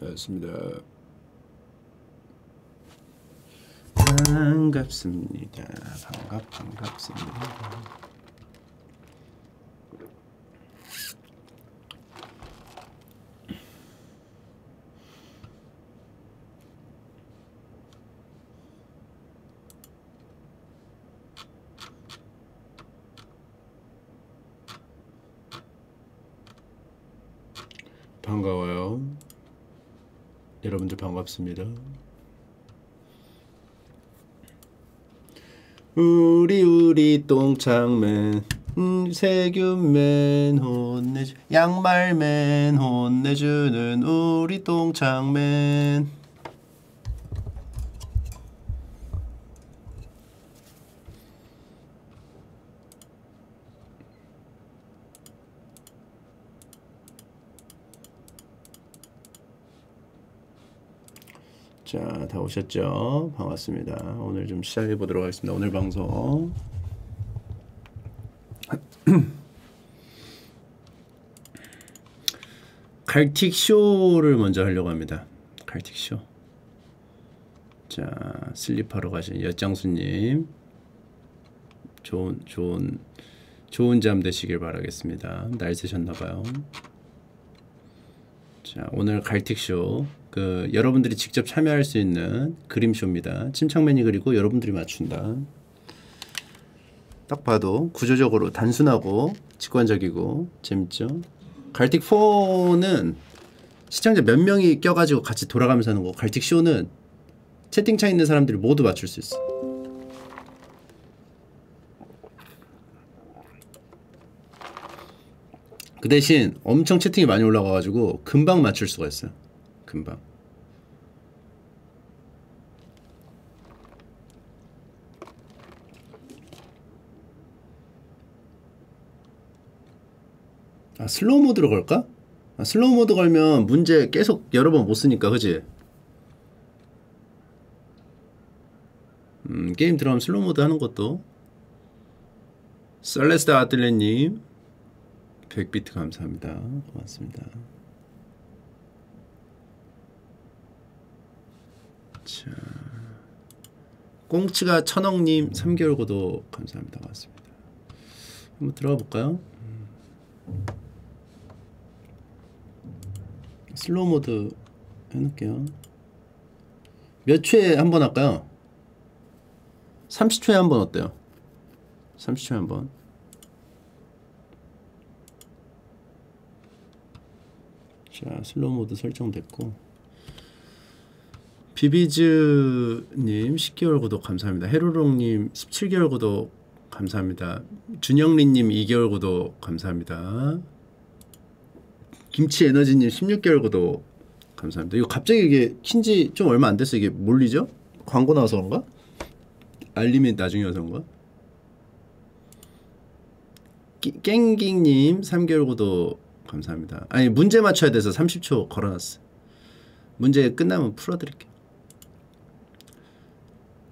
맞습니다. 반갑습니다. 반갑 반갑습니다. 반가워요. 여러분들 반갑습니다. 우리 우리 똥창맨 음, 세균맨 혼내주 양말맨 혼내주는 우리 똥창맨 자, 다 오셨죠? 반갑습니다. 오늘 좀 시작해 보도록 하겠습니다. 오늘 방송. 갈틱 쇼를 먼저 하려고 합니다. 갈틱 쇼. 자, 슬립하러 가신 엿장수님. 좋은, 좋은, 좋은 잠 되시길 바라겠습니다. 날 새셨나 봐요. 자, 오늘 갈틱 쇼. 그 여러분들이 직접 참여할 수 있는 그림쇼입니다. 침착맨이 그리고 여러분들이 맞춘다. 딱 봐도 구조적으로 단순하고 직관적이고 재밌죠. 갈틱 4는 시청자 몇 명이 껴가지고 같이 돌아가면서 하는 거. 갈틱 쇼는 채팅창 있는 사람들이 모두 맞출 수 있어. 그 대신 엄청 채팅이 많이 올라가가지고 금방 맞출 수가 있어요. 금방. 아 slow mode로 걸까? 아, slow mode 걸면 문제 계속 여러 번 못 쓰니까 그지? 음, 게임 들어가면 slow mode 하는 것도 셀레스트 아틀레님 100비트 감사합니다 고맙습니다 자 꽁치가 천억님 3개월 구독 감사합니다 고맙습니다 한번 들어가 볼까요? slow mode 해놓을게요. 몇 초에 한 번 할까요? 30초에 한 번 어때요? 30초에 한 번. 자, slow mode 설정됐고. 비비즈님 10개월 구독 감사합니다. 헤로롱님 17개월 구독 감사합니다. 준영리님 2개월 구독 감사합니다. 김치 에너지님 16개월 구독 감사합니다. 이거 갑자기 이게 킨지 좀 얼마 안 됐어 이게 몰리죠? 광고 나와서 그런가? 알림이 나중에 와서 그런가? 깽깅님 3개월 구독 감사합니다. 아니 문제 맞춰야 돼서 30초 걸어놨어. 문제 끝나면 풀어드릴게요.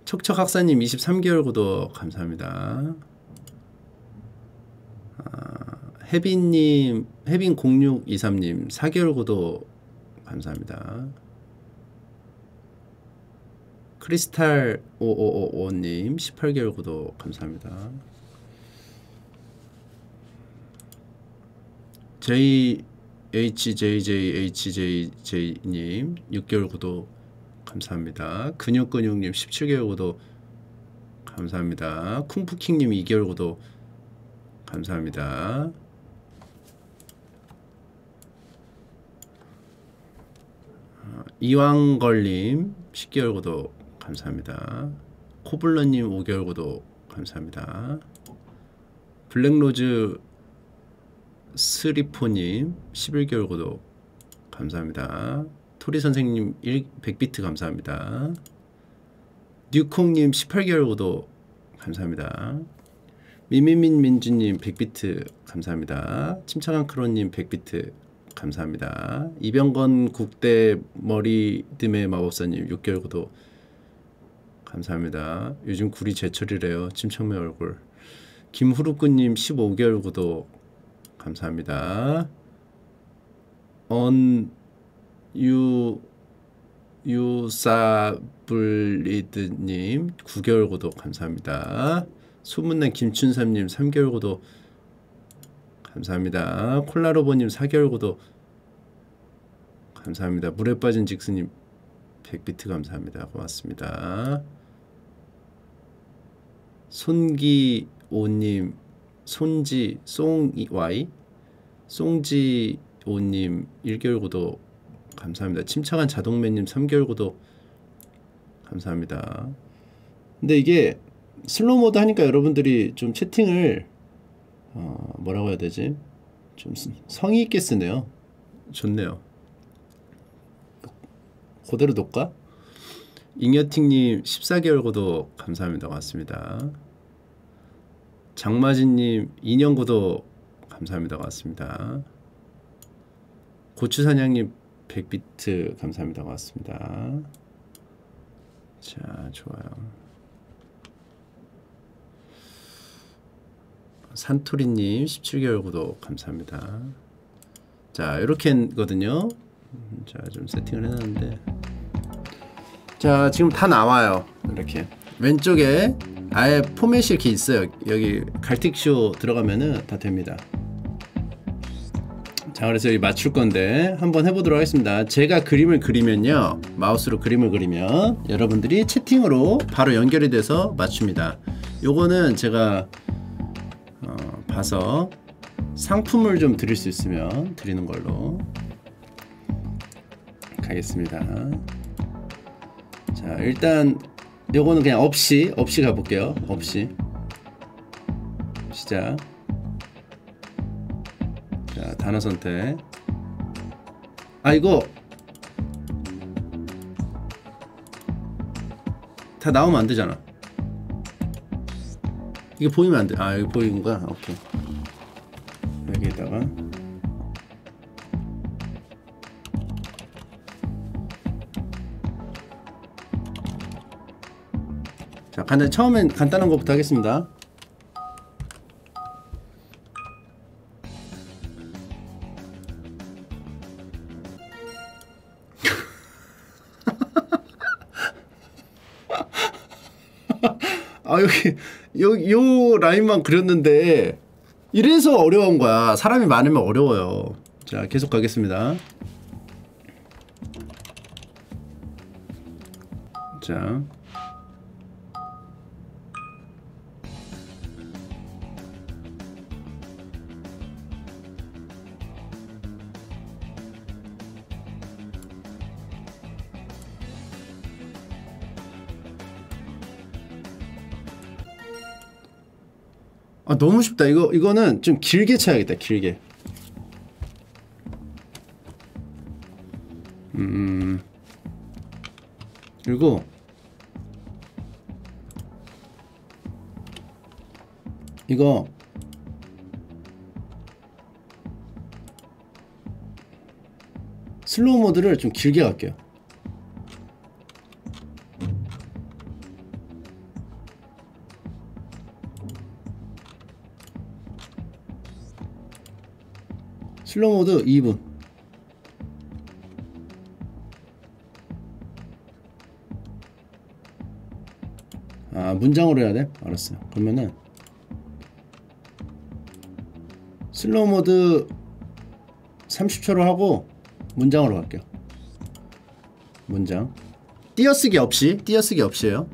척척학사님 23개월 구독 감사합니다. 아, 혜빈님, 혜빈0623님 4개월 구독 감사합니다. 크리스탈 5555님 18개월 구독 감사합니다. JHJJHJJ님 6개월 구독 감사합니다. 근육근육님 17개월 구독 감사합니다. 쿵푸킹님 2개월 구독 감사합니다. 이왕걸님 10개월 구독 감사합니다. 코블러님 5개월 구독 감사합니다. 블랙로즈 스리포님 11개월 구독 감사합니다. 토리 선생님 100비트 감사합니다. 뉴콩님 18개월 구독 감사합니다. 미미민 민주님 100비트 감사합니다. 침착한 크로님 100비트 감사합니다. 이병건 국대 머리듬의 마법사님 6개월 구독 감사합니다. 요즘 굴이 제철이래요. 침청매 얼굴. 김후루꾸님 15개월 구독 감사합니다. 언 유 유사블리드님 9개월 구독 감사합니다. 소문난 김춘삼님 3개월 구독 감사합니다. 콜라로버님 4개월 구독 감사합니다. 물에 빠진 직스님 100비트 감사합니다. 고맙습니다. 손기오님 손지 송와이 송지오님 1개월 구독 감사합니다. 침착한 자동맨님 3개월 구독 감사합니다. 근데 이게 slow mode 하니까 여러분들이 좀 채팅을 어, 뭐라고 해야 되지? 좀 성의 있게 쓰네요. 좋네요. 그대로 놓을까? 잉여팅님 14개월 구독 감사합니다. 고맙습니다. 장마진님 2년 구독 감사합니다. 고맙습니다. 고추사냥님 100비트 감사합니다. 고맙습니다. 자, 좋아요. 산토리님 17개월 구독 감사합니다. 자, 이렇게거든요. 자, 좀 세팅을 해놨는데. 자, 지금 다 나와요. 이렇게 왼쪽에 아예 포맷이 이렇게 있어요. 여기 갈틱쇼 들어가면은 다 됩니다. 자, 그래서 여기 맞출 건데 한번 해보도록 하겠습니다. 제가 그림을 그리면요, 마우스로 그림을 그리면 여러분들이 채팅으로 바로 연결이 돼서 맞춥니다. 요거는 제가 어, 봐서 상품을 좀 드릴 수 있으면 드리는 걸로 가겠습니다. 자 일단 요거는 그냥 없이 없이 가볼게요. 없이 시작. 자 단어 선택. 아 이거 다 나오면 안 되잖아. 이게 보이면 안 돼. 아, 여기 보이는 거야? 오케이. 여기에다가. 자, 간단, 처음엔 간단한 것부터 하겠습니다. 아 여기 요, 요 라인만 그렸는데 이래서 어려운 거야. 사람이 많으면 어려워요. 자 계속 가겠습니다. 자 아 너무 쉽다. 이거 이거는 좀 길게 쳐야겠다 길게. 음. 그리고 이거 슬로우 모드를 좀 길게 갈게요 slow mode 2분. 아 문장으로 해야 돼? 알았어 그러면은 slow mode 30초로 하고 문장으로 갈게요. 문장. 띄어쓰기 없이 띄어쓰기 없이에요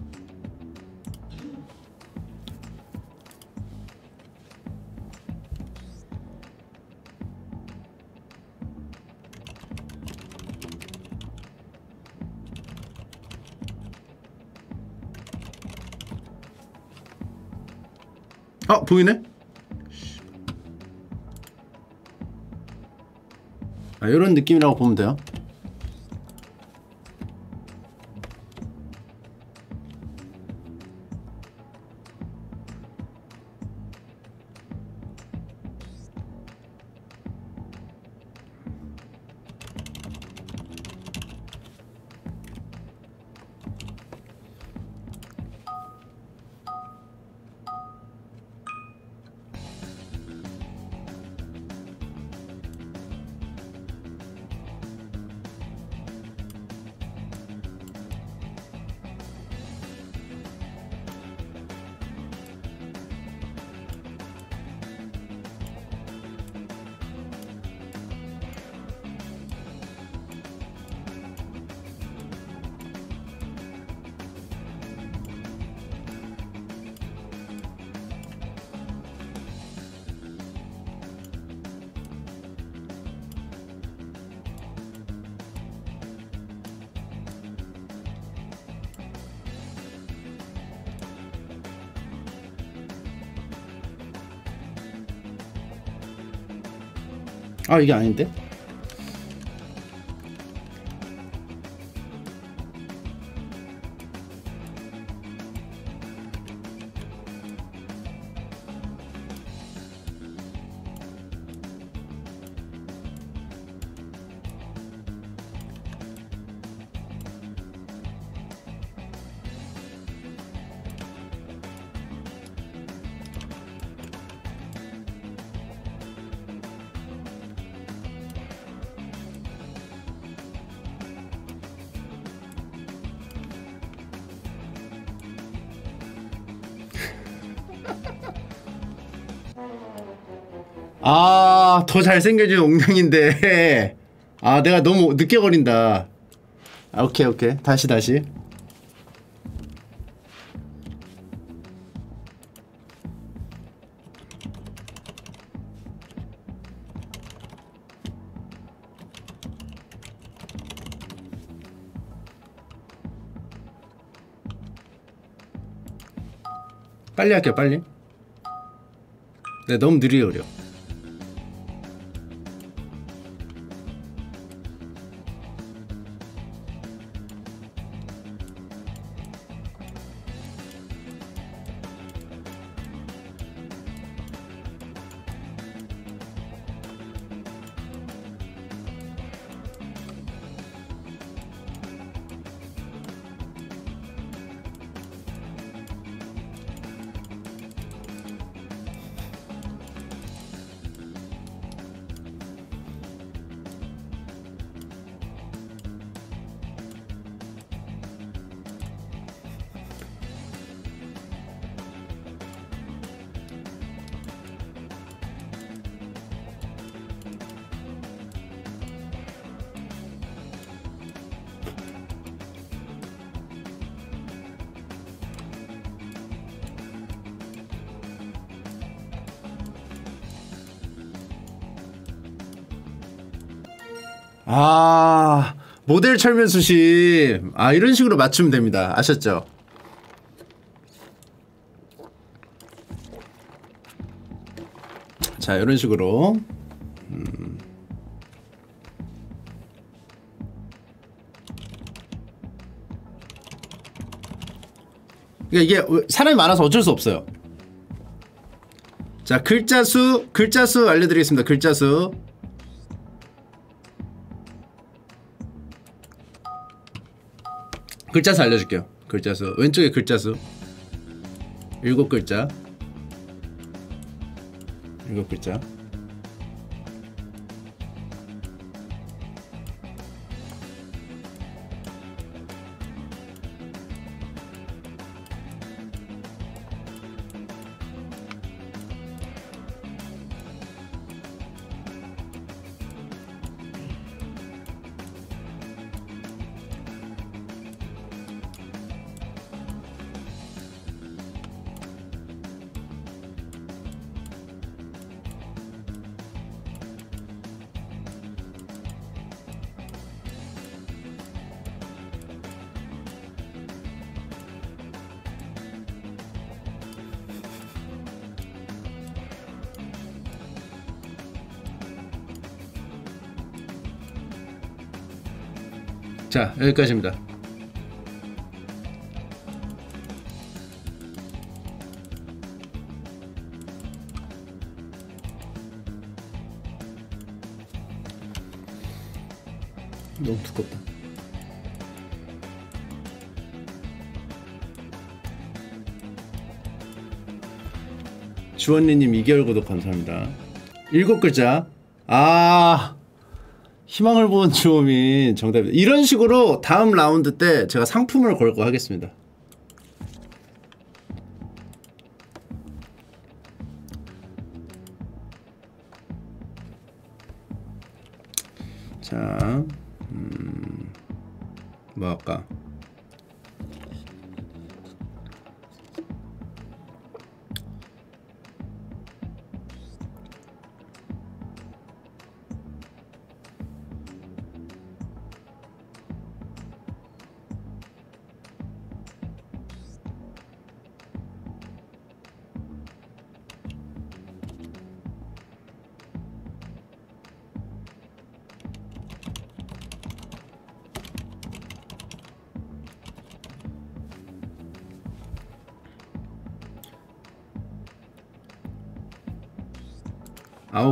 아 보이네? 아 이런 느낌이라고 보면 돼요 이게 아닌데? 더 잘생겨진 옥냥인데. 아, 내가 너무 늦게 거린다. 아, 오케이, 오케이. 다시, 다시. 빨리 할게요, 빨리. 네, 너무 느리게 그려. 모델 철면 수심. 아 이런 식으로 맞추면 됩니다. 아셨죠? 자 이런 식으로. 음. 그러니까 이게 사람이 많아서 어쩔 수 없어요. 자 글자 수 글자 수 알려드리겠습니다. 글자 수 글자 수 알려줄게요. 글자 수. 왼쪽에 글자 수. 일곱 글자. 일곱 글자 자 여기까지입니다. 너무 두껍다. 주원리님 2개월 구독 감사합니다. 일곱 글자. 아 희망을 본 주호민 정답입니다. 이런 식으로 다음 라운드 때 제가 상품을 걸고 하겠습니다.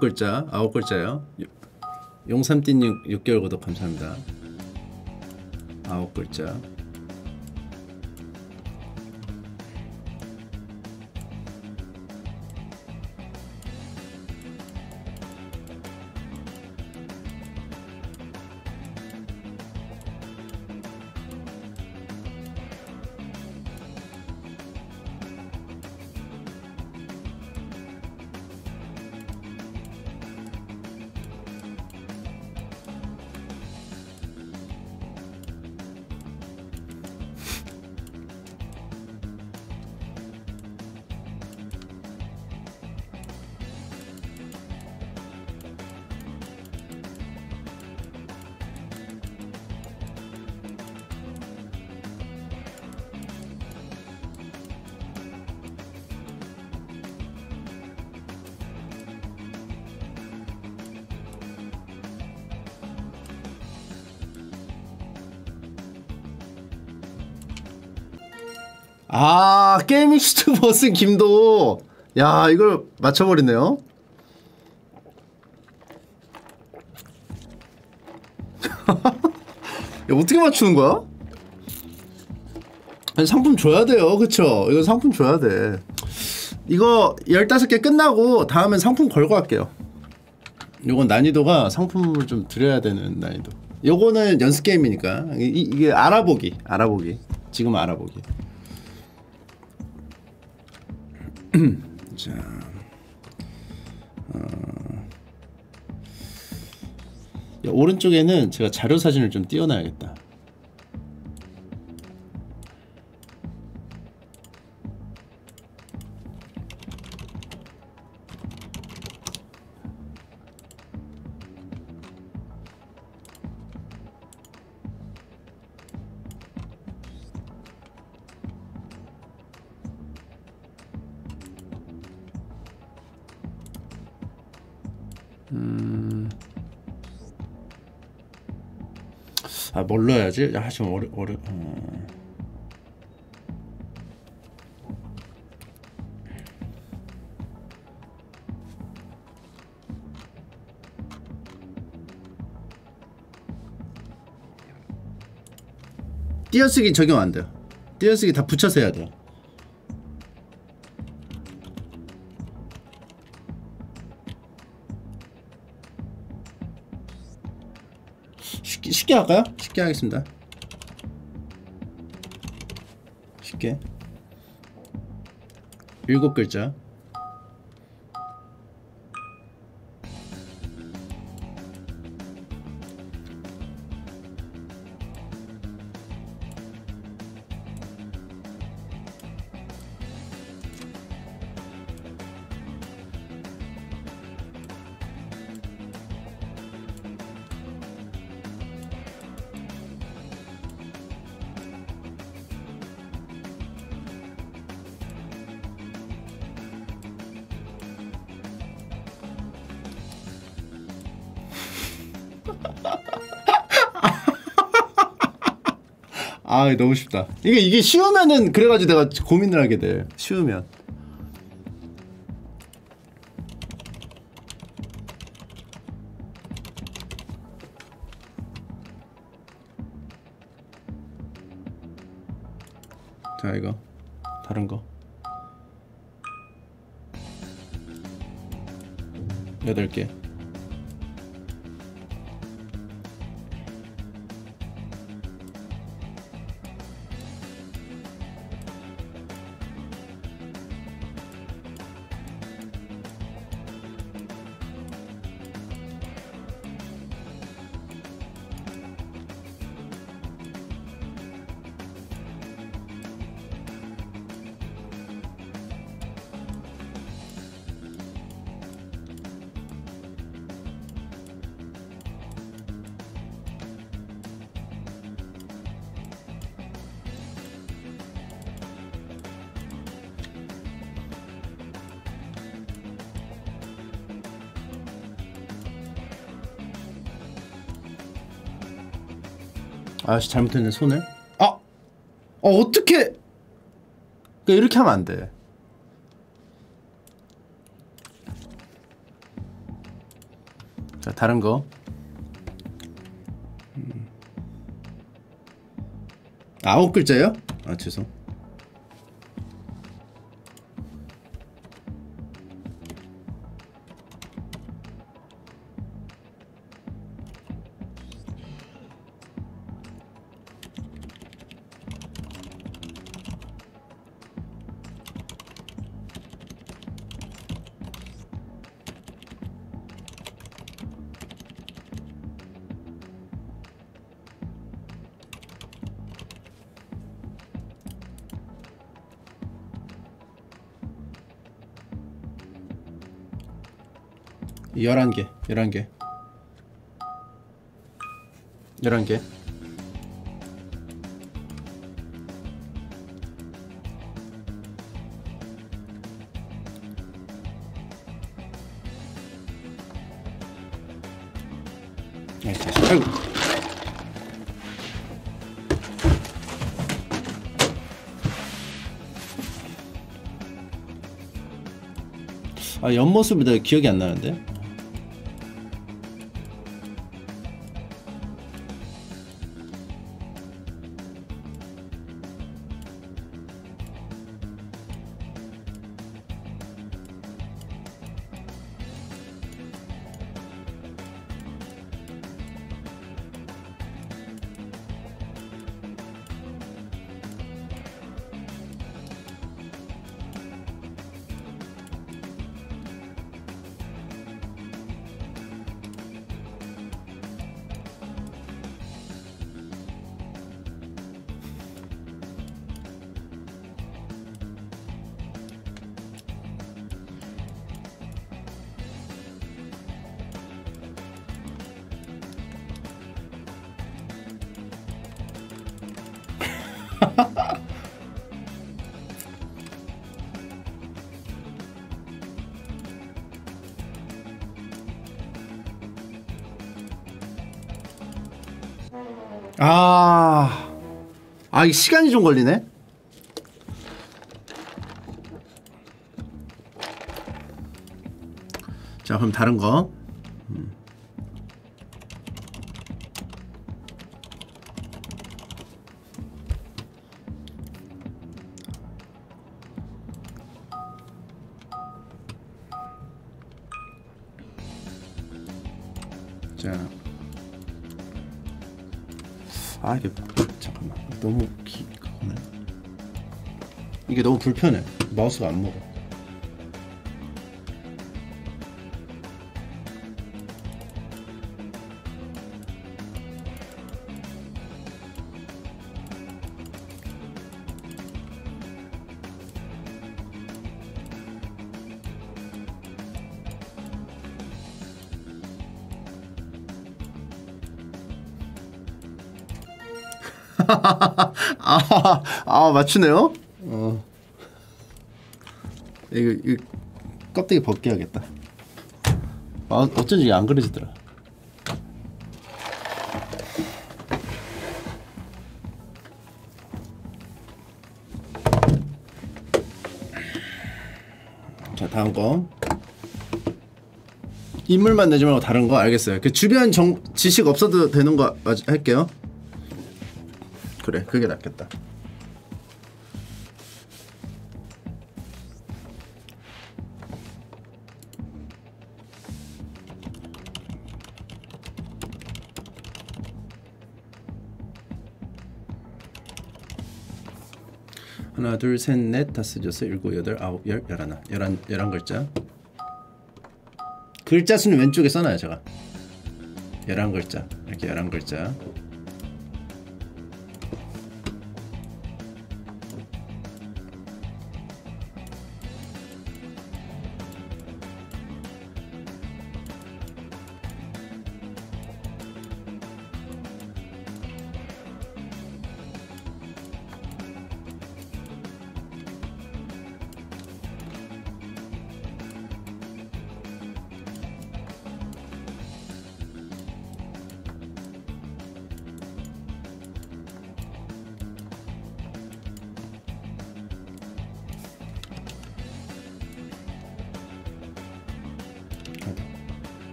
아홉 글자 아홉 글자요. 용삼띠 6, 개월 구독 감사합니다. 아홉 글자 아 게이밍 슈트 버스 김도. 야 이걸 맞춰버리네요. 야, 어떻게 맞추는 거야? 아니, 상품 줘야 돼요. 그쵸? 이거 상품 줘야 돼. 이거 15개 끝나고 다음엔 상품 걸고 할게요. 요건 난이도가 상품을 좀 드려야 되는 난이도. 요거는 연습 게임이니까. 이, 이게 알아보기 알아보기. 지금 알아보기 자, 어, 오른쪽에는 제가 자료 사진을 좀 띄워놔야겠다. 뭘로 해야지? 아좀 어려 어려. 어. 띄어쓰기 적용 안 돼요. 띄어쓰기 다 붙여서 해야 돼요. 쉽게, 쉽게 할까요? 쉽게 하겠습니다. 쉽게. 일곱 글자. 아 너무 쉽다. 이게 이게 쉬우면은 그래가지고 내가 고민을 하게 돼. 쉬우면. 아씨 잘못했네 손을 아! 어 어떻게 그러니까 이렇게 하면 안돼 다른 거. 음. 아홉 글자요? 아 죄송. 열한 개, 열한 개, 열한 개. 아이, 자식. 아이고. 아 옆모습이 기억이 안 나는데 아, 이 시간이 좀 걸리네. 자, 그럼 다른 거. 이게 너무 불편해 마우스가 안 먹어 아, 아 맞추네요. 어. 이거, 이거 껍데기 벗겨야겠다. 아, 어쩐지 이게 안 그려지더라. 자 다음 거 인물만 내지 말고 다른 거 알겠어요. 그 주변 정 지식 없어도 되는 거 맞- 할게요. 그래 그게 낫겠다 둘 셋 넷 다섯 여섯 일곱 여덟 아홉 열 열하나. 열한 열한 글자. 글자 수는 왼쪽에 써놔요 제가. 열한 글자. 이렇게 열한 글자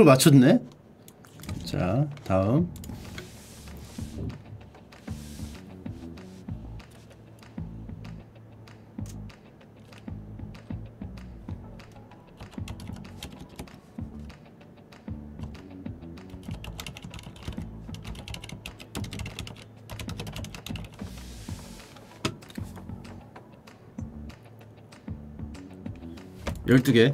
이걸 맞췄네. 자 다음. 열두 개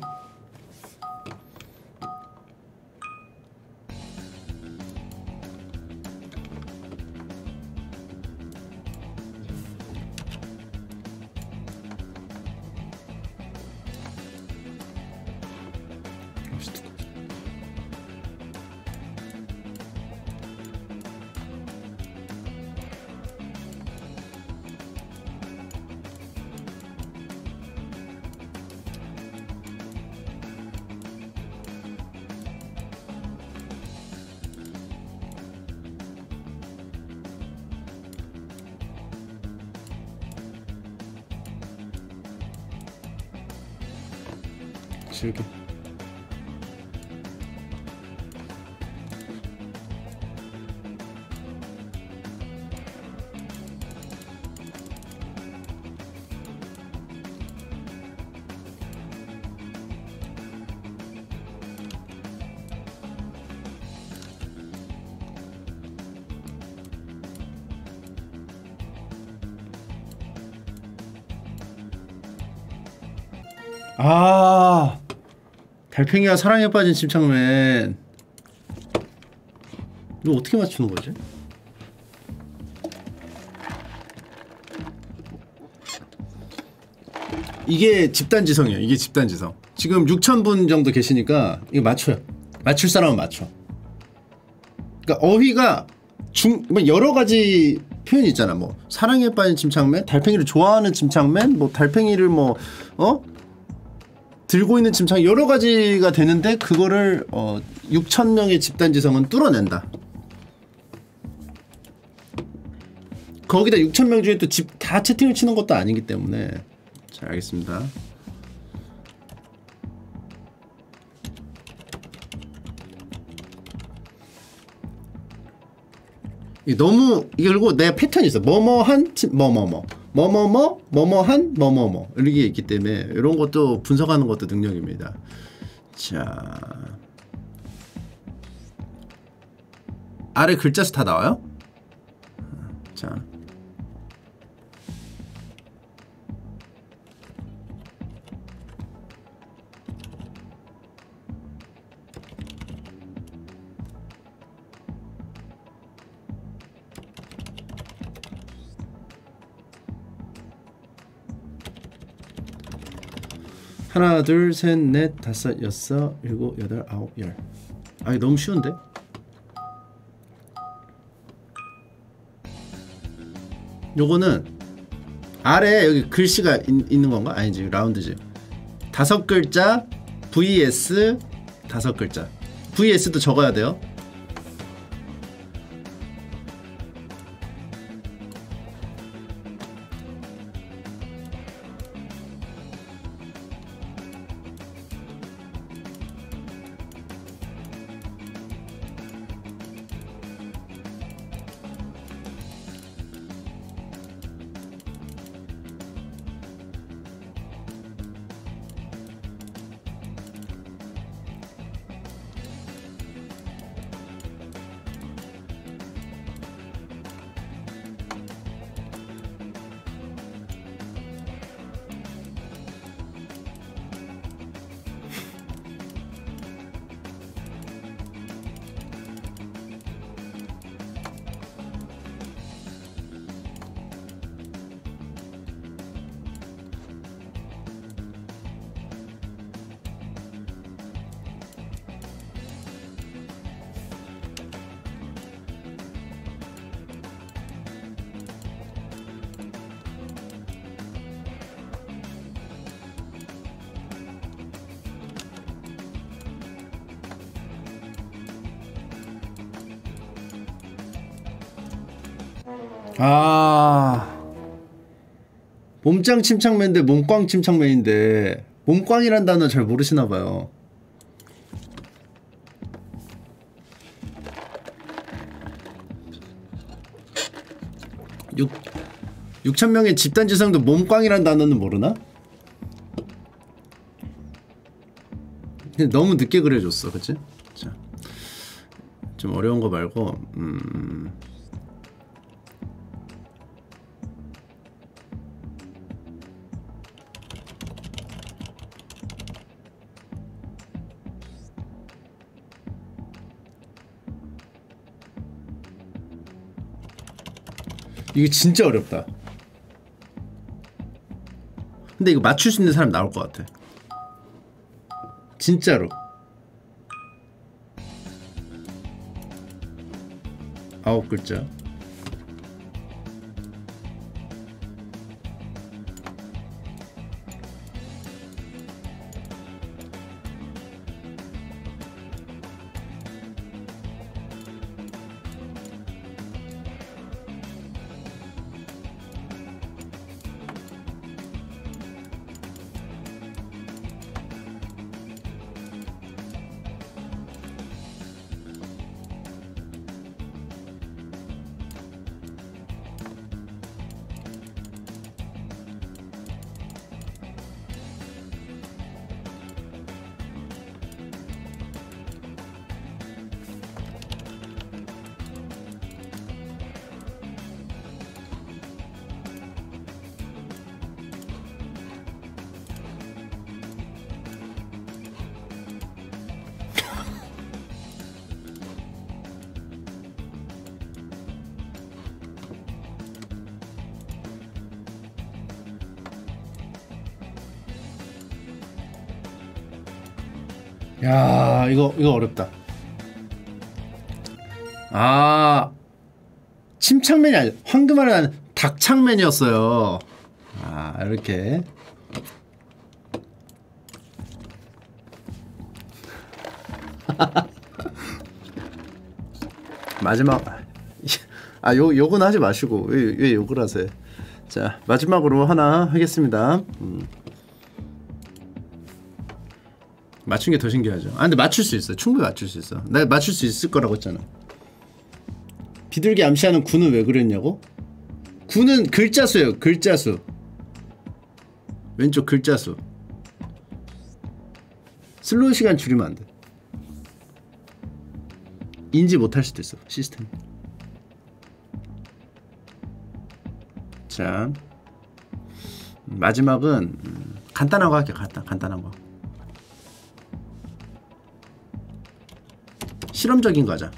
달팽이와 사랑에 빠진 침착맨. 이거 어떻게 맞추는 거지? 이게 집단지성이에요. 이게 집단지성. 지금 6천분 정도 계시니까 이거 맞춰요. 맞출 사람은 맞춰. 그러니까 어휘가 중, 뭐 여러 가지 표현이 있잖아. 뭐 사랑에 빠진 침착맨 달팽이를 좋아하는 침착맨 뭐 달팽이를 뭐 어? 들고 있는 침착 여러 가지가 되는데 그거를 어 6천 명의 집단 지성은 뚫어낸다. 거기다 6천 명 중에 또 집 다 채팅을 치는 것도 아니기 때문에 자 알겠습니다. 너무 그리고 내 패턴이 있어. 뭐뭐한 뭐뭐뭐 뭐뭐뭐 뭐뭐한 뭐뭐뭐 이렇게 있기 때문에 이런 것도 분석하는 것도 능력입니다. 자 아래 글자 수 다 나와요? 둘 셋 넷 다섯 여섯 일곱 여덟 아홉 열. 아 이거 너무 쉬운데? 요거는 아래 여기 글씨가 있, 있는 건가? 아니지 라운드지. 다섯 글자 vs 다섯 글자. vs도 적어야 돼요. 몸짱 침착맨인데 몸꽝 침착맨인데 몸꽝이란 단어 잘 모르시나 봐요. 6천 명의 집단 지성도 몸꽝이란 단어는 모르나? 근데 너무 늦게 그려줬어, 그치? 자, 좀 어려운 거 말고, 음. 이게 진짜 어렵다. 근데 이거 맞출 수 있는 사람 나올 것 같아. 진짜로. 아홉 글자 이거 어렵다. 아 침착맨이 아니 황금알은 닭창맨이었어요. 아 이렇게 마지막 아 요 욕은 하지 마시고 왜, 왜 욕을 하세요? 자 마지막으로 하나 하겠습니다. 음. 맞춘 게 더 신기하죠. 아 근데 맞출 수 있어. 충분히 맞출 수 있어. 내가 맞출 수 있을 거라고 했잖아. 비둘기 암시하는 구는 왜 그랬냐고? 구는 글자 수예요. 글자 수. 왼쪽 글자 수. slow 시간 줄이면 안 돼. 인지 못할 수도 있어. 시스템. 자 마지막은 간단한 거 할게. 간단 간단한 거. 실험적인 거 하자.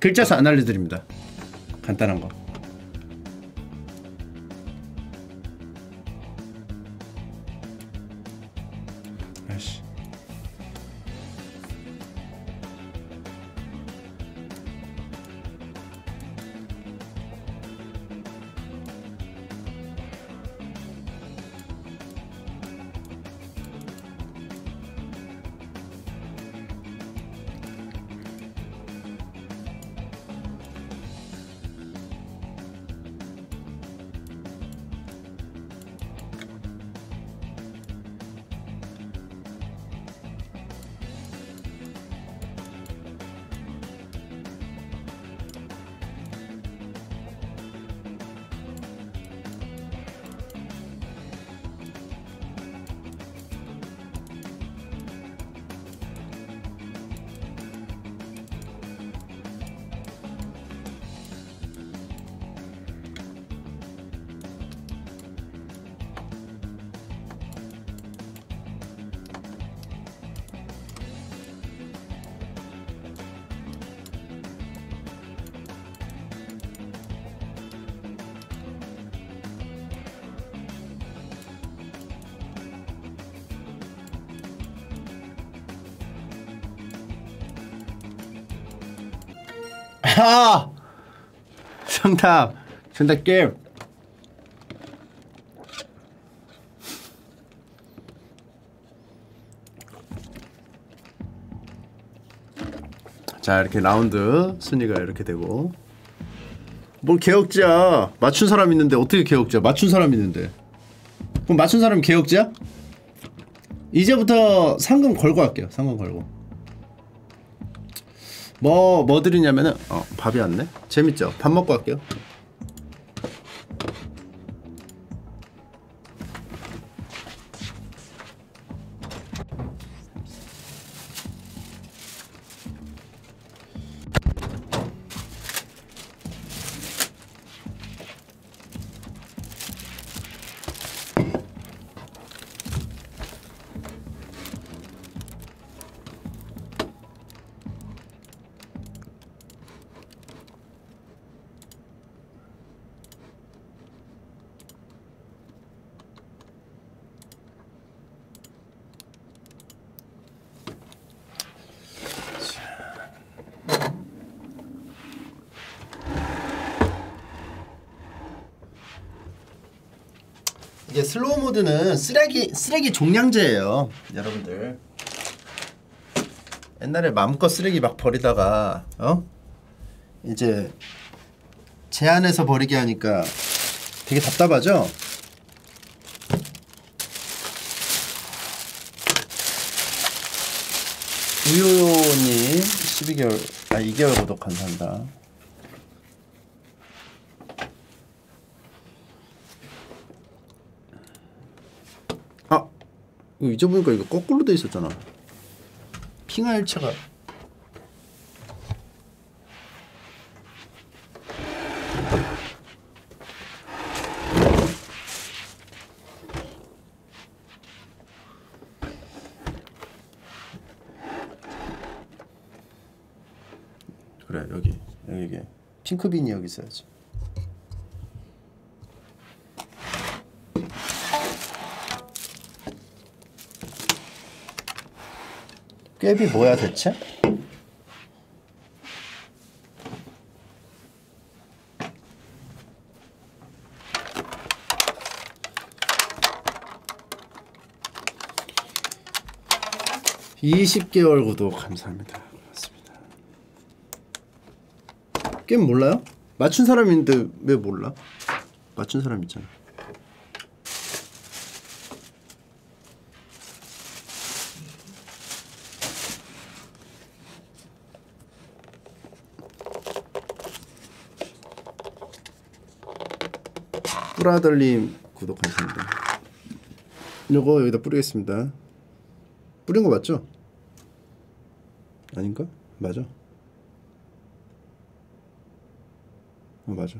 글자 수 안 알려드립니다. 간단한 거 정답. 정답 게임. 자 이렇게 라운드 순위가 이렇게 되고 뭘 개혁자 맞춘 사람 있는데 어떻게 개혁자 맞춘 사람 있는데 그럼 맞춘 사람 개혁자? 이제부터 상금 걸고 할게요 상금 걸고 뭐, 뭐 드리냐면은, 어, 밥이 왔네? 재밌죠? 밥 먹고 갈게요. 모드는 쓰레기 쓰레기 종량제예요, 여러분들. 옛날에 마음껏 쓰레기 막 버리다가 어 이제 제한해서 버리게 하니까 되게 답답하죠. 우유님 12개월 아 2개월 구독 감사합니다. 이거 잊어보니까 이거 거꾸로 돼 있었잖아. 핑하일체가 그래 여기 여기 이게 핑크빈이 여기 있어야지. 꿰비 뭐야 대체? 이십 개월 구독 감사합니다. 고맙습니다. 게임 몰라요? 맞춘 사람인데 왜 몰라? 맞춘 사람 있잖아. 뿌라덜님 구독 감사합니다. 요거 여기다 뿌리겠습니다. 뿌린 거 맞죠? 아닌가? 맞아. 어 맞아.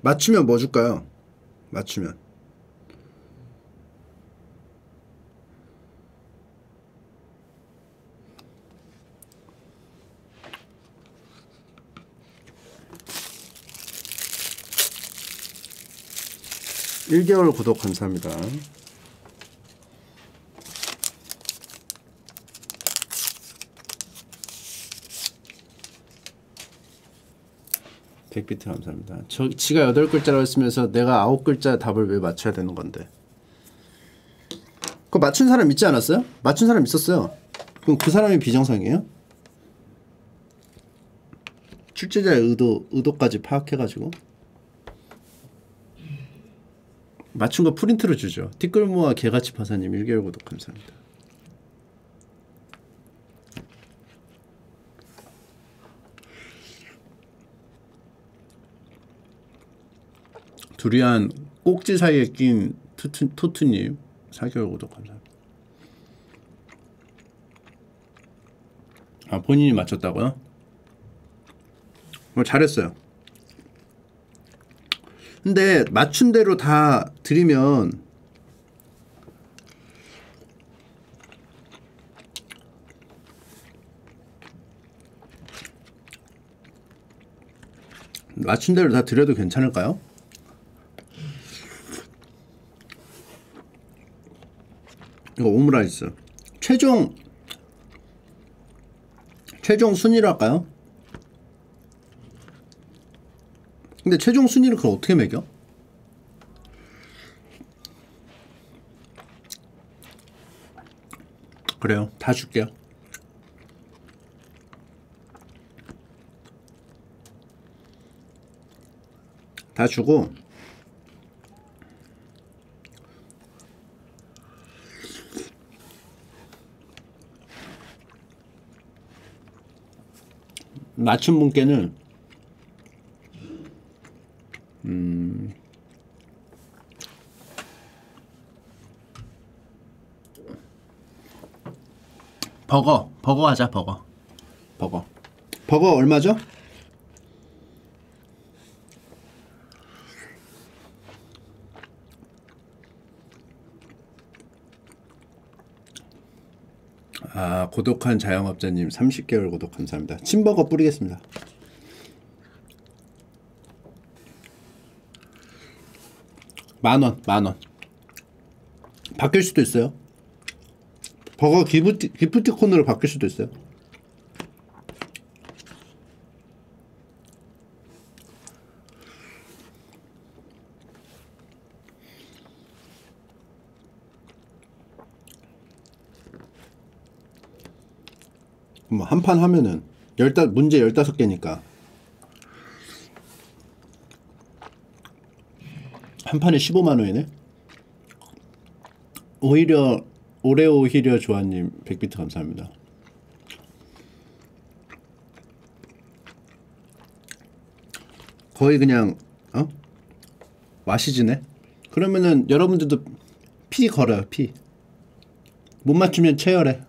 맞추면 뭐 줄까요? 맞추면 일개월 구독 감사합니다. 백비트 감사합니다. 저 지가 여덟 글자라고 했으면서 내가 아홉 글자 답을 왜 맞춰야 되는 건데? 그거 맞춘 사람 있지 않았어요? 맞춘 사람 있었어요. 그럼 그 사람이 비정상이에요? 출제자의 의도 의도까지 파악해 가지고 맞춘 거 프린트로 주죠. 티끌 모아 개같이 파사님 1개월 구독 감사합니다. 두리안 꼭지 사이에 낀 투투, 토투님 4개월 구독 감사합니다. 아 본인이 맞췄다고요? 뭐 잘했어요. 근데 맞춘 대로 다 드리면 맞춘 대로 다 드려도 괜찮을까요? 이거 오므라이스 최종 최종 순위로 할까요? 근데 최종 순위를 그걸 어떻게 매겨? 그래요. 다 줄게요. 다 주고 낮춘 분께는 음. 버거 버거 하자 버거. 버거. 버거 얼마죠? 아 고독한 자영업자님 30개월 구독 감사합니다. 침버거 뿌리겠습니다 만원 만원. 바뀔 수도 있어요. 버거 기프티, 기프티콘으로 바뀔 수도 있어요. 뭐 한 판 하면은 열다 문제 15개니까 한 판에 15만 원이네. 오히려 오레오 오히려 조아님 100비트 감사합니다. 거의 그냥 어 와시즈네. 그러면은 여러분들도 피 걸어요 피. 못 맞추면 체열해.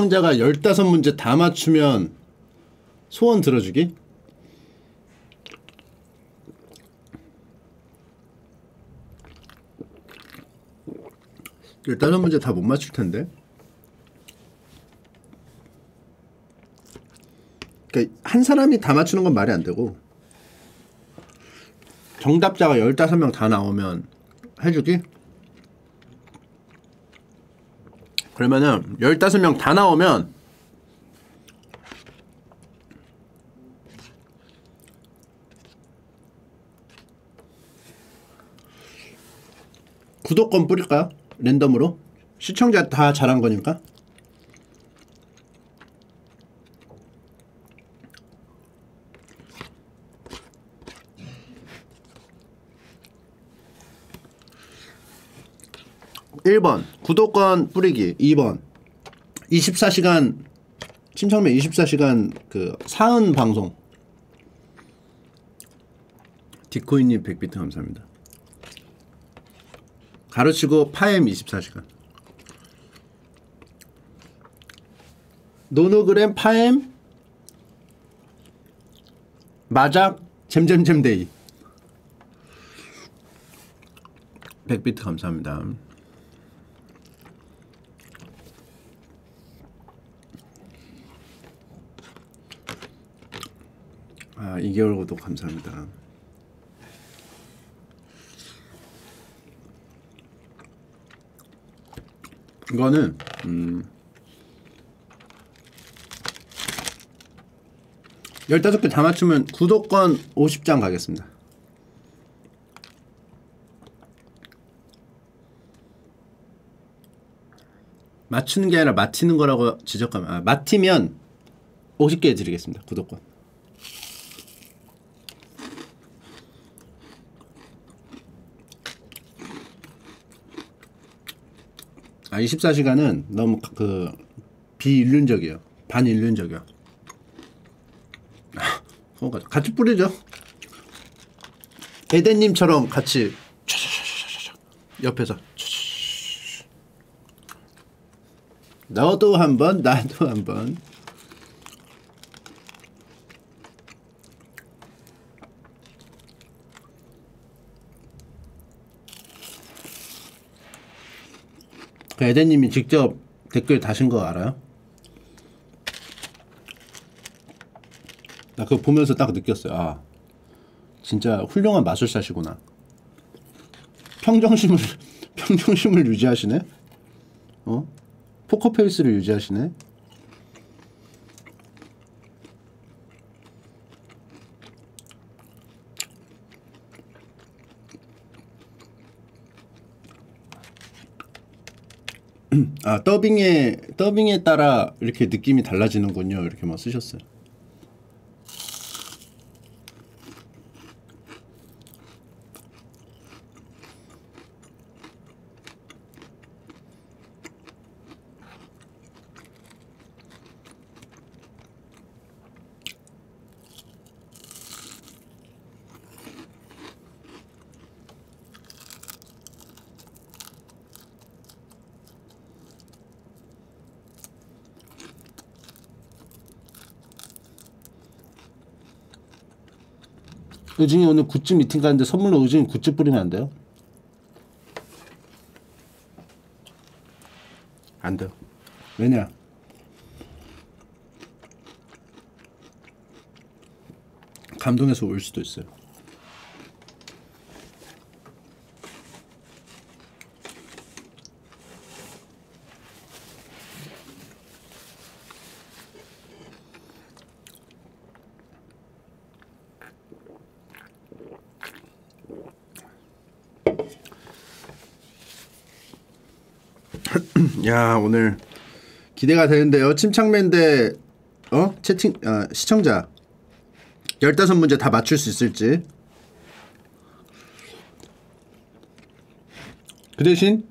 시청자가 15문제 다 맞추면 소원 들어주기? 열다섯 문제 다 못 맞출 텐데. 그러니까 한 사람이 다 맞추는 건 말이 안 되고 정답자가 15명 다 나오면 해주기? 그러면은 15명 다 나오면 구독권 뿌릴까요? 랜덤으로? 시청자 다 잘한 거니까? (1번) 구독권 뿌리기. (2번) (24시간) 침착맨 (24시간) 그 사은 방송. 디코인님 100비트 감사합니다. 가르치고 파엠 24시간. 노노그램 파엠 마작 잼잼잼데이. 100비트 감사합니다 아 2개월 구독 감사합니다 이거는 음 15개 다 맞추면 구독권 50장 가겠습니다. 맞추는 게 아니라 맞히는 거라고 지적하면 아, 맞히면 50개 드리겠습니다. 구독권. 아 24시간은 너무 그 비인륜적이에요. 반인륜적이야. 어, 같이 뿌리죠. 에덴님처럼 같이 옆에서 너도 한번 나도 한번 그 에덴님이 직접 댓글 다신 거 알아요? 나 그거 보면서 딱 느꼈어요. 아, 진짜 훌륭한 마술사시구나. 평정심을 평정심을 유지하시네. 어? 포커페이스를 유지하시네. 아 더빙에 더빙에 따라 이렇게 느낌이 달라지는군요. 이렇게 막 쓰셨어요. 의진이 오늘 굿즈 미팅 가는데 선물로 의진이 굿즈 뿌리면 안 돼요? 안 돼요. 왜냐? 감동해서 울 수도 있어요. 야 오늘 기대가 되는데요. 침착맨 대 어? 채팅 어, 시청자. 15문제 다 맞출 수 있을지. 그 대신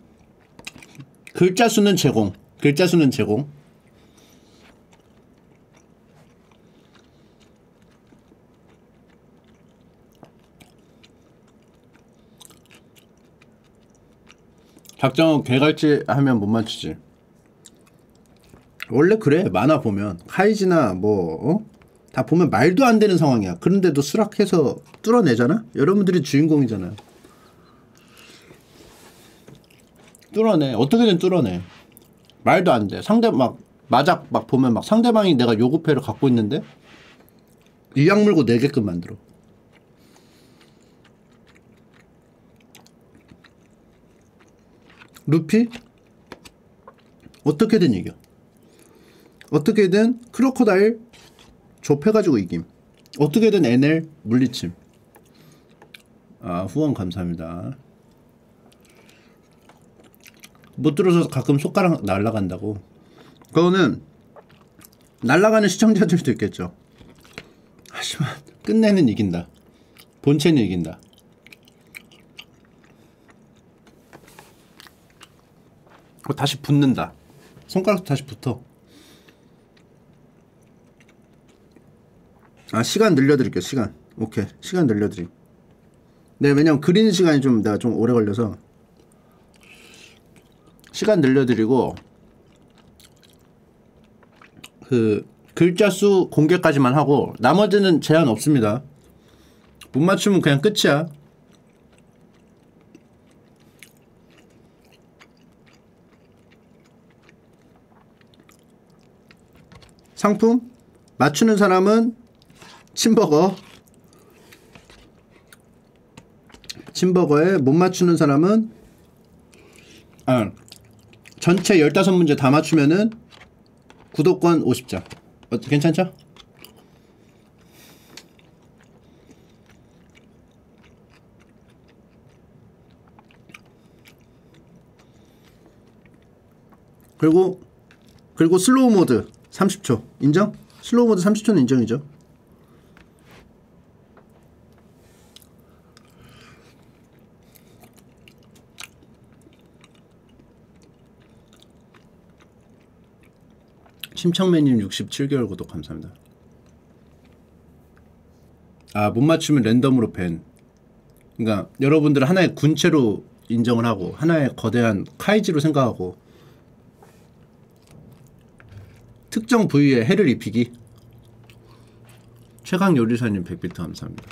글자 수는 제공 글자 수는 제공 박정호 개갈치 하면 못 맞추지. 원래 그래 만화 보면 카이지나 뭐 어? 다 보면 말도 안 되는 상황이야. 그런데도 수락해서 뚫어내잖아. 여러분들이 주인공이잖아요. 뚫어내 어떻게든 뚫어내. 말도 안 돼. 상대 막 마작 막 보면 막 상대방이 내가 요구패를 갖고 있는데 이악 물고 내게끔 만들어. 루피? 어떻게든 이겨. 어떻게든 크로코다일 좁혀가지고 이김. 어떻게든 NL 물리침. 아 후원 감사합니다. 못 들어서 가끔 손가락 날라간다고. 그거는 날라가는 시청자들도 있겠죠. 하지만 끝내는 이긴다. 본체는 이긴다 다시 붙는다. 손가락도 다시 붙어. 아 시간 늘려드릴게요. 시간. 오케이. 시간 늘려드림. 네 왜냐면 그리는 시간이 좀 내가 좀 오래 걸려서 시간 늘려드리고 그 글자 수 공개까지만 하고 나머지는 제한 없습니다. 못 맞추면 그냥 끝이야. 상품 맞추는 사람은 침버거. 침버거에 못 맞추는 사람은 아, 전체 15문제 다 맞추면은 구독권 50장. 어, 괜찮죠? 그리고 그리고 slow mode 30초. 인정? slow mode 30초는 인정이죠. 심청매님 67개월 구독 감사합니다. 아 못 맞추면 랜덤으로 ban. 그러니까 여러분들 하나의 군체로 인정을 하고 하나의 거대한 카이지로 생각하고 특정 부위에 해를 입히기. 최강 요리사님 100비트 감사합니다.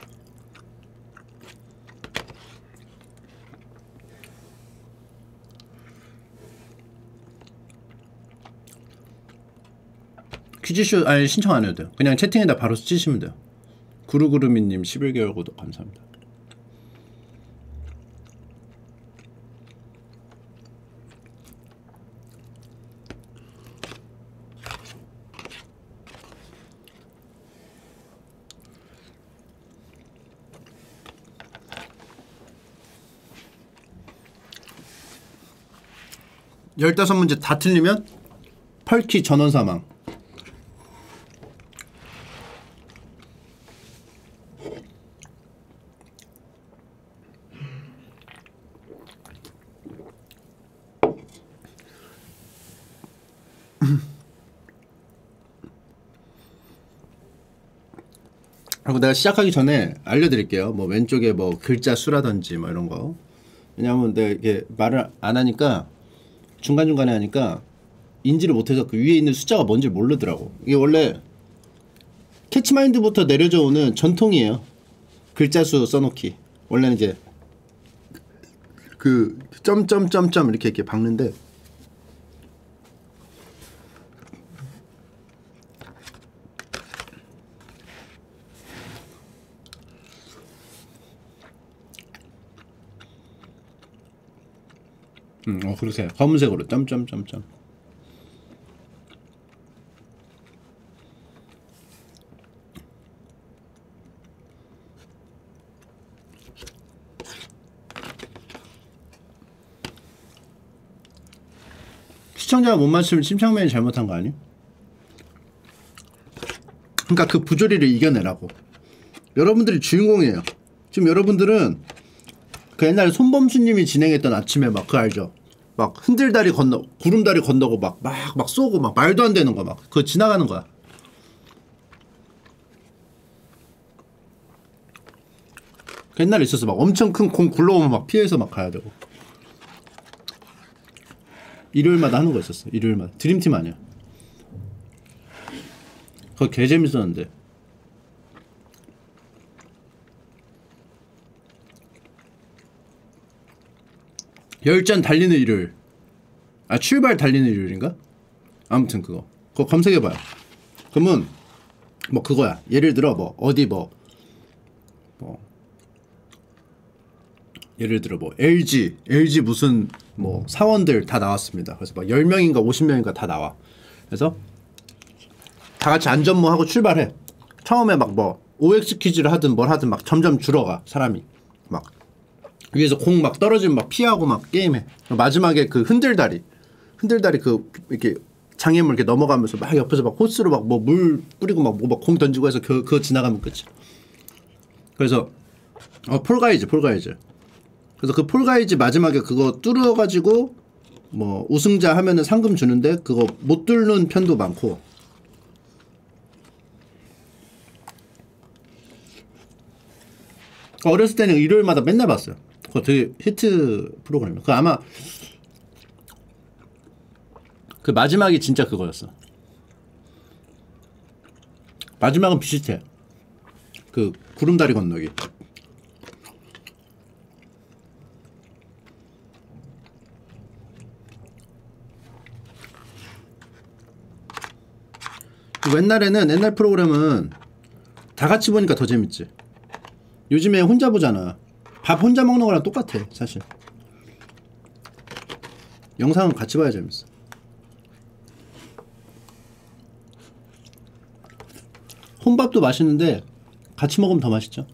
퀴즈쇼 아니 신청 안 해도 돼요. 그냥 채팅에다 바로 쓰시면 돼요. 구루구루미님 11개월 구독 감사합니다 15문제 다 틀리면 펄키 전원 사망. 그리고 내가 시작하기 전에 알려드릴게요. 뭐 왼쪽에 뭐 글자 수라든지 뭐 이런 거. 왜냐하면 내가 이게 말을 안 하니까 중간 중간에 하니까 인지를 못해서 그 위에 있는 숫자가 뭔지 모르더라고. 이게 원래 캐치마인드부터 내려져 오는 전통이에요. 글자 수 써놓기. 원래는 이제 그 점점점점 이렇게 이렇게 박는데 그렇게 검은색으로 점점점점. 시청자가 못 맞추면 침착맨이 잘못한 거 아니? 그러니까 그 부조리를 이겨내라고. 여러분들이 주인공이에요. 지금 여러분들은 그 옛날에 손범수님이 진행했던 아침에 막 그 알죠? 막 흔들다리 건너 구름다리 건너고 막 막 막 쏘고 막 말도 안 되는 거 막 그거 지나가는 거야. 그 옛날에 있었어 막 엄청 큰 공 굴러오면 막 피해서 막 가야 되고. 일요일마다 하는 거 있었어. 일요일마다 드림팀 아니야. 그거 개 재밌었는데. 열전 달리는 일요일. 아 출발 달리는 일요일인가? 아무튼 그거. 그거 검색해봐요. 그러면 뭐 그거야. 예를 들어 뭐 어디 뭐 뭐. 예를 들어 뭐 LG, LG 무슨 뭐 사원들 다 나왔습니다. 그래서 막 10명인가 50명인가 다 나와. 그래서 다 같이 안전모하고 출발해. 처음에 막 뭐 OX 퀴즈를 하든 뭘 하든 막 점점 줄어가 사람이 막 위에서 공 막 떨어지면 막 피하고 막 게임해. 마지막에 그 흔들다리, 흔들다리 그 이렇게 장애물 이렇게 넘어가면서 막 옆에서 막 호스로 막 뭐 물 뿌리고 막 뭐 막 공 던지고 해서 그, 그거 지나가면 끝이. 그래서 어 Fall Guys, Fall Guys. 그래서 그 Fall Guys 마지막에 그거 뚫어가지고 뭐 우승자 하면은 상금 주는데 그거 못 뚫는 편도 많고. 어렸을 때는 일요일마다 맨날 봤어요. 그거 되게 히트 프로그램이에요. 그 아마 그 마지막이 진짜 그거였어. 마지막은 비슷해. 그 구름다리 건너기. 옛날에는 옛날 프로그램은 다 같이 보니까 더 재밌지. 요즘에 혼자 보잖아. 밥 혼자 먹는 거랑 똑같아, 사실. 영상은 같이 봐야 재밌어. 혼밥도 맛있는데 같이 먹으면 더 맛있죠.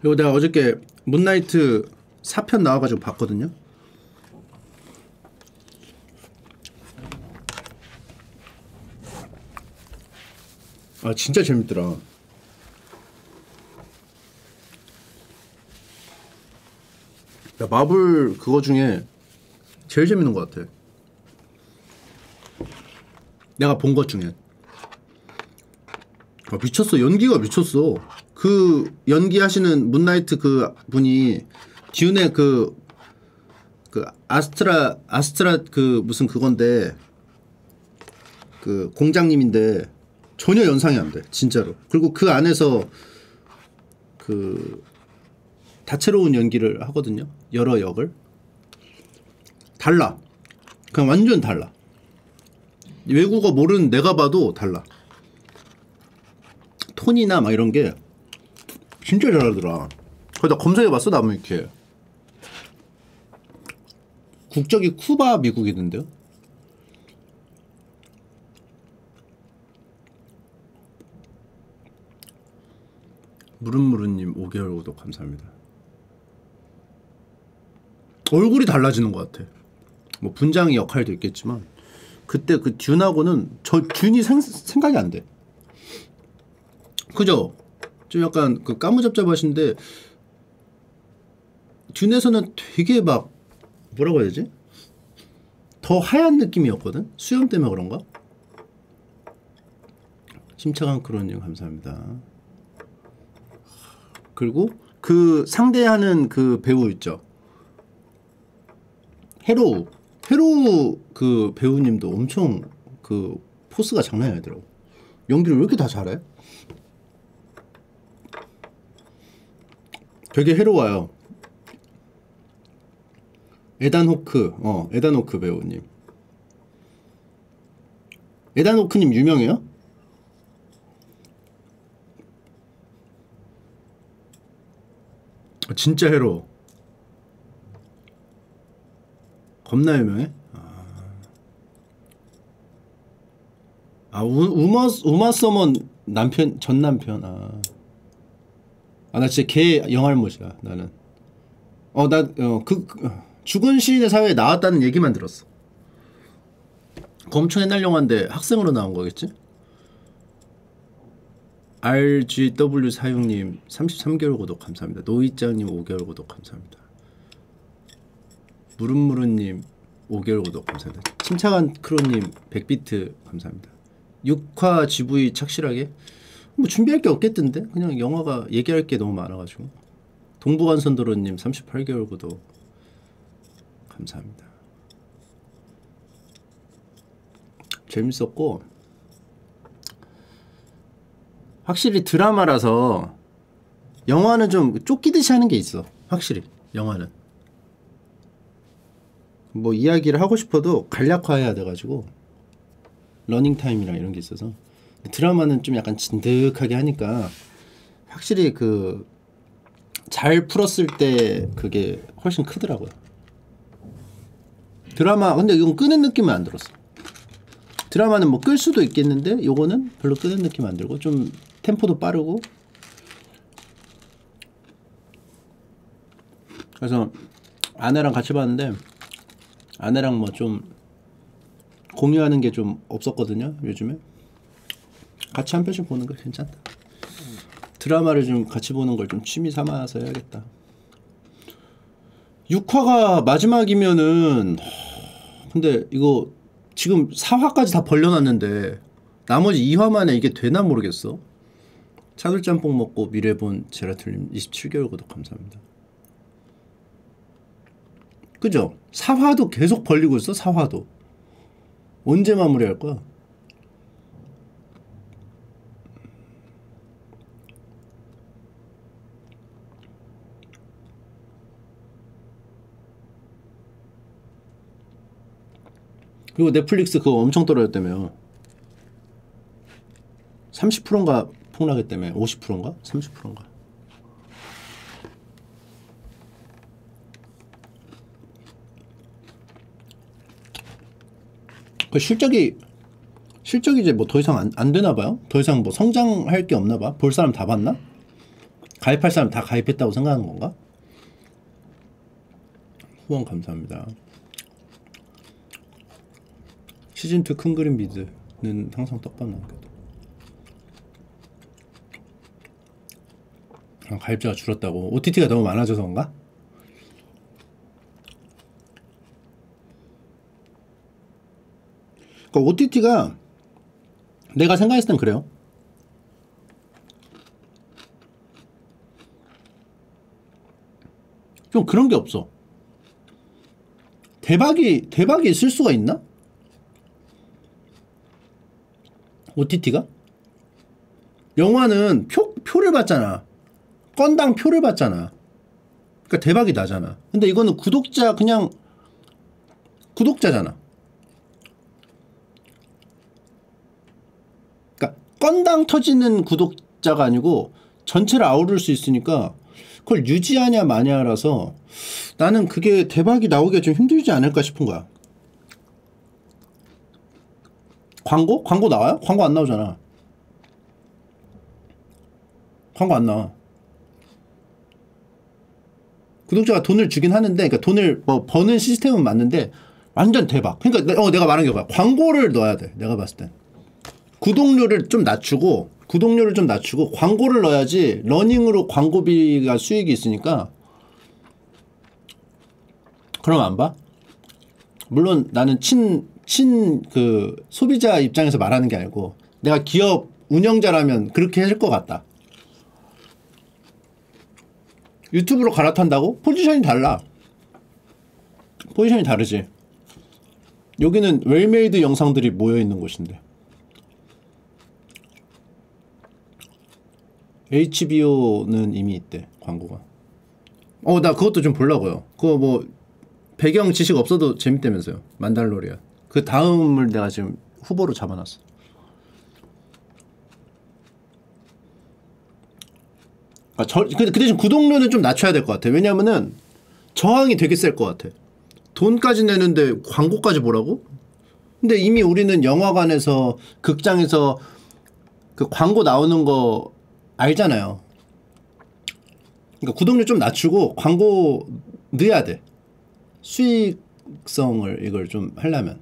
그리고 내가 어저께 문나이트 4편 나와가지고 봤거든요. 아 진짜 재밌더라. 야, 마블 그거 중에 제일 재밌는 것 같아. 내가 본 것 중에. 아, 미쳤어. 연기가 미쳤어. 그 연기하시는 문나이트 그 분이 듀네 그, 그 아스트라, 아스트라 그 무슨 그건데 그 공장님인데 전혀 연상이 안 돼. 진짜로. 그리고 그 안에서 그 다채로운 연기를 하거든요. 여러 역을. 달라. 그냥 완전 달라. 외국어 모르는 내가 봐도 달라. 톤이나 막 이런 게 진짜 잘하더라. 그래서 검색해봤어 나무 이렇게. 국적이 쿠바 미국이던데요? 무른무른님 5개월 구독 감사합니다. 얼굴이 달라지는 것 같아. 뭐 분장의 역할도 있겠지만 그때 그 듄하고는 저 듄이 생, 각이안 돼. 그죠? 좀 약간 그 까무잡잡하신데 듄에서는 되게 막 뭐라고 해야 되지? 더 하얀 느낌이었거든? 수염 때문에 그런가? 침착한 크로님 감사합니다. 그리고 그 상대하는 그 배우 있죠. 헤로우. 헤로우 그 배우님도 엄청 그 포스가 장난이 아니더라고. 연기를 왜 이렇게 다 잘해? 되게 해로워요. 에단 호크, 어, 에단 호크 배우님. 에단 호크님 유명해요? 아, 진짜 해로. 겁나 유명해? 아, 아 우, 우마 우마 서먼 남편 전 남편 아. 아 나 진짜 개 영할못이야 나는. 어 나 어그 그, 어, 죽은 시인의 사회에 나왔다는 얘기만 들었어. 검청 옛날 영화인데 학생으로 나온 거겠지? RGW 사육님 33개월 구독 감사합니다. 노이짱님 5개월 구독 감사합니다. 무른무른님 5개월 구독 감사합니다. 침착한 크로님 100비트 감사합니다. 6화 GV 착실하게 뭐 준비할 게 없겠던데? 그냥 영화가 얘기할 게 너무 많아가지고. 동부간선도로님 38개월 구독. 감사합니다. 재밌었고. 확실히 드라마라서 영화는 좀 쫓기듯이 하는 게 있어. 확실히 영화는. 뭐 이야기를 하고 싶어도 간략화해야 돼가지고 러닝 타임이랑 이런 게 있어서 드라마는 좀 약간 진득하게 하니까 확실히 그 잘 풀었을 때 그게 훨씬 크더라고요. 드라마 근데 이건 끄는 느낌은 안 들었어. 드라마는 뭐 끌 수도 있겠는데 요거는 별로 끄는 느낌 안 들고 좀 템포도 빠르고 그래서 아내랑 같이 봤는데 아내랑 뭐 좀 공유하는 게 좀 없었거든요 요즘에 같이 한 편씩 보는 거 괜찮다 드라마를 좀 같이 보는 걸 좀 취미 삼아서 해야겠다 6화가 마지막이면은 근데 이거 지금 4화까지 다 벌려놨는데 나머지 2화 만에 이게 되나 모르겠어 차돌짬뽕 먹고 미래 본 제라툴님 27개월 구독 감사합니다. 그죠? 사화도 계속 벌리고 있어 사화도 언제 마무리할 거야? 그리고 넷플릭스 그거 엄청 떨어졌다며 30%인가 폭락했 때문에 50%인가? 30%인가? 그 실적이 실적이 이제 뭐 더 이상 안, 안 되나 봐요. 더 이상 뭐 성장할 게 없나 봐. 볼 사람 다 봤나? 가입할 사람 다 가입했다고 생각하는 건가? 후원 감사합니다. 시즌2 큰 그림 미드는 항상 떡밥 남겨도 아, 가입자가 줄었다고 OTT가 너무 많아져서인가? 그러니까 OTT가 내가 생각했을 땐 그래요. 좀 그런 게 없어. 대박이 대박이 있을 수가 있나? OTT가? 영화는 표 표를 받잖아. 건당 표를 받잖아. 그러니까 대박이 나잖아. 근데 이거는 구독자 그냥 구독자잖아. 그러니까 건당 터지는 구독자가 아니고 전체를 아우를 수 있으니까 그걸 유지하냐 마냐라서 나는 그게 대박이 나오기가 좀 힘들지 않을까 싶은 거야. 광고? 광고 나와요? 광고 안 나오잖아. 광고 안 나와. 구독자가 돈을 주긴 하는데 그러니까 돈을 뭐 버는 시스템은 맞는데 완전 대박. 그러니까 내- 어 내가 말한 게 뭐야? 광고를 넣어야 돼. 내가 봤을 땐. 구독료를 좀 낮추고 구독료를 좀 낮추고 광고를 넣어야지 러닝으로 광고비가 수익이 있으니까 그럼 안 봐? 물론 나는 친 친그 소비자 입장에서 말하는 게 아니고 내가 기업 운영자라면 그렇게 할것 같다. 유튜브로 갈아탄다고? 포지션이 달라. 포지션이 다르지. 여기는 well-made 영상들이 모여 있는 곳인데. HBO는 이미 있대 광고가. 어 나 그것도 좀 보려고요. 그거 뭐 배경 지식 없어도 재밌다면서요. 만달로리안. 그 다음을 내가 지금 후보로 잡아놨어. 아, 저, 그, 그 대신 구독료는 좀 낮춰야 될 것 같아. 왜냐면은 저항이 되게 셀 것 같아. 돈까지 내는데 광고까지 보라고? 근데 이미 우리는 영화관에서 극장에서 그 광고 나오는 거 알잖아요. 그러니까 구독료 좀 낮추고 광고 넣어야 돼. 수익성을 이걸 좀 하려면.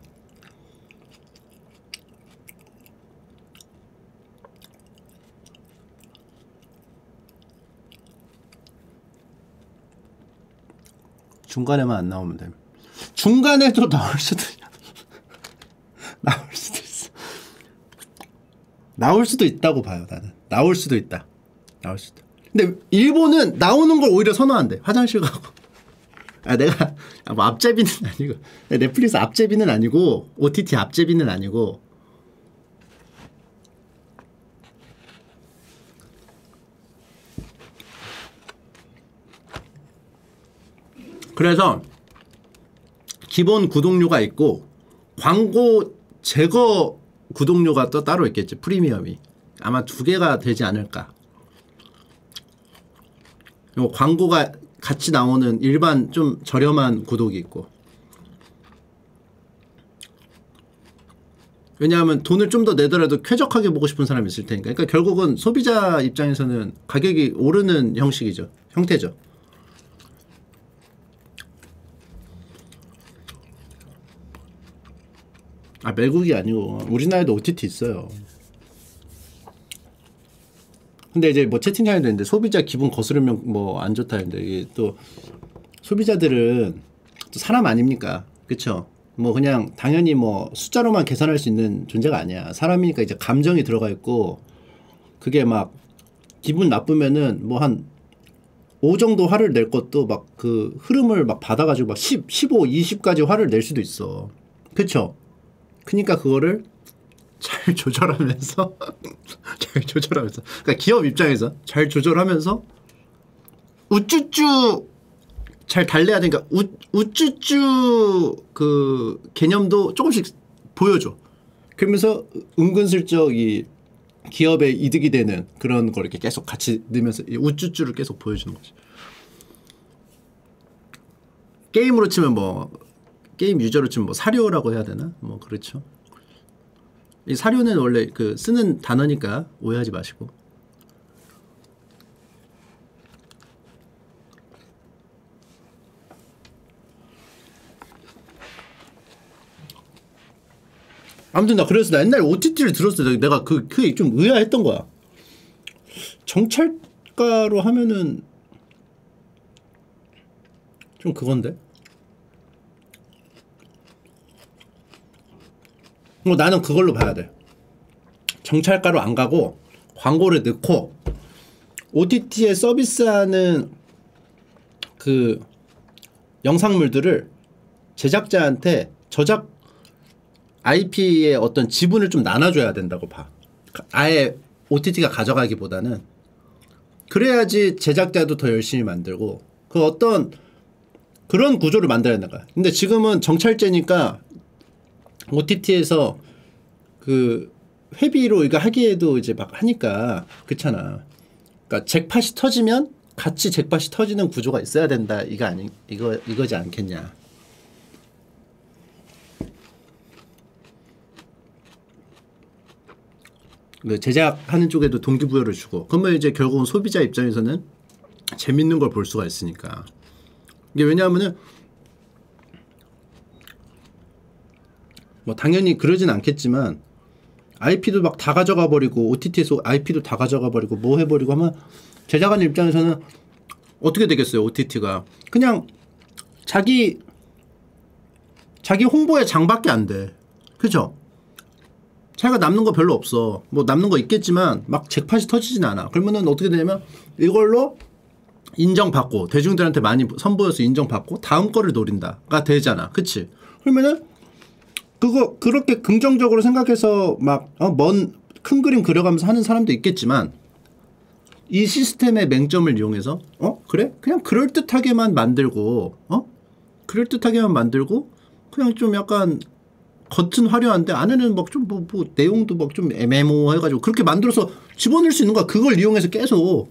중간에만 안 나오면 돼. 중간에도 나올 수도 나올 수도 있어. 나올 수도 있다고 봐요, 나는. 나올 수도 있다. 나올 수도. 근데 일본은 나오는 걸 오히려 선호한대. 화장실 가고. 아, 내가 아, 뭐 앞제비는 아니고 넷플릭스 앞제비는 아니고 OTT 앞제비는 아니고 그래서 기본 구독료가 있고 광고 제거 구독료가 또 따로 있겠지 프리미엄이. 아마 두 개가 되지 않을까. 그리고 광고가 같이 나오는 일반 좀 저렴한 구독이 있고. 왜냐하면 돈을 좀 더 내더라도 쾌적하게 보고 싶은 사람이 있을 테니까. 그러니까 결국은 소비자 입장에서는 가격이 오르는 형식이죠. 형태죠 아 외국이 아니고 우리나라에도 OTT 있어요. 근데 이제 뭐 채팅창에도 있는데 소비자 기분 거스르면 뭐 안 좋다 했는데 이게 또 소비자들은 또 사람 아닙니까? 그쵸? 뭐 그냥 당연히 뭐 숫자로만 계산할 수 있는 존재가 아니야. 사람이니까 이제 감정이 들어가 있고 그게 막 기분 나쁘면은 뭐 한 5 정도 화를 낼 것도 막 그 흐름을 막 받아가지고 막 10, 15, 20까지 화를 낼 수도 있어. 그쵸? 그러니까 그거를 잘 조절하면서 잘 조절하면서 그러니까 기업 입장에서 잘 조절하면서 우쭈쭈 잘 달래야 되니까 우, 우쭈쭈 그 개념도 조금씩 보여줘. 그러면서 은근슬쩍 이 기업에 이득이 되는 그런 걸 이렇게 계속 같이 넣으면서 이 우쭈쭈를 계속 보여주는 거지. 게임으로 치면 뭐 게임 유저로 치면 뭐 사료라고 해야 되나? 뭐 그렇죠. 이 사료는 원래 그 쓰는 단어니까 오해하지 마시고. 아무튼 나 그래서 나 옛날 OTT를 들었을 때 내가 그 그게 좀 의아했던 거야. 정찰가로 하면은 좀 그건데. 뭐 나는 그걸로 봐야 돼. 정찰가로 안 가고 광고를 넣고 OTT에 서비스하는 그 영상물들을 제작자한테 저작 IP의 어떤 지분을 좀 나눠줘야 된다고 봐. 아예 OTT가 가져가기보다는 그래야지 제작자도 더 열심히 만들고 그 어떤 그런 구조를 만들어야 거야. 근데 지금은 정찰제니까 OTT에서 그 회비로 이거 하기에도 이제 막 하니까 그렇잖아. 그러니까 잭팟이 터지면 같이 잭팟이 터지는 구조가 있어야 된다. 이거 아니 이거 이거지 않겠냐. 그 제작하는 쪽에도 동기부여를 주고 그러면 이제 결국은 소비자 입장에서는 재밌는 걸 볼 수가 있으니까 이게 왜냐하면은 뭐 당연히 그러진 않겠지만 IP도 막 다 가져가 버리고 OTT에서 IP도 다 가져가 버리고 뭐 해버리고 하면 제작하는 입장에서는 어떻게 되겠어요 OTT가 그냥 자기 자기 홍보의 장밖에 안 돼. 그죠? 자기가 남는 거 별로 없어. 뭐 남는 거 있겠지만 막 잭팟이 터지진 않아. 그러면은 어떻게 되냐면 이걸로 인정받고 대중들한테 많이 선보여서 인정받고 다음 거를 노린다가 되잖아. 그치? 그러면은 그거 그렇게 긍정적으로 생각해서 막먼큰 어, 그림 그려가면서 하는 사람도 있겠지만 이 시스템의 맹점을 이용해서 어 그래? 그냥 그럴 듯하게만 만들고 어? 그럴 듯하게만 만들고 그냥 좀 약간 겉은 화려한데 안에는 막 좀 뭐 뭐 내용도 막 좀 애매모호해가지고 그렇게 만들어서 집어넣을 수 있는 거야. 그걸 이용해서 계속.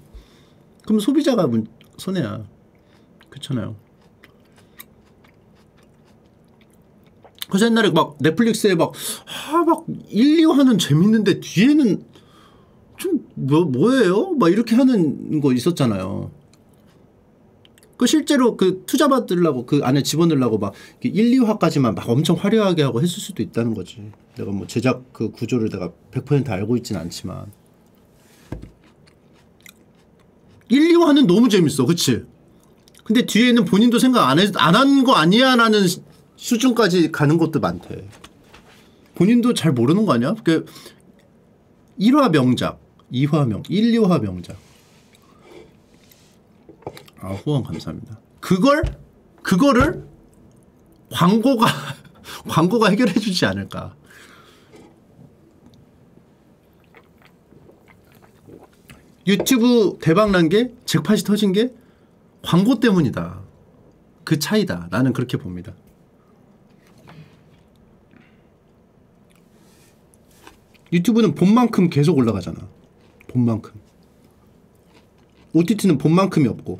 그럼 소비자가 손해야. 그렇잖아요. 그래서 옛날에 막 넷플릭스에 막, 아, 막 1, 2화 하는 재밌는데 뒤에는 좀 뭐, 뭐예요? 막 이렇게 하는 거 있었잖아요. 그 실제로 그 투자 받으려고 그 안에 집어넣으려고 막 1, 2화까지만 막 엄청 화려하게 하고 했을 수도 있다는 거지. 내가 뭐 제작 그 구조를 내가 100% 알고 있진 않지만. 1, 2화는 너무 재밌어. 그치? 근데 뒤에는 본인도 생각 안, 안 한 거 아니야? 라는 수준까지 가는 것도 많대. 본인도 잘 모르는 거 아니야? 그 1화 명작, 2화 명, 1, 2화 명작. 아, 후원 감사합니다. 그걸 그거를 광고가 광고가 해결해 주지 않을까. 유튜브 대박 난 게 잭팟이 터진 게 광고 때문이다. 그 차이다. 나는 그렇게 봅니다. 유튜브는 본만큼 계속 올라가잖아. 본만큼. OTT는 본만큼이 없고.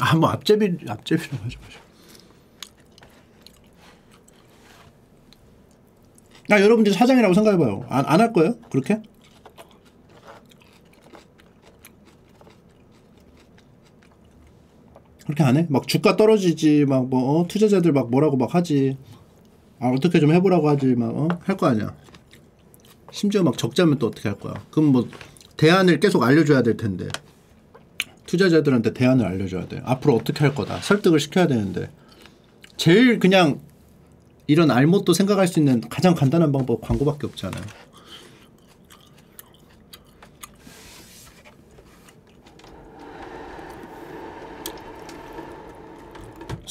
아, 뭐 앞제비 앞제비라고 하지 마죠. 나 여러분들 사장이라고 생각해봐요. 안 안 할 거예요? 그렇게? 그렇게 안 해? 막 주가 떨어지지 막 뭐 어? 투자자들 막 뭐라고 막 하지. 아 어떻게 좀 해보라고 하지 막할 거 아니야. 심지어 막 적자면 또 어떻게 할 거야? 그럼 뭐 대안을 계속 알려줘야 될 텐데. 투자자들한테 대안을 알려줘야 돼. 앞으로 어떻게 할 거다. 설득을 시켜야 되는데. 제일 그냥 이런 알못도 생각할 수 있는 가장 간단한 방법 광고밖에 없잖아요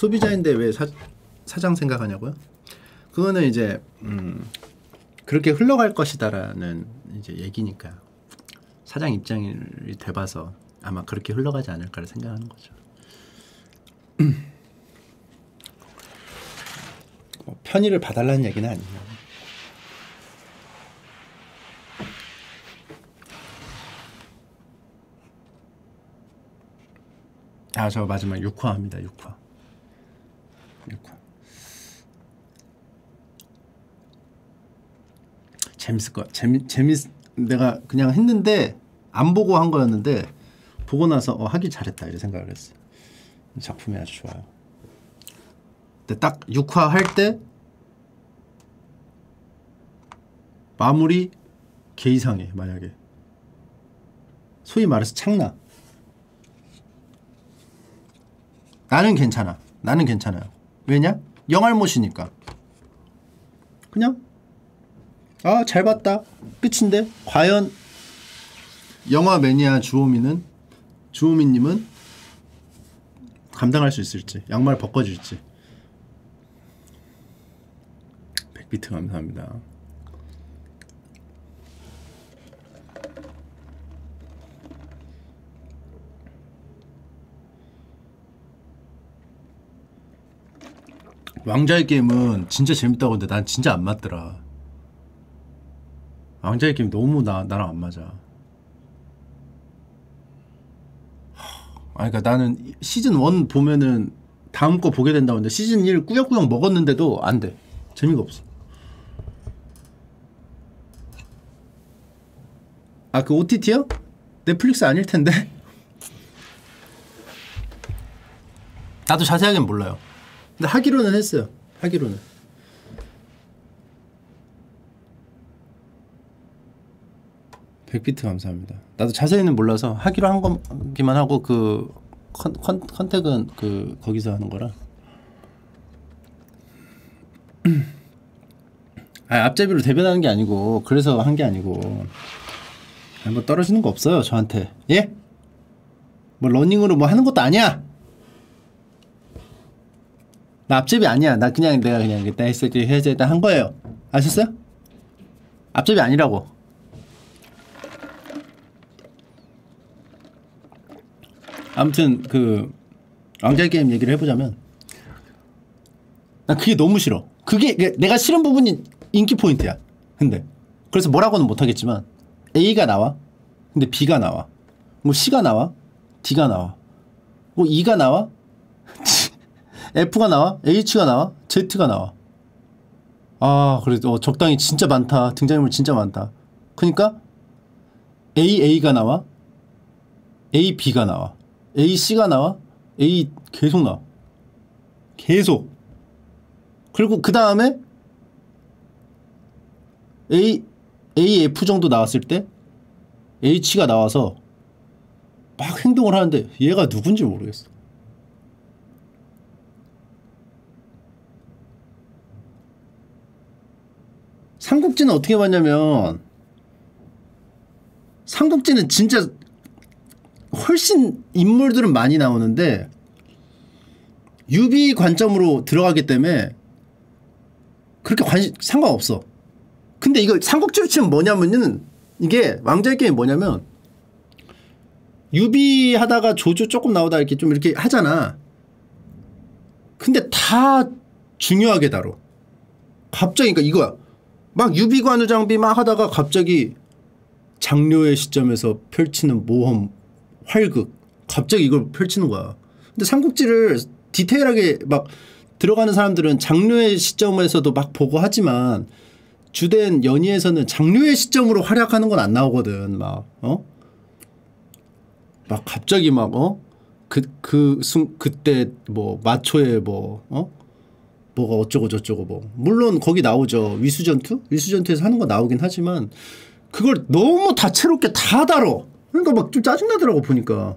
소비자인데 왜 사, 사장 생각하냐고요? 그거는 이제 음, 그렇게 흘러갈 것이다라는 이제 얘기니까 사장 입장이 돼봐서 아마 그렇게 흘러가지 않을까를 생각하는 거죠. 뭐 편의를 봐달라는 얘기는 아니에요. 아, 저 마지막 6화입니다. 6화. 재밌을 거 재미 재밌 내가 그냥 했는데 안 보고 한 거였는데 보고 나서 어 하기 잘했다 이런 생각을 했어. 작품이 아주 좋아요. 근데 딱 6화 할 때 마무리 개 이상해 만약에. 소위 말해서 창나. 나는 괜찮아. 나는 괜찮아요 왜냐 영알못이니까 그냥 아, 잘 봤다. 끝인데? 과연 영화 매니아 주호미는 주호미님은 감당할 수 있을지 양말 벗겨줄지 백비트 감사합니다. 왕자의 게임은 진짜 재밌다고 근데 난 진짜 안 맞더라. 왕자의 게임 너무 나, 나랑 안 맞아. 아, 그니까 나는 시즌 1 보면은 다음 거 보게 된다고 하는데 시즌 1 꾸역꾸역 먹었는데도 안 돼. 재미가 없어. 아 그 OTT요? 넷플릭스 아닐 텐데. 나도 자세하게는 몰라요. 근데 하기로는 했어요. 하기로는. 백비트 감사합니다. 나도 자세히는 몰라서 하기로 한 거기만 하고 그 con, con, contact은 그 거기서 하는 거라. 아, 앞잡이로 대변하는 게 아니고 그래서 한 게 아니고 아니, 뭐 떨어지는 거 없어요 저한테 예? 뭐 러닝으로 뭐 하는 것도 아니야 나 앞제비 아니야. 나 그냥 내가 그냥 그때 했을 때 일단 한 거예요. 아셨어요? 앞제비 아니라고. 아무튼 그 왕자의 게임 얘기를 해보자면 난 그게 너무 싫어. 그게 내가 싫은 부분이 인기 포인트야. 근데 그래서 뭐라고는 못하겠지만 A가 나와. 근데 B가 나와. 뭐 C가 나와. D가 나와. 뭐 E가 나와 F가 나와? H가 나와? Z가 나와? 아 그래도 어, 적당히 진짜 많다. 등장인물 진짜 많다. 그니까 AA가 나와? AB가 나와? AC가 나와? A 계속 나와. 계속. 그리고 그 다음에 A, AF 정도 나왔을 때 H가 나와서 막 행동을 하는데 얘가 누군지 모르겠어 삼국지는 어떻게 봤냐면 삼국지는 진짜 훨씬 인물들은 많이 나오는데 유비 관점으로 들어가기 때문에 그렇게 관심 상관없어. 근데 이거 삼국지로 치면 뭐냐면은 이게 왕좌의 게임 뭐냐면 유비 하다가 조조 조금 나오다 이렇게 좀 이렇게 하잖아. 근데 다 중요하게 다뤄. 갑자기 그러니까 이거야. 막 유비관우 장비 막 하다가 갑자기 장료의 시점에서 펼치는 모험 활극 갑자기 이걸 펼치는 거야. 근데 삼국지를 디테일하게 막 들어가는 사람들은 장르의 시점에서도 막 보고 하지만 주된 연희에서는 장르의 시점으로 활약하는 건 안 나오거든. 막 어? 막 갑자기 막 어? 그, 그, 순, 그때 뭐, 마초에 뭐, 어? 뭐가 어쩌고 저쩌고 뭐. 물론 거기 나오죠. 위수전투? 위수전투에서 하는 거 나오긴 하지만 그걸 너무 다채롭게 다 다뤄. 그러니까 막 좀 짜증나더라고 보니까.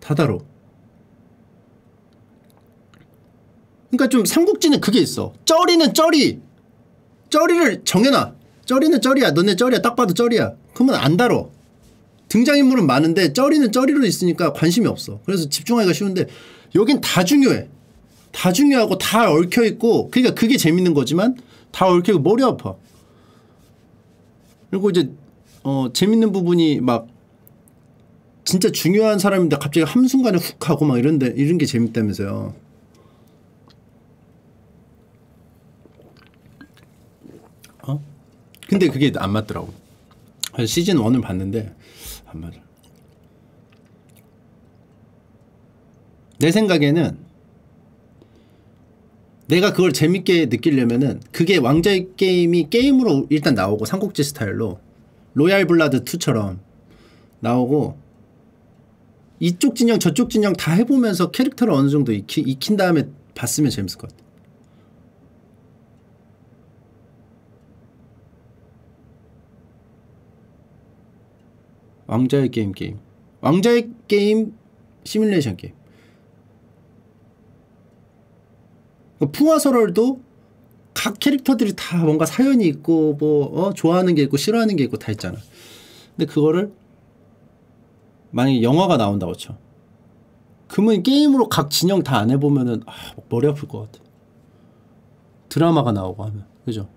다 다뤄. 그러니까 좀 삼국지는 그게 있어. 쩌리는 쩌리. 쩌리를 정해놔. 쩌리는 쩌리야. 너네 쩌리야. 딱 봐도 쩌리야. 그러면 안 다뤄. 등장인물은 많은데 쩌리는 쩌리로 있으니까 관심이 없어. 그래서 집중하기가 쉬운데 여긴 다 중요해. 다 중요하고 다 얽혀 있고 그러니까 그게 재밌는 거지만 다 얽혀 있고 머리 아파. 그리고 이제 어 재밌는 부분이 막 진짜 중요한 사람인데 갑자기 한순간에 훅 하고 막 이런데 이런 게 재밌다면서요. 어? 근데 그게 안 맞더라고. 시즌 1을 봤는데 안 맞아. 내 생각에는 내가 그걸 재밌게 느끼려면은 그게 왕자의 게임이 게임으로 일단 나오고 삼국지 스타일로 Royal Blood 2처럼 나오고 이쪽 진영 저쪽 진영 다 해보면서 캐릭터를 어느 정도 익히, 익힌 다음에 봤으면 재밌을 것 같아. 왕좌의 게임 게임 왕좌의 게임 시뮬레이션 게임 그러니까 풍화설월도 각 캐릭터들이 다 뭔가 사연이 있고 뭐 어, 좋아하는 게 있고 싫어하는 게 있고 다 있잖아. 근데 그거를 만약에 영화가 나온다고 쳐. 그러면 게임으로 각 진영 다 안 해보면은 아, 머리 아플 것 같아. 드라마가 나오고 하면. 그죠?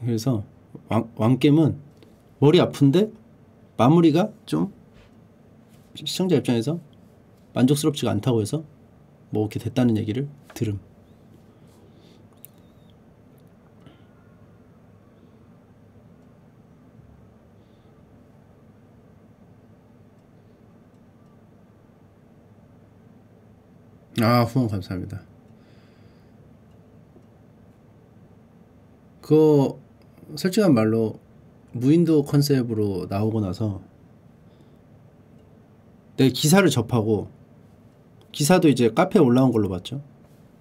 그래서 왕, 왕겜은 머리 아픈데 마무리가 좀 시청자 입장에서 만족스럽지가 않다고 해서 뭐 이렇게 됐다는 얘기를 들음. 아 후원 감사합니다. 그 솔직한 말로 무인도 컨셉으로 나오고 나서 내 기사를 접하고 기사도 이제 카페에 올라온 걸로 봤죠.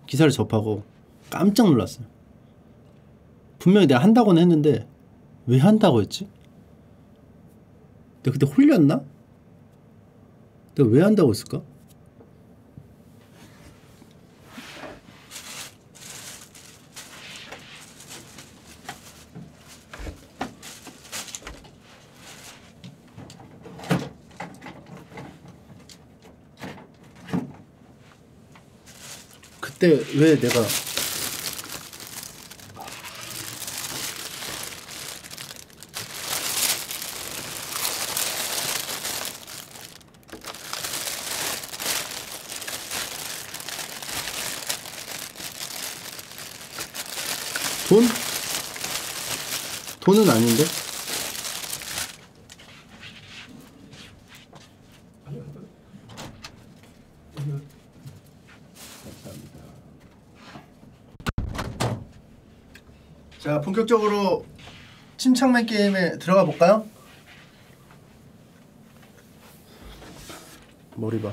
기사를 접하고 깜짝 놀랐어요. 분명히 내가 한다고는 했는데 왜 한다고 했지? 내가 그때 홀렸나? 내가 왜 한다고 했을까? 그때 왜 내가 돈? 돈은 아닌데? 자, 본격적으로 침착맨 게임에 들어가 볼까요? 머리 봐.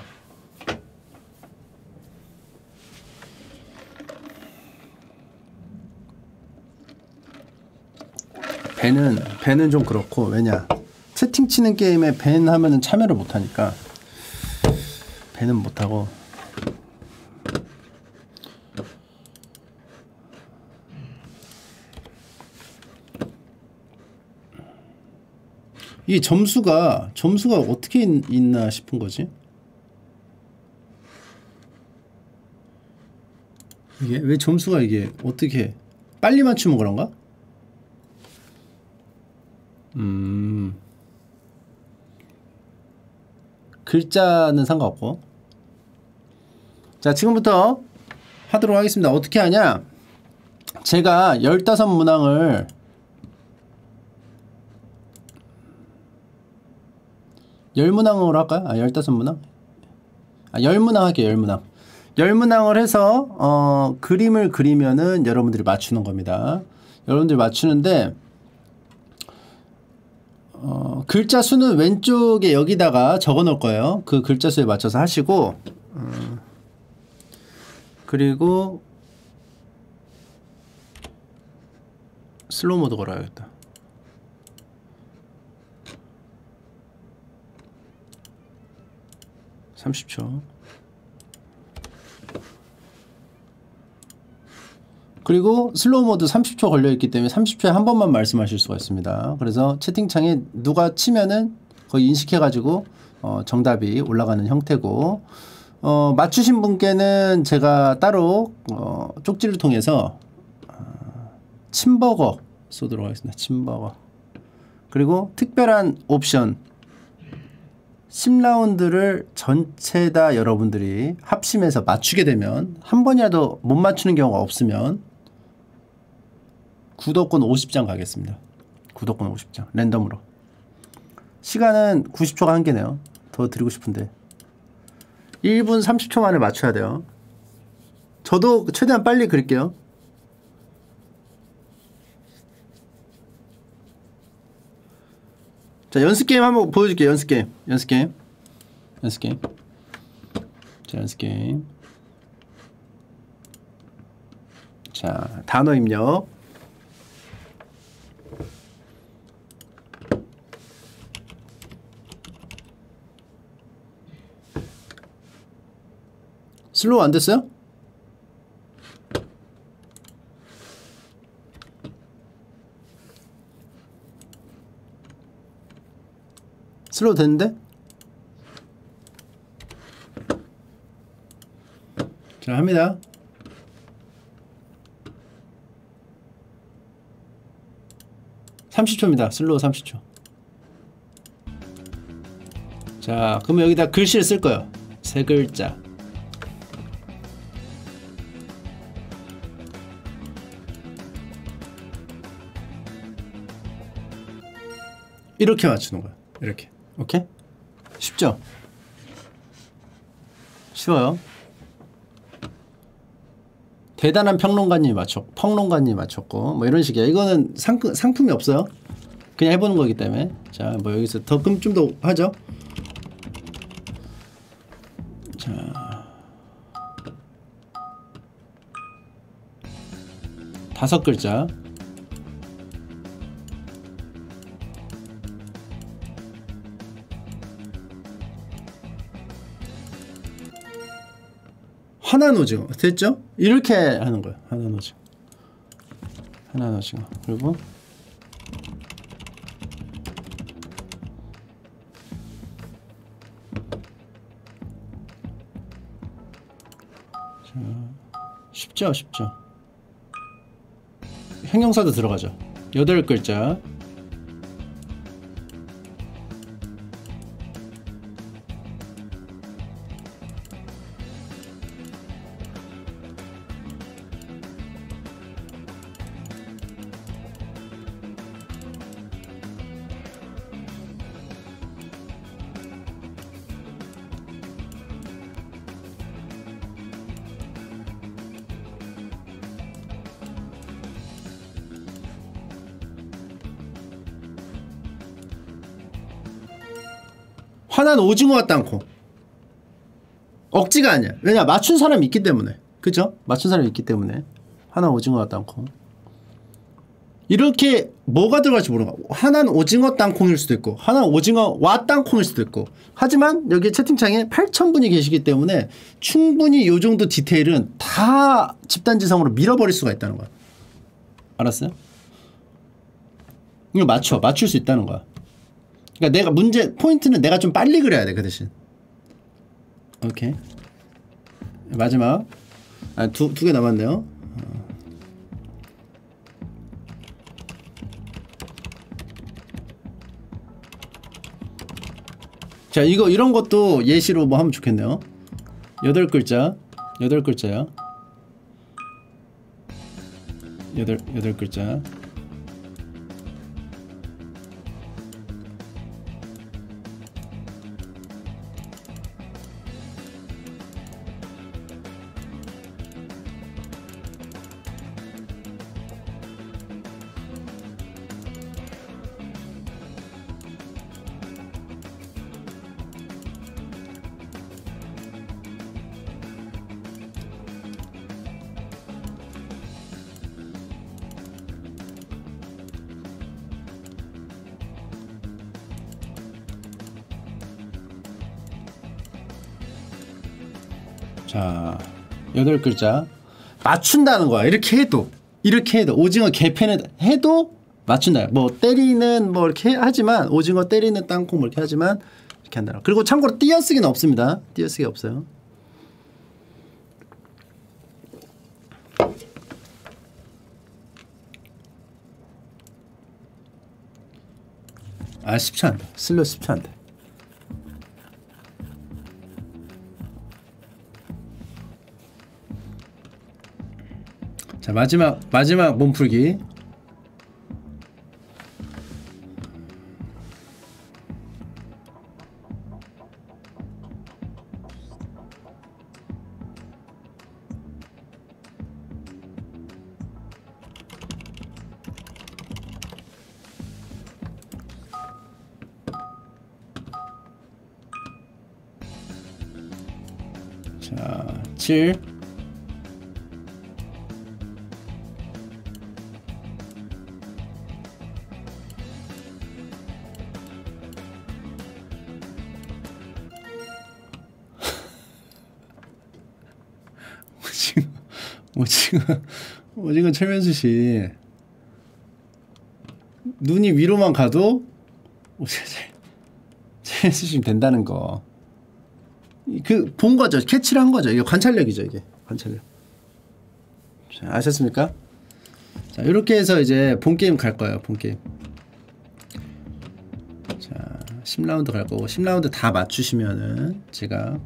밴은 밴은 좀 그렇고 왜냐 채팅 치는 게임에 밴 하면은 참여를 못 하니까 밴은 못 하고 이 점수가 점수가 어떻게 있, 있나 싶은 거지 이게 왜 점수가 이게 어떻게 빨리 맞추면 그런가? 음. 글자는 상관없고. 자, 지금부터 하도록 하겠습니다. 어떻게 하냐? 제가 15문항을 열문항으로 할까요? 아, 15문항? 아, 열문항 할게요, 열문항. 열문항을 해서, 어, 그림을 그리면은 여러분들이 맞추는 겁니다. 여러분들이 맞추는데, 어, 글자 수는 왼쪽에 여기다가 적어 놓을 거예요. 그 글자 수에 맞춰서 하시고, 어, 그리고 slow mode 걸어야겠다. 삼십 초 그리고 slow mode 30초 걸려 있기 때문에 30초에 한 번만 말씀하실 수가 있습니다. 그래서 채팅창에 누가 치면은 거의 인식해 가지고 어 정답이 올라가는 형태고 어 맞추신 분께는 제가 따로 어 쪽지를 통해서 어 침버거 쏘도록 하겠습니다. 침버거. 그리고 특별한 옵션 10라운드를 전체 다 여러분들이 합심해서 맞추게 되면 한 번이라도 못 맞추는 경우가 없으면 구독권 50장 가겠습니다. 구독권 50장 랜덤으로. 시간은 90초가 한계네요. 더 드리고 싶은데 1분 30초 만에 맞춰야 돼요. 저도 최대한 빨리 그릴게요. 자 연습 게임 한번 보여줄게요. 연습 게임. 연습 게임. 연습 게임. 자 연습 게임. 자 단어 입력. slow 안 됐어요? 슬로우 됐는데? 자 합니다 (30초입니다) 슬로우 (30초) 자 그러면 여기다 글씨를 쓸 거예요 세 글자 이렇게 맞추는 거야. 이렇게. 오케이? 쉽죠? 쉬워요. 대단한 평론가님이 맞췄, 평론가님이 맞췄고 뭐 이런 식이야. 이거는 상품 상품이 없어요. 그냥 해보는 거기 때문에 자 뭐 여기서 더 그럼 좀더 하죠. 자 다섯 글자. 하나는 오징어 됐죠? 이렇게 하는 거예요. 하나는 오징어. 하나는 오징어. 그리고 자, 쉽죠, 쉽죠. 형용사도 들어가죠. 여덟 글자. 화난 오징어와 땅콩. 억지가 아니야. 왜냐 맞춘 사람이 있기 때문에. 그죠? 맞춘 사람이 있기 때문에. 화난 오징어와 땅콩. 이렇게 뭐가 들어갈지 모르는 거야. 하나는 오징어 땅콩일 수도 있고 하나는 오징어 와 땅콩일 수도 있고 하지만 여기 채팅창에 8,000분이 계시기 때문에 충분히 요 정도 디테일은 다 집단지성으로 밀어버릴 수가 있다는 거야. 알았어요? 이거 맞춰. 맞출 수 있다는 거야. 그러니까 내가 문제 포인트는 내가 좀 빨리 그려야 돼 그 대신. 오케이. 마지막 아, 두 두 개 남았네요. 자 이거 이런 것도 예시로 뭐 하면 좋겠네요. 여덟 글자 여덟 글자야. 여덟 여덟 글자. 자, 여덟 글자. 맞춘다는 거야. 이렇게 해도. 이렇게 해도. 오징어 개편에 해도 맞춘다. 뭐, 때리는 뭐 이렇게 하지만, 오징어 때리는 땅콩 뭐 이렇게 하지만, 이렇게 한다. 그리고 참고로 띄어쓰기는 없습니다. 띄어쓰기 없어요. 아, 쉽지 않다. 슬로 쉽지 않다. 마지막 마지막 몸풀기. 자, 7 오징어, 오징어, 오징어 최면수 씨. 눈이 위로만 가도 최- 최면수 씨 된다는 거. 그 본 거죠. 캐치를 한 거죠. 이게 관찰력이죠. 이게 관찰력. 자, 아셨습니까? 자, 이렇게 해서 이제 본 게임 갈 거예요. 본 게임. 자, 10라운드 갈 거고 10라운드 다 맞추시면은 제가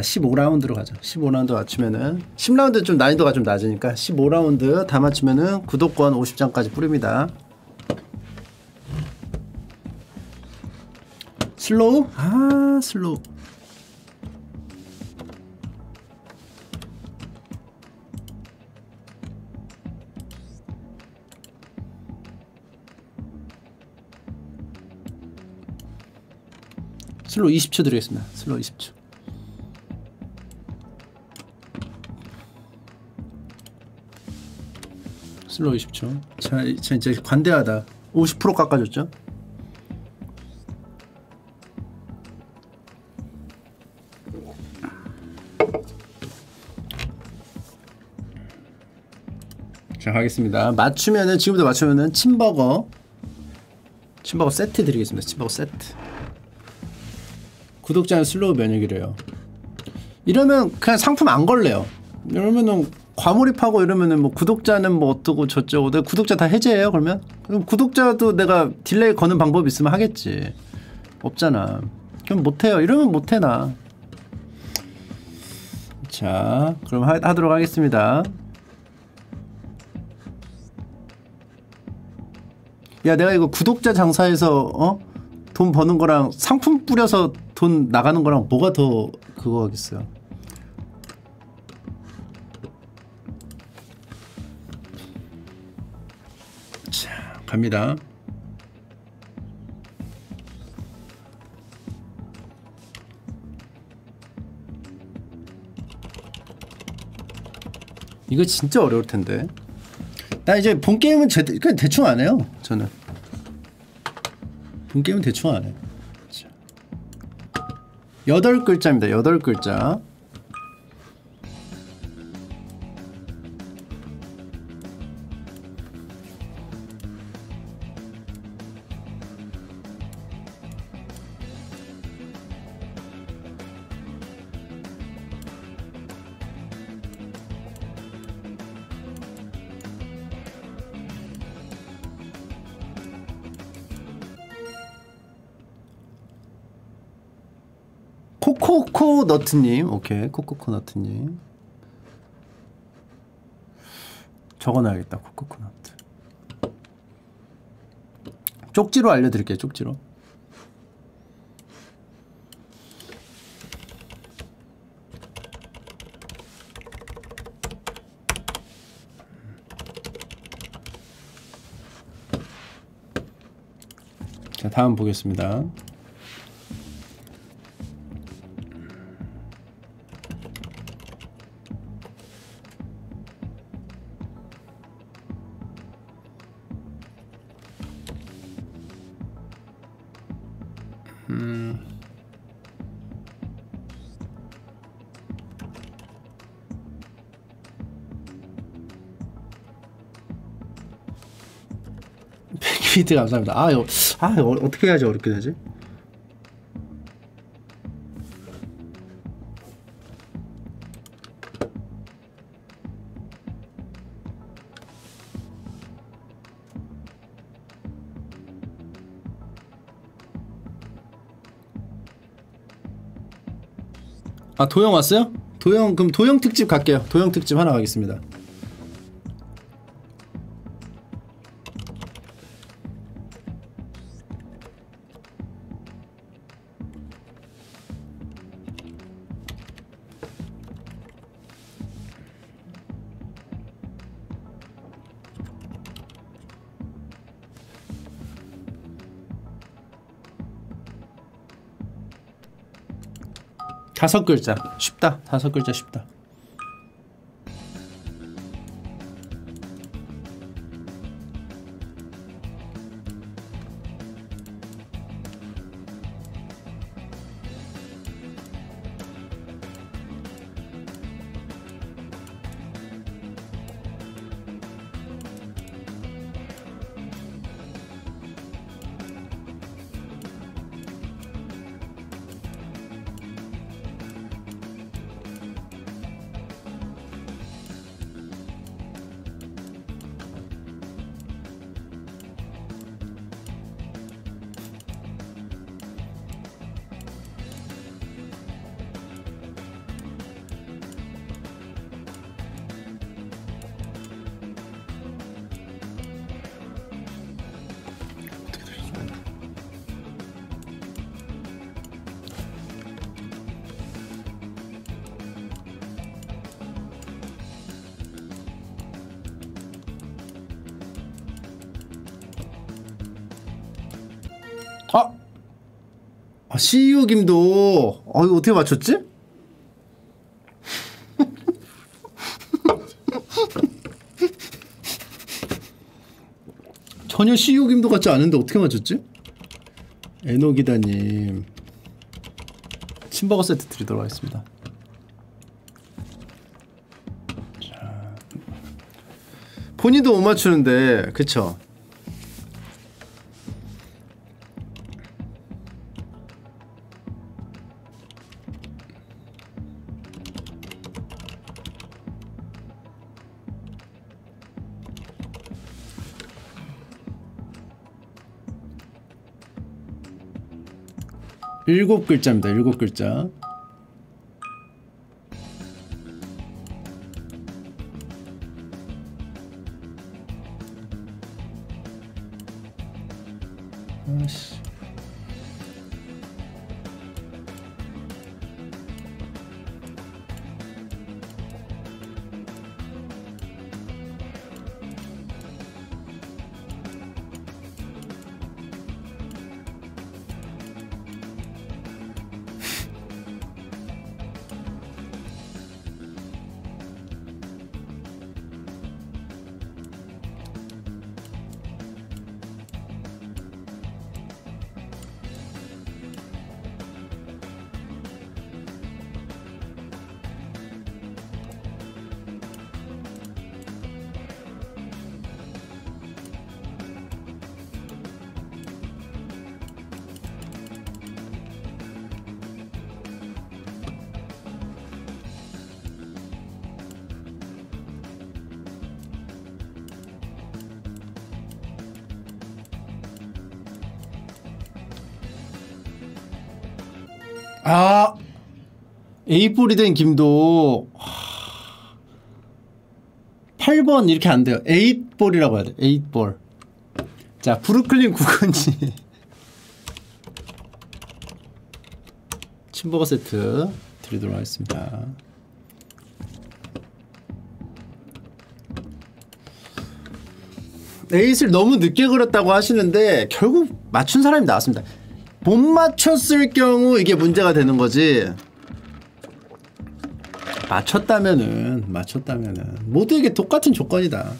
15라운드로 가죠. 15라운드 맞추면은 10라운드 좀 난이도가 좀 낮으니까 15라운드 다 맞추면은 구독권 50장까지 뿌립니다. 슬로우? 아 슬로우 슬로우 20초 드리겠습니다. 슬로우 20초 슬로우 20초. 자, 자 이제 관대하다. 50% 깎아줬죠? 자 가겠습니다. 맞추면은 지금부터 맞추면은 침버거 침버거 세트 드리겠습니다. 침버거 세트. 구독자는 슬로우 면역이래요. 이러면 그냥 상품 안 걸래요. 이러면은 과몰입하고 이러면은 뭐 구독자는 뭐 어떠고 저쩌고 내가 구독자 다 해제해요 그러면? 그럼 구독자도 내가 delay 거는 방법 있으면 하겠지. 없잖아. 그럼 못해요. 이러면 못해 나. 자 그럼 하, 하도록 하겠습니다. 야 내가 이거 구독자 장사해서 어? 돈 버는 거랑 상품 뿌려서 돈 나가는 거랑 뭐가 더 그거 하겠어요 갑니다 이거 진짜 어려울 텐데 나 이제 본 게임은 제, 그냥 대충 안 해요. 저는 본 게임은 대충 안 해. 여덟 글자입니다. 여덟 글자. 코코코너트님 오케이. 코코코너트님. 적어놔야겠다 코코코너트 쪽지로 알려드릴게요 쪽지로. 자 다음 보겠습니다 비트 감사합니다. 아 이거 아 이거 어떻게 해야지 어렵게 되지? 아 도영 왔어요? 도영 그럼 도영 특집 갈게요. 도영 특집 하나 가겠습니다. 다섯 글자. 쉽다. 다섯 글자 쉽다 김도 어 이거 어떻게 맞췄지? 전혀 CEO 김도 같지 않은데 어떻게 맞췄지? 에노기다님 침버거 세트 드리도록 하겠습니다. 자, 본인도 못 맞추는데 그쵸? 일곱 글자입니다. 일곱 글자. 볼이 된 김도 8번 이렇게 안 돼요. 8볼이라고 해야 돼. 8볼. 자, 브루클린 구건지 침버거 세트 드리도록 하겠습니다. 에잇을 너무 늦게 그렸다고 하시는데 결국 맞춘 사람이 나왔습니다. 못 맞췄을 경우 이게 문제가 되는 거지. 맞췄다면은 맞췄다면은 모두에게 똑같은 조건이다.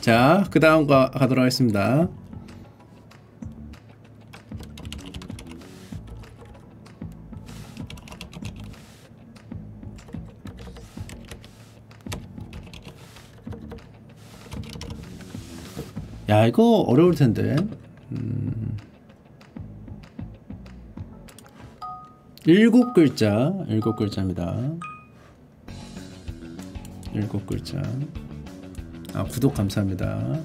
자, 그 다음 가, 가도록 하겠습니다. 야, 이거 어려울 텐데. 음. 일곱 글자, 일곱 글자입니다. 일곱 글자. 아, 구독 감사합니다.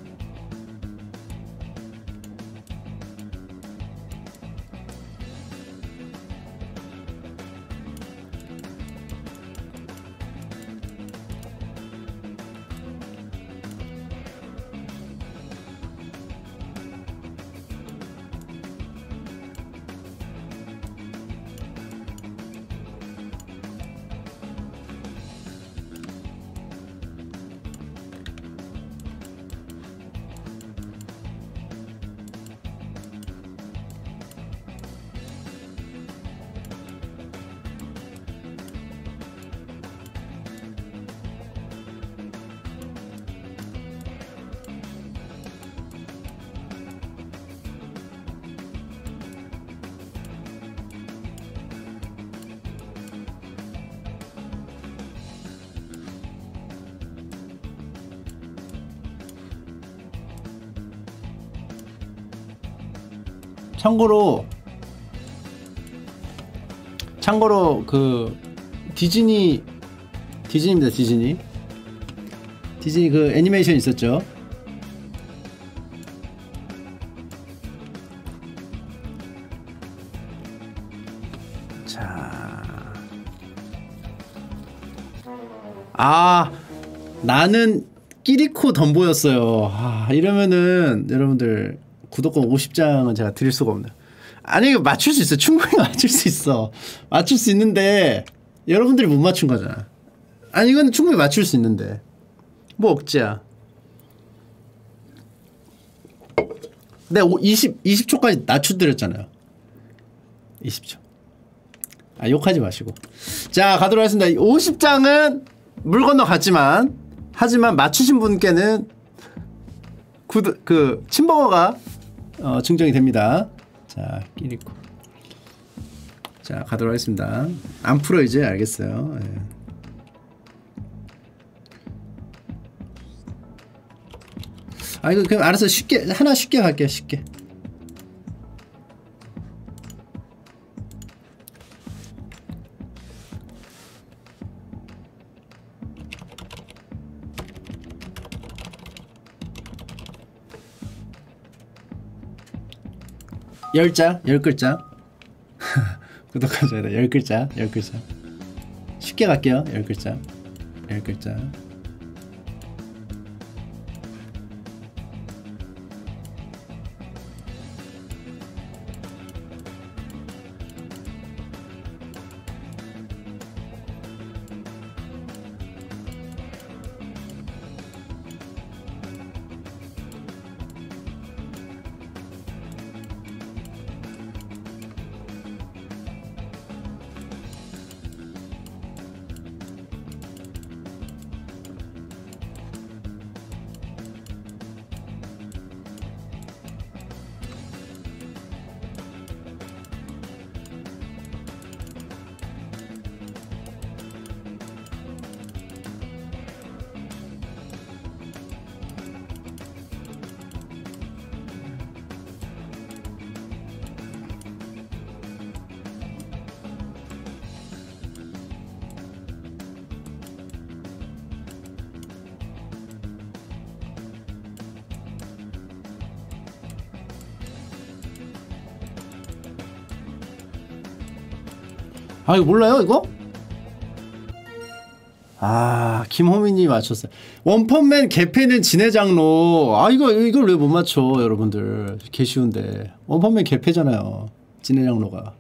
참고로 참고로 그 디즈니 디즈니입니다 디즈니. 디즈니 그 애니메이션 있었죠? 자. 아 나는 끼리코 덤보였어요. 아 이러면은 여러분들 구독권 50장은 제가 드릴 수가 없네요. 아니 맞출 수 있어. 충분히 맞출 수 있어. 맞출 수 있는데 여러분들이 못 맞춘 거잖아. 아니 이건 충분히 맞출 수 있는데 뭐 억지야. 내가 20 20초까지 낮춰드렸잖아요. 20초. 아 욕하지 마시고. 자 가도록 하겠습니다. 50장은 물 건너 갔지만 하지만 맞추신 분께는 구드, 그 침버거가 어, 증정이 됩니다. 자 끼리코. 자 가도록 하겠습니다. 안 풀어 이제 알겠어요. 예. 아 이거 그냥 알아서 쉽게 하나 쉽게 갈게요 쉽게. 열자 열 글자. 구독하셔야 돼 열 글자 열 글자. 쉽게 갈게요. 열 글자 열 글자 아 이거 몰라요 이거? 아 김호민이 맞췄어요. 원펀맨 개패는 진해 장로. 아 이거 이걸 왜 못 맞춰 여러분들? 개 쉬운데. 원펀맨 개패잖아요 진해 장로가.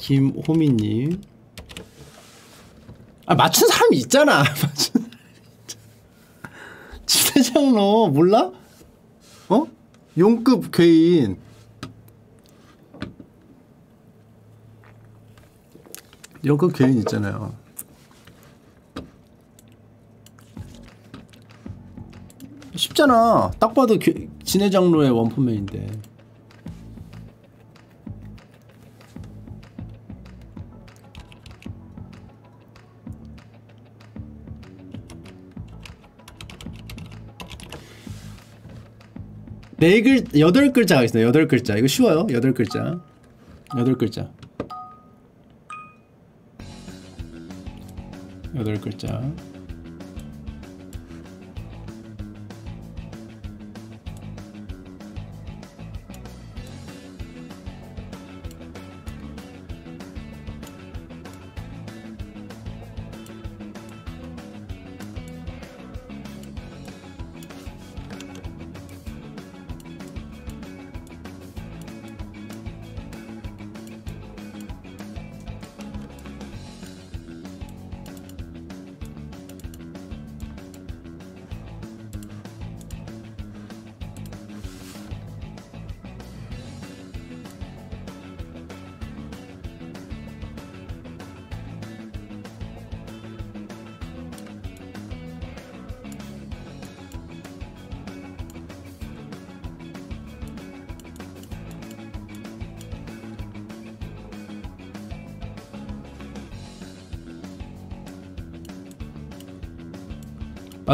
김호민님. 아 맞춘 사람이 있잖아. 맞춘 진해 장로 몰라? 어? 용급 괴인 이런 개인 있잖아요. 쉽잖아. 딱 봐도 개, 진해 장로의 원펀맨인데. 네 글, 여덟 글자 가겠습니다. 여덟 글자. 이거 쉬워요. 여덟 글자. 여덟 글자. 글자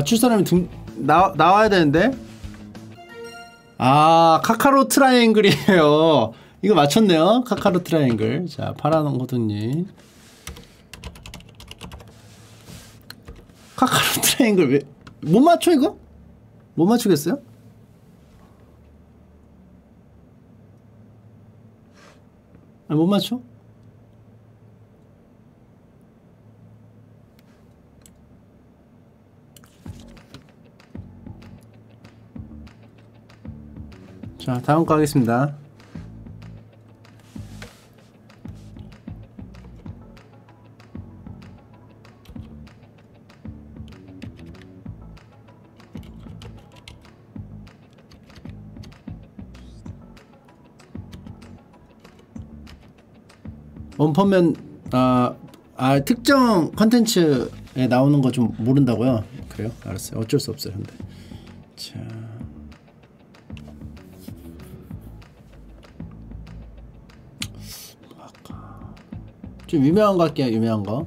맞출 사람이 등, 나, 나와야 되는데 아 카카로 트라이앵글이에요 이거 맞췄네요 카카로 트라이앵글 자 파란 호두님 카카로 트라이앵글 왜 못 맞춰 이거? 못 맞추겠어요? 아, 못 맞춰? 자 다음 거 하겠습니다 원펀맨 아, 아 특정 컨텐츠에 나오는 거 좀 모른다고요? 그래요? 알았어요. 어쩔 수 없어요. 근데. 좀 유명한 거 할게요. 유명한 거.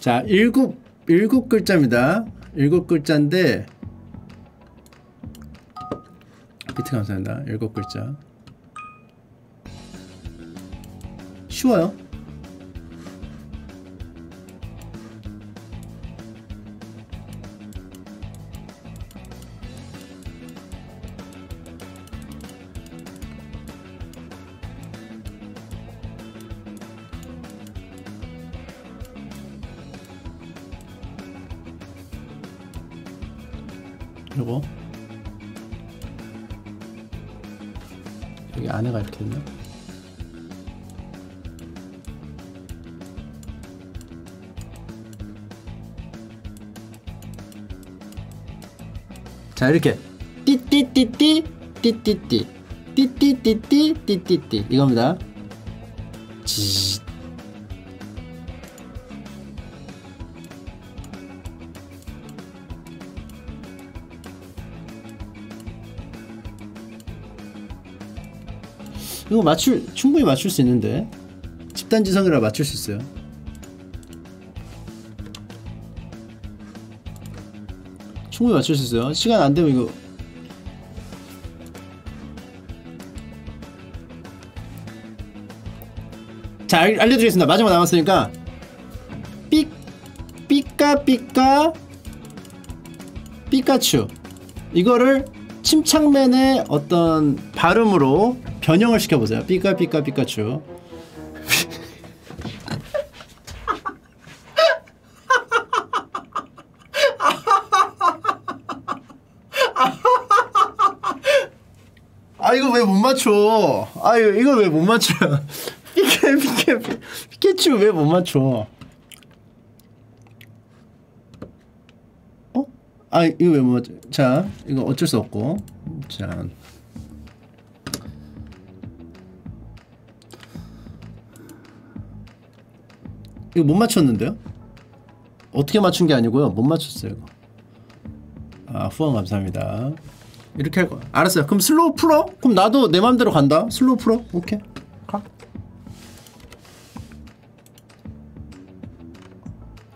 자, 일곱 일곱 글자입니다. 일곱 글자인데 비트 감사합니다. 일곱 글자. 쉬워요. 여기 안에가 이렇게 있나? 자 이렇게 띠띠띠띠 띠띠띠 띠띠띠띠 띠띠띠 이겁니다 지 이거 맞출 충분히 맞출 수 있는데 집단지성이라 맞출 수 있어요. 충분히 맞출 수 있어요. 시간 안 되면 이거 자 알, 알려드리겠습니다. 마지막 남았으니까 삐 삐까 삐까 삐까츄 이거를 침착맨의 어떤 발음으로 변형을 시켜보세요. 삐까 삐까 삐까츄. 아 이거 왜 못 맞춰? 아 이거 이거 왜 못 맞춰? 삐까 삐까 삐까츄 왜 못 맞춰? 어? 아 이거 왜 못 맞춰? 자 이거 어쩔 수 없고 자. 이거 못 맞췄는데요? 어떻게 맞춘 게 아니고요. 못 맞췄어요. 이거. 아 후원 감사합니다. 이렇게 할 거야. 알았어요. 그럼 slow 풀어? 그럼 나도 내 맘대로 간다. slow 풀어. 오케이. 가.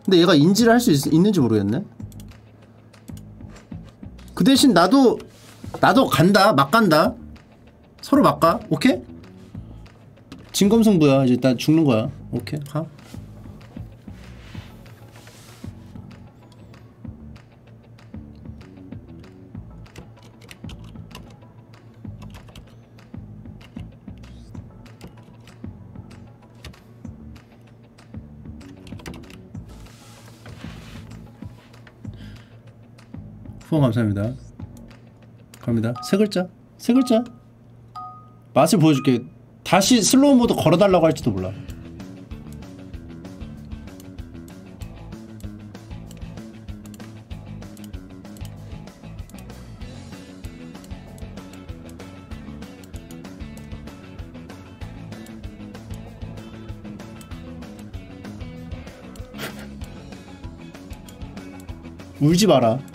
근데 얘가 인지를 할 수 있는지 모르겠네. 그 대신 나도 나도 간다. 막 간다. 서로 막 가. 오케이? 진검승부야. 이제 나 죽는 거야. 오케이. 가. 감사합니다. 갑니다. 세 글자. 세 글자. 맛을 보여줄게. 다시 슬로우 모드 걸어달라고 할지도 몰라. 울지 마라.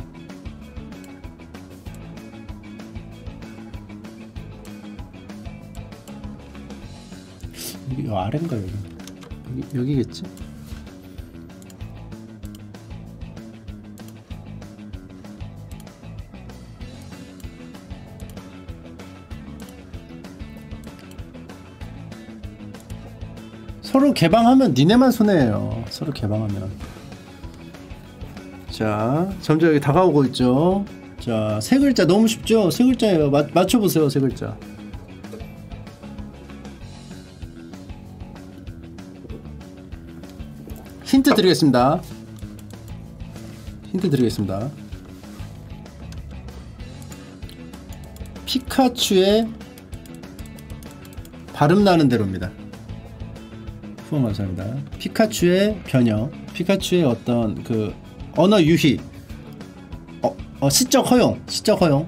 아래인가 여기? 여기 여기겠지? 서로 개방하면 니네만 손해예요. 서로 개방하면. 자, 점점 여기 다가오고 있죠. 자, 세 글자 너무 쉽죠? 세 글자예요. 맞, 맞춰보세요, 세 글자. 드리겠습니다. 힌트 드리겠습니다. 피카츄의 발음 나는 대로입니다. 후원 감사합니다. 피카츄의 변형, 피카츄의 어떤 그 언어 유희, 어, 어 시적 허용, 시적 허용,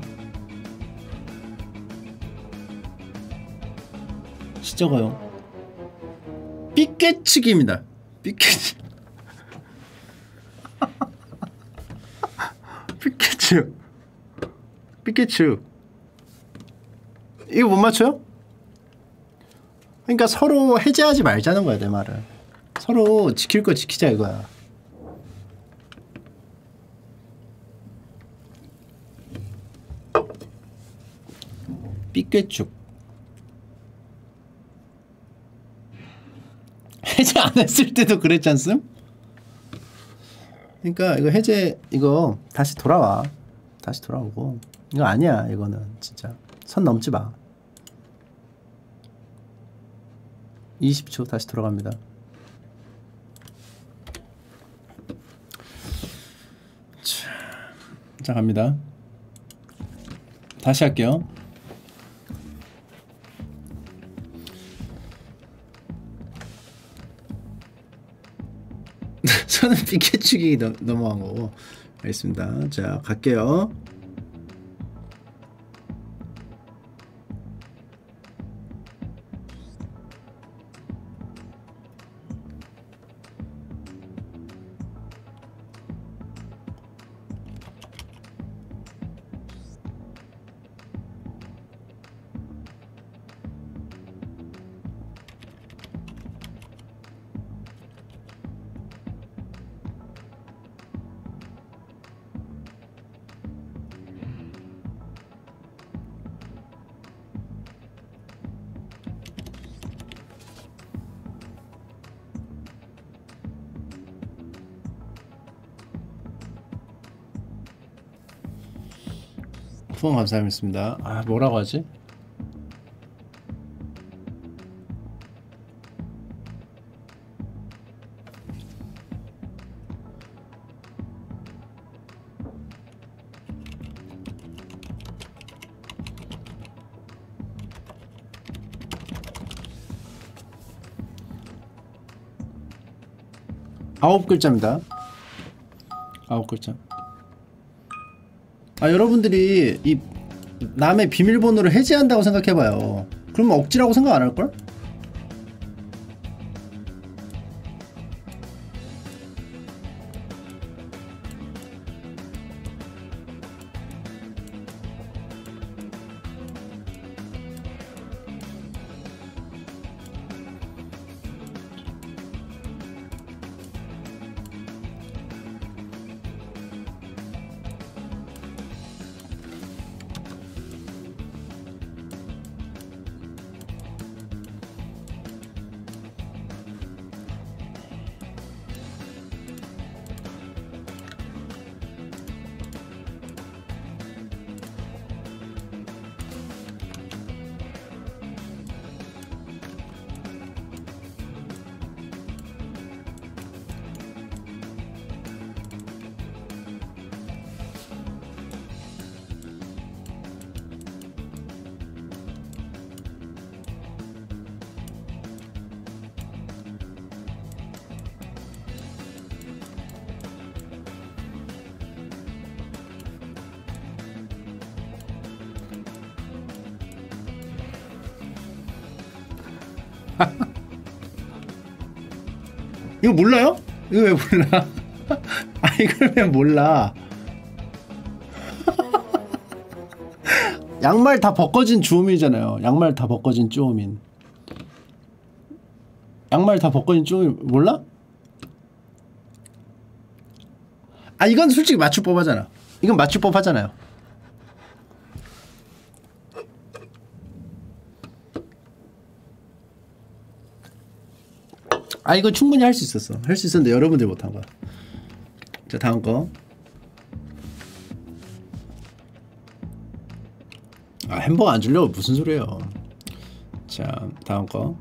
시적 허용. 삐깨치기입니다. 삐깨치. 삐깨츄. 삐깨츄. 이거 못 맞춰요? 그러니까 서로 해제하지 말자는 거야 내 말은. 서로 지킬 거 지키자 이거야. 삐꿰축 해제 안 했을 때도 그랬지 않습? 그러니까 이거 해제 이거 다시 돌아와 다시 돌아오고. 이거 아니야 이거는. 진짜. 선 넘지 마. 20초 다시 돌아갑니다. 자, 자 갑니다. 다시 할게요. 저는 비켜치기 넘어간 거고 알겠습니다. 자 갈게요 후원 감사합니다. 아 뭐라고 하지? 아홉 글자입니다. 아홉 글자. 아 여러분들이 이 남의 비밀번호를 해지한다고 생각해봐요 그러면 억지라고 생각 안 할걸? 이거 몰라요? 이거 왜 몰라? 아 이걸 왜 몰라? 양말 다 벗겨진 주호민이잖아요. 양말 다 벗겨진 주호민. 양말 다 벗겨진 주호민 몰라? 아 이건 솔직히 맞춤법 하잖아. 이건 맞춤법 하잖아요. 아 이거 충분히 할 수 있었어. 할 수 있었는데 여러분들 못한 거야. 자 다음 거 아 햄버거 안 주려고 무슨 소리예요? 자 다음 거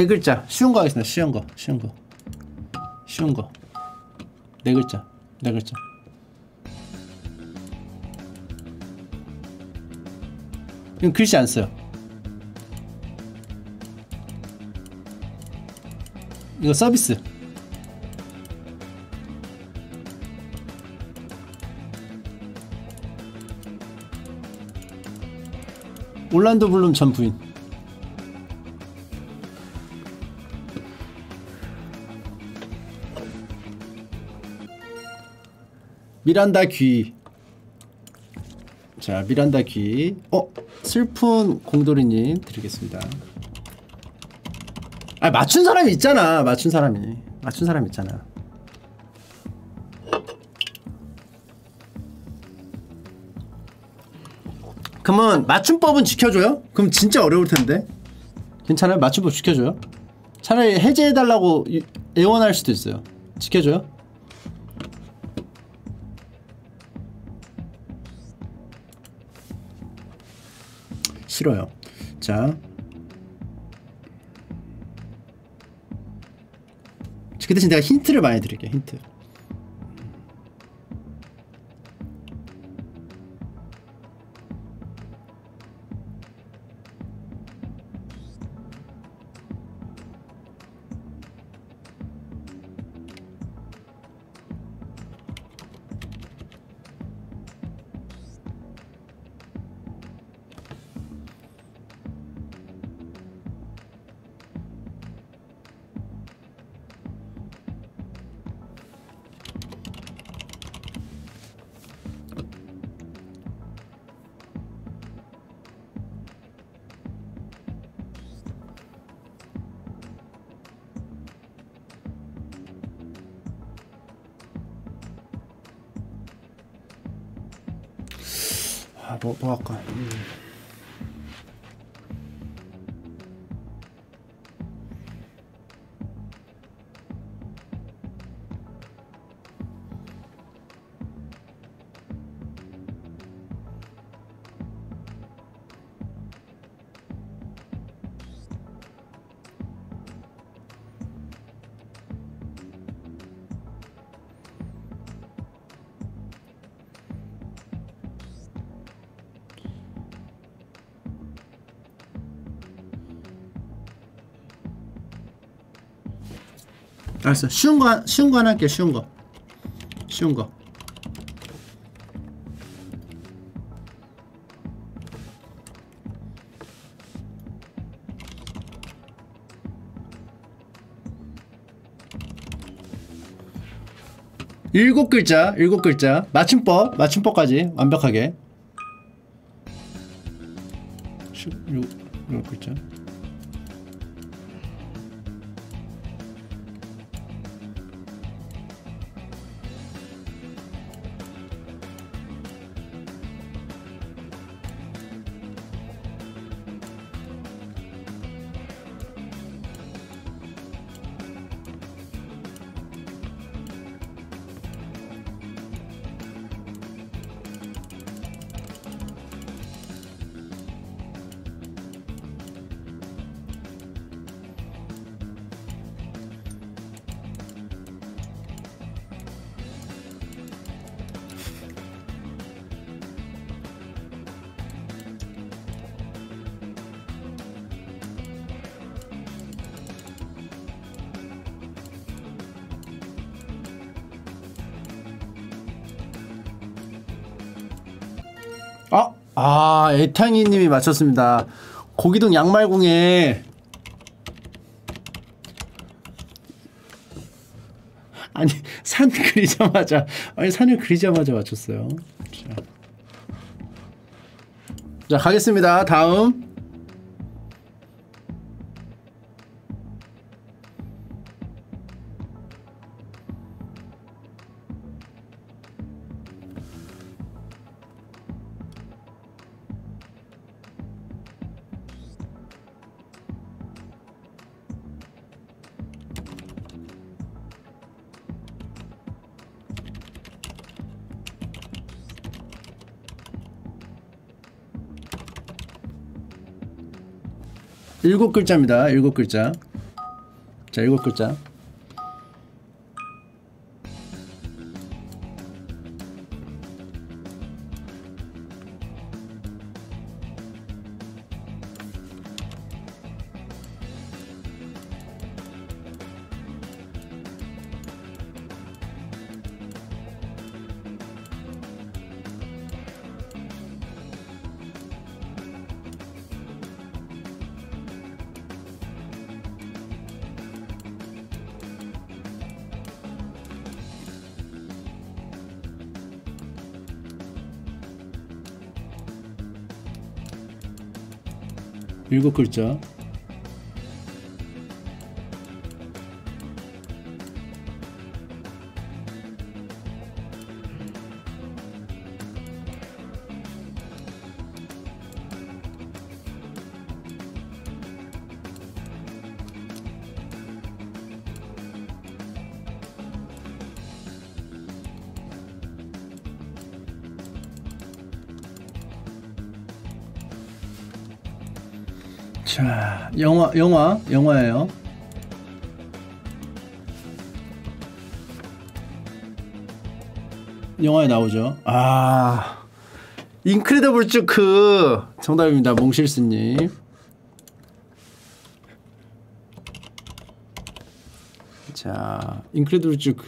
네 글자. 쉬운 거 하겠습니다. 쉬운 거. 쉬운 거. 쉬운 거네 글자. 네 글자. 이건 글씨 안 써요. 이거 서비스. 올란도 블룸 전 부인 미란다 귀. 자, 미란다 귀. 어, 슬픈 공돌이님 드리겠습니다. 아, 맞춘 사람이 있잖아. 맞춘 사람이. 맞춘 사람 있잖아. 그러면 맞춤법은 지켜줘요? 그럼 진짜 어려울 텐데. 괜찮아요? 맞춤법 지켜줘요? 차라리 해제해달라고 애원할 수도 있어요. 지켜줘요? 싫어요. 자. 그 대신 내가 힌트를 많이 드릴게요. 힌트. 알았어. 쉬운 거 쉬운 거 하나 할게 쉬운 거. 쉬운 거. 일곱 글자 일곱 글자. 맞춤법 맞춤법까지 완벽하게. 일곱 글자 아, 애탕이 님이 맞췄습니다. 고기동 양말궁에 아니 산 그리자마자 아니 산을 그리자마자 맞췄어요. 자, 자 가겠습니다. 다음 일곱 글자입니다. 일곱 글자. 자, 일곱 글자. 일곱 글자 영화 영화 영화예요. 영화에 나오죠. 아 인크레더블 쭈크 정답입니다 몽실스님. 자 인크레더블 쭈크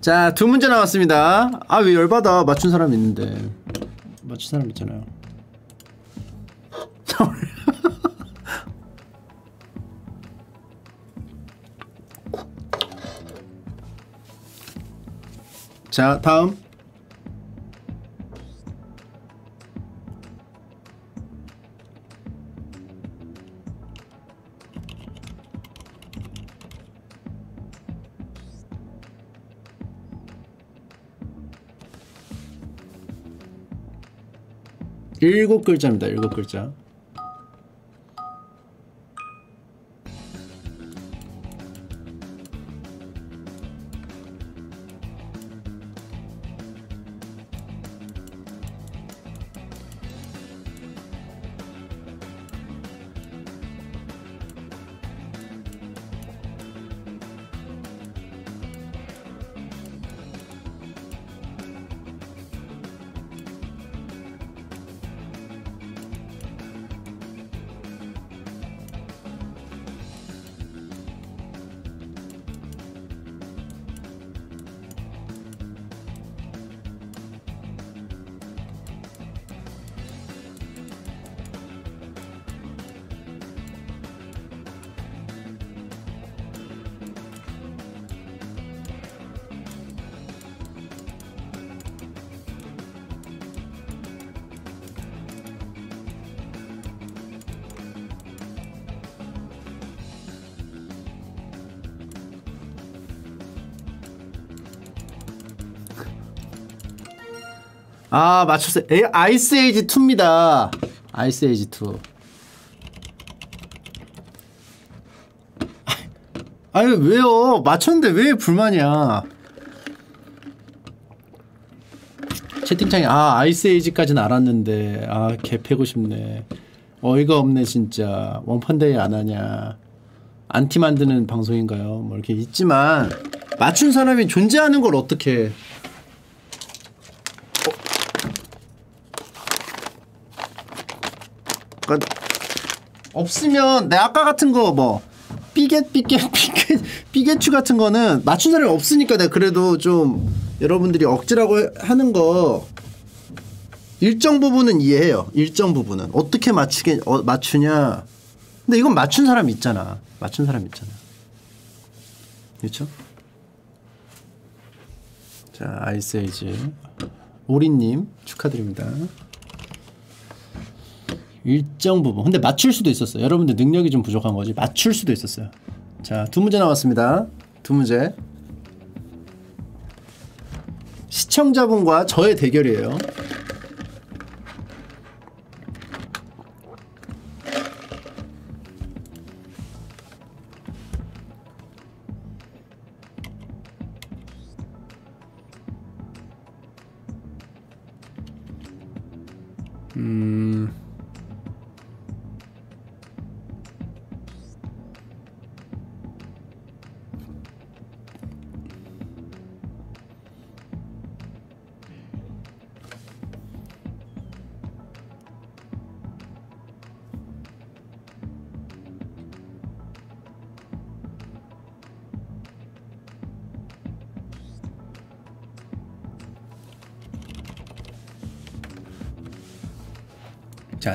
자두 문제 나왔습니다. 아 왜 열받아? 맞춘 사람 있는데. 맞춘 사람 있잖아요 자 다음. 일곱 글자입니다 일곱 글자 아 맞췄어요. 에, 아이스 에이지 2입니다. 아이스 에이지 2 아니 왜요? 맞췄는데 왜 불만이야? 채팅창에 아 아이스 에이지까지는 알았는데 아 개패고 싶네. 어이가 없네 진짜. 원펀데이 안 하냐. 안티 만드는 방송인가요? 뭐 이렇게 있지만 맞춘 사람이 존재하는 걸 어떻게 그러니까 없으면 내 아까 같은 거 뭐 삐겟 삐겟 삐겟 삐겟추 같은 거는 맞춘 사람이 없으니까 내가 그래도 좀 여러분들이 억지라고 하는 거 일정 부분은 이해해요. 일정 부분은 어떻게 맞추게 어, 맞추냐. 근데 이건 맞춘 사람 있잖아. 맞춘 사람 있잖아. 그렇죠? 자 아이스에이지 오리님 축하드립니다. 일정 부분. 근데 맞출 수도 있었어요. 여러분들 능력이 좀 부족한 거지. 맞출 수도 있었어요. 자, 두 문제 나왔습니다. 두 문제. 시청자분과 저의 대결이에요.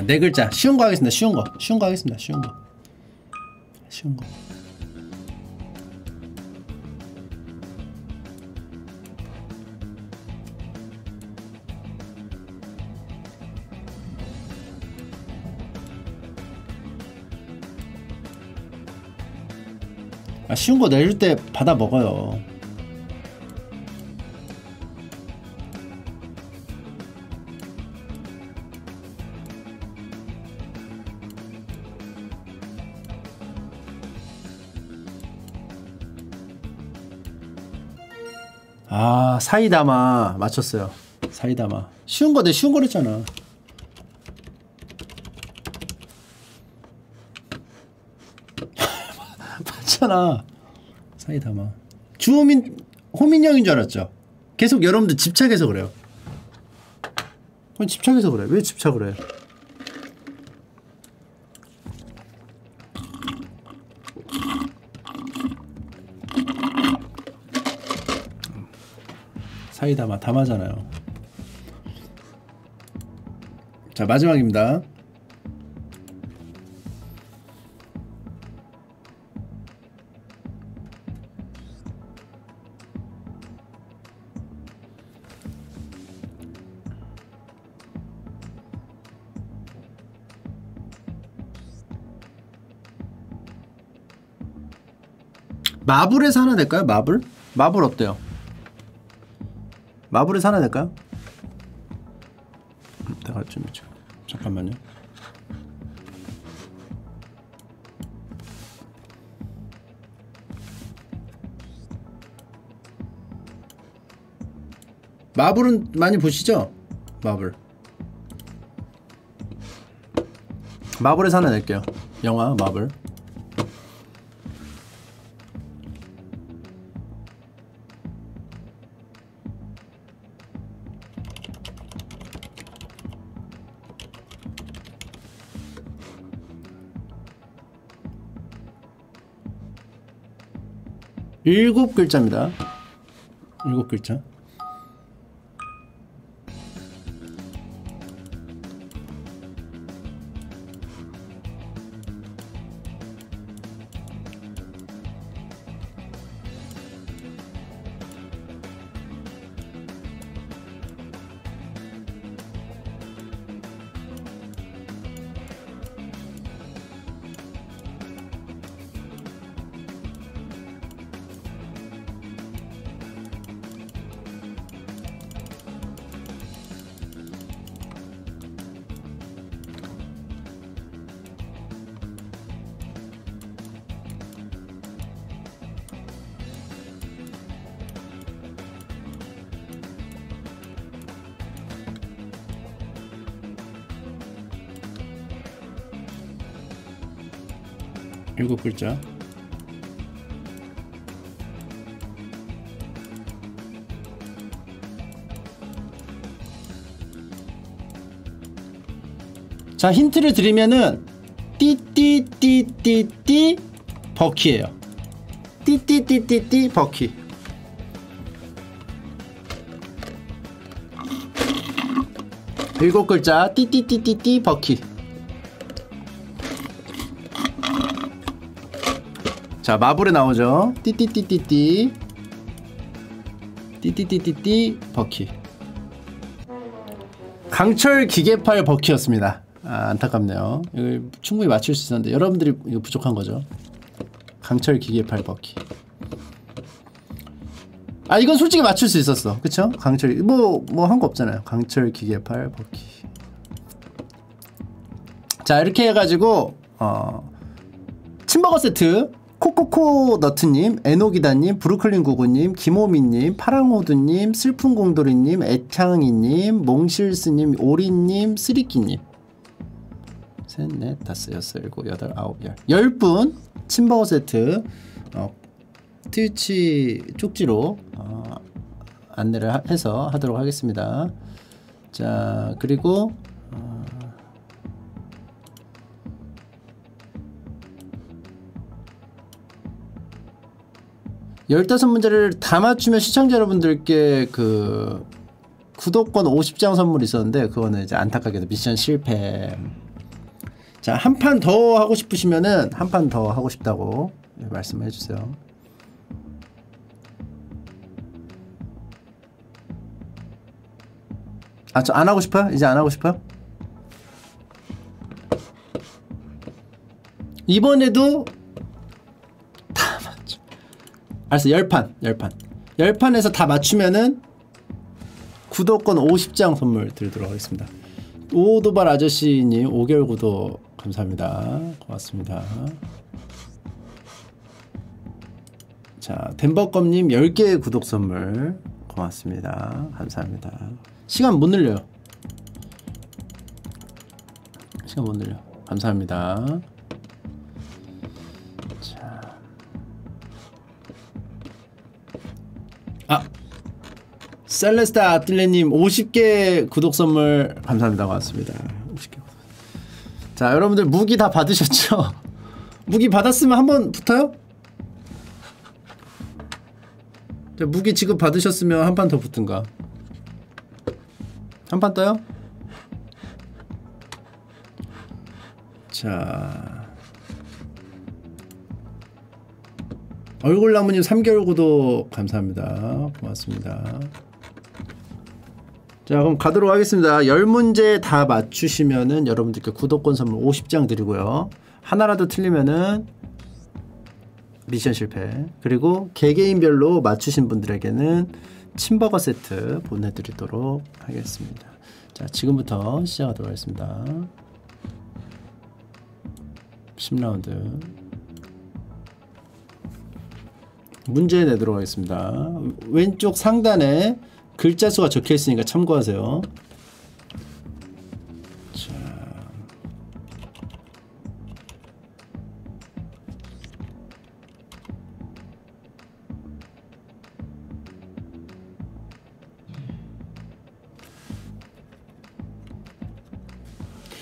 자, 네 글자. 쉬운 거 하겠습니다. 쉬운 거. 쉬운 거 하겠습니다. 쉬운 거. 쉬운 거. 아, 쉬운 거 내줄 때 받아 먹어요. 사이다마 맞췄어요. 사이다마. 쉬운 거 내 쉬운 거랬잖아. 맞잖아. 사이다마. 주호민 호민 형인 줄 알았죠? 계속 여러분들 집착해서 그래요. 그건 집착해서 그래. 왜 집착을 해 사이다마 담아잖아요 자 마지막입니다 마블에서 하나 될까요? 마블? 마블 어때요? 마블에서 하나 될까요? 내가 좀 잠깐만요 마블은 많이 보시죠? 마블 마블에서 하나 낼게요 영화 마블 일곱 글자입니다. 일곱 글자. 글자 자 힌트를 드리면은 띠띠띠띠띠 버키예요 띠띠띠띠띠 버키 일곱 글자 띠띠띠띠띠 버키 자 마블에 나오죠. 띠띠띠띠띠. 띠띠띠띠띠 버키 강철 기계팔 버키였습니다. 아, 안타깝네요. 이걸 충분히 맞출 수 있었는데 여러분들이 이거 부족한 거죠. 강철 기계팔 버키 아 이건 솔직히 맞출 수 있었어. 그쵸? 강철 뭐 뭐 한 거 없잖아요. 강철 기계팔 버키 자 이렇게 해가지고 어 침버거 세트 코코코 너트님, 에노기다님, 브루클린 구구님, 김호민님, 파랑호두님, 슬픈공돌이님, 애창이님, 몽실스님, 오리님, 쓰리끼님. 셋, 넷, 다섯, 여섯, 일곱, 여덟, 아홉, 열. 열 분 침버거 세트 어, 트위치 쪽지로 어, 안내를 하, 해서 하도록 하겠습니다. 자 그리고 15문제를 다 맞추면 시청자 여러분들께 그 구독권 50장 선물 있었는데 그거는 이제 안타깝게도 미션 실패. 자, 한 판 더 하고 싶으시면은 한 판 더 하고 싶다고 말씀해 주세요. 아, 저 안 하고 싶어요? 이제 안 하고 싶어요? 이번에도. 알았어, 10판, 10판. 10판에서 다 맞추면은 구독권 50장 선물 드리도록 하겠습니다. 오도발 아저씨님 5개월 구독 감사합니다. 고맙습니다. 자, 덴버껌님 10개의 구독 선물 고맙습니다. 감사합니다. 시간 못 늘려요. 시간 못 늘려. 감사합니다. 아! 셀레스타 아틀레님 50개 구독 선물 감사합니다. 고맙습니다. 50개. 자, 여러분들 무기 다 받으셨죠? 무기 받았으면 한번 붙어요? 무기 지급 받으셨으면 한 판 더 붙든가. 한 판 떠요? 자. 얼굴나무님 3개월 구독 감사합니다. 고맙습니다. 자 그럼 가도록 하겠습니다. 10문제 다 맞추시면은 여러분들께 구독권 선물 50장 드리고요. 하나라도 틀리면은 미션 실패. 그리고 개개인별로 맞추신 분들에게는 침버거 세트 보내드리도록 하겠습니다. 자 지금부터 시작하도록 하겠습니다. 10라운드 문제 내도록 하겠습니다 왼쪽 상단에 글자 수가 적혀 있으니까 참고하세요. 자.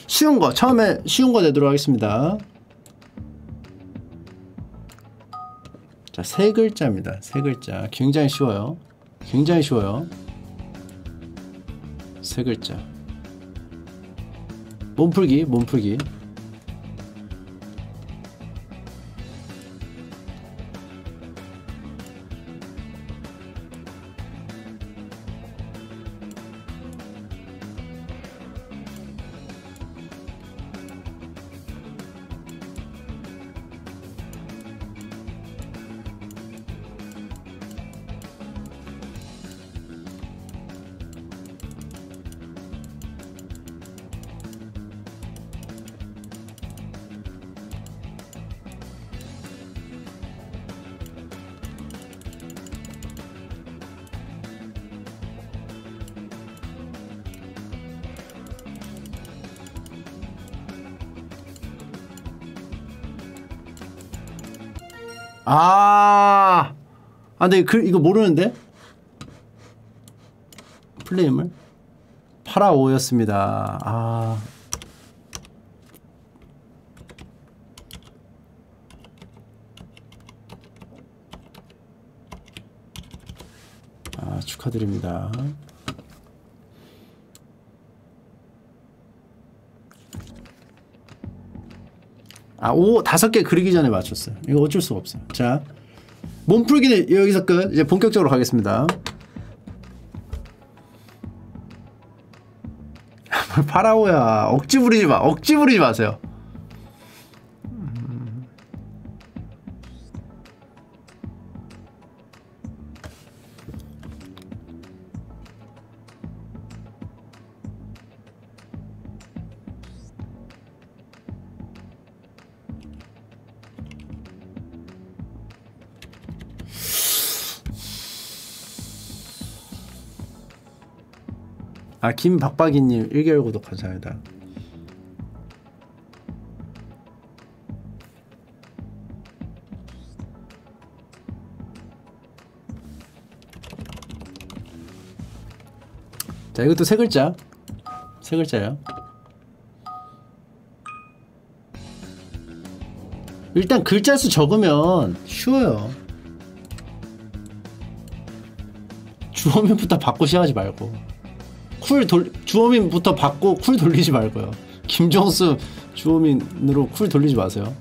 쉬운 거 처음에 쉬운 거 내도록 하겠습니다. 자, 세 글자입니다. 세 글자. 굉장히 쉬워요. 굉장히 쉬워요. 세 글자. 몸풀기, 몸풀기. 아, 근데 그, 이거 모르는데? 플레임을? 8아 5였습니다. 아. 아, 축하드립니다. 아, 오, 다섯 개 그리기 전에 맞췄어요. 이거 어쩔 수가 없어요. 자, 몸풀기는 여기서 끝. 이제 본격적으로 가겠습니다. 파라오야. 억지 부리지 마. 억지 부리지 마세요. 아 김박박이님 1개월 구독 감사합니다. 자 이것도 세 글자 세 글자예요. 일단 글자 수 적으면 쉬워요. 주호민부터 받고 시작하지 말고. 쿨 돌, 주호민부터 받고 쿨 돌리지 말고요. 김정수 주호민으로 쿨 돌리지 마세요.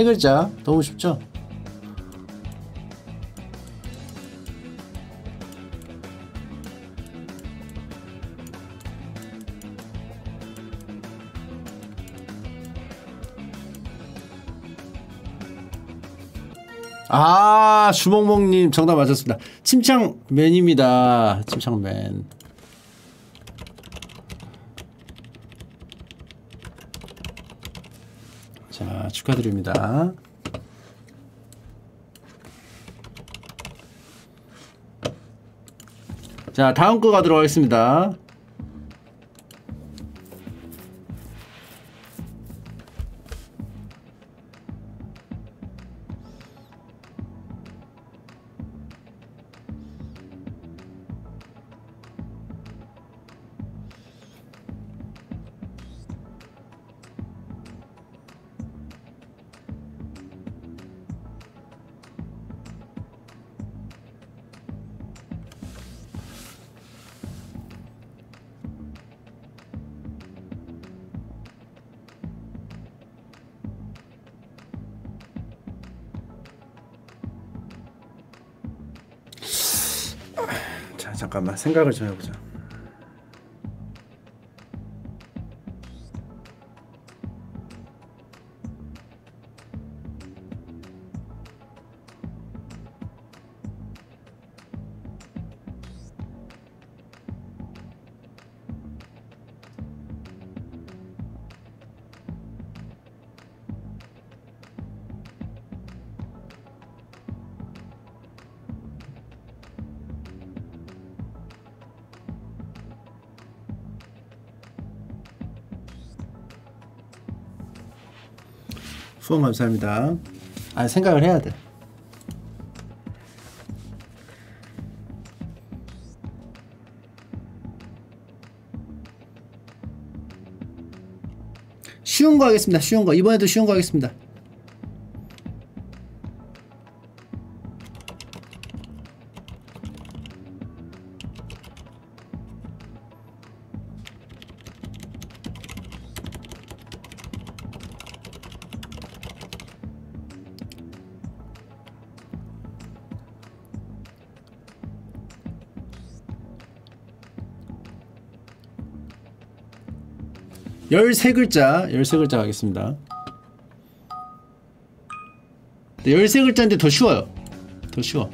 세 글자 너무 쉽죠? 아 주먹먹님 정답 맞았습니다. 침착맨입니다. 침착맨. 자 축하드립니다. 자 다음 거 가도록 하겠습니다. 생각을 좀 해보자. 후원 감사합니다. 아 생각을 해야 돼. 쉬운 거 하겠습니다. 쉬운 거 이번에도 쉬운 거 하겠습니다. 열세 글자, 열세 글자 가겠습니다. 네, 열세 글자인데 더 쉬워요. 더 쉬워.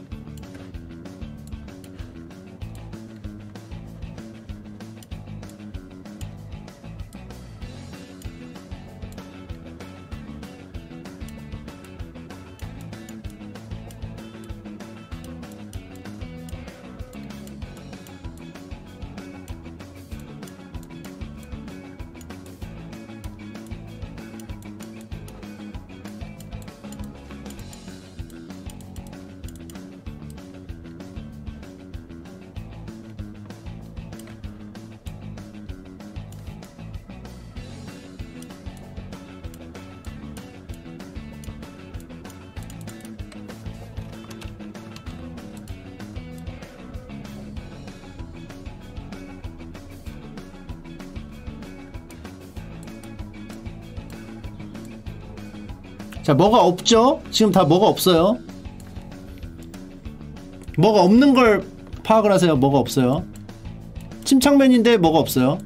자, 뭐가 없죠? 지금 다 뭐가 없어요? 뭐가 없는 걸 파악을 하세요. 뭐가 없어요? 침착맨인데 뭐가 없어요?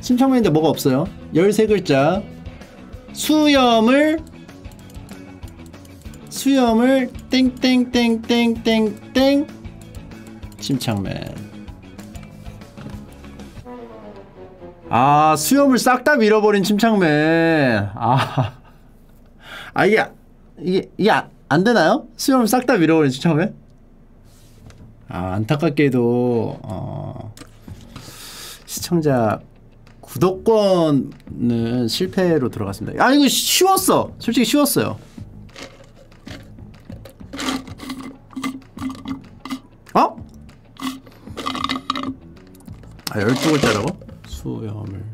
침착맨인데 뭐가 없어요 13글자 수염을 수염을 땡땡땡땡땡땡 침착맨 아 수염을 싹 다 밀어버린 침착맨 아, 아 이게 이게 이게 안, 안 되나요? 수염을 싹 다 밀어버린 침착맨 아 안타깝게도 어, 시청자 구독권은 실패로 들어갔습니다. 아 이거 쉬웠어. 솔직히 쉬웠어요. 어? 아 12글자라고? 수염을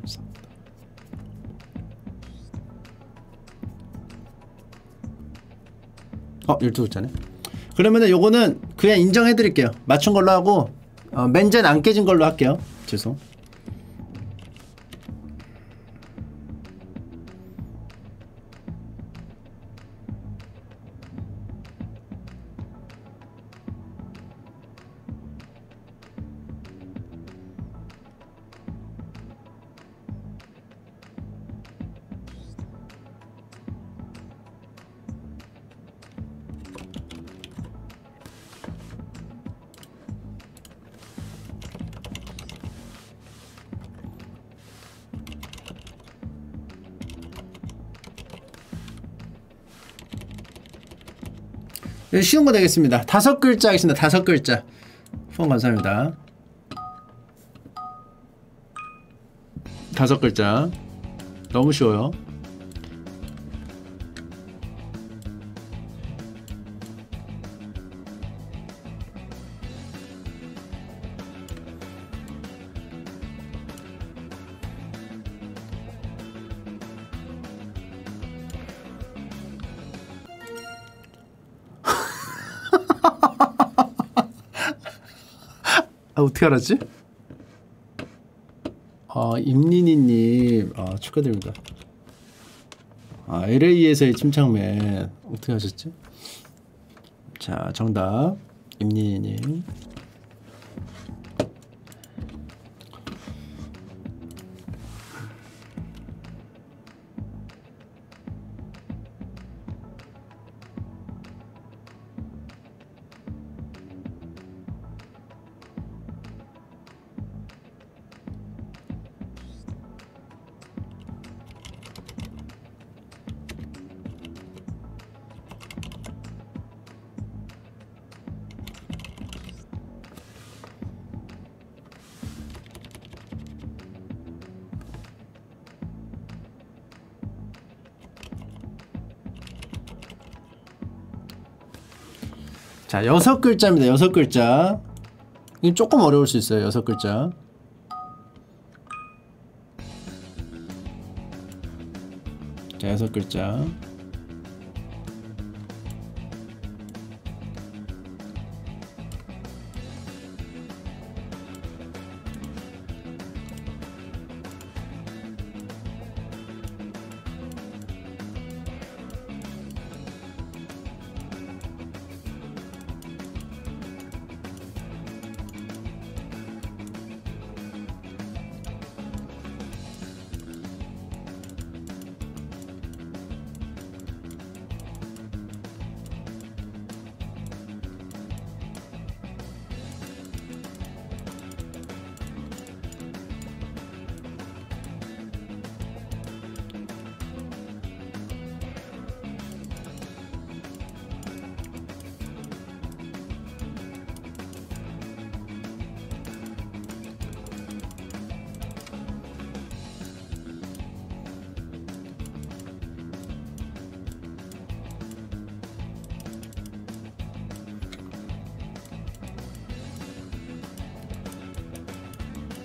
어 12글자네. 그러면은 요거는 그냥 인정해드릴게요. 맞춘 걸로 하고 어, 맨젠 안 깨진 걸로 할게요. 죄송 네, 쉬운 거 되겠습니다. 다섯 글자 하겠습니다. 다섯 글자. 후원 감사합니다. 다섯 글자. 너무 쉬워요. 아 어떻게 알았지? 아 임니니님 아 축하드립니다. 아 LA에서의 침착맨 어떻게 하셨지? 자 정답 임니니님. 자 여섯 글자입니다. 여섯 글자. 이 조금 어려울 수 있어요. 여섯 글자. 자 여섯 글자.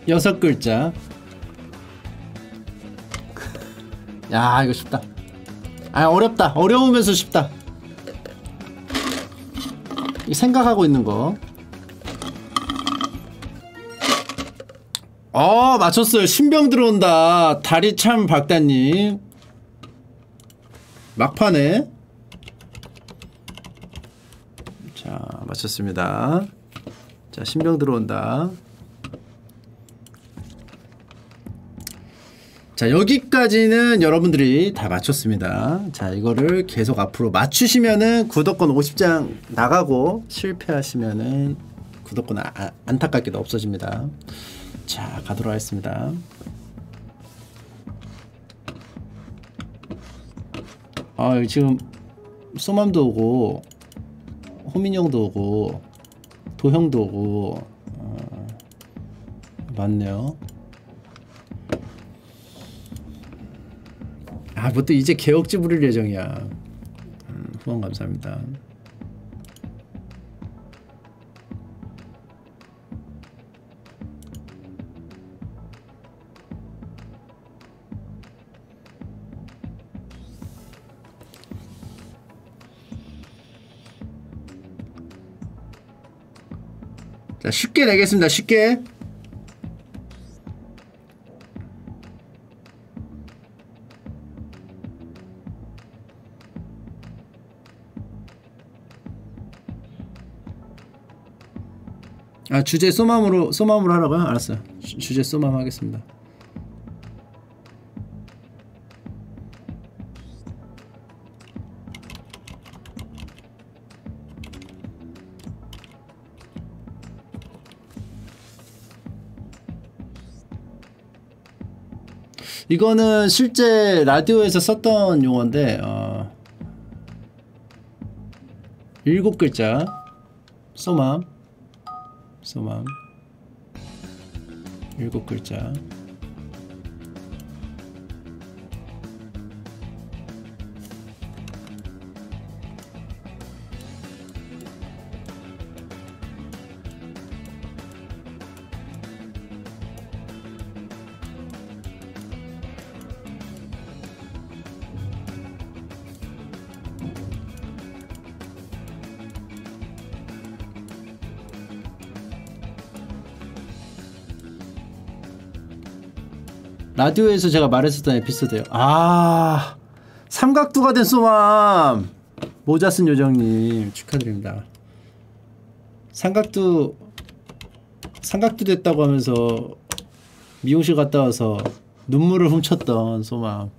여섯 글자. 야 이거 쉽다. 아 어렵다. 어려우면서 쉽다. 이 생각하고 있는 거. 어 맞췄어요. 신병 들어온다. 다리 참 박다님. 막판에. 자 맞췄습니다. 자 신병 들어온다. 자 여기까지는 여러분들이 다 맞췄습니다. 자 이거를 계속 앞으로 맞추시면은 구독권 50장 나가고 실패하시면은 구독권 아, 아, 안타깝게도 없어집니다. 자 가도록 하겠습니다. 아 지금 소맘도 오고 호민형도 오고 도형도 오고 어, 맞네요 아, 뭐또 이제 개혁지 부릴 예정이야. 음, 후원 감사합니다. 자, 쉽게 내겠습니다. 쉽게. 주제 소맘으로 소맘으로 하라고요? 알았어요. 주, 주제 소맘 하겠습니다. 이거는 실제 라디오에서 썼던 용어인데 어, 일곱 글자 소맘 소망. 일곱 글자 라디오에서 제가 말했었던 에피소드예요. 아 삼각두가 된 소맘 모자 쓴 요정님 축하드립니다. 삼각두 삼각두 됐다고 하면서 미용실 갔다 와서 눈물을 훔쳤던 소맘.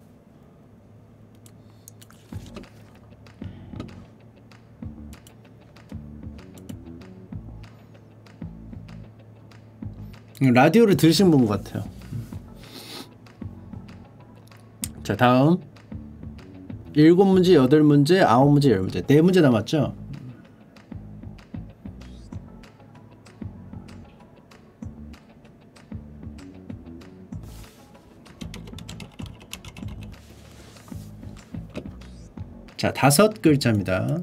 라디오를 들으신 분 같아요. 자 다음 일곱 문제, 여덟 문제, 아홉 문제, 열 문제 네 문제 남았죠? 자 다섯 글자입니다.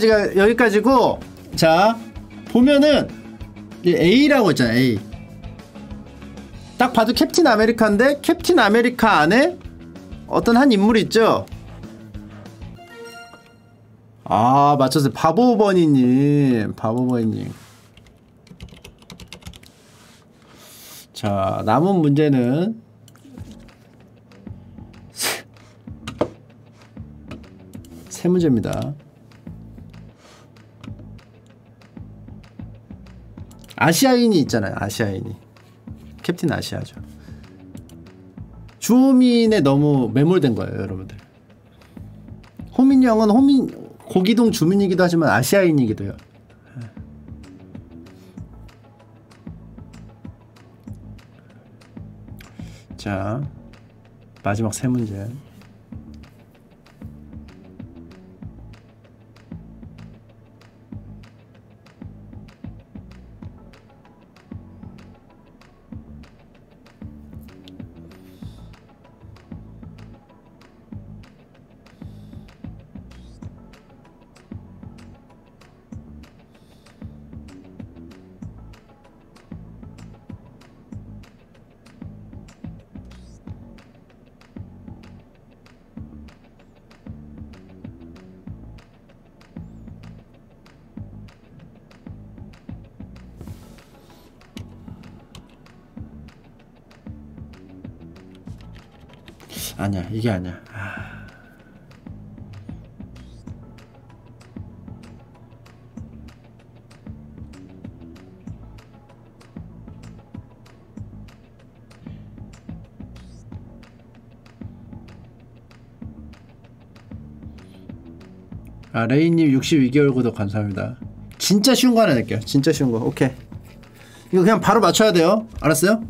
여기까지가 여기까지고 자 보면은 A라고 있잖아 A. 딱 봐도 캡틴 아메리카인데 캡틴 아메리카 안에 어떤 한 인물이 있죠? 아 맞췄어요. 바보버니님 바보버니님. 자 남은 문제는 세 문제입니다. 아시아인이 있잖아요. 아시아인이. 캡틴 아시아죠. 주호민에 너무 매몰된 거예요, 여러분들. 호민 형은 호민 고기동 주민이기도 하지만 아시아인이기도 해요. 자, 마지막 세 문제. 이게 아니야. 아. 아 레이님 62개월 구독 감사합니다. 진짜 쉬운 거 하나 낼게요. 진짜 쉬운 거. 오케이. 이거 그냥 바로 맞춰야 돼요. 알았어요?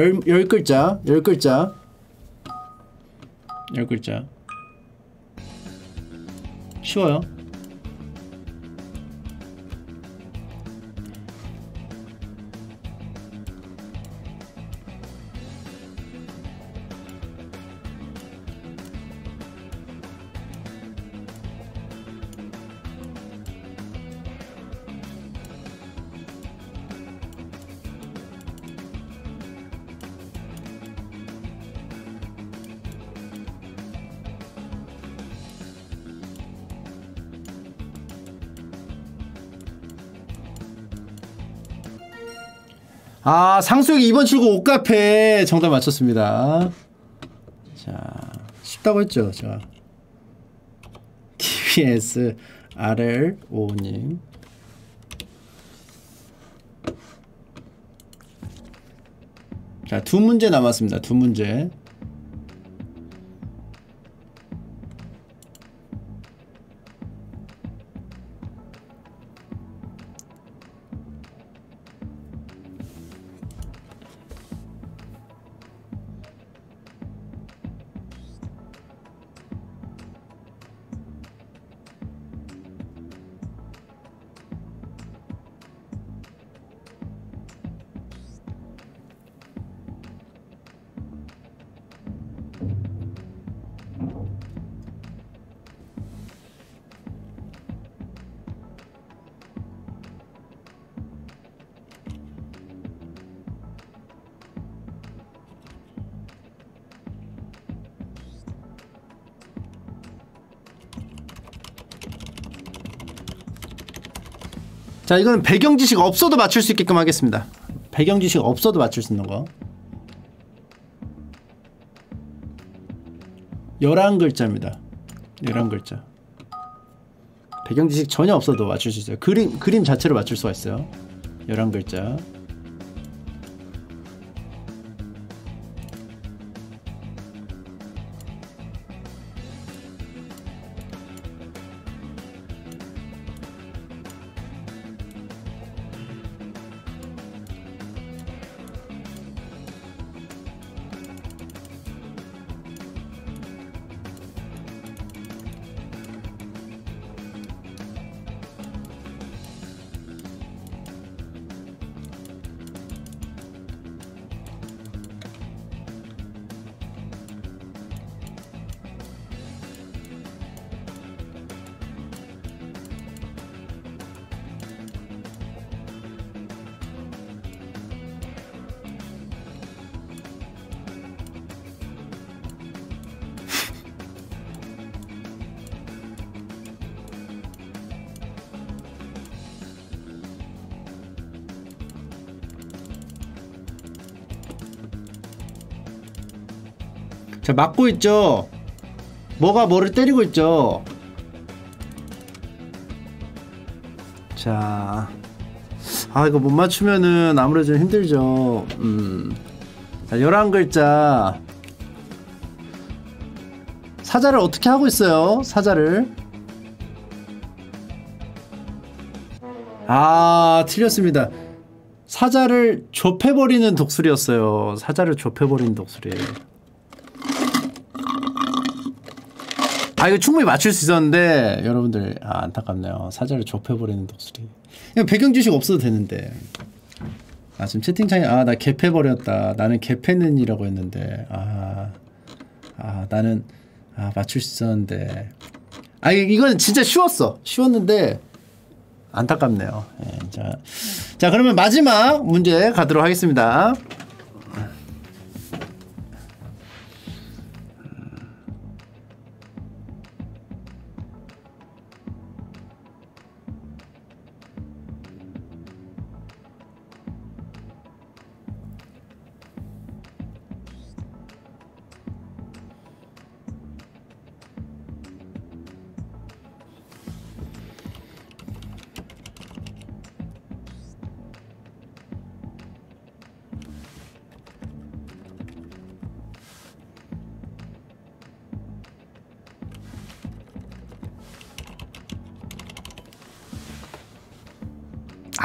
열, 열 글자, 열 글자. 열 글자. 쉬워요. 아 상수역이 2번 출구 옷카페 정답 맞췄습니다. 자 쉽다고 했죠 자 TBS RL5님. 자 두 문제 남았습니다 두 문제 자 이거는 배경 지식 없어도 맞출 수 있게끔 하겠습니다. 배경 지식 없어도 맞출 수 있는 거. 11글자입니다. 11글자. 배경 지식 전혀 없어도 맞출 수 있어요. 그림, 그림 자체로 맞출 수가 있어요. 11글자 자 막고 있죠 뭐가 뭐를 때리고 있죠 자, 아 이거 못 맞추면은 아무래도 좀 힘들죠. 음, 자, 11글자 사자를 어떻게 하고 있어요? 사자를 아 틀렸습니다. 사자를 좁혀버리는 독수리였어요. 사자를 좁혀버리는 독수리. 아 이거 충분히 맞출 수 있었는데 여러분들 아, 안타깝네요. 사자를 좁혀버리는 독수리 배경 지식 없어도 되는데. 아 지금 채팅창에 아 나 개패버렸다. 나는 개패는이라고 했는데. 아, 아 나는 아 맞출 수 있었는데. 아 이거는 진짜 쉬웠어. 쉬웠는데 안타깝네요. 예, 자, 자 그러면 마지막 문제 가도록 하겠습니다.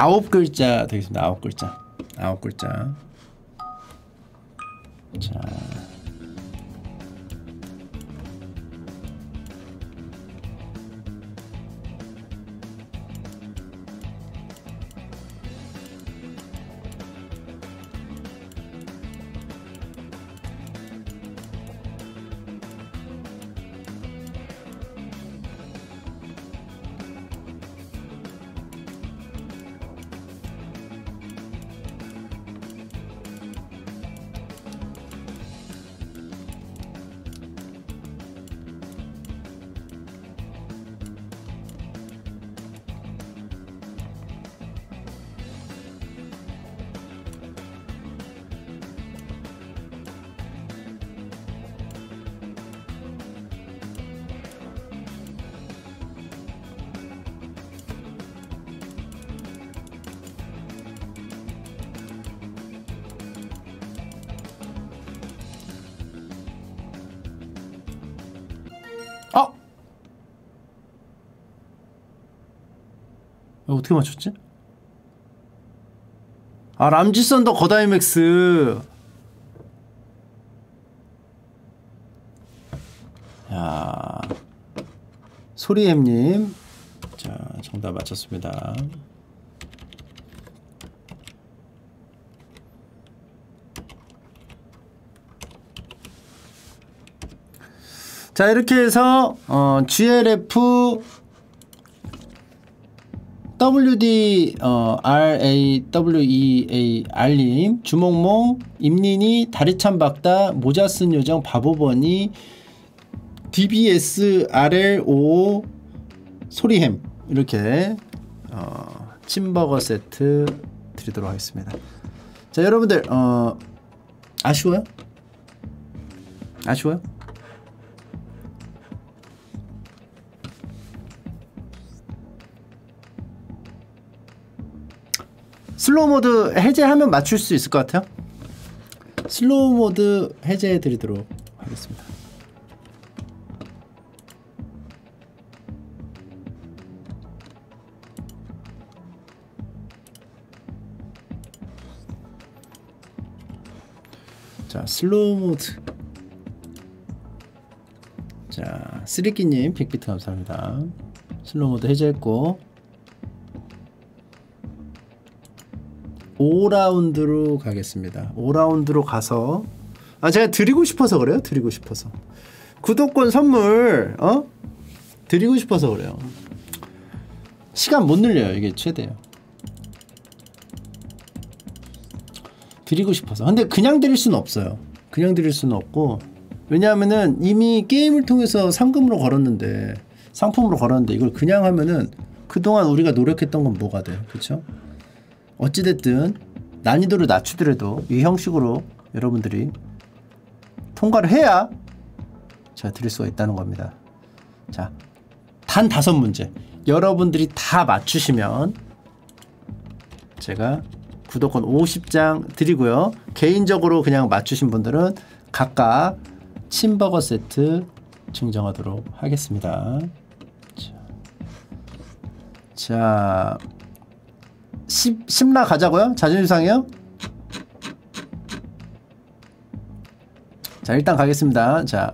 아홉 글자 되겠습니다. 아홉 글자. 아홉 글자. 자. 어? 어떻게 맞췄지? 아 람지 썬더 거다이맥스 야 소리햄님 자 정답 맞췄습니다 자 이렇게 해서 어, GLF WD 어, RAWEA 알림 주몽몽 임린이 다리찬 박다 모자 쓴 요정 바보버니 DBS RLO 소리햄 이렇게 어, 침버거 세트 드리도록 하겠습니다. 자 여러분들 어, 아쉬워요? 아쉬워요? slow mode 해제하면 맞출 수 있을 것 같아요. slow mode 해제해 드리도록 하겠습니다. 자, slow mode. 자, 쓰리끼님 빅비트 감사합니다. slow mode 해제했고 5라운드로 가겠습니다. 5라운드로 가서 아 제가 드리고 싶어서 그래요. 드리고 싶어서 구독권 선물 어 드리고 싶어서 그래요. 시간 못 늘려요. 이게 최대요. 드리고 싶어서. 근데 그냥 드릴 수는 없어요. 그냥 드릴 수는 없고 왜냐하면은 이미 게임을 통해서 상금으로 걸었는데 상품으로 걸었는데 이걸 그냥 하면은 그동안 우리가 노력했던 건 뭐가 돼요? 그렇죠? 어찌됐든 난이도를 낮추더라도 이 형식으로 여러분들이 통과를 해야 제가 드릴 수가 있다는 겁니다. 자, 단 다섯 문제. 여러분들이 다 맞추시면 제가 구독권 50장 드리고요. 개인적으로 그냥 맞추신 분들은 각각 침버거 세트 증정하도록 하겠습니다. 자, 자 10, 10라 가자고요? 자존심 상해요? 자 일단 가겠습니다. 자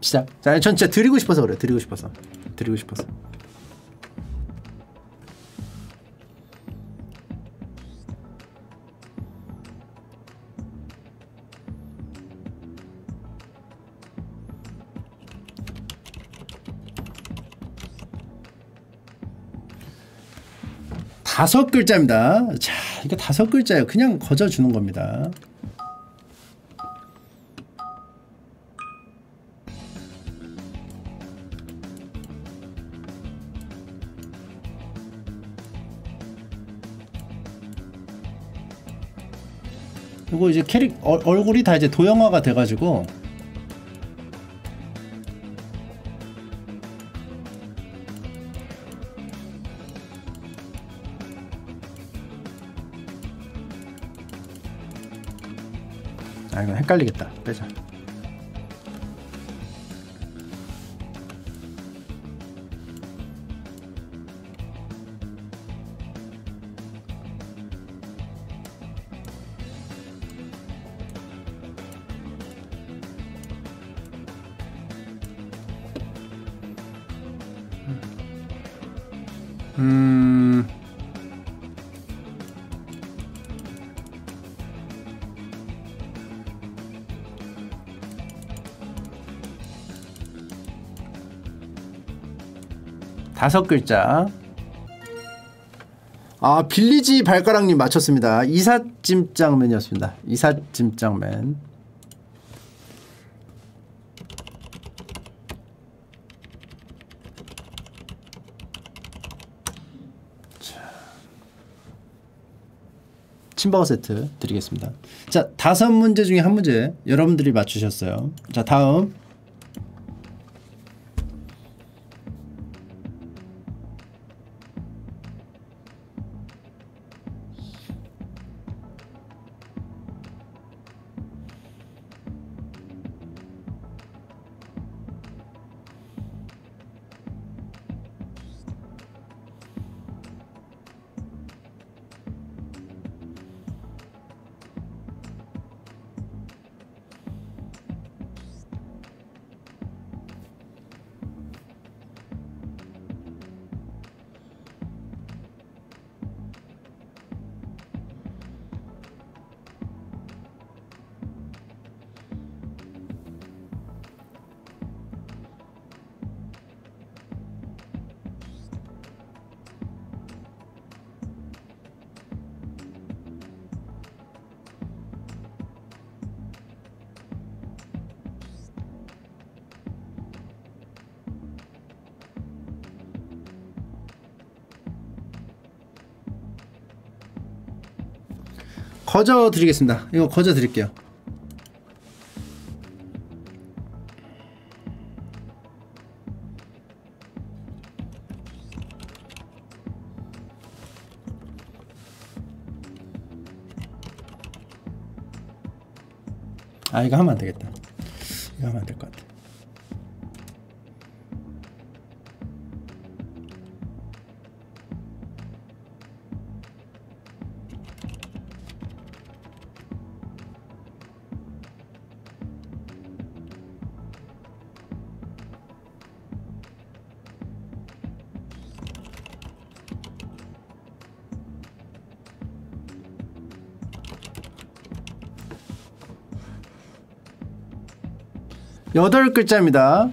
시작. 자, 전 진짜 드리고 싶어서 그래요. 드리고 싶어서. 드리고 싶어서. 다섯 글자입니다. 자, 이거 다섯 글자예요. 그냥 거저 주는 겁니다. 그리고 이제 캐릭 어, 얼굴이 다 이제 도형화가 돼가지고 헷갈리겠다. 빼자 다섯 글자. 아 빌리지 발가락님 맞췄습니다. 이삿짐장맨이었습니다. 이삿짐장맨. 침바오 세트 드리겠습니다. 자 다섯 문제 중에 한 문제 여러분들이 맞추셨어요. 자 다음 거저 드리겠습니다. 이거 거저 드릴게요. 아 이거 하면 안 되겠다. 여덟 글자입니다.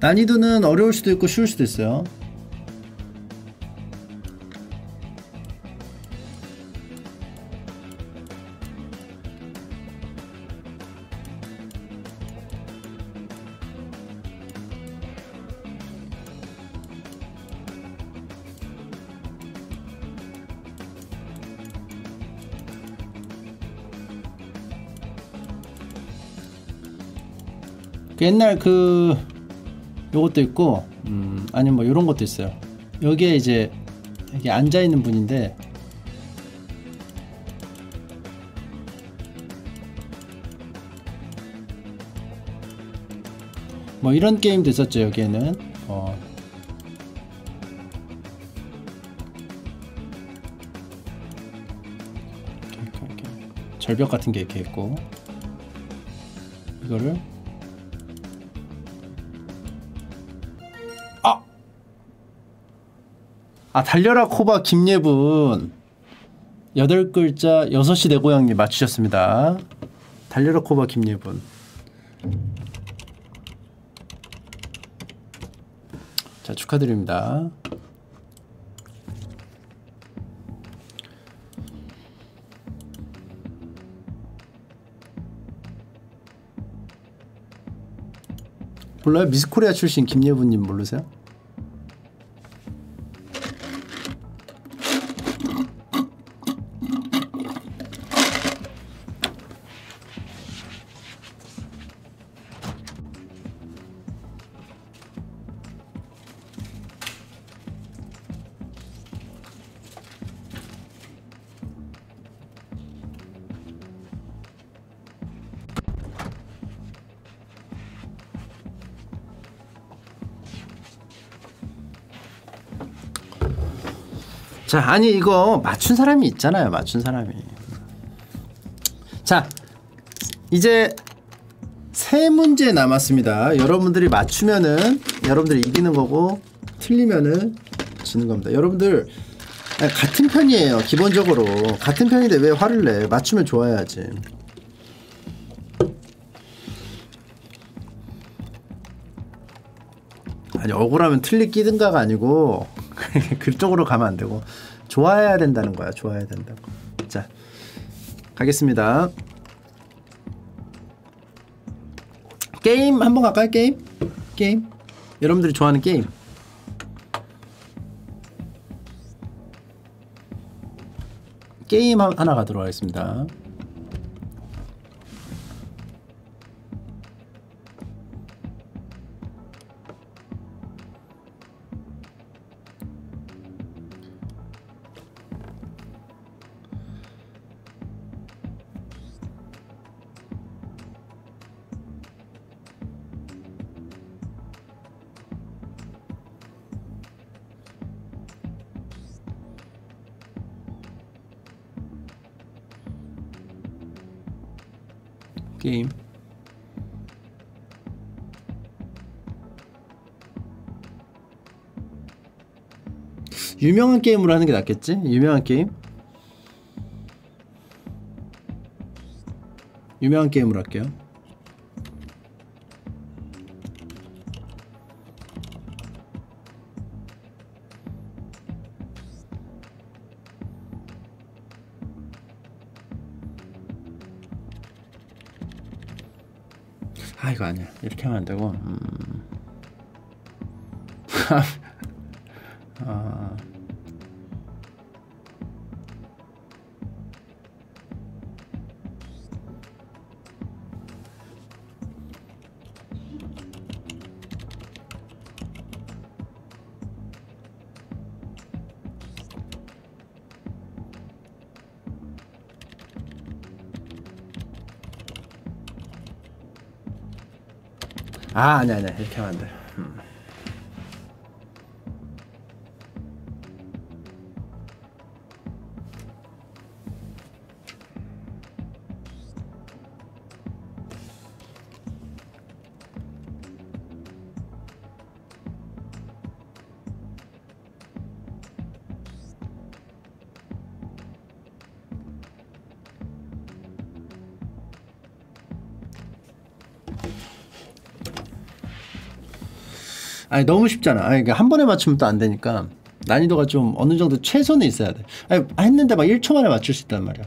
난이도는 어려울 수도 있고 쉬울 수도 있어요. 옛날 그 요것도 있고 음 아니면 뭐 요런 것도 있어요. 여기에 이제 이게 앉아 있는 분인데 뭐 이런 게임도 있었죠 여기에는. 어. 절벽 같은 게 이렇게 있고 이거를 아 달려라 코바 김예분 여덟 글자 여섯 시 내 고향님 맞추셨습니다. 달려라 코바 김예분. 자 축하드립니다. 몰라요? 미스코리아 출신 김예분님 모르세요? 자, 아니 이거 맞춘 사람이 있잖아요. 맞춘 사람이. 자, 이제 세 문제 남았습니다. 여러분들이 맞추면은 여러분들이 이기는 거고 틀리면은 지는 겁니다. 여러분들 아니, 같은 편이에요. 기본적으로 같은 편인데 왜 화를 내? 맞추면 좋아야지. 아니 억울하면 틀니 끼든가가 아니고 그쪽으로 가면 안 되고 좋아해야 된다는 거야. 좋아해야 된다고. 자 가겠습니다. 게임 한번 갈까요? 게임? 게임? 여러분들이 좋아하는 게임. 게임 하- 하나 가도록 하겠습니다. 유명한 게임으로 하는 게 낫겠지? 유명한 게임? 유명한 게임으로 할게요. 아 이거 아니야. 이렇게 하면 안 되고. 음. 아 아니야 아니야 이렇게 하면 안 돼. 음. 아니 너무 쉽잖아. 아니 그러니까 한 번에 맞추면 또 안 되니까 난이도가 좀 어느 정도 최소는 있어야 돼. 아니 했는데 막 1초 만에 맞출 수 있단 말이야.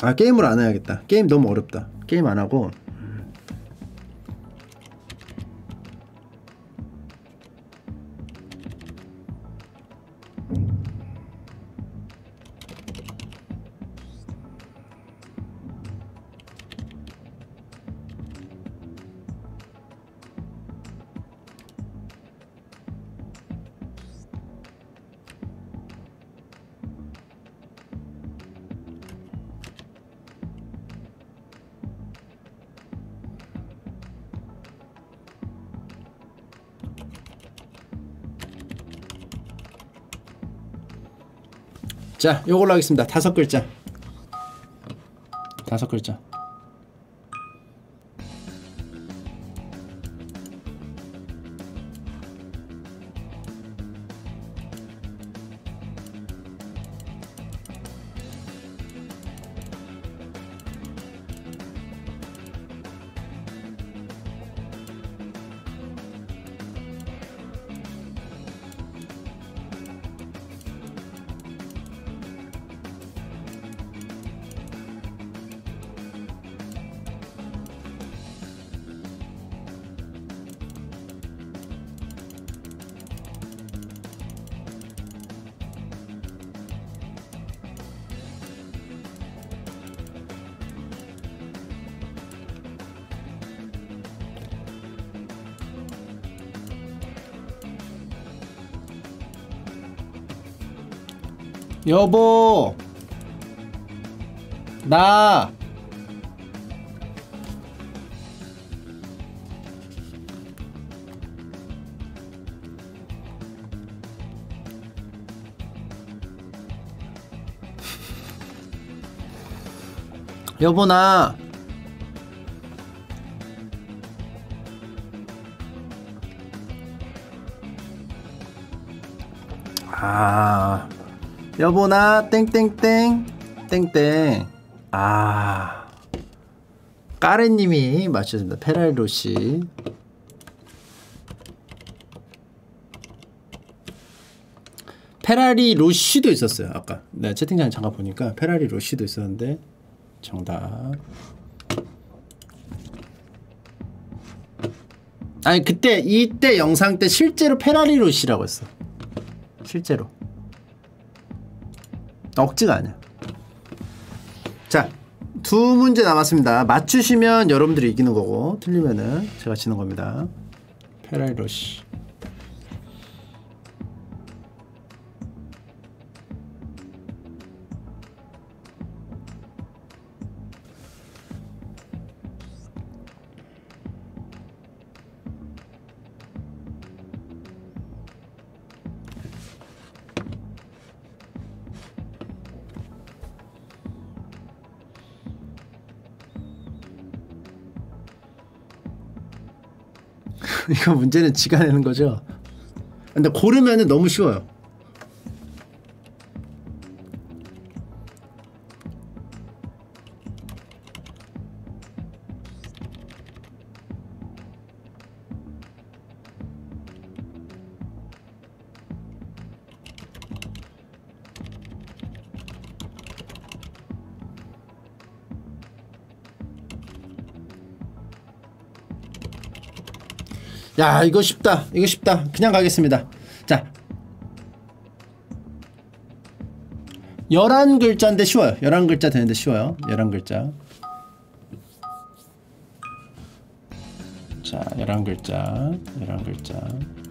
아 게임을 안 해야겠다. 게임 너무 어렵다. 게임 안 하고 자, 요걸로 하겠습니다. 다섯 글자. 다섯 글자. 여보. 나. 여보 나. 아. 여보 나? 땡땡땡. 땡땡. 아. 까레님이 맞추셨습니다. 페라리로시 페라리 로시도 있었어요 아까. 네, 채팅창 잠깐 보니까 페라리 로시도 있었는데. 정답. 아니 그때 이때 영상 때 실제로 페라리 로시라고 했어. 실제로 억지가 아니야. 자, 두 문제 남았습니다. 맞추시면 여러분들이 이기는 거고 틀리면은 제가 지는 겁니다. 페라이로시. 문제는 지가 내는 거죠. 근데 고르면은 너무 쉬워요. 야 이거 쉽다. 이거 쉽다. 그냥 가겠습니다. 자. 11글자인데 쉬워요. 11글자 되는데 쉬워요. 11글자. 자 11글자. 11글자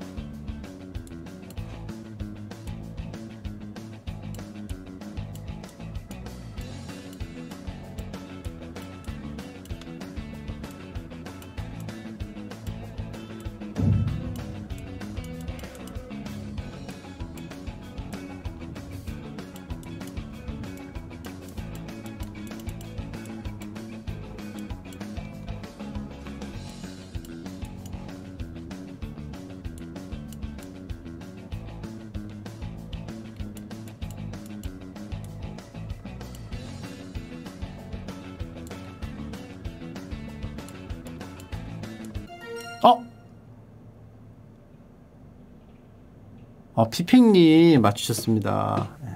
아, 피팽님 맞추셨습니다. 네.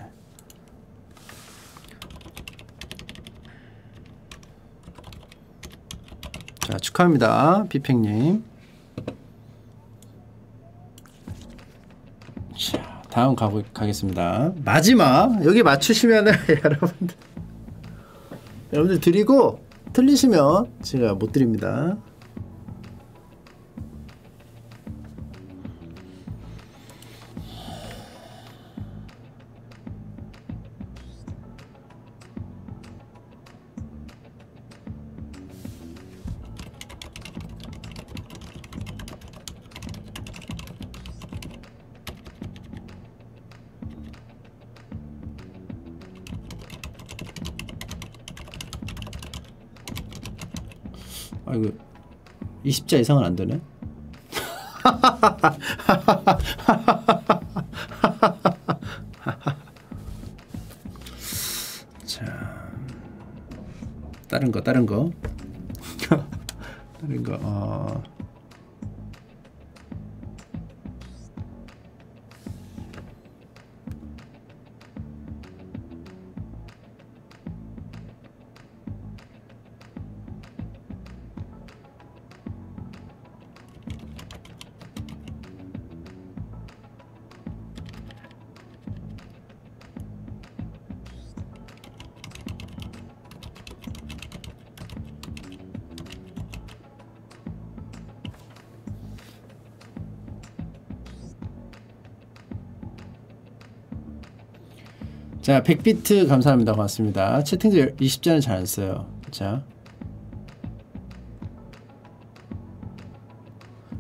자, 축하합니다. 피팽님. 자, 다음 가보, 가겠습니다. 마지막! 여기 맞추시면은, 여러분들. 여러분들 드리고, 틀리시면 제가 못 드립니다. 20자 이상은 안 되네. 자, 100비트 감사합니다. 고맙습니다. 채팅도 20자는 잘 안 써요. 자.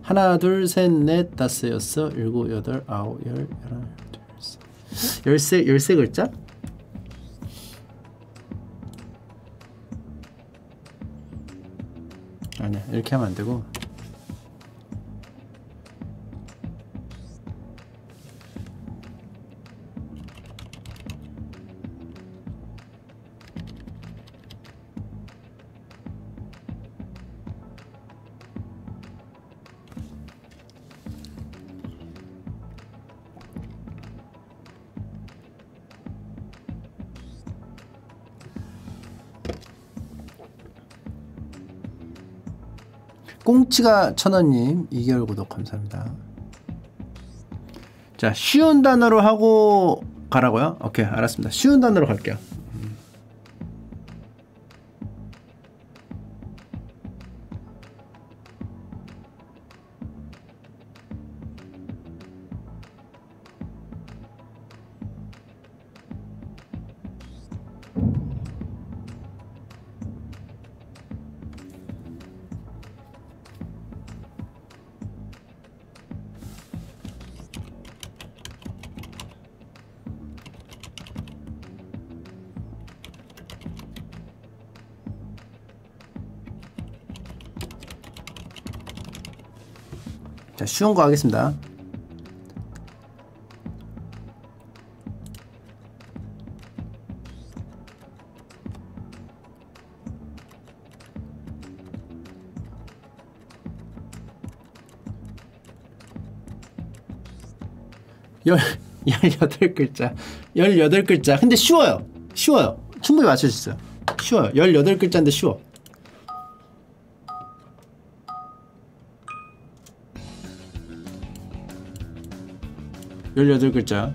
하나, 둘, 셋, 넷, 다섯, 여섯, 일곱, 여덟, 아홉, 열, 열하나, 열둘, 열세, 열세 글자? 아니야, 이렇게 하면 안 되고. 꽁치가 천원님 2개월 구독 감사합니다. 자 쉬운 단어로 하고 가라고요? 오케이 알았습니다. 쉬운 단어로 갈게요. 쉬운 거 하겠습니다. 열, 18글자. 18글자. 근데 쉬워요. 쉬워요. 충분히 맞출 수 있어요. 쉬워요. 18글자인데 쉬워. 열여덟 글자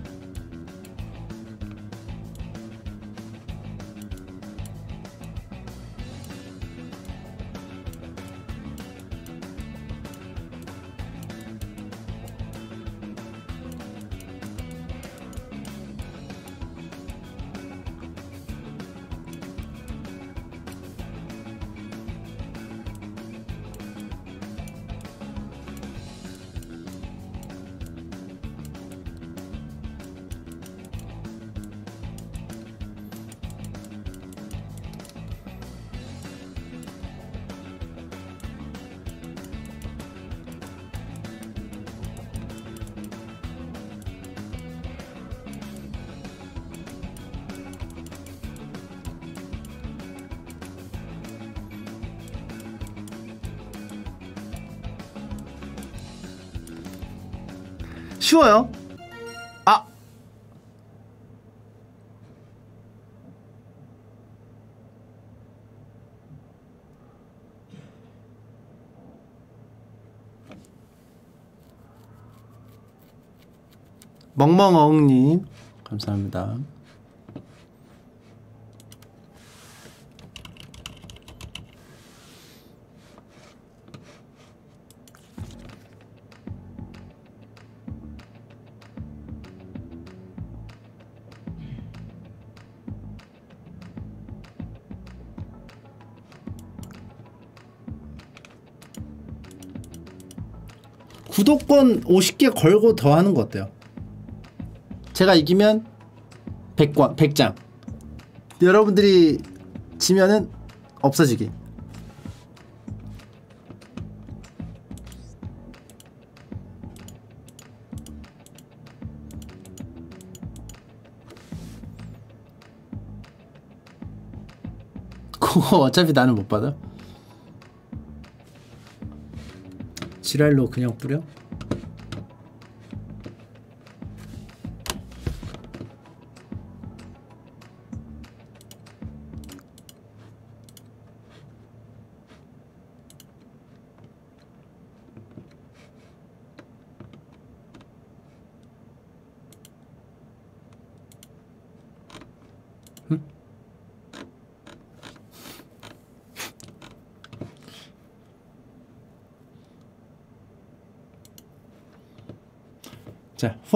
멍멍엉님 감사합니다. 구독권 50개 걸고 더 하는 거 어때요? 제가 이기면 100권, 100장. 여러분들이 지면은 없어지기. 그거 어차피 나는 못 받아. 지랄로 그냥 뿌려?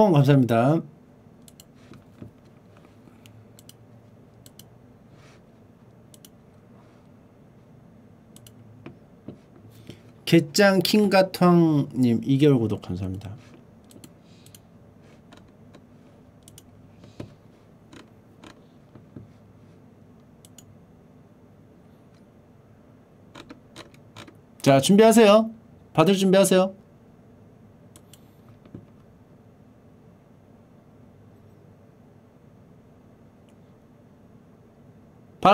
후원 감사합니다. 개짱 킹가탕님 2개월 구독 감사합니다. 자 준비하세요. 받을 준비하세요.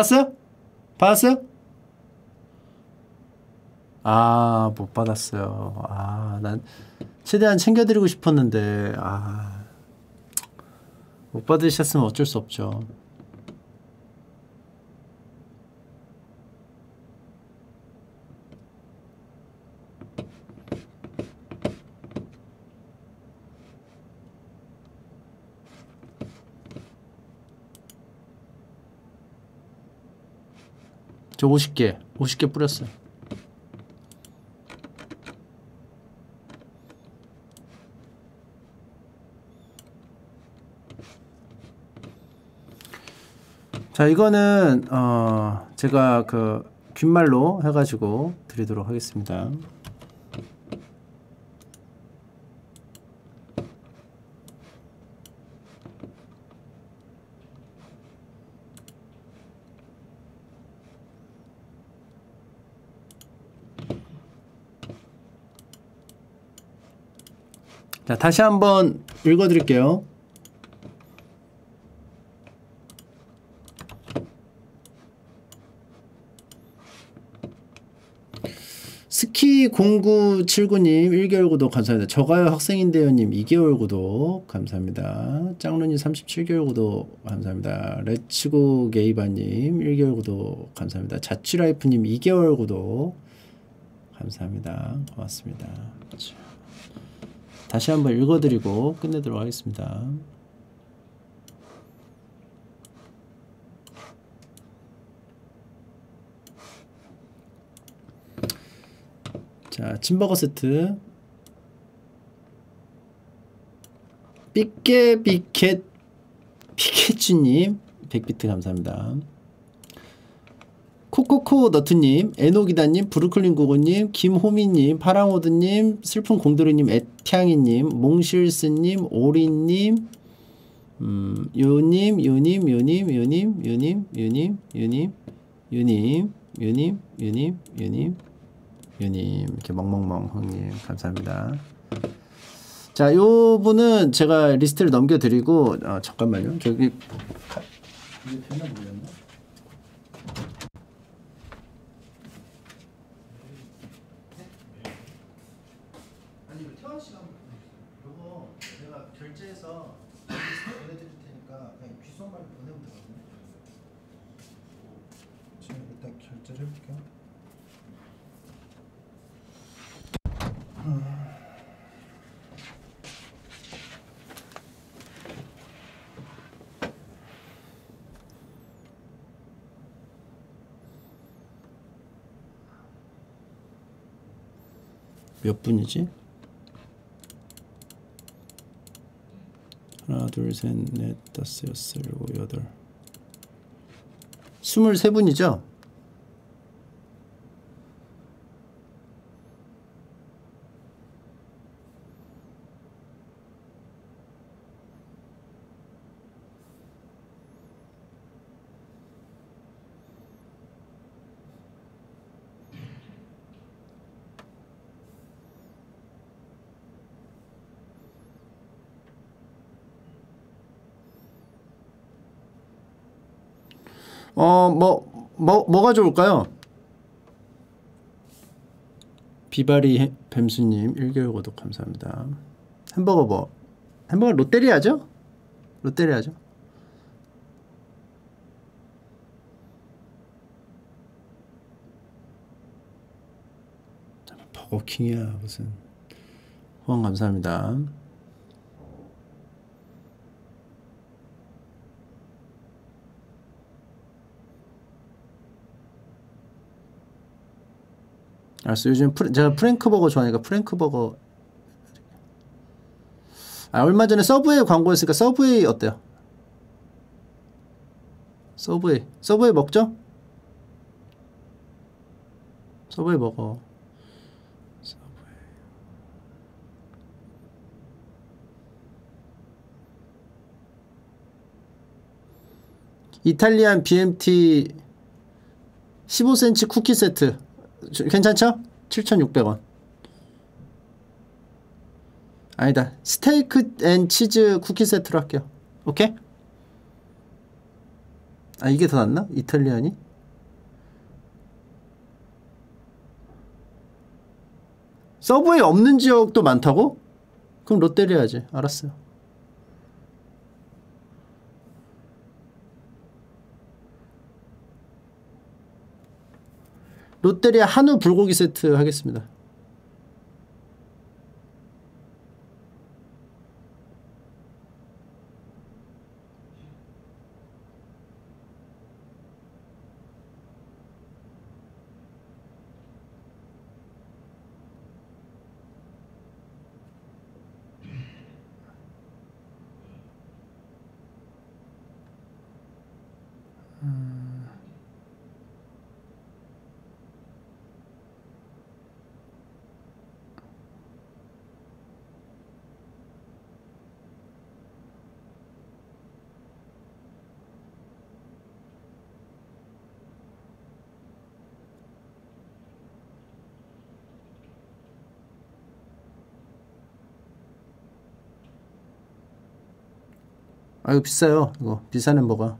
받았어요? 받았어요? 아, 못 받았어요. 아, 난 최대한 챙겨드리고 싶었는데, 아, 못 받으셨으면 어쩔 수 없죠. 저 50개, 50개 뿌렸어요. 자, 이거는 어 제가 그 귓말로 해 가지고 드리도록 하겠습니다. 자, 다시 한번 읽어 드릴게요. 스키 0979님 1개월 구독 감사합니다. 저가요 학생인데요님 2개월 구독 감사합니다. 짱루님 37개월 구독 감사합니다. 레츠고 게이바님 1개월 구독 감사합니다. 자취라이프님 2개월 구독 감사합니다. 고맙습니다. 다시 한번 읽어드리고 끝내도록 하겠습니다. 자, 침버거 세트. 삐깨비켓 피케츄님 100비트 감사합니다. 코코코 너트님, 에노기다님, 브루클린 구구님, 김호미님, 파랑호드님, 슬픈 공도리님, 애향이님, 몽실스님, 오리님, 음, 요님, 요님, 요님, 요님, 요님, 요님, 요님, 요님, 요님, 요님, 요님, 유님 이렇게 멍멍멍 형님 감사합니다. 자, 요 분은 제가 리스트를 넘겨드리고 어, 잠깐만요. 저기 이게 되나 모르겠나? 아니 이거 태원 씨가 요거 내가 결제해서 리스트 보내드릴 테니까 그냥 귀소만 보내면 되거든요. 지금 일단 결제를 해볼게요. 몇 분이지? 하나 둘셋넷 다섯 여섯 일곱 여덟 스물세 분이죠? 어, 뭐, 뭐 뭐가 좋을까요? 비바리 해- 뱀수님 1개월 구독 감사합니다. 햄버거 뭐? 햄버거 롯데리아죠? 롯데리아죠? 버거킹이야 무슨 후원 감사합니다. 알았어 요즘 프레, 제가 프랭크 버거 좋아하니까 프랭크 버거. 아 얼마 전에 서브웨이 광고했으니까 서브웨이 어때요? 서브웨이. 서브웨이 먹죠? 서브웨이 먹어. 이탈리안 BMT 15cm 쿠키 세트. 저- 괜찮죠? 7,600원. 아니다. steak and cheese 쿠키 세트로 할게요. 오케이? 아 이게 더 낫나? 이탈리안이? 서브웨이 없는 지역도 많다고? 그럼 롯데리아 하지. 알았어요. 롯데리아 한우 불고기 세트 하겠습니다. 아 이거 비싸요. 이거 비싼 햄버거.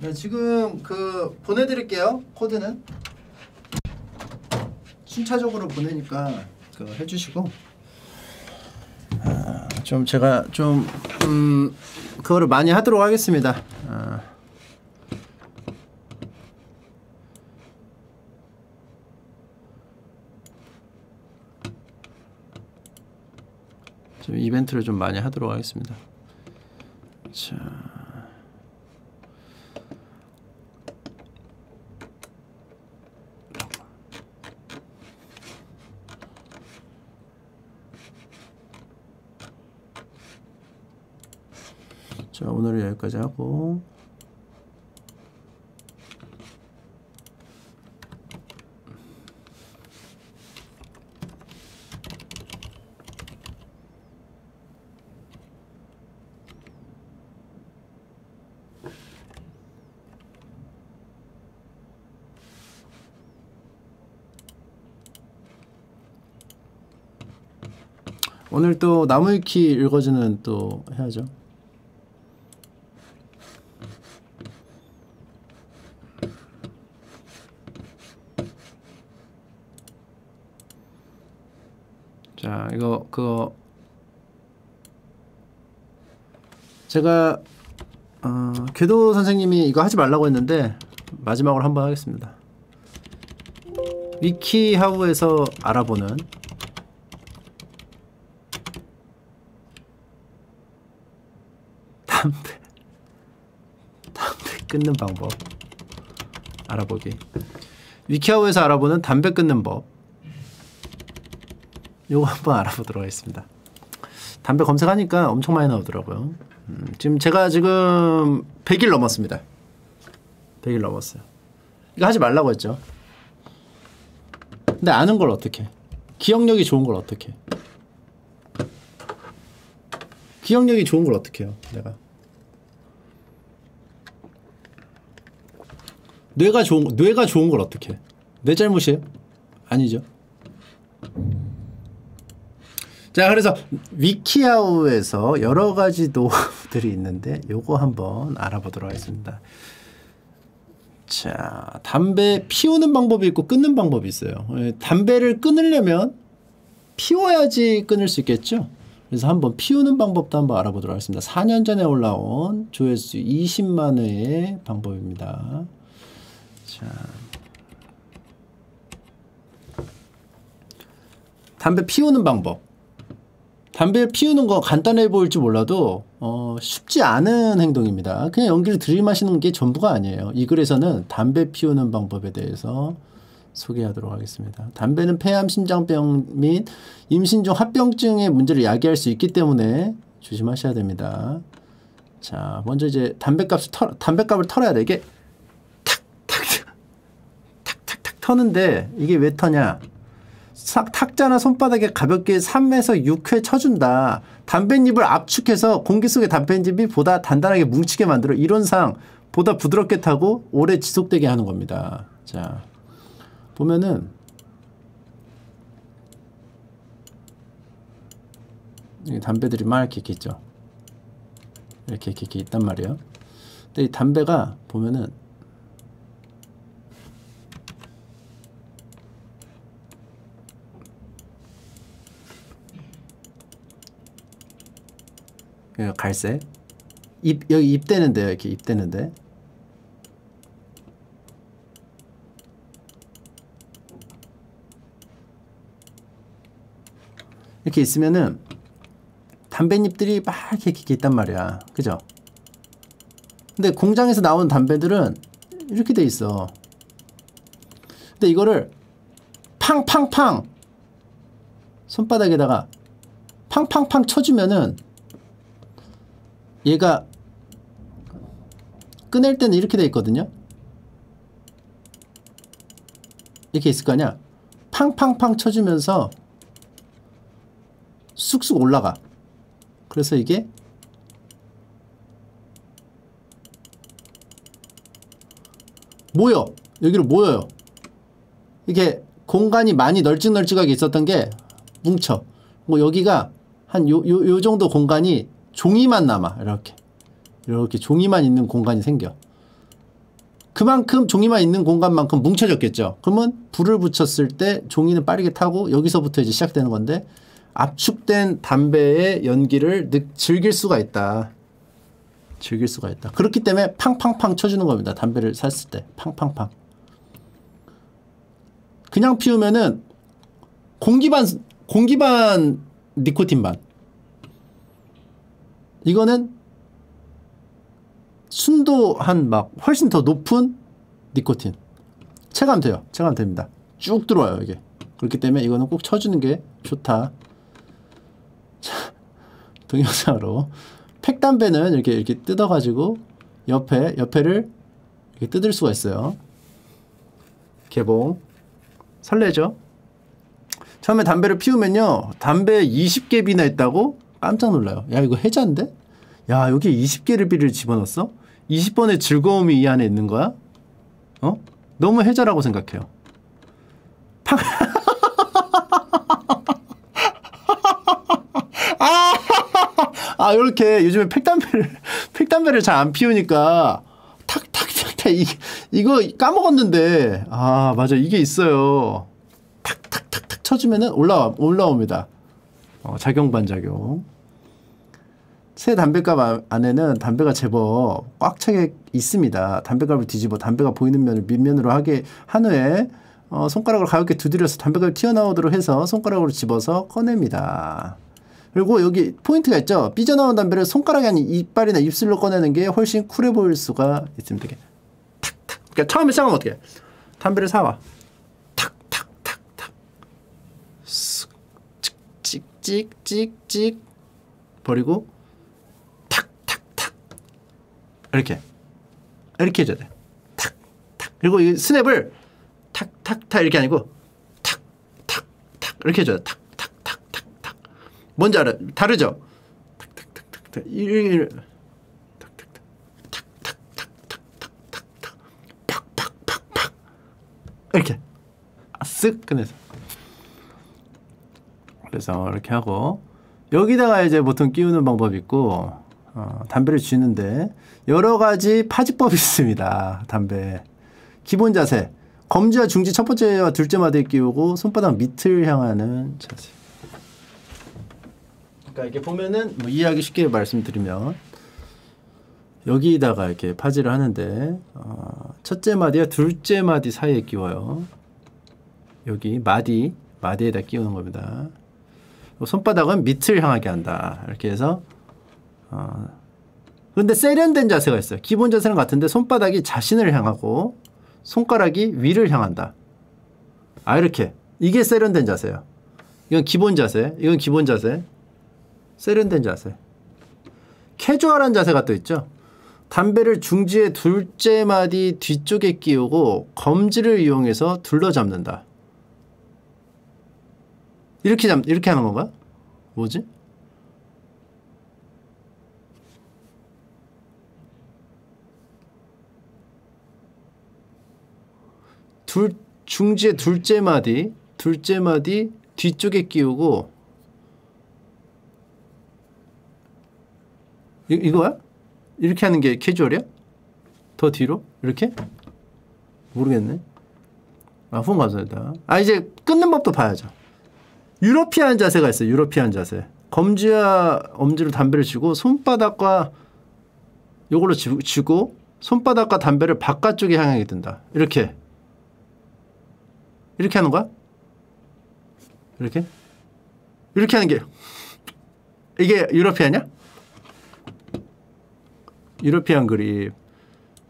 네, 지금 그 보내드릴게요. 코드는 순차적으로 보내니까 그 해주시고 아, 좀 제가 좀 음, 그거를 많이 하도록 하겠습니다. 아. 좀 이벤트를 좀 많이 하도록 하겠습니다. 자. 자 오늘은 여기까지 하고 오늘 또 나무위키 읽어주는 또 해야죠. 자 이거 그거. 제가 어, 궤도 선생님이 이거 하지 말라고 했는데 마지막으로 한번 하겠습니다. 위키하우에서 알아보는 담배 담배 끊는 방법 알아보기. 위키하우에서 알아보는 담배 끊는 법 요거 한번 알아보도록 하겠습니다. 담배 검색하니까 엄청 많이 나오더라고요. 음, 지금 제가 지금 100일 넘었습니다. 100일 넘었어요. 이거 하지 말라고 했죠. 근데 아는 걸 어떻게? 기억력이 좋은 걸 어떻게? 기억력이 좋은 걸 어떻게 해요 내가? 뇌가 좋은 뇌가 좋은 걸 어떻게? 내 잘못이에요? 아니죠. 자, 그래서 위키아우에서 여러 가지 노하우들이 있는데 요거 한번 알아보도록 하겠습니다. 자, 담배 피우는 방법이 있고 끊는 방법이 있어요. 예, 담배를 끊으려면 피워야지 끊을 수 있겠죠? 그래서 한번 피우는 방법도 한번 알아보도록 하겠습니다. 4년 전에 올라온 조회수 20만 회의 방법입니다. 자. 담배 피우는 방법. 담배 피우는 거 간단해 보일지 몰라도 어, 쉽지 않은 행동입니다. 그냥 연기를 들이마시는 게 전부가 아니에요. 이 글에서는 담배 피우는 방법에 대해서 소개하도록 하겠습니다. 담배는 폐암, 심장병 및 임신 중 합병증의 문제를 야기할 수 있기 때문에 조심하셔야 됩니다. 자, 먼저 이제 담배값을 털, 담배값을 털어야 돼. 이게 터는데 이게 왜 터냐 탁자나 손바닥에 가볍게 3에서 6회 쳐준다. 담뱃잎을 압축해서 공기 속의 담뱃잎이 보다 단단하게 뭉치게 만들어. 이론상 보다 부드럽게 타고 오래 지속되게 하는 겁니다. 자 보면은 담배들이 막 이렇게, 이렇게 이렇게, 이렇게 있단 말이에요. 근데 이 담배가 보면은 갈색. 입 여기 입대는데요 이렇게 입대는데. 이렇게 있으면은 담배잎들이 막 이렇게, 이렇게 있단 말이야. 그죠? 근데 공장에서 나온 담배들은 이렇게 돼 있어. 근데 이거를 팡팡팡 손바닥에다가 팡팡팡 쳐주면은 얘가 꺼낼 때는 이렇게 돼 있거든요. 이렇게 있을 거 아니야? 팡팡팡 쳐주면서 쑥쑥 올라가. 그래서 이게 모여. 여기로 모여요. 이게 공간이 많이 널찍널찍하게 있었던 게 뭉쳐. 뭐 여기가 한 요 요 요 정도 공간이 종이만 남아 이렇게. 이렇게 종이만 있는 공간이 생겨. 그만큼 종이만 있는 공간만큼 뭉쳐졌겠죠. 그러면 불을 붙였을 때 종이는 빠르게 타고 여기서부터 이제 시작되는 건데 압축된 담배의 연기를 느, 즐길 수가 있다. 즐길 수가 있다. 그렇기 때문에 팡팡팡 쳐주는 겁니다. 담배를 샀을 때. 팡팡팡. 그냥 피우면은 공기반 공기반 니코틴 반 이거는 순도한 막 훨씬 더 높은 니코틴. 체감돼요. 체감됩니다. 쭉 들어와요 이게. 그렇기 때문에 이거는 꼭 쳐주는 게 좋다. 자 동영상으로 팩담배는 이렇게 이렇게 뜯어가지고 옆에 옆에를 이렇게 뜯을 수가 있어요. 개봉. 설레죠? 처음에 담배를 피우면요. 담배 20개비나 있다고 깜짝 놀라요 야 이거 해자인데? 야 여기 20개를 집어넣었어? 20번의 즐거움이 이 안에 있는 거야? 어? 너무 해자라고 생각해요 팡 아, 아, 이렇게 요즘에 팩담배를, 팩담배를 잘 안 피우니까 탁 탁 탁 탁, 이, 이거 까먹었는데, 아, 맞아. 이게 있어요. 탁 탁 탁 탁 쳐주면은 올라와, 올라옵니다. 어, 작용 반작용. 새 담배갑 안에는 담배가 제법 꽉 차게 있습니다. 담배갑을 뒤집어 담배가 보이는 면을 밑면으로 하게 한 후에 어, 손가락을 가볍게 두드려서 담배갑이 튀어나오도록 해서 손가락으로 집어서 꺼냅니다. 그리고 여기 포인트가 있죠. 삐져나온 담배를 손가락이 아닌 이빨이나 입술로 꺼내는 게 훨씬 쿨해 보일 수가 있습니다. 탁탁. 그러니까 처음에 시작하면 어떻게? 해? 담배를 사와. 탁탁탁탁. 쓱 찍찍찍 찍 버리고 탁 탁 탁 이렇게 이렇게 해줘야 돼. 탁 탁 그리고 이 스냅을 탁 탁 탁 이렇게 아니고 탁 탁 탁 이렇게 해줘야 돼. 탁 뭔지 알아? 다르죠? 탁 탁 탁 탁 탁 이렇게 탁탁탁 탁탁탁탁탁탁탁 팍팍팍팍 이렇게 쓱 끝내서 그래서 이렇게 하고 여기다가 이제 보통 끼우는 방법이 있고 어, 담배를 쥐는데 여러 가지 파지법이 있습니다. 담배 기본 자세 검지와 중지 첫 번째와 둘째 마디에 끼우고 손바닥 밑을 향하는 자세 그러니까 이렇게 보면은 뭐 이해하기 쉽게 말씀드리면 여기다가 이렇게 파지를 하는데 어, 첫째 마디와 둘째 마디 사이에 끼워요. 여기 마디 마디에다 끼우는 겁니다. 손바닥은 밑을 향하게 한다. 이렇게 해서 어, 근데 세련된 자세가 있어요. 기본 자세는 같은데 손바닥이 자신을 향하고 손가락이 위를 향한다. 아 이렇게 이게 세련된 자세예요. 이건 기본 자세. 이건 기본 자세. 세련된 자세. 캐주얼한 자세가 또 있죠. 담배를 중지의 둘째 마디 뒤쪽에 끼우고 검지를 이용해서 둘러 잡는다. 이렇게 잡 이렇게 하는 건가? 뭐지? 둘 중지의 둘째 마디 둘째 마디 뒤쪽에 끼우고 이, 이거야? 이렇게 하는 게 캐주얼이야? 더 뒤로? 이렇게? 모르겠네. 아, 후원 감사합니다. 아, 이제 끊는 법도 봐야죠. 유로피안 자세가 있어요. 유로피안 자세. 검지와 엄지로 담배를 쥐고 손바닥과 요걸로 쥐고 손바닥과 담배를 바깥쪽에 향하게 된다. 이렇게. 이렇게 하는 거야? 이렇게? 이렇게 하는 게 이게 유로피안이야? 유러피안 그립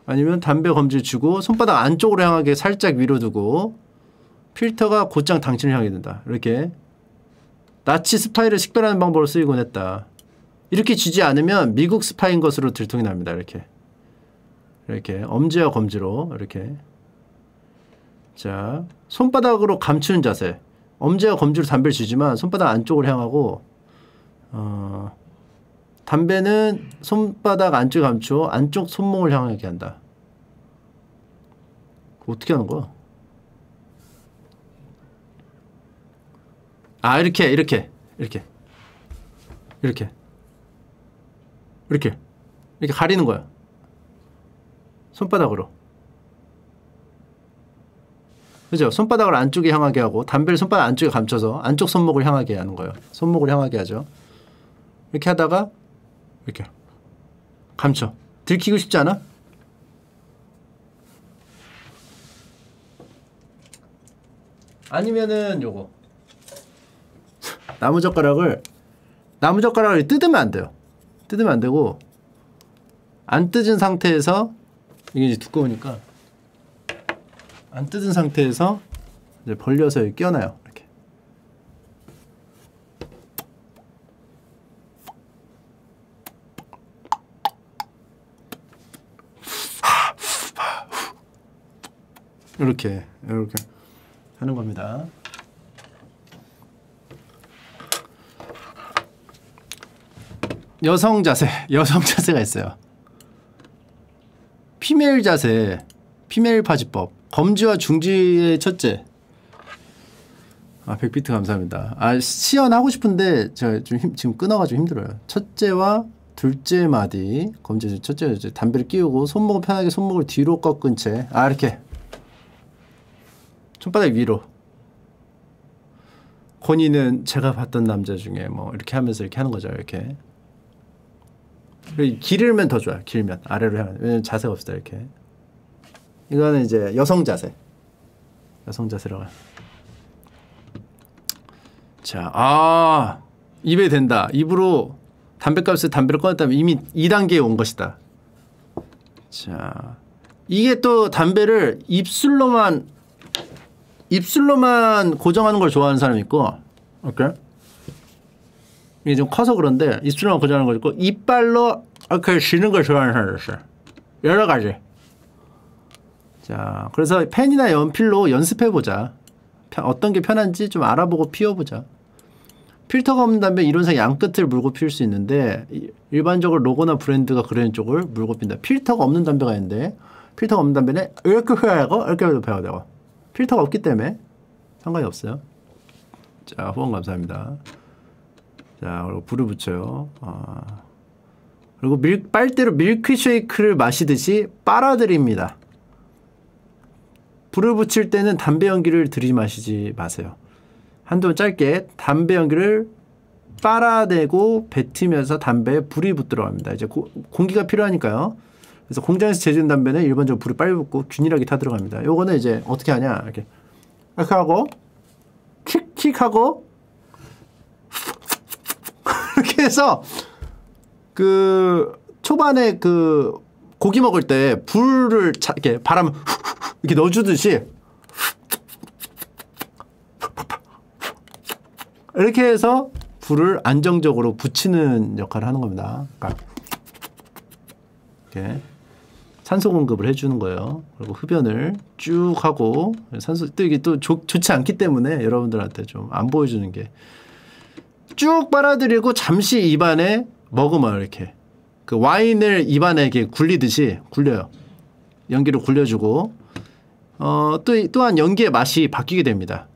아니면 담배 검지 주고 손바닥 안쪽으로 향하게 살짝 위로 두고 필터가 곧장 당신을 향하게 된다. 이렇게 나치 스파이를 식별하는 방법으로 쓰이곤 했다. 이렇게 쥐지 않으면 미국 스파인 것으로 들통이 납니다. 이렇게 이렇게 엄지와 검지로 이렇게 자 손바닥으로 감추는 자세 엄지와 검지로 담배를 쥐지만 손바닥 안쪽을 향하고 어, 담배는 손바닥 안쪽 감추어 안쪽 손목을 향하게 한다. 어떻게 하는 거야? 아 이렇게 이렇게 이렇게 이렇게 이렇게 이렇게 가리는 거야. 손바닥으로. 그죠? 손바닥을 안쪽에 향하게 하고 담배를 손바닥 안쪽에 감춰서 안쪽 손목을 향하게 하는 거예요. 손목을 향하게 하죠. 이렇게 하다가 이렇게 감춰. 들키고 싶지 않아? 아니면은 요거 나무젓가락을 나무젓가락을 뜯으면 안 돼요. 뜯으면 안 되고 안 뜯은 상태에서 이게 이제 두꺼우니까 안 뜯은 상태에서 이제 벌려서 여기 껴놔요. 이렇게. 이렇게 이렇게 하는 겁니다. 여성 자세, 여성 자세가 있어요. 피메일 자세, 피메일 파지법, 검지와 중지의 첫째. 아, 100비트 감사합니다. 아, 시연하고 싶은데 제가 좀 힘, 지금 끊어가지고 힘들어요. 첫째와 둘째 마디, 검지 첫째, 담배를 끼우고 손목을 편하게 손목을 뒤로 꺾은 채, 아 이렇게 손바닥 위로. 권위는 제가 봤던 남자 중에 뭐 이렇게 하면서 이렇게 하는 거죠. 이렇게. 길면 더 좋아요. 길면 아래로 향. 왜냐면 자세가 없다 이렇게. 이거는 이제 여성 자세. 여성 자세라고. 자, 아 입에 된다. 입으로 담배값을 담배를 꺼냈다면 이미 2단계에 온 것이다. 자, 이게 또 담배를 입술로만 입술로만 고정하는 걸 좋아하는 사람이 있고, 오케이? 이게 좀 커서 그런데 입술로만 고정하는 거 있고 이빨로 이렇게 쉬는 걸 좋아하는 사람이. 여러 가지. 자, 그래서 펜이나 연필로 연습해 보자. 어떤 게 편한지 좀 알아보고 피워보자. 필터가 없는 담배 이론상 양 끝을 물고 피울 수 있는데 일반적으로 로고나 브랜드가 그런 쪽을 물고 핀다. 필터가 없는 담배가 있는데 필터가 없는 담배는 이렇게 해야 되고 이렇게 해도 배워야 되고 필터가 없기 때문에 상관이 없어요. 자, 후원 감사합니다. 자, 그리고 불을 붙여요. 아. 그리고 밀, 빨대로 밀크쉐이크를 마시듯이 빨아들입니다. 불을 붙일 때는 담배 연기를 들이마시지 마세요. 한동안 짧게 담배 연기를 빨아내고 뱉으면서 담배에 불이 붙도록 합니다. 이제 고, 공기가 필요하니까요. 그래서 공장에서 제조된 담배는 일반적으로 불이 빨리 붙고 균일하게 타 들어갑니다. 요거는 이제 어떻게 하냐 이렇게 이렇게 하고 킥킥 하고 이렇게 해서 그 초반에 그 고기 먹을 때 불을 차, 이렇게 바람 이렇게 넣어주듯이 이렇게 해서 불을 안정적으로 붙이는 역할을 하는 겁니다. 그러니까 이렇게 산소 공급을 해주는 거예요. 그리고 흡연을 쭉 하고 산소 또 이게 또 좋, 좋지 않기 때문에 여러분들한테 좀 안 보여주는 게 쭉 빨아들이고 잠시 입안에 먹으면 이렇게 그 와인을 입안에 이렇게 굴리듯이 굴려요. 연기를 굴려주고 어, 또 또한 연기의 맛이 바뀌게 됩니다.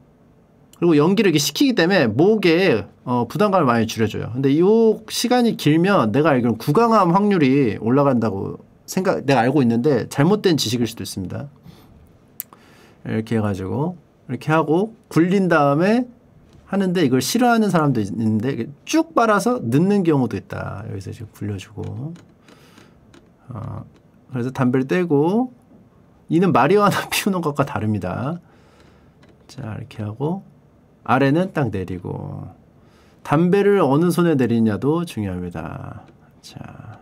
그리고 연기를 이렇게 식히기 때문에 목에 어, 부담감을 많이 줄여줘요. 근데 이 시간이 길면 내가 알기로는 구강암 확률이 올라간다고 생각 내가 알고 있는데 잘못된 지식일 수도 있습니다. 이렇게 해가지고 이렇게 하고 굴린 다음에 하는데 이걸 싫어하는 사람도 있는데 쭉 빨아서 넣는 경우도 있다. 여기서 지금 굴려주고 어, 그래서 담배를 떼고 이는 마리화나 피우는 것과 다릅니다. 자 이렇게 하고 아래는 딱 내리고 담배를 어느 손에 내리냐도 중요합니다. 자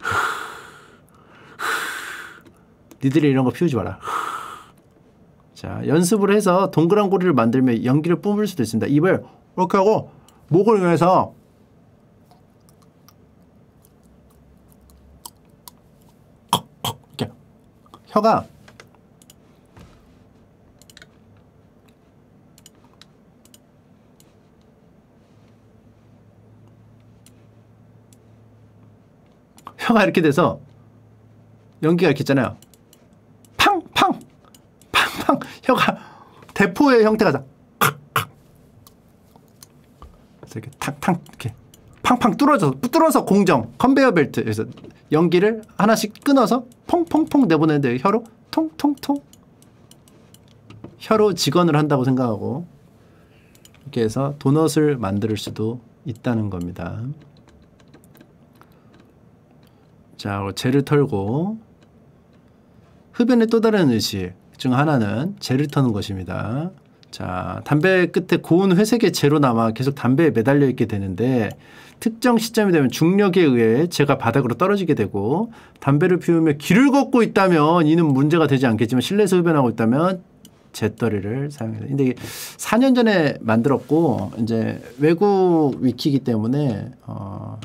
니들이 이런 거 피우지 마라. 자, 연습을 해서 동그란 고리를 만들면 연기를 뿜을 수도 있습니다. 입을 이렇게 하고 목을 이용해서 이렇게 혀가 혀가 이렇게 돼서 연기가 이렇게 있잖아요. 팡! 팡! 팡팡 혀가 대포의 형태가 다 이렇게 탕탕 이렇게 팡팡 뚫어져서 뚫어서 공정 컨베이어 벨트에서 연기를 하나씩 끊어서 퐁퐁퐁 내보내는데 혀로 통통통. 혀로 직원을 한다고 생각하고 이렇게 해서 도넛을 만들 수도 있다는 겁니다. 자, 젤을 털고 흡연의 또 다른 의식 중 하나는 젤을 터는 것입니다. 자, 담배 끝에 고운 회색의 재로 남아 계속 담배에 매달려 있게 되는데 특정 시점이 되면 중력에 의해 제가 바닥으로 떨어지게 되고 담배를 피우며 길을 걷고 있다면 이는 문제가 되지 않겠지만 실내에서 흡연하고 있다면 재떨이를 사용해요. 근데 이게 4년 전에 만들었고 이제 외국 위키이기 때문에 어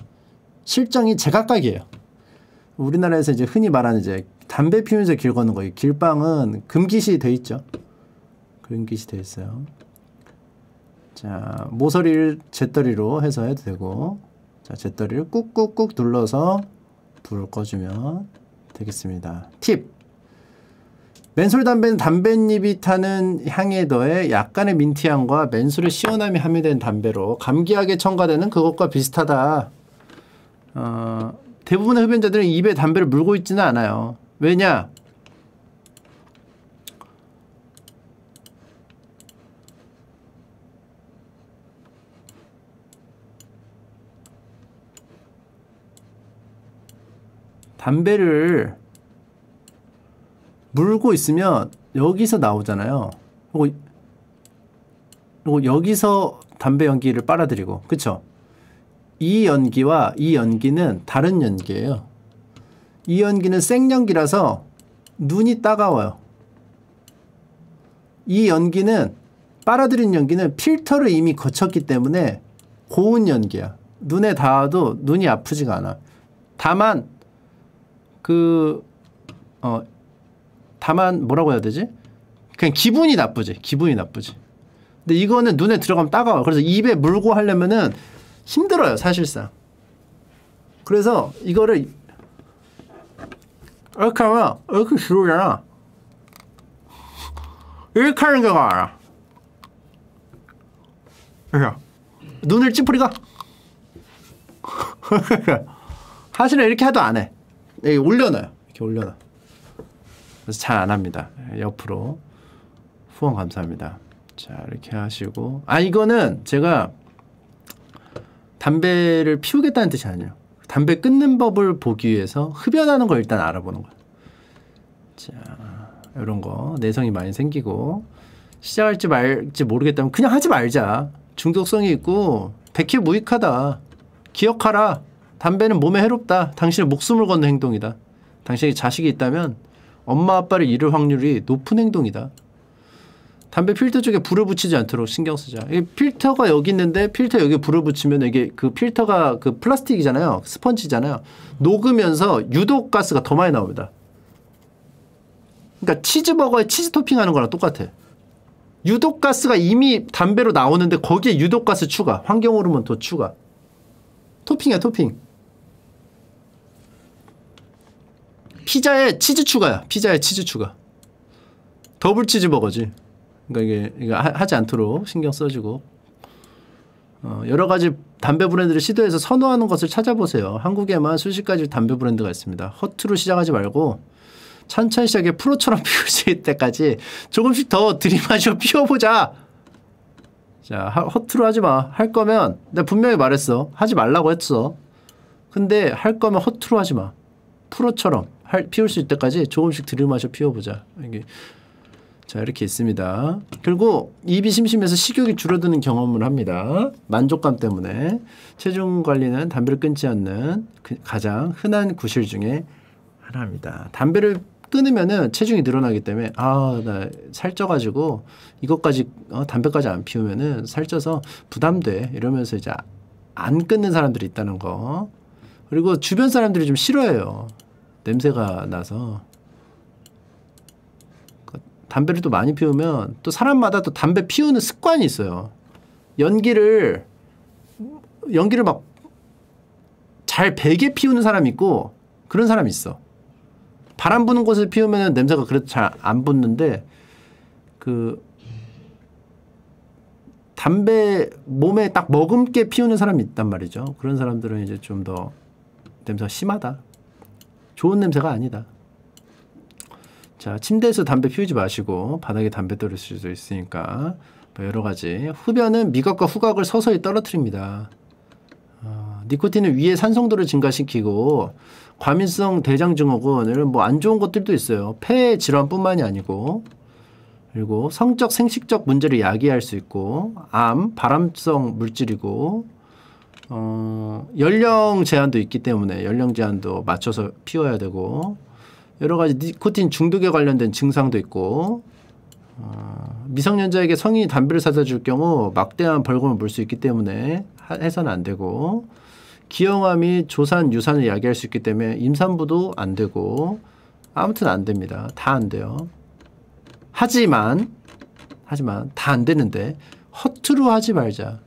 실정이 제각각이에요. 우리나라에서 이제 흔히 말하는 이제 담배 피우면서 길 걷는 거예요. 길방은 금기시 돼 있죠. 금기시 돼 있어요. 자, 모서리를 재떨이로 해서 해도 되고 자, 재떨이를 꾹꾹꾹 눌러서 불을 꺼주면 되겠습니다. 팁! 맨솔 담배는 담뱃잎이 타는 향에 더해 약간의 민트향과 맨솔의 시원함이 함유된 담배로 감기약에 첨가되는 그것과 비슷하다. 어, 대부분의 흡연자들은 입에 담배를 물고 있지는 않아요. 왜냐? 담배를 물고 있으면 여기서 나오잖아요. 그리고, 그리고 여기서 담배 연기를 빨아들이고, 그쵸? 이 연기와 이 연기는 다른 연기예요. 이 연기는 생연기라서 눈이 따가워요. 이 연기는 빨아들인 연기는 필터를 이미 거쳤기 때문에 고운 연기야. 눈에 닿아도 눈이 아프지가 않아. 다만 그 어, 다만 뭐라고 해야 되지? 그냥 기분이 나쁘지. 기분이 나쁘지. 근데 이거는 눈에 들어가면 따가워. 그래서 입에 물고 하려면은 힘들어요, 사실상. 그래서 이거를 이렇게 하면 이렇게 들어오잖아. 이렇게 하는 경우가 많아. 그래서 눈을 찌푸리가 사실은 이렇게 해도 안 해. 여기 올려놔요. 이렇게 올려놔. 그래서 잘 안 합니다. 옆으로 후원 감사합니다. 자 이렇게 하시고 아 이거는 제가 담배를 피우겠다는 뜻이 아니에요. 담배 끊는 법을 보기 위해서 흡연하는 걸 일단 알아보는 거예요. 자 이런 거 내성이 많이 생기고 시작할지 말지 모르겠다면 그냥 하지 말자. 중독성이 있고 백희 무익하다. 기억하라. 담배는 몸에 해롭다. 당신의 목숨을 걷는 행동이다. 당신에게 자식이 있다면 엄마 아빠를 잃을 확률이 높은 행동이다. 담배 필터 쪽에 불을 붙이지 않도록 신경 쓰자. 필터가 여기 있는데 필터 여기 불을 붙이면 이게 그 필터가 그 플라스틱이잖아요. 스펀지잖아요. 녹으면서 유독 가스가 더 많이 나옵니다. 그러니까 치즈버거에 치즈 토핑하는 거랑 똑같아. 유독 가스가 이미 담배로 나오는데 거기에 유독 가스 추가, 환경 호르몬 더 추가. 토핑이야 토핑. 피자에 치즈 추가야. 피자에 치즈 추가. 더블 치즈버거지. 그러니까 이게, 이게 하, 지 않도록 신경 써주고 어, 여러 가지 담배 브랜드를 시도해서 선호하는 것을 찾아보세요. 한국에만 수십 가지 담배 브랜드가 있습니다. 허투루 시작하지 말고 천천히 시작해 프로처럼 피울 수 있을 때까지 조금씩 더 들이마시고 피워보자. 자, 허투루 하지 마. 할 거면 내가 분명히 말했어. 하지 말라고 했어. 근데 할 거면 허투루 하지 마. 프로처럼 할, 피울 수 있을 때까지 조금씩 들이마셔 피워보자. 이게 자 이렇게 있습니다. 그리고 입이 심심해서 식욕이 줄어드는 경험을 합니다. 만족감 때문에 체중 관리는 담배를 끊지 않는 그 가장 흔한 구실 중에 하나입니다. 담배를 끊으면은 체중이 늘어나기 때문에 아 나 살쪄가지고 이것까지 어, 담배까지 안 피우면은 살쪄서 부담돼 이러면서 이제 안 끊는 사람들이 있다는 거 그리고 주변 사람들이 좀 싫어해요 냄새가 나서 담배를 또 많이 피우면 또 사람마다 또 담배 피우는 습관이 있어요. 연기를 연기를 막잘 배게 피우는 사람 있고 그런 사람 있어. 바람 부는 곳을 피우면 냄새가 그래도 잘 안 붙는데 그 담배 몸에 딱 머금게 피우는 사람이 있단 말이죠. 그런 사람들은 이제 좀 더 냄새가 심하다. 좋은 냄새가 아니다. 자, 침대에서 담배 피우지 마시고 바닥에 담배 떨어질 수도 있으니까 뭐 여러 가지. 흡연은 미각과 후각을 서서히 떨어뜨립니다. 어, 니코틴은 위에 산성도를 증가시키고 과민성 대장 증후군 이런 뭐 안 좋은 것들도 있어요. 폐 질환뿐만이 아니고 그리고 성적 생식적 문제를 야기할 수 있고 암 발암성 물질이고 어, 연령 제한도 있기 때문에 연령 제한도 맞춰서 피워야 되고 여러 가지 니코틴 중독에 관련된 증상도 있고 어, 미성년자에게 성인이 담배를 사다 줄 경우 막대한 벌금을 물 수 있기 때문에 해서는 안 되고 기형아및 조산 유산을 야기할 수 있기 때문에 임산부도 안 되고 아무튼 안 됩니다. 다 안 돼요. 하지만 하지만 다 안 되는데 허투루 하지 말자.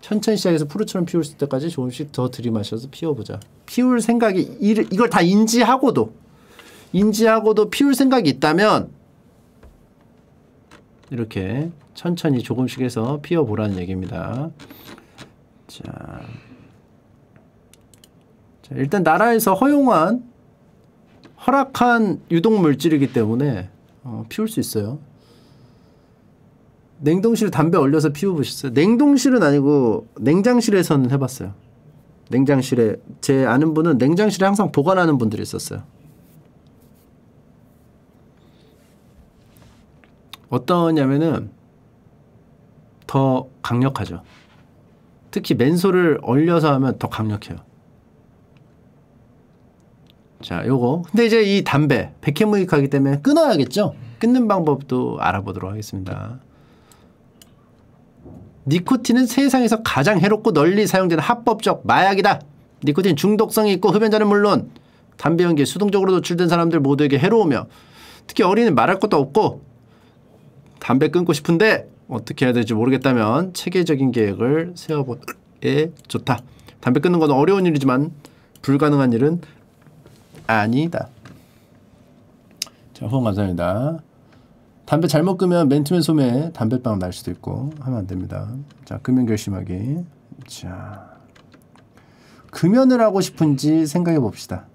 천천히 시작해서 푸르처럼 피울 때까지 조금씩 더 들이마셔서 피워보자. 피울 생각이 이걸 다 인지하고도 인지하고도 피울 생각이 있다면 이렇게 천천히 조금씩 해서 피워보라는 얘기입니다. 자, 자 일단 나라에서 허용한 허락한 유독 물질이기 때문에 어, 피울 수 있어요. 냉동실에 담배 얼려서 피워보셨어요? 냉동실은 아니고 냉장실에서는 해봤어요. 냉장실에 제 아는 분은 냉장실에 항상 보관하는 분들이 있었어요. 어떠냐면은 더 강력하죠. 특히 맨솔을 얼려서 하면 더 강력해요. 자, 요거. 근데 이제 이 담배 백해무익하기 때문에 끊어야겠죠? 끊는 방법도 알아보도록 하겠습니다. 니코틴은 세상에서 가장 해롭고 널리 사용되는 합법적 마약이다. 니코틴 중독성이 있고 흡연자는 물론 담배 연기에 수동적으로 노출된 사람들 모두에게 해로우며 특히 어린이는 말할 것도 없고 담배 끊고 싶은데 어떻게 해야 될지 모르겠다면 체계적인 계획을 세워보에 좋다. 담배 끊는 건 어려운 일이지만 불가능한 일은 아니다. 자, 후원 감사합니다. 담배 잘못 끄면 맨투맨 소매 담배빵 날 수도 있고 하면 안 됩니다. 자, 금연 결심하기. 자, 금연을 하고 싶은지 생각해 봅시다.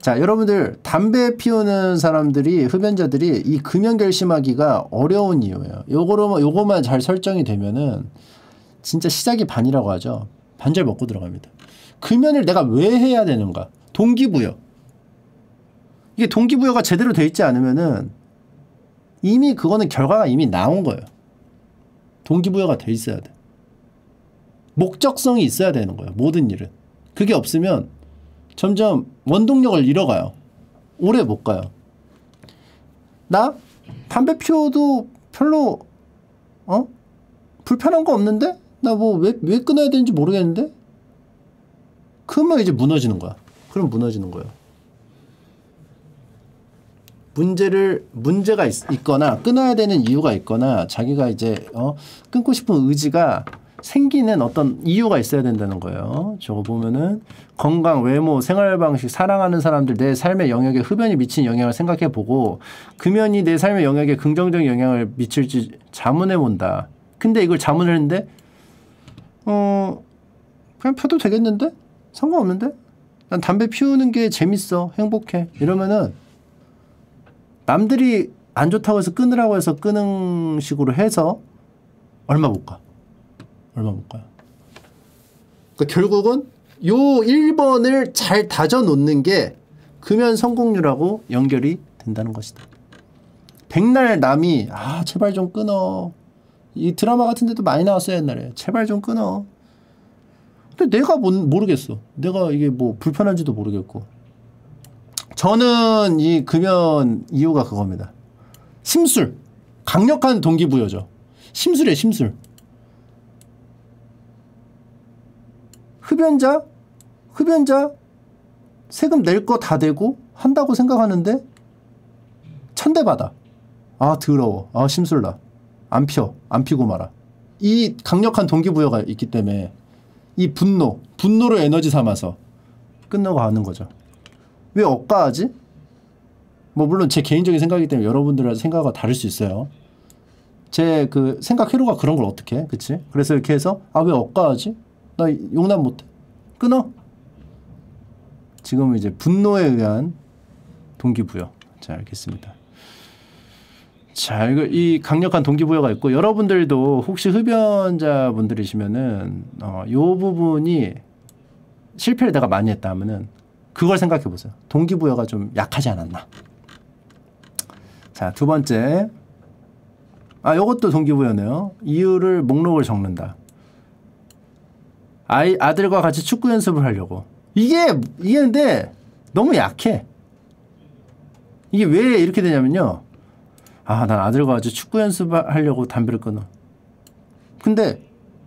자, 여러분들 담배 피우는 사람들이 흡연자들이 이 금연 결심하기가 어려운 이유예요. 요거로 요거만 잘 설정이 되면은 진짜 시작이 반이라고 하죠. 반절 먹고 들어갑니다. 금연을 내가 왜 해야 되는가? 동기부여. 이게 동기부여가 제대로 돼 있지 않으면은 이미 그거는 결과가 이미 나온 거예요. 동기부여가 돼 있어야 돼. 목적성이 있어야 되는 거예요. 모든 일은. 그게 없으면 점점 원동력을 잃어가요. 오래 못 가요. 나 담배 피워도 별로 어 불편한 거 없는데 나 뭐 왜 왜 끊어야 되는지 모르겠는데 그러면 이제 무너지는 거야. 그럼 무너지는 거예요. 문제를 문제가 있, 거나 끊어야 되는 이유가 있거나 자기가 이제 어 끊고 싶은 의지가 생기는 어떤 이유가 있어야 된다는 거예요. 저거 보면은 건강, 외모, 생활 방식, 사랑하는 사람들 내 삶의 영역에 흡연이 미친 영향을 생각해 보고 금연이 내 삶의 영역에 긍정적인 영향을 미칠지 자문해 본다. 근데 이걸 자문을 했는데 어 그냥 펴도 되겠는데? 상관없는데? 난 담배 피우는 게 재밌어. 행복해. 이러면은 남들이 안 좋다고 해서 끊으라고 해서 끊은 식으로 해서 얼마 못 가. 얼마 못 가요. 그러니까 결국은 요 1번을 잘 다져 놓는 게 금연 성공률하고 연결이 된다는 것이다. 백날 남이 아 제발 좀 끊어. 이 드라마 같은 데도 많이 나왔어요 옛날에. 제발 좀 끊어. 근데 내가 모르겠어. 내가 이게 뭐 불편한지도 모르겠고. 저는 이 금연 이유가 그겁니다. 심술. 강력한 동기부여죠. 심술이에요, 심술. 흡연자? 흡연자? 세금 낼 거 다 되고 한다고 생각하는데 천대 받아. 아, 더러워. 아, 심술나. 안 펴. 안 피고 말아. 이 강력한 동기부여가 있기 때문에 이 분노, 분노를 에너지 삼아서 끝나고 하는 거죠. 왜 억까하지? 뭐 물론 제 개인적인 생각이기 때문에 여러분들의 생각과 다를 수 있어요. 제 그 생각 회로가 그런 걸 어떻게 해? 그치? 그래서 이렇게 해서 아 왜 억까하지? 나 용납 못해. 끊어. 지금은 이제 분노에 의한 동기부여. 자, 알겠습니다. 자, 이거 이 강력한 동기부여가 있고 여러분들도 혹시 흡연자분들이시면은 어, 요 부분이 실패를 내가 많이 했다 하면은 그걸 생각해 보세요. 동기부여가 좀 약하지 않았나. 자, 두 번째. 아, 요것도 동기부여네요. 이유를 목록을 적는다. 아이, 아들과 같이 축구 연습을 하려고. 이게, 이게 근데 너무 약해. 이게 왜 이렇게 되냐면요. 아, 난 아들과 같이 축구 연습하려고 담배를 끊어. 근데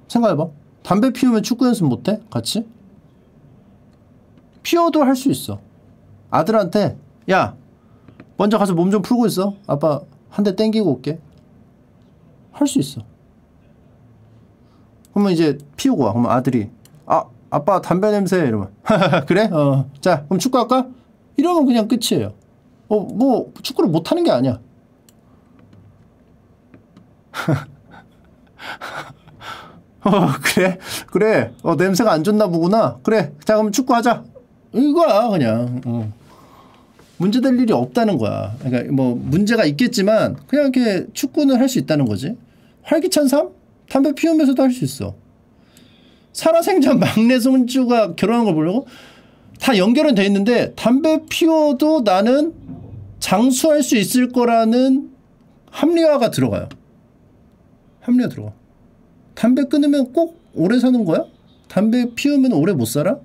생각해봐. 담배 피우면 축구 연습 못해? 같이? 피워도 할 수 있어. 아들한테 야 먼저 가서 몸 좀 풀고 있어. 아빠 한 대 땡기고 올게. 할 수 있어. 그러면 이제 피우고 와. 그러면 아들이 아 아빠 담배 냄새 이러면 그래? 어. 자 그럼 축구 할까? 이러면 그냥 끝이에요. 어 뭐 축구를 못 하는 게 아니야. 어 그래 그래 어 냄새가 안 좋나 보구나 그래 자 그럼 축구하자 이거야 그냥 어. 문제될 일이 없다는 거야 그러니까 뭐 문제가 있겠지만 그냥 이렇게 축구는 할 수 있다는 거지 활기찬 삶 담배 피우면서도 할 수 있어 살아생전 막내 손주가 결혼한 걸 보려고 다 연결은 돼 있는데 담배 피워도 나는 장수할 수 있을 거라는 합리화가 들어가요 합리화 들어가 담배 끊으면 꼭 오래 사는 거야? 담배 피우면 오래 못 살아?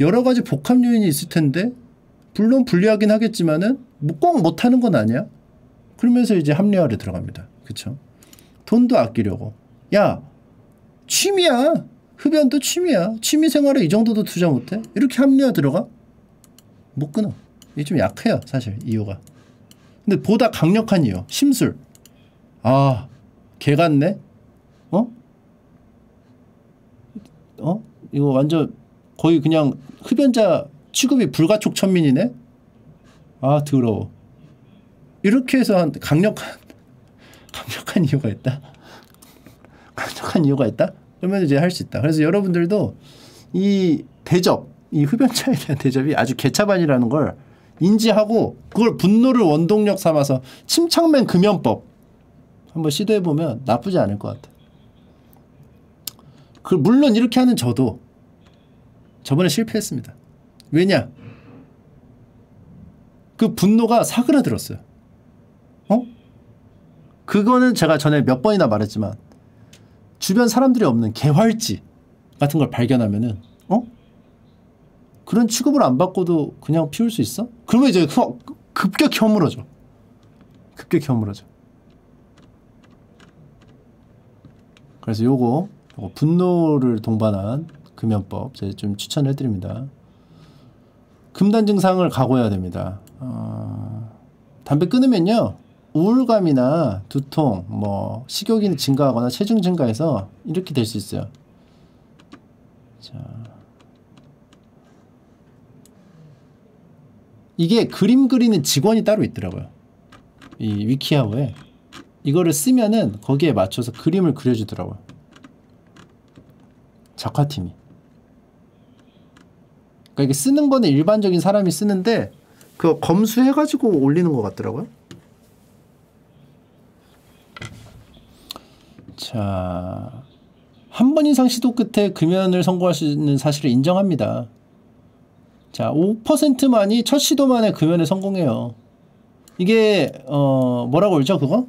여러 가지 복합 요인이 있을 텐데 물론 불리하긴 하겠지만은 뭐꼭 못하는 건 아니야. 그러면서 이제 합리화를 들어갑니다. 그쵸? 돈도 아끼려고. 야 취미야. 흡연도 취미야. 취미 생활에 이 정도도 투자 못해? 이렇게 합리화 들어가? 못 끊어. 이게 좀 약해요 사실 이유가. 근데 보다 강력한 이유 심술. 아 개 같네. 어? 어? 이거 완전 거의 그냥 흡연자 취급이 불가촉 천민이네? 아, 더러워. 이렇게 해서 한 강력한, 강력한 이유가 있다? 강력한 이유가 있다? 그러면 이제 할 수 있다. 그래서 여러분들도 이 대접, 이 흡연자에 대한 대접이 아주 개차반이라는 걸 인지하고 그걸 분노를 원동력 삼아서 침착맨 금연법 한번 시도해보면 나쁘지 않을 것 같아. 그 물론 이렇게 하는 저도 저번에 실패했습니다. 왜냐? 그 분노가 사그라들었어요. 어? 그거는 제가 전에 몇 번이나 말했지만 주변 사람들이 없는 개활지 같은 걸 발견하면은 어? 그런 취급을 안 받고도 그냥 피울 수 있어? 그러면 이제 급격히 허물어져. 급격히 허물어져. 그래서 요거 분노를 동반한 금연법 제가 좀 추천해 드립니다. 금단 증상을 각오해야 됩니다. 어, 담배 끊으면요. 우울감이나 두통, 뭐 식욕이 증가하거나 체중 증가해서 이렇게 될 수 있어요. 자. 이게 그림 그리는 직원이 따로 있더라고요. 이 위키하우에 이거를 쓰면은 거기에 맞춰서 그림을 그려주더라고요. 작화팀이. 그러니까 이게 쓰는 거는 일반적인 사람이 쓰는데 그 검수해가지고 올리는 것 같더라고요. 자, 한 번 이상 시도 끝에 금연을 성공할 수 있는 사실을 인정합니다. 자, 5%만이 첫 시도 만에 금연에 성공해요. 이게 어 뭐라고 그러죠 그거?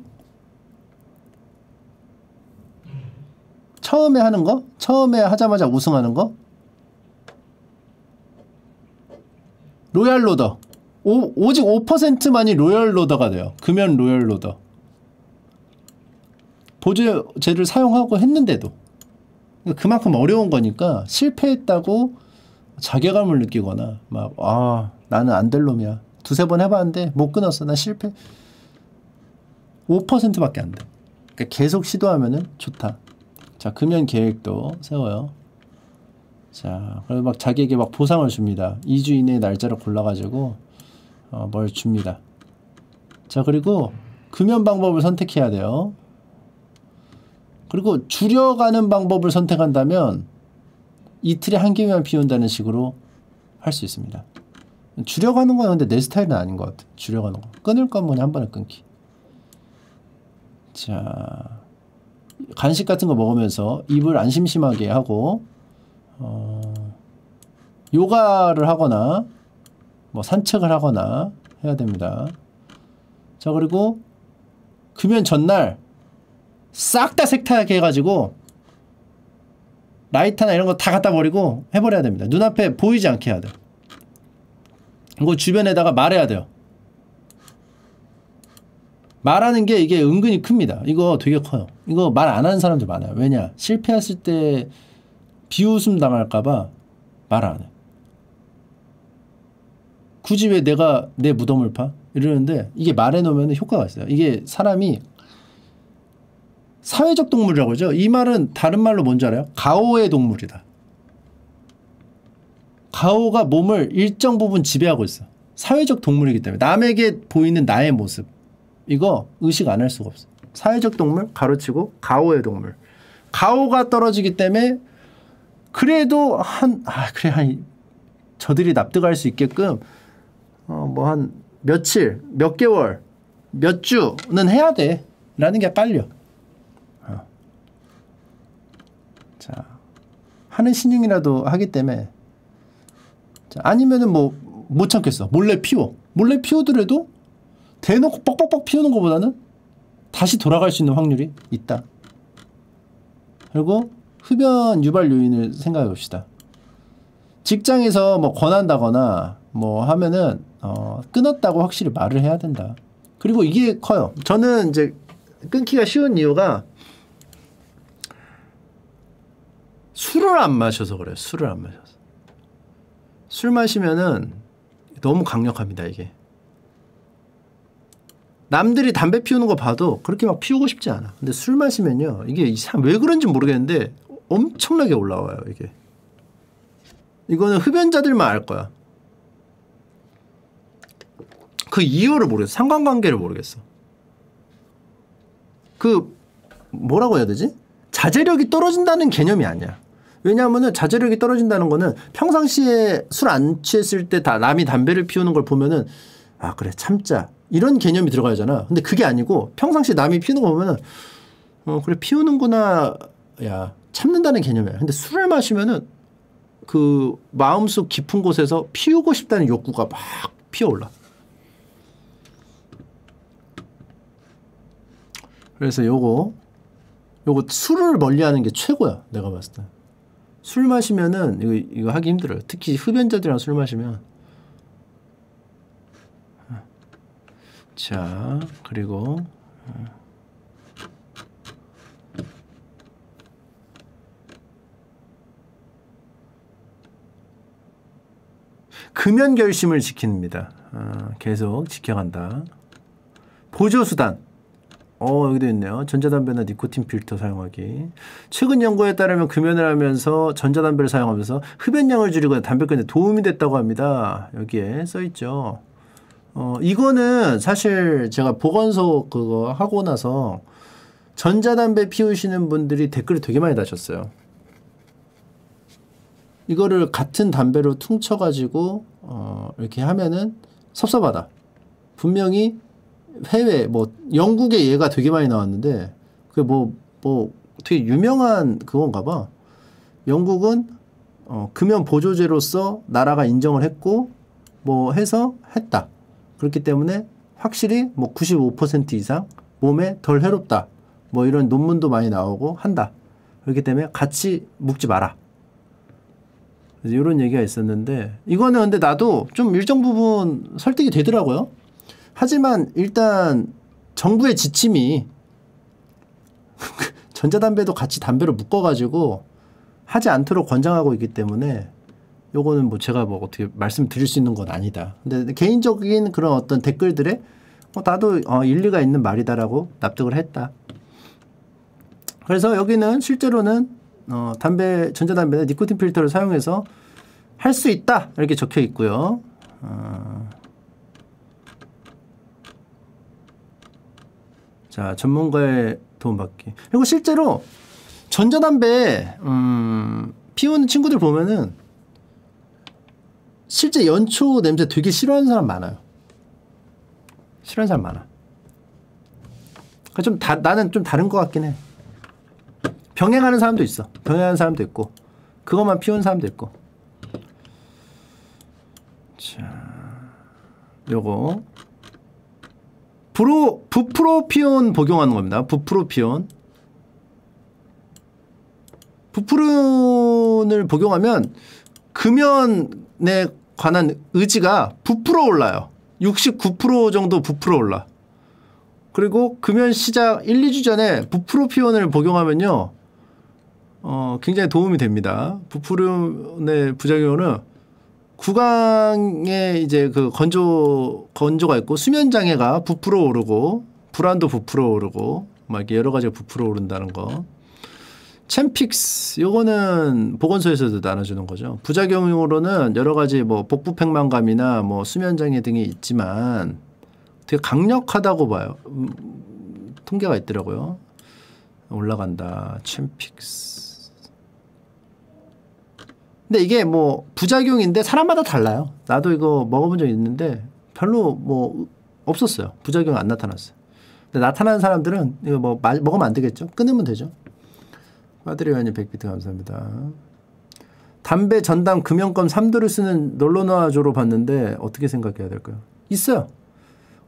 처음에 하는 거? 처음에 하자마자 우승하는 거? royal roader. 오, 오직 5%만이 royal roader가 돼요. 금연 royal roader. 보조제를 사용하고 했는데도 그러니까 그만큼 어려운 거니까 실패했다고 자괴감을 느끼거나 막 아 나는 안 될 놈이야 두세 번 해봤는데 못 끊었어 나 실패 5%밖에 안 돼. 그러니까 계속 시도하면은 좋다. 자, 금연 계획도 세워요. 자, 그래서 막 자기에게 막 보상을 줍니다. 2주 이내에 날짜를 골라가지고, 어, 뭘 줍니다. 자, 그리고 금연 방법을 선택해야 돼요. 그리고 줄여가는 방법을 선택한다면 이틀에 한 개만 피운다는 식으로 할 수 있습니다. 줄여가는 건 근데 내 스타일은 아닌 것 같아. 줄여가는 거. 끊을 건 뭐냐 한 번에 끊기. 자 간식 같은 거 먹으면서 입을 안 심심하게 하고 어, 요가를 하거나 뭐 산책을 하거나 해야 됩니다. 자 그리고 금연 전날 싹 다 색타하게 해가지고 라이터나 이런 거 다 갖다 버리고 해버려야 됩니다. 눈앞에 보이지 않게 해야 돼. 이거 주변에다가 말해야 돼요. 말하는 게 이게 은근히 큽니다. 이거 되게 커요. 이거 말 안 하는 사람들 많아요. 왜냐? 실패했을 때 비웃음 당할까봐 말 안 해. 굳이 왜 내가 내 무덤을 파? 이러는데 이게 말해놓으면 효과가 있어요. 이게 사람이 사회적 동물이라고 하죠. 이 말은 다른 말로 뭔지 알아요? 가오의 동물이다. 가오가 몸을 일정 부분 지배하고 있어. 사회적 동물이기 때문에 남에게 보이는 나의 모습 이거 의식 안 할 수가 없어. 사회적 동물 가로치고 가오의 동물. 가오가 떨어지기 때문에 그래도 한 아 그래 한 저들이 납득할 수 있게끔 어 뭐 한 며칠 몇 개월 몇 주는 해야 돼라는 게 깔려. 어. 자 하는 신용이라도 하기 때문에 자, 아니면은 뭐 못 참겠어 몰래 피워 몰래 피우더라도 대놓고 뻑뻑뻑 피우는 것보다는 다시 돌아갈 수 있는 확률이 있다. 그리고 흡연 유발 요인을 생각해 봅시다. 직장에서 뭐 권한다거나 뭐 하면은 어 끊었다고 확실히 말을 해야 된다. 그리고 이게 커요. 저는 이제 끊기가 쉬운 이유가 술을 안 마셔서 그래요. 술을 안 마셔서. 술 마시면은 너무 강력합니다, 이게. 남들이 담배 피우는 거 봐도 그렇게 막 피우고 싶지 않아. 근데 술 마시면요. 이게 왜 그런지 모르겠는데 엄청나게 올라와요, 이게. 이거는 흡연자들만 알 거야. 그 이유를 모르겠어. 상관관계를 모르겠어. 그 뭐라고 해야 되지? 자제력이 떨어진다는 개념이 아니야. 왜냐하면 자제력이 떨어진다는 거는 평상시에 술 안 취했을 때 다 남이 담배를 피우는 걸 보면은 아 그래 참자 이런 개념이 들어가야잖아. 근데 그게 아니고 평상시 남이 피우는 거 보면은 어 그래 피우는구나 야 참는다는 개념이야. 근데 술을 마시면은 그 마음속 깊은 곳에서 피우고 싶다는 욕구가 막 피어올라. 그래서 요거 요거 술을 멀리하는 게 최고야. 내가 봤을 때. 술 마시면은 이거 이거 하기 힘들어요. 특히 흡연자들이랑 술 마시면 자 그리고 금연 결심을 지킵니다. 어, 계속 지켜간다. 보조수단 어 여기도 있네요. 전자담배나 니코틴 필터 사용하기. 최근 연구에 따르면 금연을 하면서 전자담배를 사용하면서 흡연량을 줄이거나 담배 끊는 데 도움이 됐다고 합니다. 여기에 써 있죠. 어 이거는 사실 제가 보건소 그거 하고 나서 전자담배 피우시는 분들이 댓글을 되게 많이 다셨어요. 이거를 같은 담배로 퉁쳐가지고 어 이렇게 하면은 섭섭하다. 분명히 해외 뭐 영국에 얘가 되게 많이 나왔는데 그 뭐뭐 뭐 되게 유명한 그건가 봐. 영국은 어, 금연 보조제로서 나라가 인정을 했고 뭐 해서 했다. 그렇기 때문에 확실히 뭐 95% 이상 몸에 덜 해롭다. 뭐 이런 논문도 많이 나오고 한다. 그렇기 때문에 같이 묵지 마라. 이런 얘기가 있었는데 이거는 근데 나도 좀 일정 부분 설득이 되더라고요. 하지만 일단 정부의 지침이 전자담배도 같이 담배로 묶어가지고 하지 않도록 권장하고 있기 때문에 요거는 뭐 제가 뭐 어떻게 말씀드릴 수 있는 건 아니다. 근데 개인적인 그런 어떤 댓글들에 어, 나도 어, 일리가 있는 말이다라고 납득을 했다. 그래서 여기는 실제로는 어, 담배 전자담배는 니코틴 필터를 사용해서 할 수 있다 이렇게 적혀 있고요. 어, 자, 전문가의 도움받기. 그리고 실제로 전자담배 음, 피우는 친구들 보면은 실제 연초 냄새 되게 싫어하는 사람 많아요. 싫어하는 사람 많아. 그러니까 좀 다, 나는 좀 다른 것 같긴 해. 병행하는 사람도 있어. 병행하는 사람도 있고 그것만 피우는 사람도 있고. 자, 요거 브로 부프로피온 복용하는 겁니다. 부프로피온. 부프론을 복용하면 금연에 관한 의지가 부풀어 올라요. 69% 정도 부풀어 올라. 그리고 금연 시작 1, 2주 전에 부프로피온을 복용하면요. 어, 굉장히 도움이 됩니다. 부프론의 부작용은 구강에 이제 그 건조 건조가 있고 수면 장애가 부풀어 오르고 불안도 부풀어 오르고 막 이렇게 여러 가지가 부풀어 오른다는 거. 챔픽스 요거는 보건소에서도 나눠주는 거죠. 부작용으로는 여러 가지 뭐 복부 팽만감이나 뭐 수면 장애 등이 있지만 되게 강력하다고 봐요. 음, 통계가 있더라고요. 올라간다. 챔픽스. 근데 이게 뭐 부작용인데 사람마다 달라요. 나도 이거 먹어본 적 있는데 별로 뭐 없었어요. 부작용 안 나타났어요. 근데 나타나는 사람들은 이거 뭐 먹으면 안 되겠죠? 끊으면 되죠. 빠드리와님 100비트 감사합니다. 담배 전담 금연권 3도를 쓰는 널로나조로 봤는데 어떻게 생각해야 될까요? 있어요.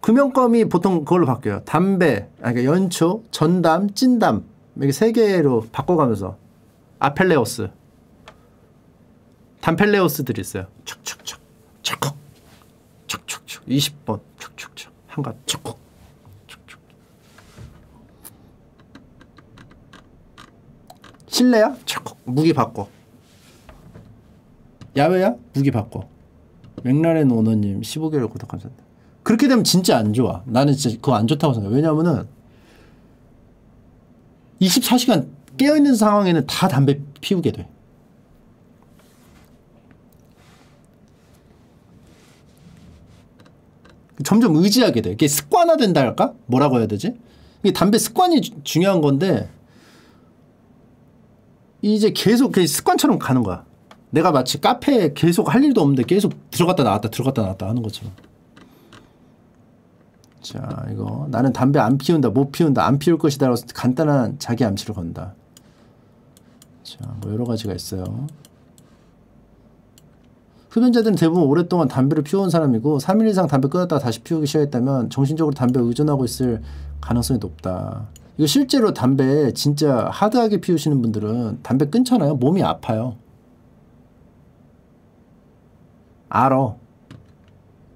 금연검이 보통 그걸로 바뀌어요. 담배, 아 그러니까 연초, 전담, 찐담 이렇게 세 개로 바꿔가면서 아펠레오스, 담펠레오스들이 있어요. 척척척, 척척, 척척척, 20번, 척척척, 한가 척척. 실내야? 척 무기 바꿔. 야외야? 무기 바꿔. 맥라렌 오너님 15개월 구독 감사합니다. 그렇게 되면 진짜 안 좋아. 나는 진짜 그거 안 좋다고 생각해. 왜냐면은 24시간 깨어있는 상황에는 다 담배 피우게 돼. 점점 의지하게 돼. 이게 습관화된다 할까? 뭐라고 해야 되지? 이게 담배 습관이 주, 중요한 건데 이제 계속 그 습관처럼 가는 거야. 내가 마치 카페에 계속 할 일도 없는데 계속 들어갔다 나왔다 들어갔다 나왔다 하는 것처럼. 자 이거 나는 담배 안 피운다 못 피운다 안 피울 것이다 라고 간단한 자기 암시를 건다. 자 뭐 여러 가지가 있어요. 흡연자들은 대부분 오랫동안 담배를 피워온 사람이고 3일 이상 담배 끊었다가 다시 피우기 시작했다면 정신적으로 담배에 의존하고 있을 가능성이 높다. 이거 실제로 담배 진짜 하드하게 피우시는 분들은 담배 끊잖아요. 몸이 아파요. 알아.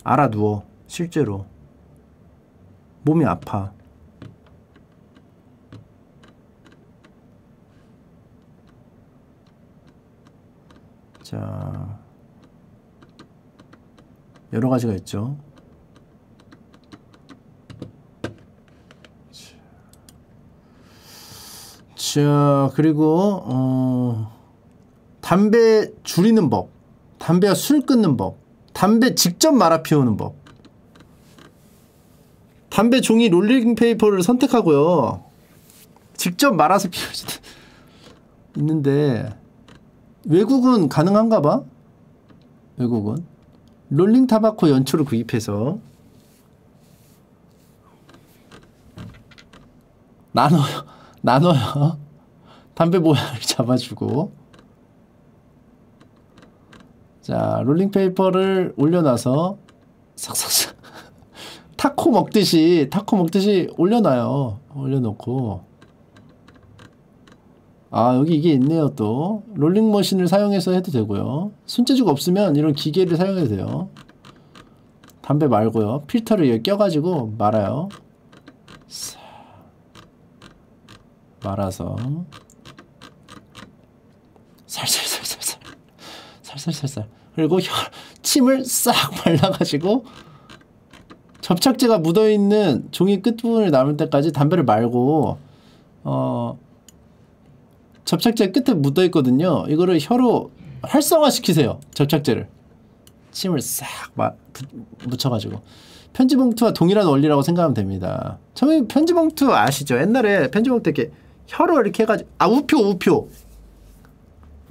알아 누워. 실제로. 몸이 아파. 자. 여러 가지가 있죠. 자, 그리고 어 담배 줄이는 법. 담배와 술 끊는 법. 담배 직접 말아 피우는 법. 담배 종이 롤링 페이퍼를 선택하고요. 직접 말아서 수도 있는데 외국은 가능한가 봐. 외국은 rolling tobacco 연초를 구입해서 나눠요. 나눠요. 담배 모양을 잡아주고 자 롤링 페이퍼를 올려놔서 삭삭삭 타코 먹듯이 타코 먹듯이 올려놔요. 올려놓고 아 여기 이게 있네요 또. 롤링머신을 사용해서 해도 되고요. 손재주가 없으면 이런 기계를 사용해도 돼요. 담배 말고요. 필터를 여기 껴가지고 말아요. 말아서. 살살살살살 살살살살 그리고 혀, 침을 싹 발라가지고 접착제가 묻어있는 종이 끝부분을 남을 때까지 담배를 말고 어 접착제 끝에 묻어 있거든요 이거를 혀로 활성화시키세요 접착제를 침을 싹 마, 묻혀가지고 편지봉투와 동일한 원리라고 생각하면 됩니다. 처음에 편지봉투 아시죠? 옛날에 편지봉투 이렇게 혀로 이렇게 해가지고 아 우표 우표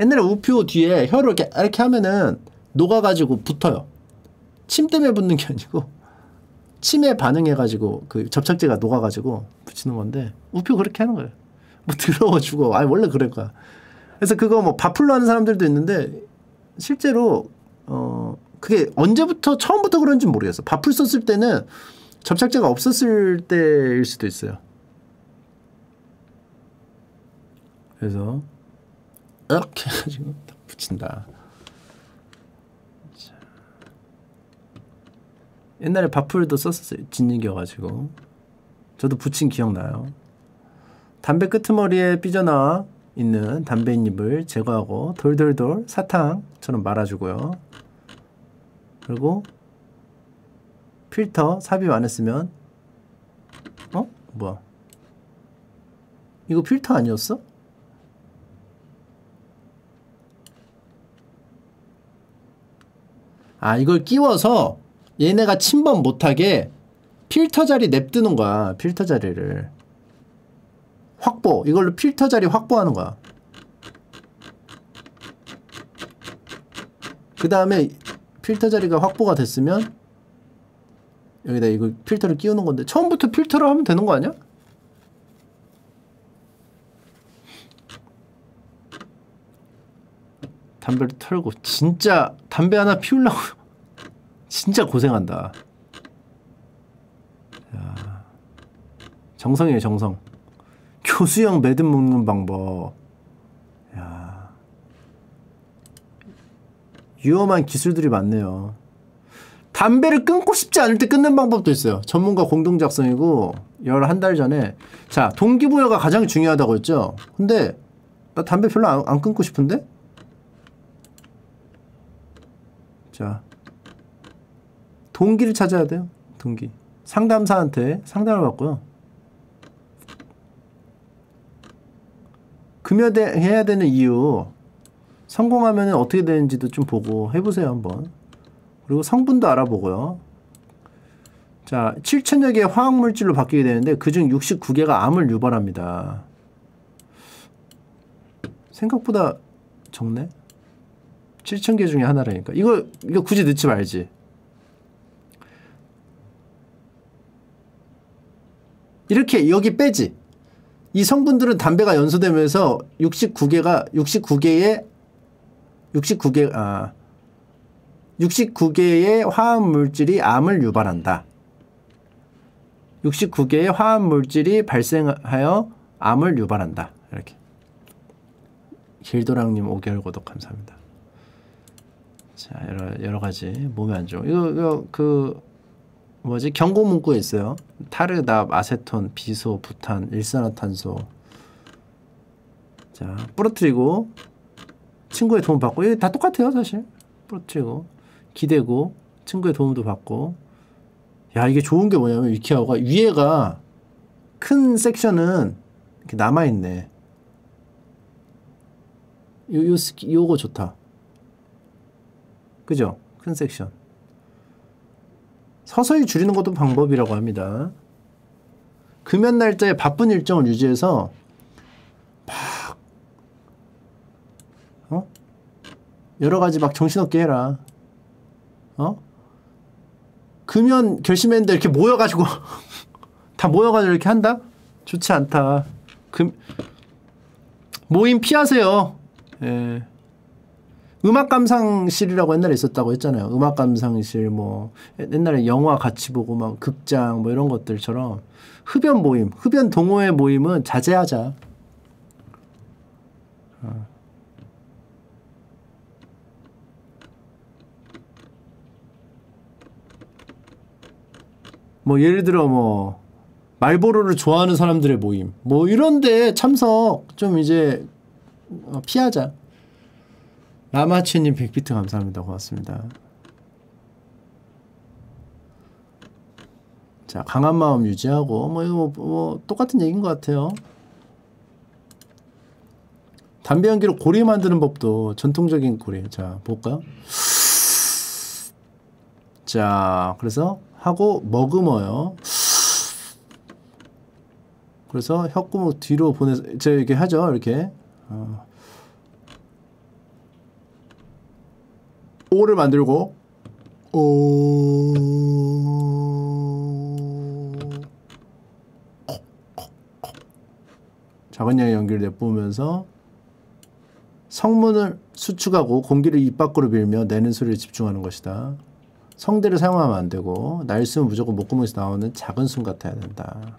옛날에 우표 뒤에 혀로 이렇게 이렇게 하면은 녹아가지고 붙어요. 침 때문에 붙는 게 아니고 침에 반응해가지고 그 접착제가 녹아가지고 붙이는 건데 우표 그렇게 하는 거예요. 뭐 더러워지고 아 원래 그럴 거야. 그래서 그거 뭐 바풀로 하는 사람들도 있는데 실제로 어 그게 언제부터 처음부터 그런지 모르겠어. 바풀 썼을 때는 접착제가 없었을 때일 수도 있어요. 그래서 이렇게 해가지고 딱 붙인다. 옛날에 바풀도 썼었어요. 진이겨가지고 저도 붙인 기억나요. 담배 끄트머리에 삐져나와 있는 담배잎을 제거하고 돌돌돌 사탕처럼 말아주고요. 그리고 필터 삽입 안 했으면 어? 뭐야? 이거 필터 아니었어? 아 이걸 끼워서 얘네가 침범 못하게 필터 자리 냅두는 거야 필터 자리를 확보 이걸로 필터 자리 확보하는 거야 그 다음에 필터 자리가 확보가 됐으면 여기다 이거 필터를 끼우는 건데 처음부터 필터를 하면 되는 거 아니야? 담배를 털고 진짜 담배 하나 피우려고 진짜 고생한다. 야, 정성이에요 정성. 교수형 매듭 묶는 방법. 야, 위험한 기술들이 많네요. 담배를 끊고 싶지 않을 때 끊는 방법도 있어요. 전문가 공동 작성이고 열한달 전에 자 동기부여가 가장 중요하다고 했죠. 근데 나 담배 별로 안, 안 끊고 싶은데? 자 동기를 찾아야 돼요. 동기. 상담사한테 상담을 받고요. 금연해야 되는 이유 성공하면 어떻게 되는지도 좀 보고 해보세요 한번. 그리고 성분도 알아보고요. 자, 7천여 개의 화학물질로 바뀌게 되는데 그중 69개가 암을 유발합니다. 생각보다 적네? 7천 개 중에 하나라니까. 이거, 이거 굳이 넣지 말지. 이렇게 여기 빼지. 이 성분들은 담배가 연소되면서 69개가 69개의 69개 아 69개의 화합물질이 암을 유발한다. 69개의 화합물질이 발생하여 암을 유발한다. 이렇게. 길도랑 님 5개월 구독 감사합니다. 자, 여러, 여러 가지 몸에 안 좋은. 이거, 이거, 그, 뭐지? 경고 문구에 있어요. 타르답, 아세톤, 비소, 부탄, 일산화탄소. 자, 부러뜨리고, 친구의 도움 받고, 이게 다 똑같아요, 사실. 부러뜨리고. 기대고 친구의 도움도 받고 야 이게 좋은 게 뭐냐면 위키아오가 위에가 큰 섹션은 이렇게 남아 있네 요, 요 스키, 요거 좋다 그죠? 큰 섹션 서서히 줄이는 것도 방법이라고 합니다 금연 날짜에 바쁜 일정을 유지해서 막 어? 여러 가지 막 정신없게 해라 어? 금연 결심했는데 이렇게 모여가지고 다 모여가지고 이렇게 한다? 좋지 않다. 금 모임 피하세요. 예. 음악 감상실이라고 옛날에 있었다고 했잖아요. 음악 감상실 뭐 옛날에 영화 같이 보고 막 극장 뭐 이런 것들처럼 흡연 모임, 흡연 동호회 모임은 자제하자. 어. 뭐 예를 들어 뭐 말보로를 좋아하는 사람들의 모임 뭐 이런데 참석 좀 이제 어, 피하자 라마치님 100비트 감사합니다 고맙습니다 자 강한 마음 유지하고 뭐 이거 뭐, 뭐 똑같은 얘기인 것 같아요 담배 연기로 고리 만드는 법도 전통적인 고리 자 볼까요 자 그래서 하고 머금어요. 그래서 혀구멍 뒤로 보내서 제가 이렇게 하죠. 이렇게 어. 오를 만들고 오 작은 양의 연기를 내뿜으면서 성문을 수축하고 공기를 입 밖으로 빌며 내는 소리를 집중하는 것이다. 성대를 사용하면 안 되고 날숨은 무조건 목구멍에서 나오는 작은 숨 같아야 된다.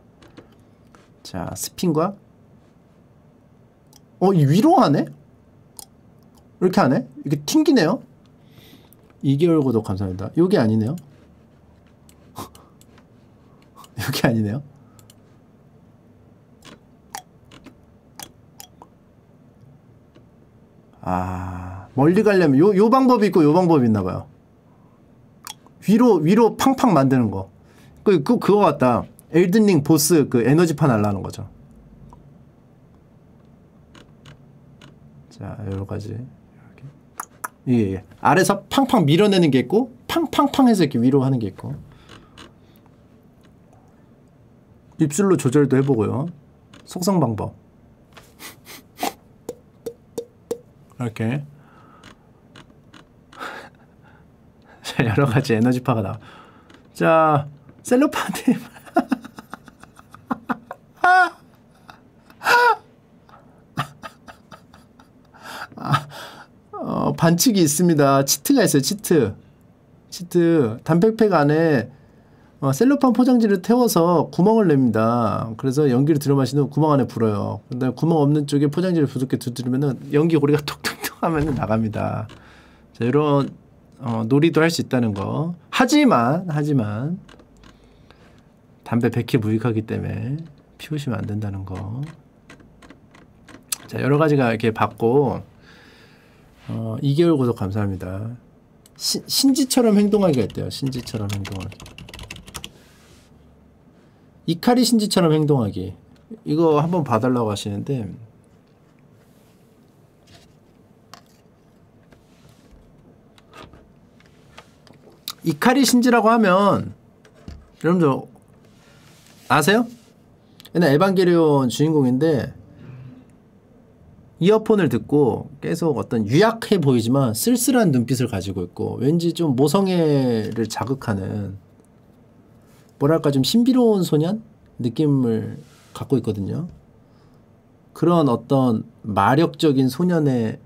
자, 스핀과 어, 이 위로 하네? 이렇게 하네? 이게 튕기네요? 2개월 구독 감사합니다. 요게 아니네요. 요게 아니네요. 아, 멀리 가려면 요, 요 방법이 있고 요 방법이 있나 봐요. 위로, 위로 팡팡 만드는 거. 그, 그, 그거 같다. 엘든링 보스 그 에너지파 날라는 거죠. 자, 여러 가지. 예, 예. 아래서 팡팡 밀어내는 게 있고, 팡팡팡 해서 이렇게 위로 하는 게 있고. 입술로 조절도 해보고요. 속성 방법. 이렇게. 여러 가지 에너지파가 나. 자, 셀로파님. 어, 반칙이 있습니다. 치트가 있어요. 치트. 치트. 단백팩 안에 어, 셀로판 포장지를 태워서 구멍을 냅니다. 그래서 연기를 들어 마시는 구멍 안에 불어요. 근데 구멍 없는 쪽에 포장지를 부드럽게 두드리면은 연기 고리가 톡톡톡 하면 나갑니다. 자, 이런 어, 놀이도 할 수 있다는 거. 하지만 하지만 담배 100회 무익하기 때문에 피우시면 안 된다는 거. 자, 여러 가지가 이렇게 받고 어, 2개월 구독 감사합니다. 시, 신지처럼 행동하기가 있대요. 신지처럼 행동하기. 이카리 신지처럼 행동하기. 이거 한번 봐달라고 하시는데 이카리 신지라고 하면 여러분들 아세요? 옛날 에반게리온 주인공인데 이어폰을 듣고 계속 어떤 유약해 보이지만 쓸쓸한 눈빛을 가지고 있고 왠지 좀 모성애를 자극하는 뭐랄까 좀 신비로운 소년 느낌을 갖고 있거든요. 그런 어떤 마력적인 소년의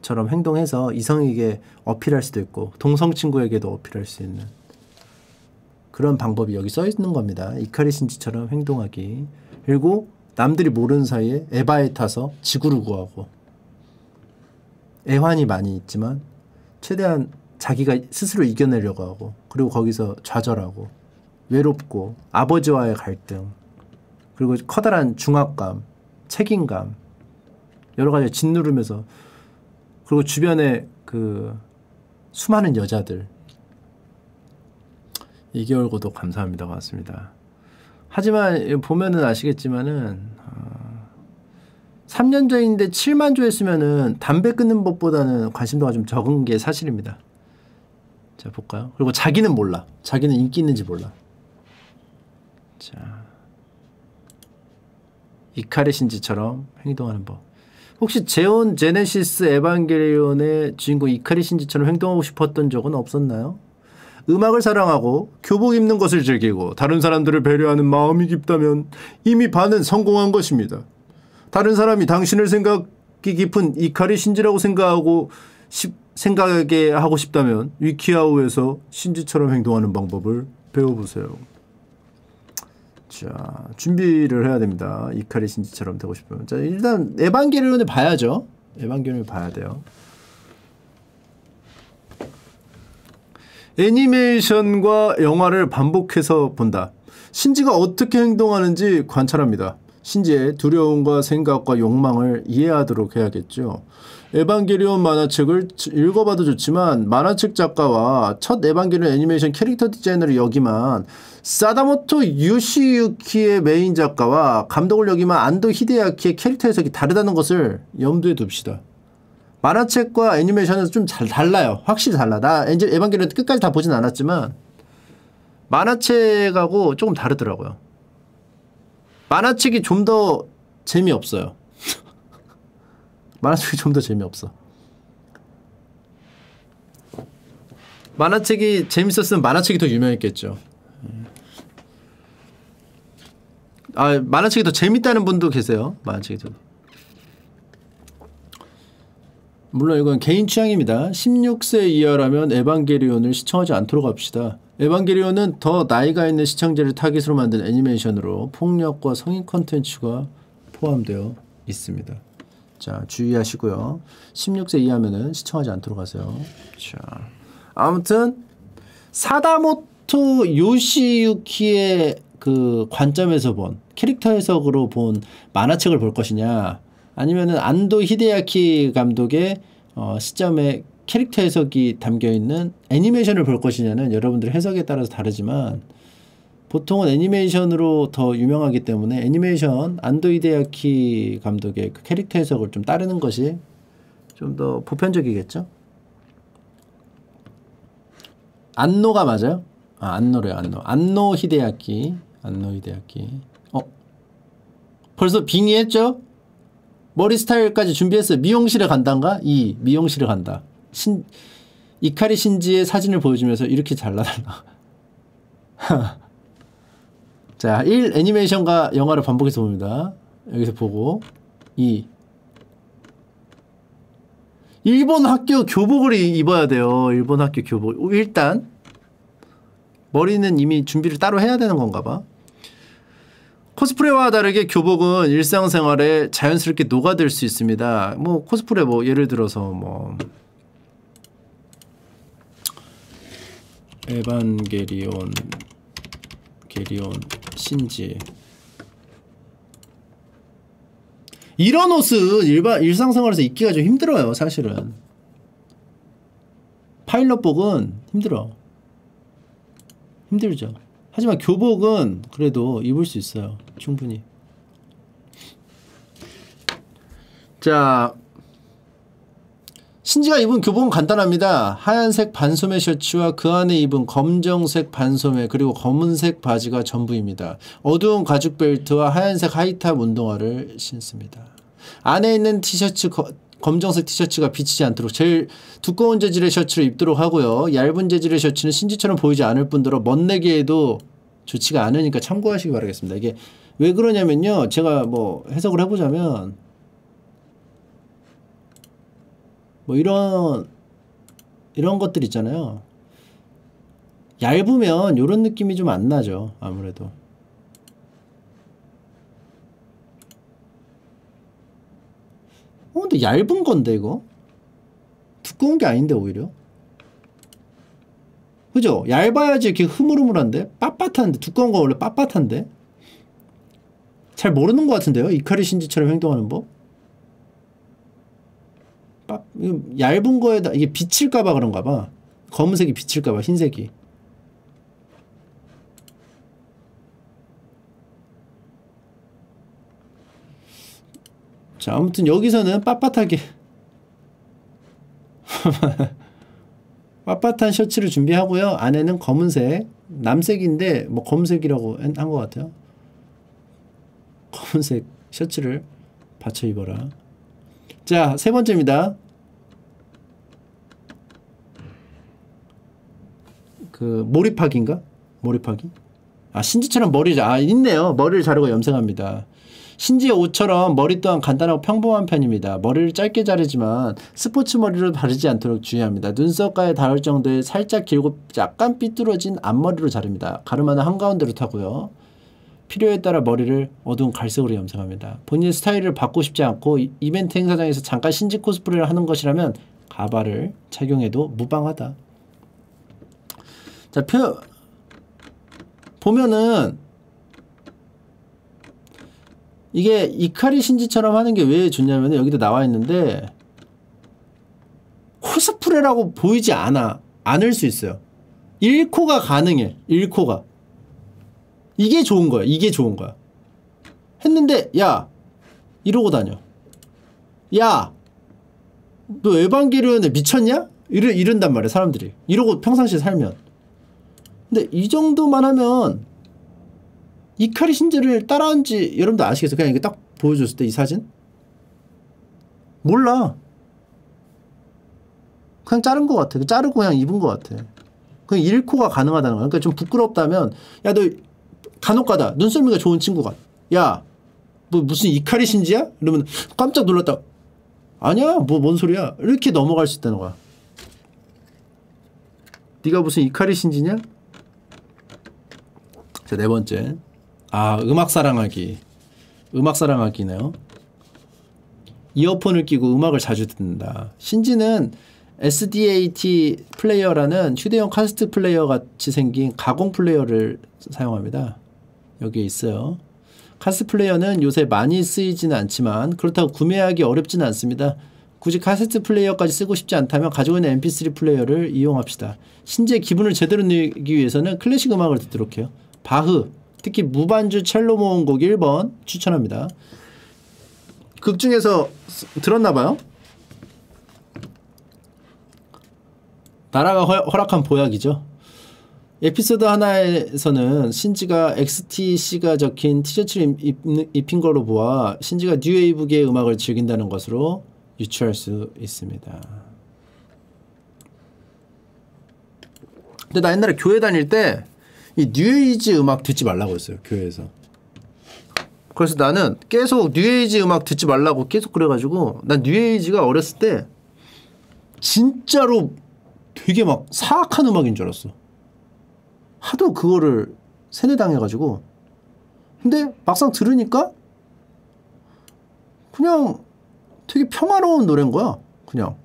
처럼 행동해서 이성에게 어필할 수도 있고 동성 친구에게도 어필할 수 있는 그런 방법이 여기 써 있는 겁니다. 이카리 신지처럼 행동하기. 그리고 남들이 모르는 사이에 에바에 타서 지구를 구하고 애환이 많이 있지만 최대한 자기가 스스로 이겨내려고 하고 그리고 거기서 좌절하고 외롭고 아버지와의 갈등 그리고 커다란 중압감 책임감 여러 가지 짓누르면서 그리고 주변에 그 수많은 여자들 2개월 구독 감사합니다. 고맙습니다. 하지만 보면은 아시겠지만은 어, 3년 전인데 7만 조 했으면은 담배 끊는 법보다는 관심도가 좀 적은 게 사실입니다. 자 볼까요? 그리고 자기는 몰라. 자기는 인기 있는지 몰라. 자 이카리 신지처럼 행동하는 법. 혹시 제온 제네시스 에반게리온의 주인공 이카리 신지처럼 행동하고 싶었던 적은 없었나요? 음악을 사랑하고 교복 입는 것을 즐기고 다른 사람들을 배려하는 마음이 깊다면 이미 반은 성공한 것입니다. 다른 사람이 당신을 생각이 깊은 이카리 신지라고 생각하고 시, 생각하게 하고 싶다면 위키아우에서 신지처럼 행동하는 방법을 배워보세요. 자 준비를 해야 됩니다. 이카리 신지처럼 되고 싶으면 자 일단 에반게리온을 봐야죠. 에반게리온을 봐야 돼요. 애니메이션과 영화를 반복해서 본다. 신지가 어떻게 행동하는지 관찰합니다. 신지의 두려움과 생각과 욕망을 이해하도록 해야겠죠. 에반게리온 만화책을 읽어봐도 좋지만 만화책 작가와 첫 에반게리온 애니메이션 캐릭터 디자이너를 역임한 사다모토 요시유키의 메인 작가와 감독을 역임한 안노 히데아키의 캐릭터 해석이 다르다는 것을 염두에 둡시다. 만화책과 애니메이션은 좀잘 달라요. 확실히 달라. 나 에반게리온 끝까지 다 보진 않았지만 만화책하고 조금 다르더라고요. 만화책이 좀 더 재미없어요. 만화책이 좀 더 재미없어. 만화책이 재밌었으면 만화책이 더 유명했겠죠. 아 만화책이 더 재밌다는 분도 계세요. 만화책이 더. 물론 이건 개인 취향입니다. 16세 이하라면 에반게리온을 시청하지 않도록 합시다. 에반게리온은 더 나이가 있는 시청자를 타깃으로 만든 애니메이션으로 폭력과 성인 컨텐츠가 포함되어 있습니다. 자 주의하시고요. 16세 이하면은 시청하지 않도록 하세요. 자 아무튼 사다모토 요시유키의 그 관점에서 본 캐릭터 해석으로 본 만화책을 볼 것이냐 아니면은 안도 히데야키 감독의 어, 시점에 캐릭터 해석이 담겨 있는 애니메이션을 볼 것이냐는 여러분들의 해석에 따라서 다르지만 보통은 애니메이션으로 더 유명하기 때문에 애니메이션 안도 히데야키 감독의 그 캐릭터 해석을 좀 따르는 것이 좀 더 보편적이겠죠. 안노가 맞아요? 아 안노래요 안노 안노 히데야키 안노 히데야키 어 벌써 빙의했죠? 머리 스타일까지 준비했어요. 미용실에 간단가? 이 미용실에 간다. 신 이카리 신지의 사진을 보여주면서 이렇게 잘라달라. 자, 1 애니메이션과 영화를 반복해서 봅니다. 여기서 보고 2 일본 학교 교복을 입어야 돼요. 일본 학교 교복. 일단 머리는 이미 준비를 따로 해야 되는 건가 봐. 코스프레와 다르게 교복은 일상생활에 자연스럽게 녹아들 수 있습니다. 뭐 코스프레 뭐 예를 들어서 뭐 에반게리온 게리온 신지 이런 옷은 일반 일상생활에서 입기가 좀 힘들어요, 사실은. 파일럿복은 힘들어. 힘들죠. 하지만 교복은 그래도 입을 수 있어요. 충분히. 자, 신지가 입은 교복은 간단합니다. 하얀색 반소매 셔츠와 그 안에 입은 검정색 반소매 그리고 검은색 바지가 전부입니다. 어두운 가죽 벨트와 하얀색 하이탑 운동화를 신습니다. 안에 있는 티셔츠 검정색 티셔츠가 비치지 않도록 제일 두꺼운 재질의 셔츠를 입도록 하고요. 얇은 재질의 셔츠는 신지처럼 보이지 않을 뿐더러 멋내기에도 좋지가 않으니까 참고하시기 바라겠습니다. 이게 왜 그러냐면요. 제가 뭐 해석을 해보자면 뭐 이런 이런 것들 있잖아요. 얇으면 이런 느낌이 좀 안 나죠. 아무래도. 어, 근데 얇은 건데 이거 두꺼운 게 아닌데 오히려 그죠? 얇아야지 이렇게 흐물흐물한데? 빳빳한데? 두꺼운 거 원래 빳빳한데? 잘 모르는 것 같은데요? 이카리 신지처럼 행동하는 법? 빠, 얇은 거에다 이게 비칠까봐 그런가봐. 검은색이 비칠까봐 흰색이. 자 아무튼 여기서는 빳빳하게 빳빳한 셔츠를 준비하고요. 안에는 검은색, 남색인데 뭐 검색이라고 한 것 같아요. 검은색 셔츠를 받쳐 입어라. 자, 세 번째입니다. 그 몰입하기인가? 몰입하기? 아, 신지처럼 머리 아 있네요. 머리를 자르고 염색합니다. 신지의 옷처럼 머리 또한 간단하고 평범한 편입니다. 머리를 짧게 자르지만 스포츠 머리로 바르지 않도록 주의합니다. 눈썹가에 닿을 정도의 살짝 길고 약간 삐뚤어진 앞머리로 자릅니다. 가르마는 한가운데로 타고요. 필요에 따라 머리를 어두운 갈색으로 염색합니다. 본인 스타일을 바꾸고 싶지 않고 이벤트 행사장에서 잠깐 신지 코스프레를 하는 것이라면 가발을 착용해도 무방하다. 자, 표, 보면은 이게 이카리 신지처럼 하는 게 왜 좋냐면 여기도 나와 있는데 코스프레라고 보이지 않아 않을 수 있어요. 1코가 가능해 1코가. 이게 좋은 거야 이게 좋은 거야. 했는데 야 이러고 다녀. 야 너 에반게리온에 미쳤냐? 이러, 이런단 말이야 사람들이. 이러고 평상시에 살면. 근데 이 정도만 하면 이카리 신제를 따라한지 여러분도 아시겠어요? 그냥 이게 딱 보여줬을 때 이 사진? 몰라. 그냥 자른 것 같아. 자르고 그냥 입은 것 같아. 그냥 잃고가 가능하다는 거야. 그러니까 좀 부끄럽다면, 야, 너 간혹가다 눈썰미가 좋은 친구가, 야, 뭐 무슨 이카리 신지야? 이러면 깜짝 놀랐다. 아니야, 뭐 뭔 소리야? 이렇게 넘어갈 수 있다는 거야. 네가 무슨 이카리 신지냐? 자, 네 번째. 아, 음악 사랑하기. 음악 사랑하기네요. 이어폰을 끼고 음악을 자주 듣는다. 신지는 SDAT 플레이어라는 휴대용 카세트 플레이어 같이 생긴 가공 플레이어를 사용합니다. 여기에 있어요. 카세트 플레이어는 요새 많이 쓰이지는 않지만 그렇다고 구매하기 어렵지는 않습니다. 굳이 카세트 플레이어까지 쓰고 싶지 않다면 가지고 있는 mp3 플레이어를 이용합시다. 신지의 기분을 제대로 내기 위해서는 클래식 음악을 듣도록 해요. 바흐, 특히 무반주 첼로 모음곡 1번 추천합니다. 극 중에서 들었나 봐요. 나라가 허, 락한 마약이죠. 에피소드 하나에서는 신지가 XTC가 적힌 티셔츠를 입, 입힌 걸로 보아 신지가 뉴웨이브계의 음악을 즐긴다는 것으로 유추할 수 있습니다. 근데 나 옛날에 교회 다닐 때 이 뉴에이지 음악 듣지 말라고 했어요. 교회에서. 그래서 나는 계속 뉴에이지 음악 듣지 말라고 계속 그래가지고 난 뉴에이지가 어렸을 때 진짜로 되게 막 사악한 음악인 줄 알았어. 하도 그거를 세뇌당해가지고. 근데 막상 들으니까 그냥 되게 평화로운 노래인 거야. 그냥.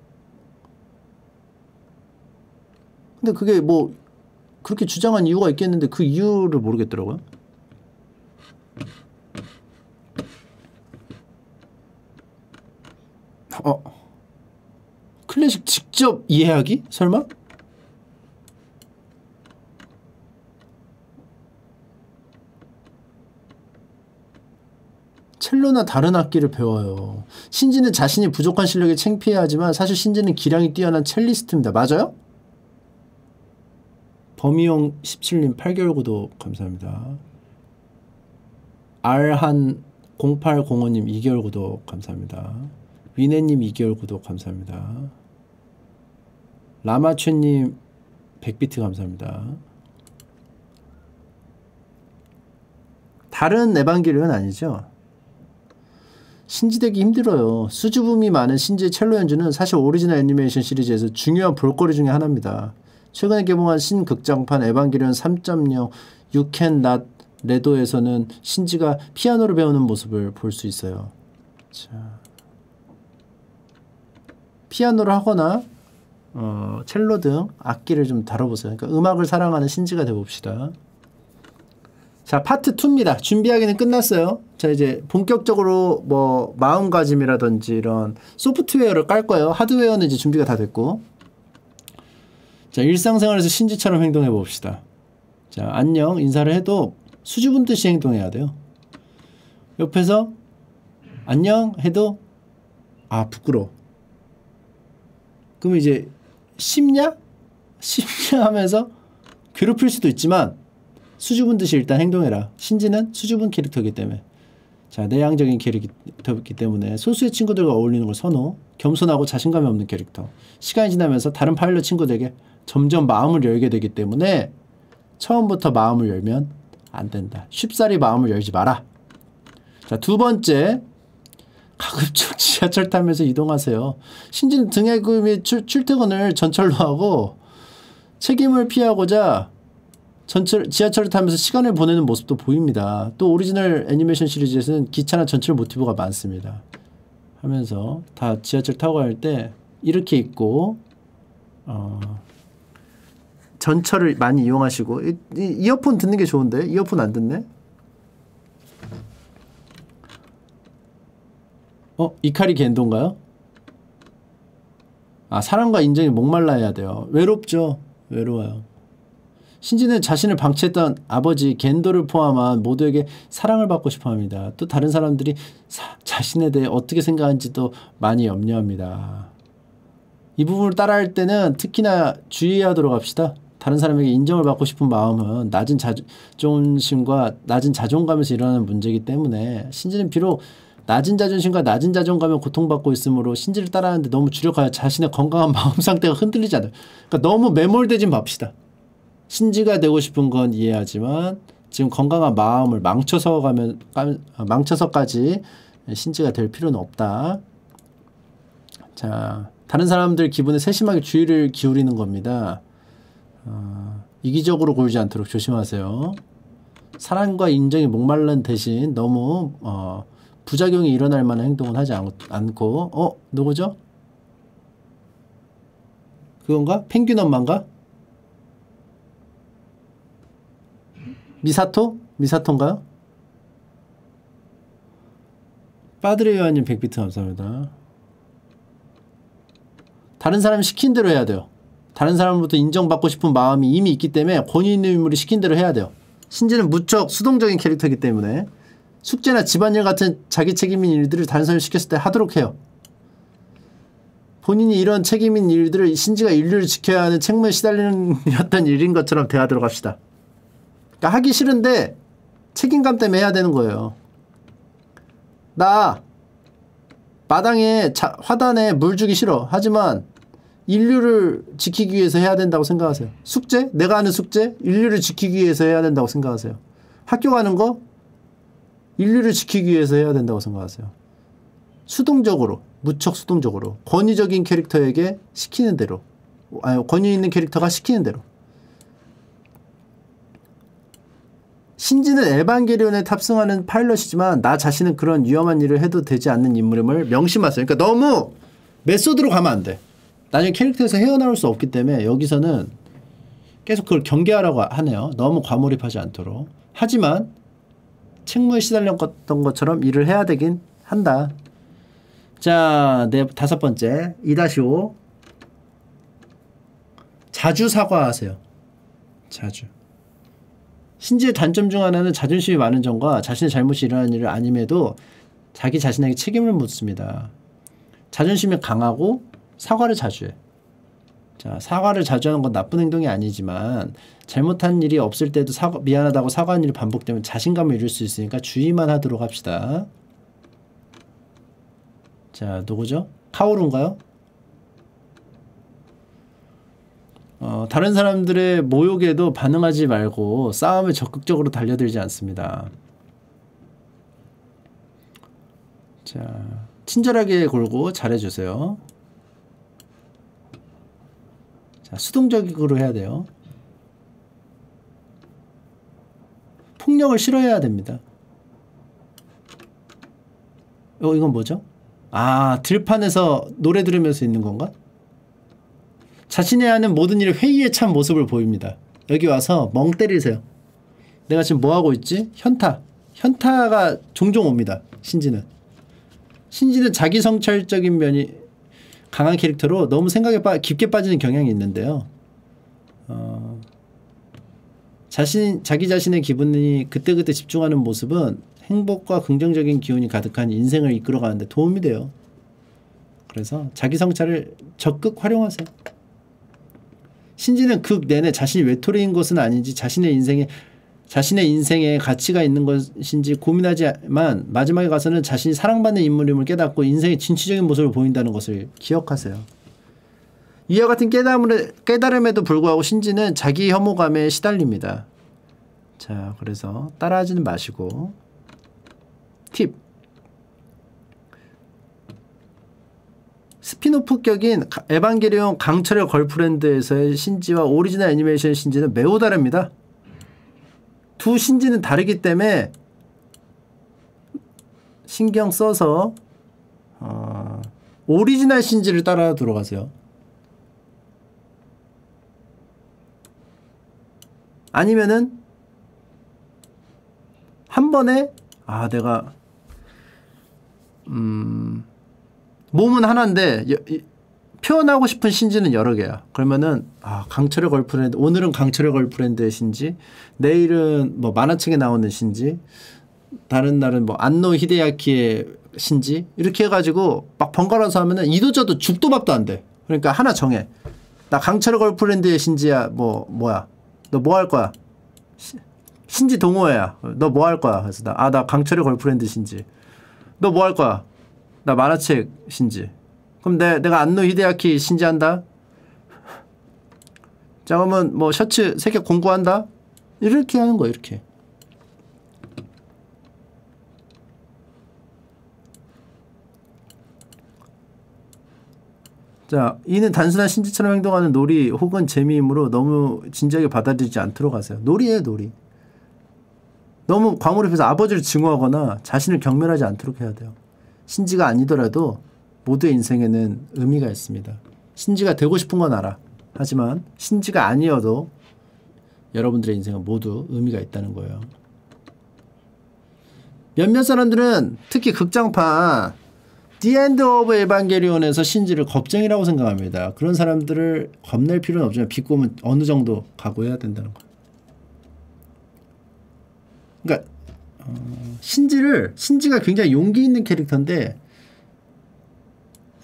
근데 그게 뭐 그렇게 주장한 이유가 있겠는데 그 이유를 모르겠더라고요. 어. 클래식 직접 이해하기? 설마? 첼로나 다른 악기를 배워요. 신지는 자신이 부족한 실력에 창피해하지만 사실 신지는 기량이 뛰어난 첼리스트입니다. 맞아요? 범이용 17님 8개월 구독 감사합니다. 알한 0805님 2개월 구독 감사합니다. 위네님 2개월 구독 감사합니다. 라마추님 100비트 감사합니다. 다른 에반게리온 아니죠? 신지되기 힘들어요. 수줍음이 많은 신지의 첼로 연주는 사실 오리지널 애니메이션 시리즈에서 중요한 볼거리 중의 하나입니다. 최근에 개봉한 신극장판 에반게리온 3.0 You Can Not Redo에서는 신지가 피아노를 배우는 모습을 볼 수 있어요. 자. 피아노를 하거나 어, 첼로 등 악기를 좀 다뤄보세요. 그러니까 음악을 사랑하는 신지가 되봅시다. 자, 파트 2입니다. 준비하기는 끝났어요. 자, 이제 본격적으로 뭐 마음가짐이라든지 이런 소프트웨어를 깔 거예요. 하드웨어는 이제 준비가 다 됐고. 자, 일상생활에서 신지처럼 행동해 봅시다. 자, 안녕 인사를 해도 수줍은 듯이 행동해야 돼요. 옆에서 안녕 해도 아, 부끄러워. 그럼 이제 쉽냐? 쉽냐 하면서 괴롭힐 수도 있지만 수줍은 듯이 일단 행동해라. 신지는 수줍은 캐릭터이기 때문에. 자, 내향적인 캐릭터이기 때문에 소수의 친구들과 어울리는 걸 선호. 겸손하고 자신감이 없는 캐릭터. 시간이 지나면서 다른 파일럿 친구들에게 점점 마음을 열게 되기 때문에 처음부터 마음을 열면 안 된다. 쉽사리 마음을 열지 마라. 자, 두 번째. 가급적 지하철 타면서 이동하세요. 등하교 및 출, 출퇴근을 전철로 하고 책임을 피하고자 전철, 지하철을 타면서 시간을 보내는 모습도 보입니다. 또 오리지널 애니메이션 시리즈에서는 기차나 전철 모티브가 많습니다. 하면서 다 지하철 타고 갈 때 이렇게 있고 어, 전철을 많이 이용하시고 이, 이, 이어폰 듣는 게 좋은데 이어폰 안 듣네? 어? 이카리 겐도인가요? 아 사랑과 인정이 목말라야 돼요. 외롭죠. 외로워요. 신지는 자신을 방치했던 아버지 겐도를 포함한 모두에게 사랑을 받고 싶어 합니다. 또 다른 사람들이 사, 자신에 대해 어떻게 생각하는지도 많이 염려합니다. 이 부분을 따라할 때는 특히나 주의하도록 합시다. 다른 사람에게 인정을 받고 싶은 마음은 낮은 자존심과 낮은 자존감에서 일어나는 문제이기 때문에 신지는 비록 낮은 자존심과 낮은 자존감에 고통받고 있으므로 신지를 따라하는데 너무 주력하여 자신의 건강한 마음 상태가 흔들리지 않아요. 그러니까 너무 매몰되진 맙시다. 신지가 되고 싶은 건 이해하지만 지금 건강한 마음을 망쳐서 가면 망쳐서까지 신지가 될 필요는 없다. 자, 다른 사람들 기분에 세심하게 주의를 기울이는 겁니다. 어, 이기적으로 굴지 않도록 조심하세요. 사랑과 인정이 목말른 대신 너무 어, 부작용이 일어날 만한 행동은 하지 않, 고 어? 누구죠? 그건가? 펭귄 엄마인가? 미사토? 미사토인가요? 빠드레 요한님 100비트 감사합니다. 다른 사람이 시킨 대로 해야 돼요. 다른 사람으로부터 인정받고 싶은 마음이 이미 있기 때문에 권위 있는 인물이 시킨 대로 해야 돼요. 신지는 무척 수동적인 캐릭터이기 때문에 숙제나 집안일 같은 자기 책임인 일들을 다른 사람이 시켰을 때 하도록 해요. 본인이 이런 책임인 일들을 신지가 인류를 지켜야 하는 책무에 시달리는 일인 것처럼 대하도록 합시다. 그러니까 하기 싫은데 책임감 때문에 해야 되는 거예요. 나 마당에 자, 화단에 물 주기 싫어. 하지만 인류를 지키기 위해서 해야 된다고 생각하세요. 숙제? 내가 하는 숙제? 인류를 지키기 위해서 해야 된다고 생각하세요. 학교 가는 거? 인류를 지키기 위해서 해야 된다고 생각하세요. 수동적으로, 무척 수동적으로 권위적인 캐릭터에게 시키는 대로 아니 권위 있는 캐릭터가 시키는 대로 신지는 에반게리온에 탑승하는 파일럿이지만 나 자신은 그런 위험한 일을 해도 되지 않는 인물임을 명심하세요. 그러니까 너무 메소드로 가면 안 돼. 나중에 캐릭터에서 헤어나올 수 없기 때문에 여기서는 계속 그걸 경계하라고 하네요. 너무 과몰입하지 않도록. 하지만 책무에 시달렸던 것처럼 일을 해야 되긴 한다. 자, 네, 다섯 번째. 2-5. 자주 사과하세요. 자주. 신지의 단점 중 하나는 자존심이 많은 점과 자신의 잘못이 일어난 일을 아님에도 자기 자신에게 책임을 묻습니다. 자존심이 강하고 사과를 자주 해. 자, 사과를 자주 하는 건 나쁜 행동이 아니지만 잘못한 일이 없을 때도 사과, 미안하다고 사과하는 일이 반복되면 자신감을 잃을 수 있으니까 주의만 하도록 합시다. 자, 누구죠? 카오루인가요? 어, 다른 사람들의 모욕에도 반응하지 말고 싸움에 적극적으로 달려들지 않습니다. 자, 친절하게 골고 잘해주세요. 자, 수동적으로 해야 돼요. 폭력을 싫어해야 됩니다. 어, 이건 뭐죠? 아, 들판에서 노래 들으면서 있는 건가? 자신이 하는 모든 일을 회의에 찬 모습을 보입니다. 여기 와서 멍 때리세요. 내가 지금 뭐 하고 있지? 현타. 현타가 종종 옵니다. 신지는. 신지는 자기 성찰적인 면이 강한 캐릭터로 너무 생각에 빠, 깊게 빠지는 경향이 있는데요. 어, 자신, 자기 자신의 기분이 그때그때 집중하는 모습은 행복과 긍정적인 기운이 가득한 인생을 이끌어가는데 도움이 돼요. 그래서 자기 성찰을 적극 활용하세요. 신지는 극 내내 자신이 외톨이인 것은 아닌지 자신의 인생에 자신의 인생에 가치가 있는 것인지 고민하지만 마지막에 가서는 자신이 사랑받는 인물임을 깨닫고 인생의 진취적인 모습을 보인다는 것을 기억하세요. 이와 같은 깨달음을, 깨달음에도 불구하고 신지는 자기 혐오감에 시달립니다. 자, 그래서 따라하지는 마시고 팁 스핀오프격인 에반게리온 강철의 걸프렌드에서의 신지와 오리지널 애니메이션 신지는 매우 다릅니다. 두 신지는 다르기 때문에 신경 써서 어, 오리지널 신지를 따라 들어가세요. 아니면은 한 번에 아 내가 음 몸은 하나인데 여, 표현하고 싶은 신지는 여러 개야. 그러면은 아, 강철의 걸프렌드 오늘은 강철의 걸프렌드의 신지, 내일은 뭐 만화책에 나오는 신지, 다른 날은 뭐 안노 히데아키의 신지 이렇게 해가지고 막 번갈아서 하면은 이도저도 죽도 밥도 안 돼. 그러니까 하나 정해. 나 강철의 걸프렌드의 신지야 뭐 뭐야? 너 뭐 할 거야? 시, 신지 동호회야. 너 뭐 할 거야? 그래서 나아나 강철의 걸프렌드 신지. 너 뭐 할 거야? 나 만화책 신지 그럼 내, 내가 안노 히데아키 신지한다 자 그러면 뭐 셔츠 세개 공부한다 이렇게 하는 거야 이렇게 자, 이는 단순한 신지처럼 행동하는 놀이 혹은 재미이므로 너무 진지하게 받아들이지 않도록 하세요. 놀이에요, 놀이. 너무 과몰입해서 아버지를 증오하거나 자신을 경멸하지 않도록 해야 돼요. 신지가 아니더라도 모두의 인생에는 의미가 있습니다. 신지가 되고 싶은 건 알아. 하지만 신지가 아니어도 여러분들의 인생은 모두 의미가 있다는 거예요. 몇몇 사람들은 특히 극장판 The End of 에반게리온에서 신지를 겁쟁이라고 생각합니다. 그런 사람들을 겁낼 필요는 없지만 비꼬면 어느 정도 각오해야 된다는 거예요. 그러니까 어, 신지를 신지가 굉장히 용기 있는 캐릭터인데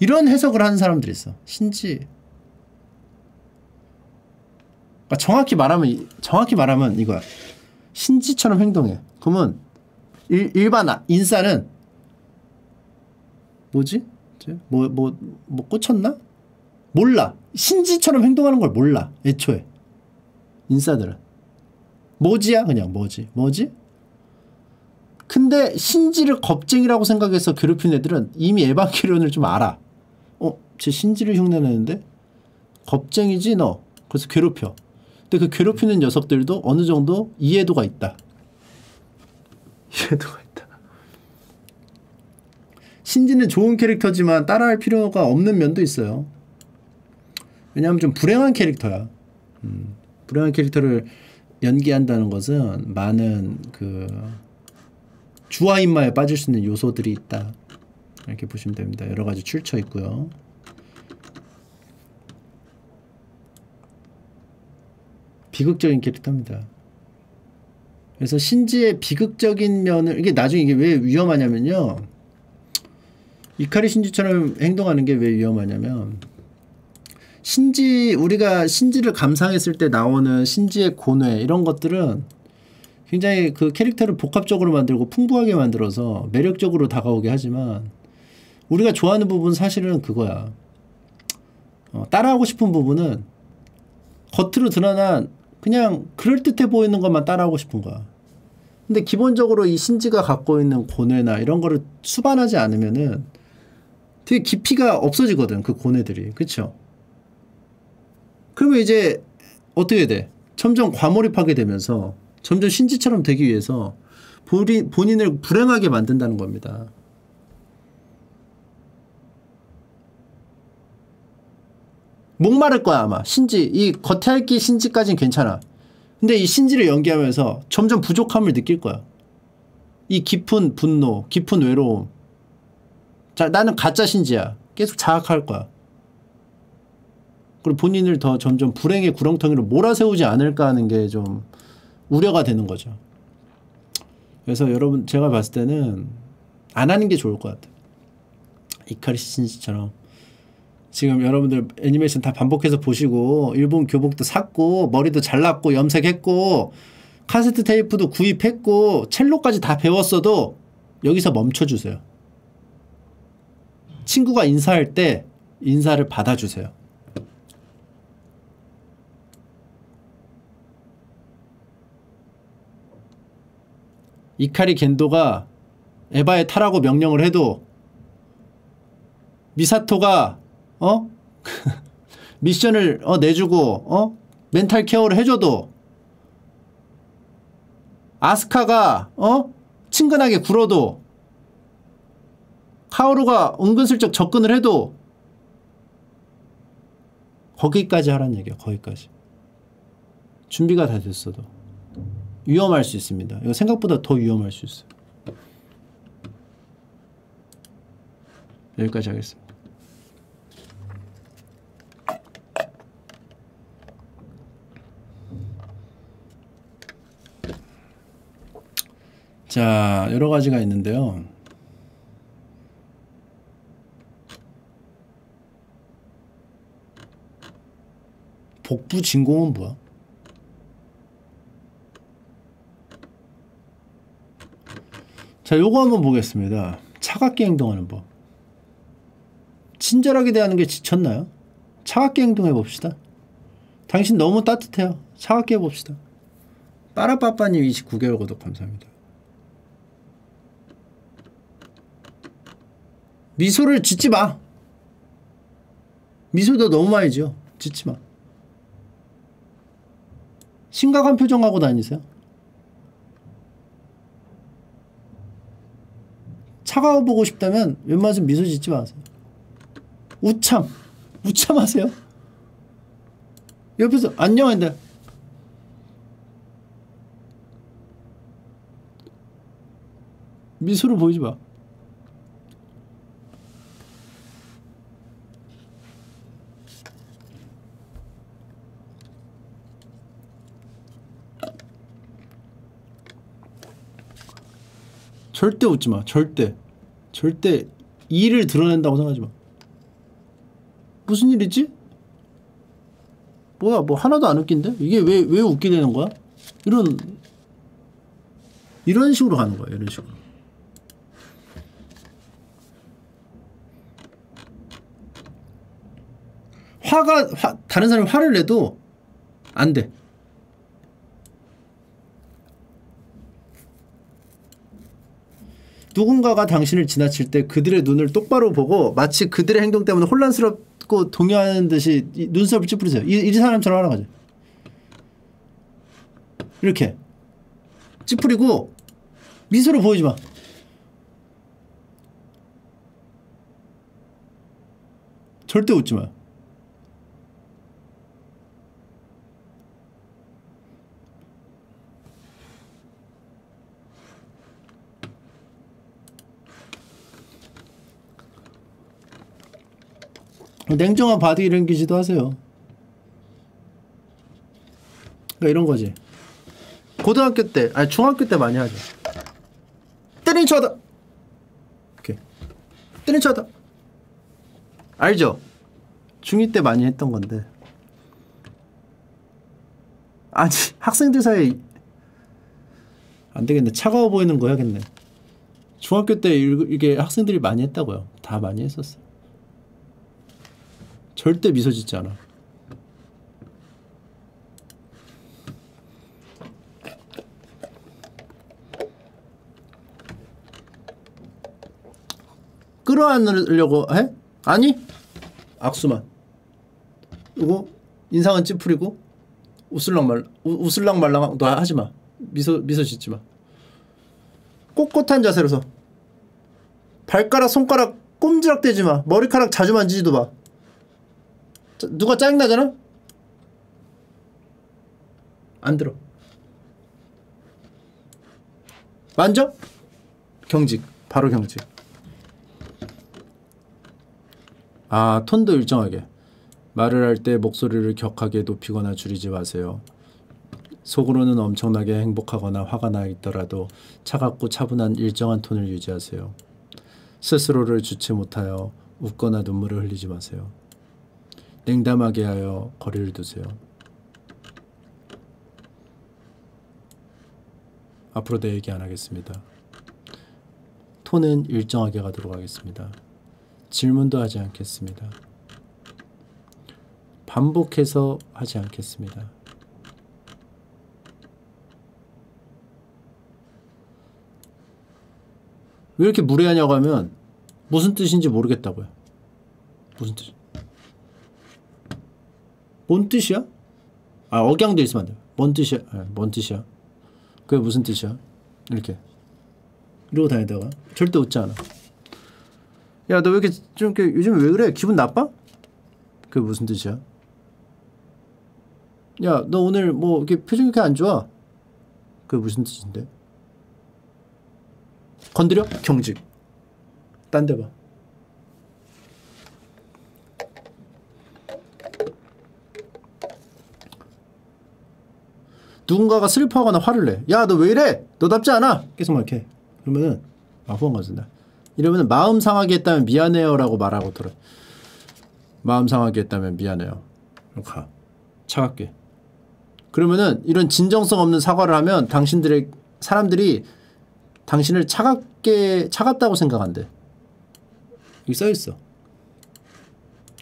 이런 해석을 하는 사람들이 있어. 신지 그러니까 정확히 말하면 정확히 말하면 이거야. 신지처럼 행동해. 그러면 일, 일반 인싸는 뭐지? 뭐, 뭐, 뭐 꽂혔나? 몰라. 신지처럼 행동하는 걸 몰라. 애초에. 인싸들은. 뭐지야? 그냥 뭐지? 뭐지? 근데 신지를 겁쟁이라고 생각해서 괴롭힌 애들은 이미 에반게리온을 좀 알아. 어? 쟤 신지를 흉내내는데? 겁쟁이지 너. 그래서 괴롭혀. 근데 그 괴롭히는 녀석들도 어느 정도 이해도가 있다. 이해도가 있다. 신지는 좋은 캐릭터지만 따라할 필요가 없는 면도 있어요. 왜냐하면 좀 불행한 캐릭터야. 음, 불행한 캐릭터를 연기한다는 것은 많은 그 주화 인마에 빠질 수 있는 요소들이 있다. 이렇게 보시면 됩니다. 여러 가지 출처 있고요. 비극적인 캐릭터입니다. 그래서 신지의 비극적인 면을 이게 나중에 이게 왜 위험하냐면요. 이카리 신지처럼 행동하는 게 왜 위험하냐면 신지 우리가 신지를 감상했을 때 나오는 신지의 고뇌 이런 것들은 굉장히 그 캐릭터를 복합적으로 만들고 풍부하게 만들어서 매력적으로 다가오게 하지만 우리가 좋아하는 부분 사실은 그거야. 어, 따라하고 싶은 부분은 겉으로 드러난 그냥 그럴듯해 보이는 것만 따라하고 싶은 거야. 근데 기본적으로 이 신지가 갖고 있는 고뇌나 이런 거를 수반하지 않으면은 되게 깊이가 없어지거든 그 고뇌들이. 그쵸? 그러면 이제 어떻게 돼? 점점 과몰입하게 되면서 점점 신지처럼 되기 위해서 본인, 본인을 불행하게 만든다는 겁니다 목마를 거야 아마 신지 이 겉핥기 신지까지는 괜찮아 근데 이 신지를 연기하면서 점점 부족함을 느낄 거야 이 깊은 분노 깊은 외로움 자, 나는 가짜 신지야. 계속 자학할 거야. 그리고 본인을 더 점점 불행의 구렁텅이로 몰아세우지 않을까 하는 게 좀 우려가 되는 거죠. 그래서 여러분 제가 봤을 때는 안 하는 게 좋을 것 같아요. 이카리시 신지처럼 지금 여러분들 애니메이션 다 반복해서 보시고 일본 교복도 샀고 머리도 잘랐고 염색했고 카세트 테이프도 구입했고 첼로까지 다 배웠어도 여기서 멈춰주세요. 친구가 인사할 때 인사를 받아주세요. 이카리 겐도가 에바에 타라고 명령을 해도 미사토가 어? 미션을 어 내주고 어? 멘탈 케어를 해줘도 아스카가 어? 친근하게 굴어도 카오루가 은근슬쩍 접근을 해도 거기까지 하란 얘기야 거기까지. 준비가 다 됐어도. 위험할 수 있습니다. 이거 생각보다 더 위험할 수 있어요. 여기까지 하겠습니다 자 여러 가지가 있는데요 복부 진공은 뭐야? 자, 요거 한번 보겠습니다. 차갑게 행동하는 법. 친절하게 대하는 게 지쳤나요? 차갑게 행동해 봅시다. 당신 너무 따뜻해요. 차갑게 해 봅시다. 빠라빠빠님 29개월 구독 감사합니다. 미소를 짓지 마. 미소도 너무 많이 지어. 짓지 마. 심각한 표정 하고 다니세요. 차가워 보고 싶다면 웬만해서 미소 짓지 마세요. 우참. 우참하세요. 옆에서 안녕한데 미소를 보이지 마. 절대 웃지 마. 절대. 절대 일을 드러낸다고 생각하지 마. 무슨 일이지? 뭐야, 뭐 하나도 안 웃긴데? 이게 왜, 왜 웃게 되는 거야? 이런, 이런 식으로 가는 거야, 이런 식으로. 화가, 화, 다른 사람이 화를 내도 안 돼. 누군가가 당신을 지나칠 때 그들의 눈을 똑바로 보고 마치 그들의 행동 때문에 혼란스럽고 동요하는 듯이 눈썹을 찌푸리세요. 이, 이 사람처럼 하는 거죠. 이렇게 찌푸리고 미소를 보이지 마. 절대 웃지 마. 냉정한 바디 랭귀지도 하세요. 그러니까 이런 거지. 고등학교 때, 아니 중학교 때 많이 하죠. 때린 쳐다. 이렇게 때린 쳐다. 알죠? 중2 때 많이 했던 건데. 아니 학생들 사이에 안 되겠네. 차가워 보이는 거 해야겠네. 중학교 때 이게 학생들이 많이 했다고요. 다 많이 했었어. 절대 미소 짓지 않아. 끌어안으려고 해? 아니? 악수만. 이거 인상은 찌푸리고 웃을랑 말 웃을랑 말랑 너 하지 마. 미소 미소 짓지 마. 꼿꼿한 자세로 서. 발가락 손가락 꼼지락 대지 마. 머리카락 자주 만지지도 마. 누가 짜증나잖아? 안 들어. 만져? 경직. 바로 경직. 아, 톤도 일정하게. 말을 할 때 목소리를 격하게 높이거나 줄이지 마세요. 속으로는 엄청나게 행복하거나 화가 나 있더라도 차갑고 차분한 일정한 톤을 유지하세요. 스스로를 주체 못하여 웃거나 눈물을 흘리지 마세요. 냉담하게 하여 거리를 두세요. 앞으로 내 얘기 안 하겠습니다. 톤은 일정하게 가도록 하겠습니다. 질문도 하지 않겠습니다. 반복해서 하지 않겠습니다. 왜 이렇게 무례하냐고 하면 무슨 뜻인지 모르겠다고요. 무슨 뜻? 뭔 뜻이야? 아 억양도 있으면 안 돼. 뭔 뜻이야? 아, 뭔 뜻이야? 그게 무슨 뜻이야? 이렇게 이러고 다니다가 절대 웃지 않아. 야 너 왜 이렇게 좀 이렇게 요즘 왜 그래? 기분 나빠? 그게 무슨 뜻이야? 야 너 오늘 뭐 이렇게 표정이 이렇게 안 좋아? 그게 무슨 뜻인데? 건드려? 경직. 딴 데 봐. 누군가가 슬퍼하거나 화를 내. 야, 너 왜 이래? 너답지 않아? 계속 막 이렇게. 그러면은, 아, 후원 가준다. 이러면은, 마음 상하게 했다면 미안해요. 라고 말하고 들어. 마음 상하게 했다면 미안해요. 가. 차갑게. 그러면은 이런 진정성 없는 사과를 하면 당신들의 사람들이 당신을 차갑게 차갑다고 생각한대. 여기 써 있어.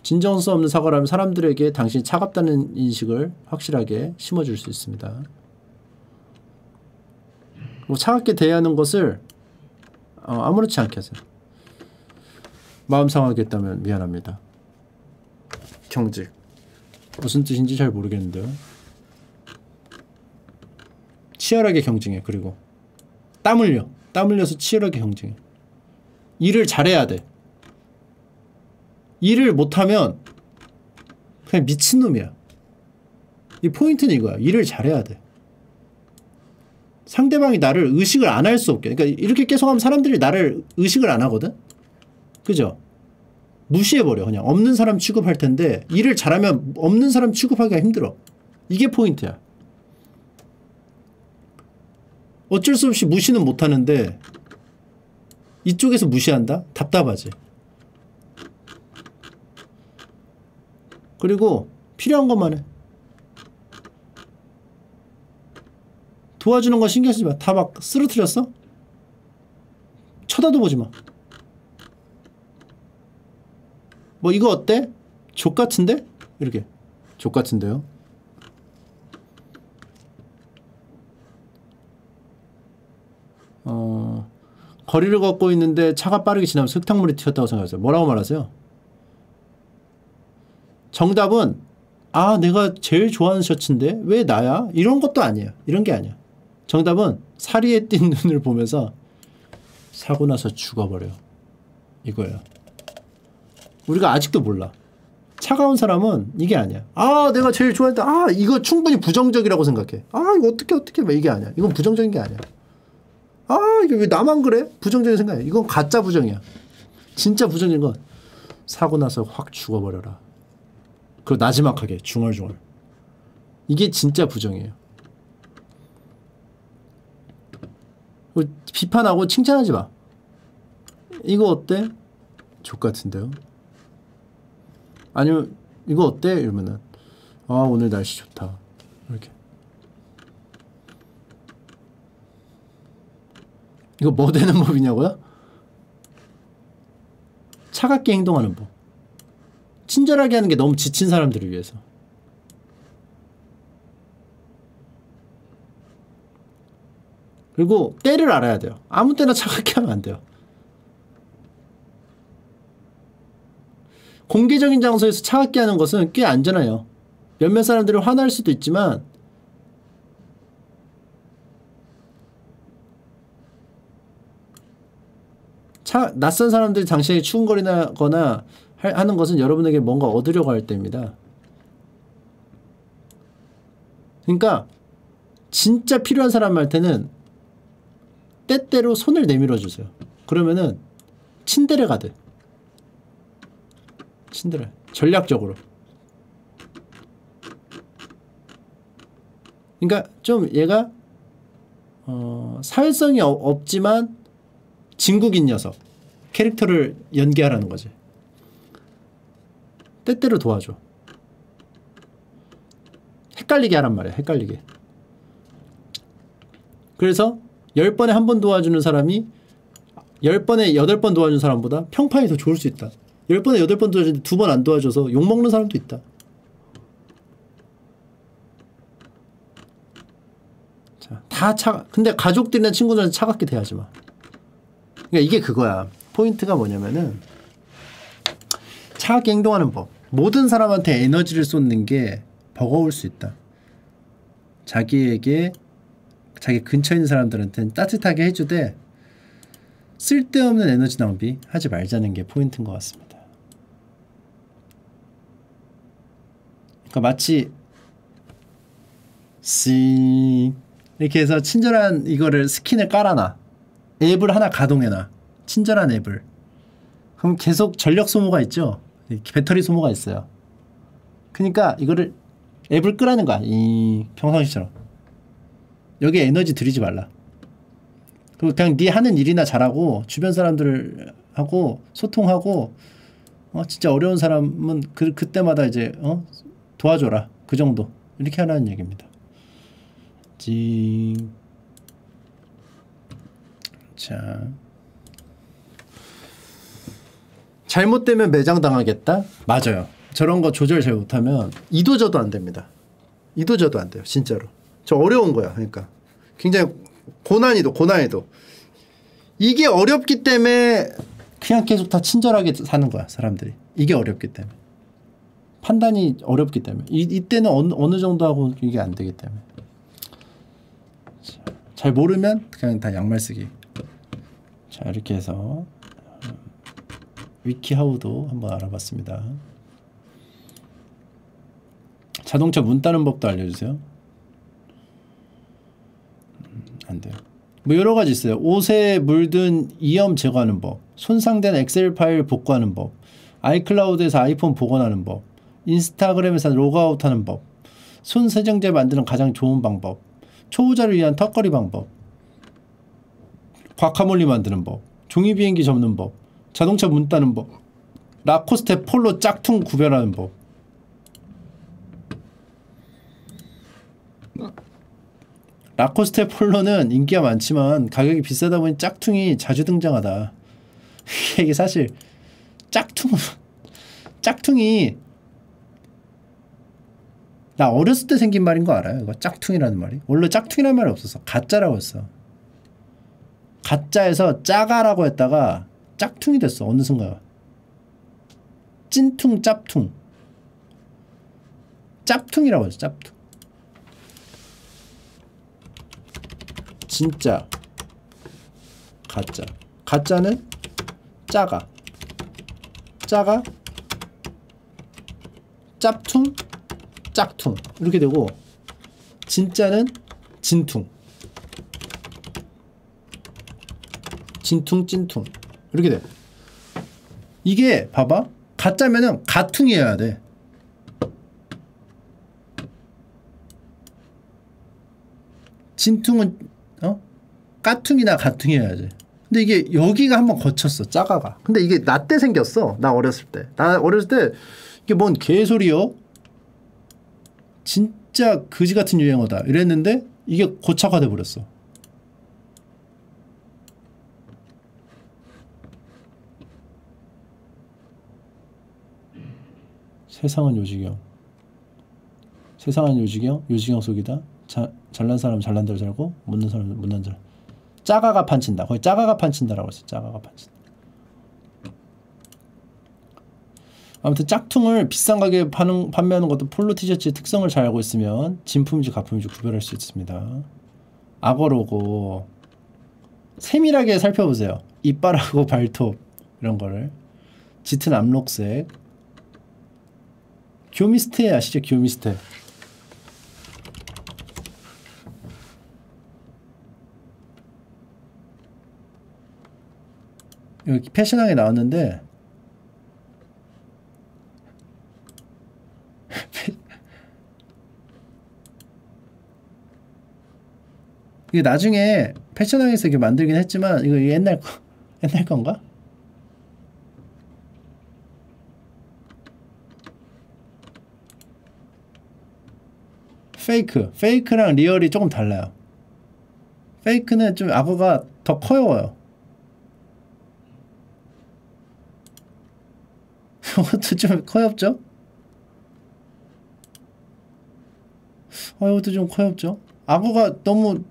진정성 없는 사과를 하면 사람들에게 당신이 차갑다는 인식을 확실하게 심어줄 수 있습니다. 뭐 차갑게 대하는 것을 어, 아무렇지 않게 하세요. 마음 상하게 했다면 미안합니다. 경직. 무슨 뜻인지 잘 모르겠는데요. 치열하게 경쟁해. 그리고 땀 흘려. 땀 흘려서 치열하게 경쟁해. 일을 잘해야 돼. 일을 못하면 그냥 미친놈이야. 이 포인트는 이거야. 일을 잘해야 돼. 상대방이 나를 의식을 안 할 수 없게. 그러니까 이렇게 계속 하면 사람들이 나를 의식을 안 하거든? 그죠? 무시해버려. 그냥 없는 사람 취급할 텐데 일을 잘하면 없는 사람 취급하기가 힘들어. 이게 포인트야. 어쩔 수 없이 무시는 못하는데 이쪽에서 무시한다? 답답하지. 그리고 필요한 것만 해. 도와주는 거 신경 쓰지 마. 다 막 쓰러뜨렸어? 쳐다도 보지 마. 뭐 이거 어때? 족 같은데? 이렇게. 족 같은데요? 어, 거리를 걷고 있는데 차가 빠르게 지나면서 흙탕물이 튀었다고 생각하세요. 뭐라고 말하세요? 정답은 아 내가 제일 좋아하는 셔츠인데 왜 나야? 이런 것도 아니에요. 이런 게 아니야. 정답은 사리에 띈 눈을 보면서 사고 나서 죽어버려. 이거예요. 우리가 아직도 몰라. 차가운 사람은 이게 아니야. 아 내가 제일 좋아했다. 아 이거 충분히 부정적이라고 생각해. 아 이거 어떻게 어떻게 막 이게 아니야. 이건 부정적인 게 아니야. 아 이게 왜 나만 그래? 부정적인 생각이야. 이건 가짜 부정이야. 진짜 부정인 건 사고 나서 확 죽어버려라. 그 나지막하게 중얼중얼. 이게 진짜 부정이에요. 비판하고 칭찬하지 마. 이거 어때? 족 같은데요. 아니면 이거 어때? 이러면은 아 오늘 날씨 좋다. 이렇게. 이거 뭐 되는 법이냐고요? 차갑게 행동하는 법. 친절하게 하는 게 너무 지친 사람들을 위해서. 그리고 때를 알아야 돼요. 아무 때나 차갑게 하면 안 돼요. 공개적인 장소에서 차갑게 하는 것은 꽤 안전해요. 몇몇 사람들이 화날 수도 있지만 차, 낯선 사람들이 당신에게 추운거리거나 하는 것은 여러분에게 뭔가 얻으려고 할 때입니다. 그러니까 진짜 필요한 사람한테는 때때로 손을 내밀어 주세요. 그러면은 친데레가 돼. 친데레. 전략적으로. 그러니까 좀 얘가 어, 사회성이 없지만 진국인 녀석 캐릭터를 연기하라는 거지. 때때로 도와줘. 헷갈리게 하란 말이야. 헷갈리게. 그래서 10번에 한 번 도와주는 사람이 10번에 8번 도와준 사람보다 평판이 더 좋을 수 있다. 10번에 8번 도와주는데 두 번 안 도와줘서 욕먹는 사람도 있다. 자, 다 차, 근데 가족들이나 친구들한테 차갑게 대하지 마. 그러니까 이게 그거야. 포인트가 뭐냐면은 차갑게 행동하는 법. 모든 사람한테 에너지를 쏟는 게 버거울 수 있다. 자기에게 자기 근처에 있는 사람들한테는 따뜻하게 해주되 쓸데없는 에너지 낭비 하지 말자는 게 포인트인 것 같습니다. 그러니까 마치 씨 이렇게 해서 친절한 이거를 스킨을 깔아놔 앱을 하나 가동해놔 친절한 앱을 그럼 계속 전력 소모가 있죠 배터리 소모가 있어요. 그러니까 이거를 앱을 끄라는 거야. 이 평상시처럼. 여기에 에너지 들이지 말라. 그냥 네 하는 일이나 잘하고 주변 사람들하고 소통하고 어 진짜 어려운 사람은 그 그때마다 이제 어 도와줘라. 그 정도. 이렇게 하라는 얘기입니다. 징. 자. 잘못되면 매장당하겠다? 맞아요. 저런 거 조절 잘 못하면 이도저도 안 됩니다. 이도저도 안 돼요. 진짜로. 저 어려운 거야. 그러니까. 굉장히 고난이도, 고난이도. 이게 어렵기 때문에 그냥 계속 다 친절하게 사는 거야, 사람들이. 이게 어렵기 때문에. 판단이 어렵기 때문에. 이, 이때는 어느, 어느 정도 하고 이게 안 되기 때문에. 자, 잘 모르면 그냥 다 양말 쓰기. 자, 이렇게 해서 음, 위키하우도 한번 알아봤습니다. 자동차 문 따는 법도 알려주세요. 음, 안 돼요. 뭐 여러 가지 있어요. 옷에 물든 이염 제거하는 법, 손상된 엑셀 파일 복구하는 법, 아이클라우드에서 아이폰 복원하는 법, 인스타그램에서 로그아웃하는 법, 손 세정제 만드는 가장 좋은 방법, 초보자를 위한 턱걸이 방법, 과카몰리 만드는 법, 종이 비행기 접는 법, 자동차 문 따는 법, 라코스테 폴로 짝퉁 구별하는 법. 라코스테 폴로는 인기가 많지만 가격이 비싸다 보니 짝퉁이 자주 등장하다. 이게 사실 짝퉁 짝퉁이 나 어렸을 때 생긴 말인 거 알아요? 이거 짝퉁이라는 말이 원래 짝퉁이라는 말이 없었어. 가짜라고 했어. 가짜에서 짜가라고 했다가 짝퉁이 됐어. 어느 순간. 찐퉁 짭퉁. 짭퉁이라고 했어. 짭퉁. 진짜 가짜. 가짜는 짜가. 짜가 짭퉁 짝퉁. 이렇게 되고 진짜는 진퉁. 진퉁 찐퉁. 이렇게 돼 이게 봐봐. 가짜면은 가퉁이어야 돼. 진퉁은 어? 까퉁이나 가퉁이어야지. 근데 이게 여기가 한번 거쳤어 짜가가. 근데 이게 나 때 생겼어. 나 어렸을 때. 나 어렸을 때 이게 뭔 개소리요? 진짜 그지 같은 유행어다. 이랬는데 이게 고착화 돼 버렸어. 세상은 요지경. 세상은 요지경, 요지경 속이다. 자, 잘난 사람 잘난 대로 살고 못난 사람 못난 대로 짜가가 판친다. 거기 짜가가 판친다라고 했어. 짜가가 판친다. 아무튼 짝퉁을 비싼 가격에 파는, 판매하는 것도 폴로 티셔츠의 특성을 잘 알고 있으면 진품인지 가품인지 구별할 수 있습니다. 악어 로고 세밀하게 살펴보세요. 이빨하고 발톱 이런 거를 짙은 암록색 교미스테 아시죠? 교미스테 여기 패션하게 나왔는데 이게 나중에 패션하게서 이렇게 만들긴 했지만 이거 옛날 거 옛날 건가? 페이크 페이크랑 리얼이 조금 달라요 페이크는 좀 악어가 더 커요 이것도 좀 커엽죠? 아 이것도 좀 커엽죠? 악어가 너무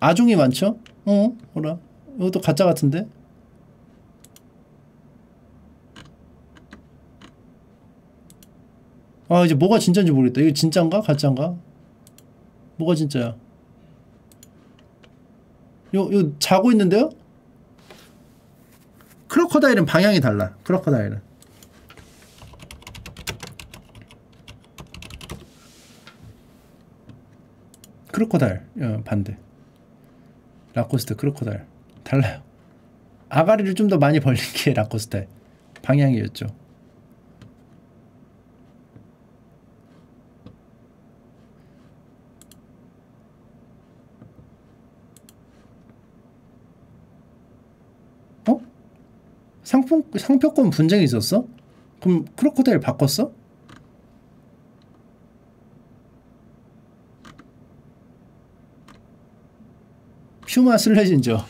아종이 많죠? 어? 뭐라? 이것도 가짜 같은데? 아 이제 뭐가 진짜인지 모르겠다. 이거 진짜인가? 가짜인가? 뭐가 진짜야? 요, 요 자고 있는데요? 크로커다일은 방향이 달라. 크로커다일은. 크로코달 어, 반대 라코스트 크로코달 달라요 아가리를 좀 더 많이 벌린 게 라코스테 방향이었죠 어? 상품, 상표권 분쟁이 있었어? 그럼 크로코다일 바꿨어? 퓨마 슬래진저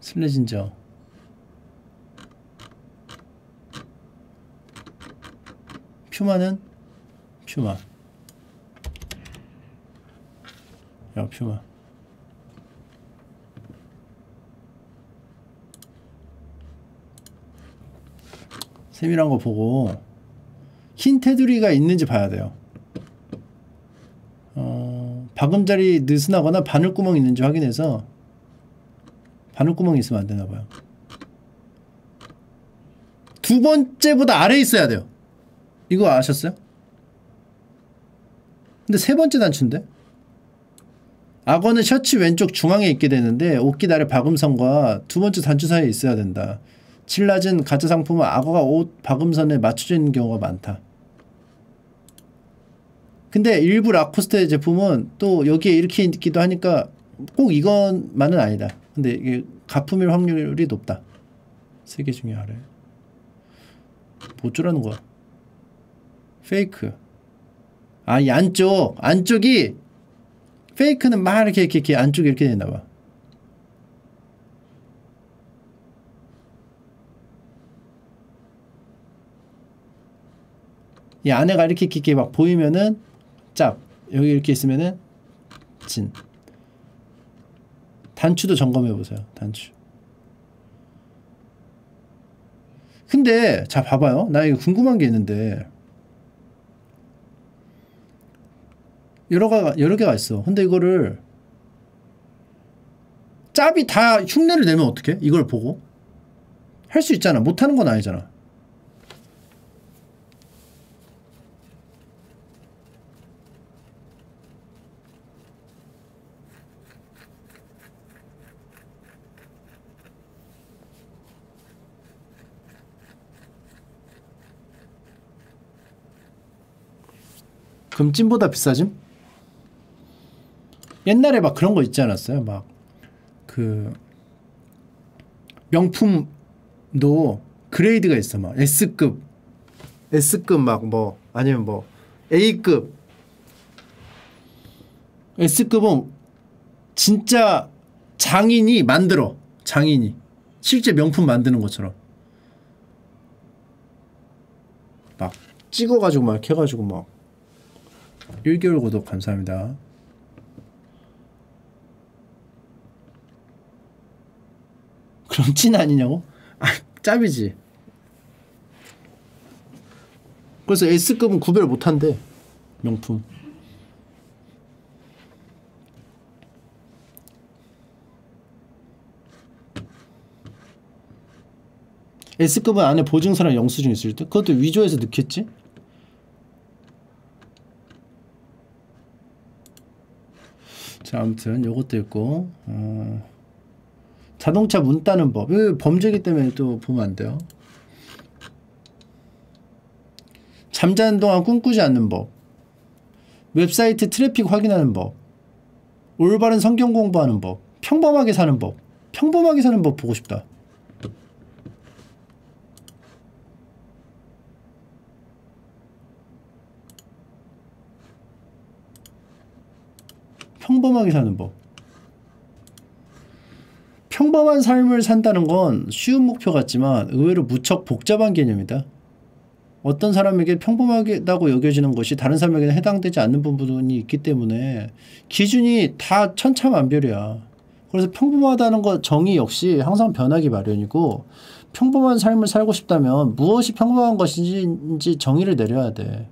슬래진저 퓨마는? 퓨마. 야 퓨마. 세밀한 거 보고 흰 테두리가 있는지 봐야 돼요 어, 박음자리 느슨하거나 바늘구멍 있는지 확인해서 바늘구멍이 있으면 안 되나 봐요 두 번째보다 아래에 있어야 돼요 이거 아셨어요? 근데 세 번째 단추인데? 악어는 셔츠 왼쪽 중앙에 있게 되는데 아래 박음선과 두 번째 단추 사이에 있어야 된다. 질 낮은 가짜 상품은 악어가 옷 박음선에 맞춰져 있는 경우가 많다. 근데 일부 라코스테 제품은 또 여기에 이렇게 있기도 하니까 꼭 이것만은 아니다. 근데 이게 가품일 확률이 높다. 세 개 중에 아래. 뭐 어쩌라는 거야? 페이크. 아, 이 안쪽. 안쪽이 페이크는 막 이렇게 이렇게, 이렇게 안쪽에 이렇게 되나 봐. 이 안에가 이렇게 이렇게 막 보이면은 짭. 여기 이렇게 있으면은 진. 단추도 점검해 보세요. 단추. 근데 자 봐봐요. 나 이거 궁금한 게 있는데 여러 가 여러 개가 있어. 근데 이거를 짭이 다 흉내를 내면 어떡해? 이걸 보고 할 수 있잖아. 못하는 건 아니잖아. 금찐보다 비싸짐? 옛날에 막 그런 거 있지 않았어요? 막 그 명품도 그레이드가 있어. 막 S급, S급 막 뭐 아니면 뭐 A급. S급은 진짜 장인이 만들어. 장인이 실제 명품 만드는 것처럼 막 찍어가지고 막 해가지고 막 1개월 구독 감사합니다. 그럼 찐 아니냐고? 아, 짭이지. 그래서 S급은 구별 못한대. 명품. S급은 안에 보증서랑 영수증 있을 때 그것도 위조해서 넣겠지? 자 아무튼 요것도 있고 어, 자동차 문 따는 법. 범죄기 때문에 또 보면 안 돼요. 잠자는 동안 꿈꾸지 않는 법. 웹사이트 트래픽 확인하는 법. 올바른 성경 공부하는 법. 평범하게 사는 법. 평범하게 사는 법 보고 싶다 평범하게 사는 법. 평범한 삶을 산다는 건 쉬운 목표 같지만 의외로 무척 복잡한 개념이다. 어떤 사람에게 평범하다고 여겨지는 것이 다른 사람에게는 해당되지 않는 부분이 있기 때문에 기준이 다 천차만별이야. 그래서 평범하다는 것 정의 역시 항상 변하기 마련이고 평범한 삶을 살고 싶다면 무엇이 평범한 것인지 정의를 내려야 돼.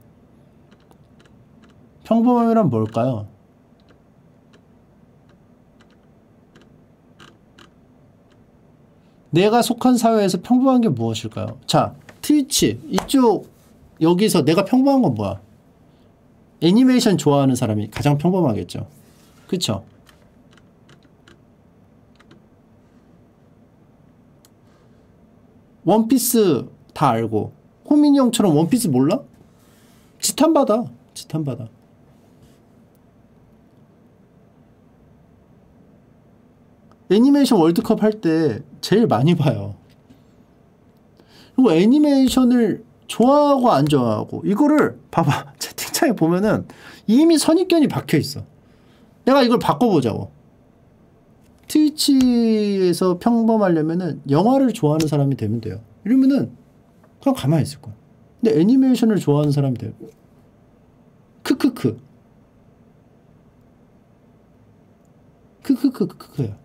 평범함이란 뭘까요? 내가 속한 사회에서 평범한 게 무엇일까요? 자, 트위치 이쪽 여기서 내가 평범한 건 뭐야? 애니메이션 좋아하는 사람이 가장 평범하겠죠. 그쵸? 원피스 다 알고 호민이 형처럼 원피스 몰라? 지탄받아. 지탄받아. 애니메이션 월드컵 할 때 제일 많이 봐요. 그리고 애니메이션을 좋아하고 안 좋아하고 이거를 봐봐 채팅창 채팅창에 보면은 이미 선입견이 박혀 있어. 내가 이걸 바꿔보자고. 트위치에서 평범하려면은 영화를 좋아하는 사람이 되면 돼요. 이러면은 그냥 가만히 있을 거야. 근데 애니메이션을 좋아하는 사람이 돼요. 크크크. 크크크크크야.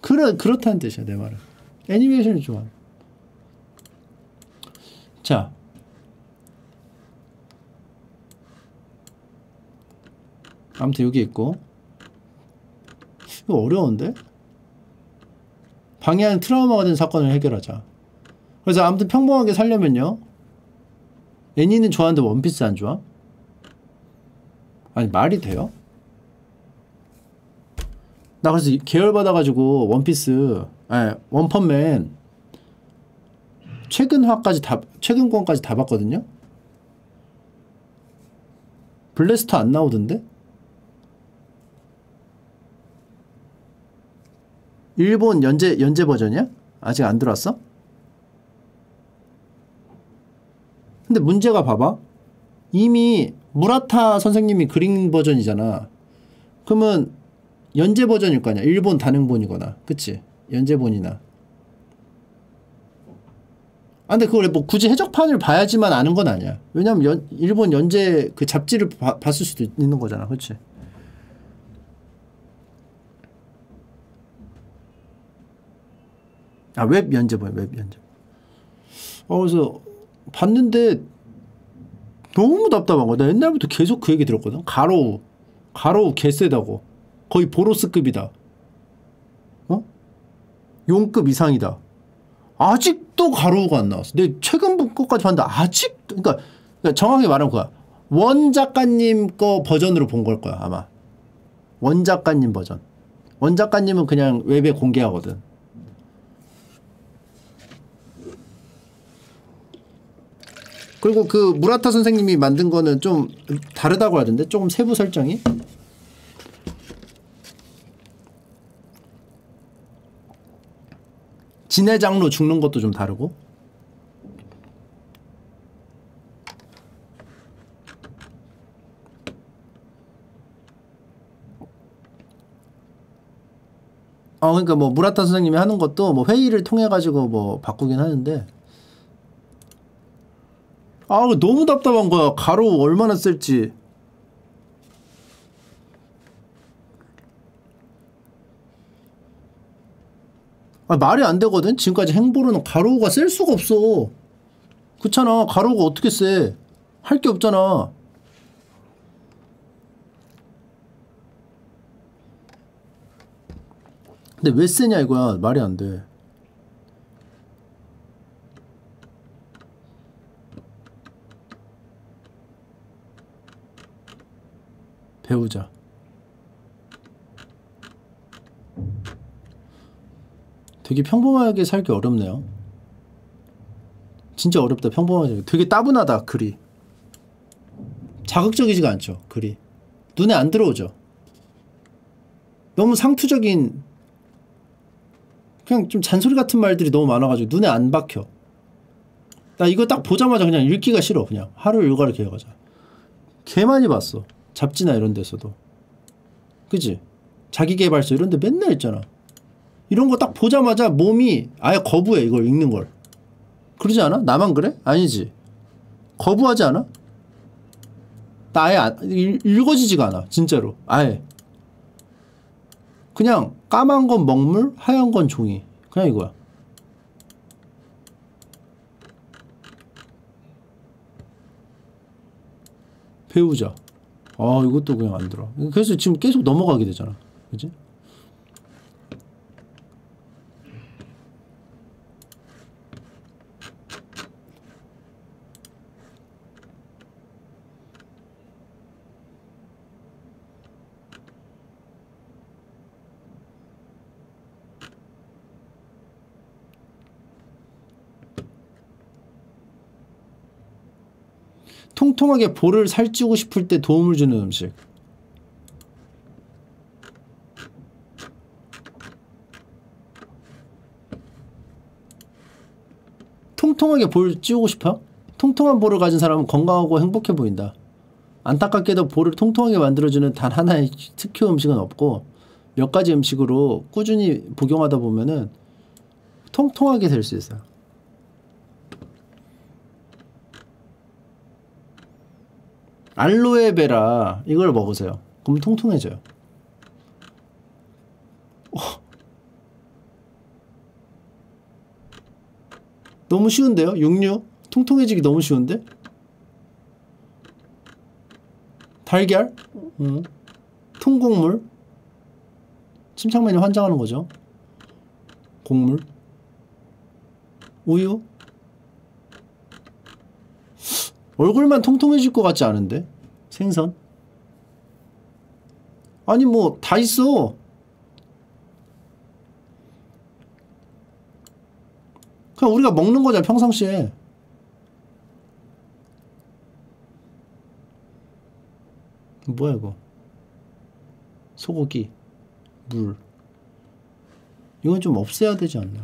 그러, 그렇다는 뜻이야, 내 말은. 애니메이션을 좋아해. 자. 아무튼 여기 있고. 이거 어려운데? 방해하는 트라우마가 된 사건을 해결하자. 그래서 아무튼 평범하게 살려면요. 애니는 좋아하는데 원피스 안 좋아? 아니 말이 돼요? 나 그래서 계열 받아가지고 원피스, 아니 원펀맨 최근 화까지 다 최근 권까지 다 봤거든요. 블래스터 안 나오던데? 일본 연재 연재 버전이야? 아직 안 들어왔어? 근데 문제가 봐봐. 이미 무라타 선생님이 그린 버전이잖아. 그러면 연재 버전일 거 아니야. 일본 단행본이거나. 그치? 연재본이나. 아, 근데 그걸 뭐 굳이 해적판을 봐야지만 아는 건 아니야. 왜냐면 연, 일본 연재 그 잡지를 봐, 봤을 수도 있는 거잖아. 그치? 아, 웹 연재본, 웹 연재. 어, 그래서 봤는데 너무 답답한 거야. 나 옛날부터 계속 그 얘기 들었거든. 가로우. 가로우 개세다고. 거의 보로스급이다. 어? 용급 이상이다. 아직도 가로우가 안 나왔어. 내 최근 것까지 봤는데 아직 그러니까, 그러니까 정확히 말하면 그거야. 원 작가님 거 버전으로 본 걸 거야 아마. 원 작가님 버전. 원 작가님은 그냥 웹에 공개하거든. 그리고 그 무라타 선생님이 만든 거는 좀 다르다고 하던데 조금 세부 설정이 진해 장로 죽는 것도 좀 다르고. 어 그러니까 뭐 무라타 선생님이 하는 것도 뭐 회의를 통해 가지고 뭐 바꾸긴 하는데. 아 너무 답답한 거야. 가로 얼마나 쓸지 아, 말이 안 되거든. 지금까지 행보로는 가로가 쓸 수가 없어. 그렇잖아. 가로가 어떻게 쎄 할 게 없잖아. 근데 왜 쓰냐 이거야. 말이 안 돼. 배우자 되게 평범하게 살기 어렵네요. 진짜 어렵다 평범하게. 되게 따분하다 글이. 자극적이지가 않죠 글이. 눈에 안 들어오죠. 너무 상투적인 그냥 좀 잔소리 같은 말들이 너무 많아가지고 눈에 안 박혀. 나 이거 딱 보자마자 그냥 읽기가 싫어 그냥. 하루 일과를 기억하자. 개 많이 봤어. 잡지나 이런 데서도. 그지? 자기개발서 이런 데 맨날 있잖아 이런 거 딱 보자마자 몸이 아예 거부해 이걸 읽는 걸. 그러지 않아? 나만 그래? 아니지. 거부하지 않아? 나 아예 안, 읽, 읽어지지가 않아 진짜로. 아예. 그냥 까만 건 먹물 하얀 건 종이. 그냥 이거야. 배우자. 아 이것도 그냥 안 들어. 그래서 지금 계속 넘어가게 되잖아. 그지? 통통하게 볼을 살찌고 싶을 때 도움을 주는 음식 통통하게 볼 찌우고 싶어? 통통한 볼을 가진 사람은 건강하고 행복해 보인다. 안타깝게도 볼을 통통하게 만들어주는 단 하나의 특효 음식은 없고 몇 가지 음식으로 꾸준히 복용하다 보면은 통통하게 될 수 있어요. 알로에베라 이걸 먹으세요. 그럼 통통해져요. 어. 너무 쉬운데요? 육류? 통통해지기 너무 쉬운데? 달걀? 음. 통곡물? 침착맨이 환장하는 거죠. 곡물? 우유? 얼굴만 통통해질 것 같지 않은데? 생선? 아니 뭐 다 있어. 그냥 우리가 먹는 거잖아 평상시에. 뭐야 이거 소고기 물 이건 좀 없애야 되지 않나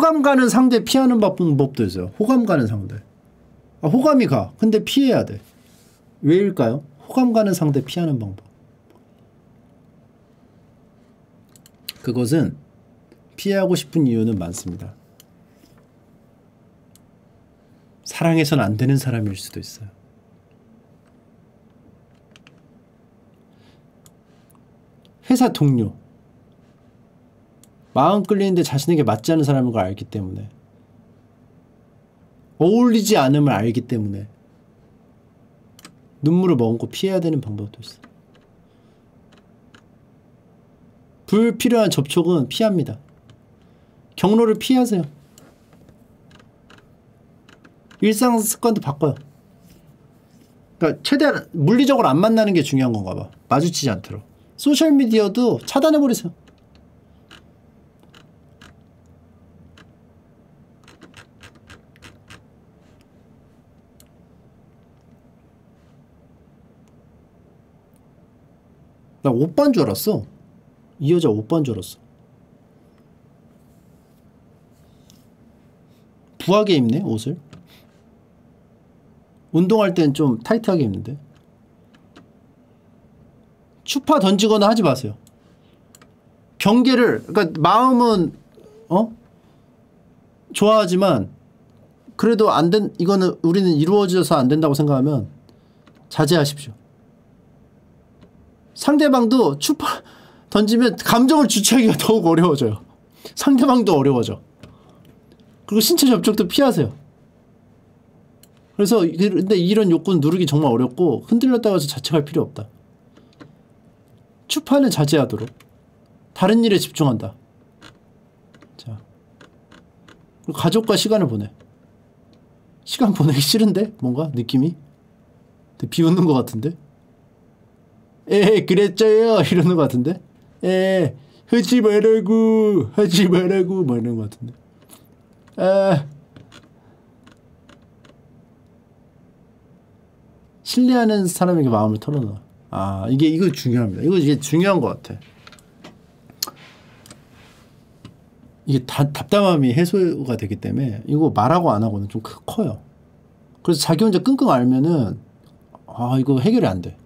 호감 가는 상대 피하는 방법도 있어요. 호감 가는 상대. 아, 호감이 가. 근데 피해야 돼. 왜일까요? 호감 가는 상대 피하는 방법. 그것은 피하고 싶은 이유는 많습니다. 사랑해선 안 되는 사람일 수도 있어요. 회사 동료. 마음 끌리는데 자신에게 맞지 않는 사람인 걸 알기 때문에 어울리지 않음을 알기 때문에 눈물을 머금고 피해야 되는 방법도 있어. 불필요한 접촉은 피합니다. 경로를 피하세요. 일상 습관도 바꿔요. 그러니까 최대한 물리적으로 안 만나는 게 중요한 건가 봐. 마주치지 않도록. 소셜미디어도 차단해버리세요. 나 오빠인 줄 알았어. 이 여자 오빠인 줄 알았어. 부하게 입네 옷을. 운동할 땐 좀 타이트하게 입는데. 추파 던지거나 하지 마세요. 경계를 그러니까 마음은 어 좋아하지만 그래도 안 된 이거는 우리는 이루어져서 안 된다고 생각하면 자제하십시오. 상대방도 추파 던지면 감정을 주체하기가 더욱 어려워져요. 상대방도 어려워져. 그리고 신체 접촉도 피하세요. 그래서 근데 이런 욕구는 누르기 정말 어렵고 흔들렸다고 해서 자책할 필요 없다. 추파는 자제하도록. 다른 일에 집중한다. 자. 가족과 시간을 보내. 시간 보내기 싫은데? 뭔가? 느낌이? 비웃는 것 같은데? 에 그랬죠요. 이러는 것 같은데. 에 하지 말라고 하지 말라고 뭐 이러는 것 같은데. 아. 신뢰하는 사람에게 마음을 털어놔. 아 이게 이거 중요합니다. 이거 이게 중요한 것 같아. 이게 다, 답답함이 해소가 되기 때문에 이거 말하고 안 하고는 좀 커요. 그래서 자기 혼자 끙끙 앓면은 아 이거 해결이 안돼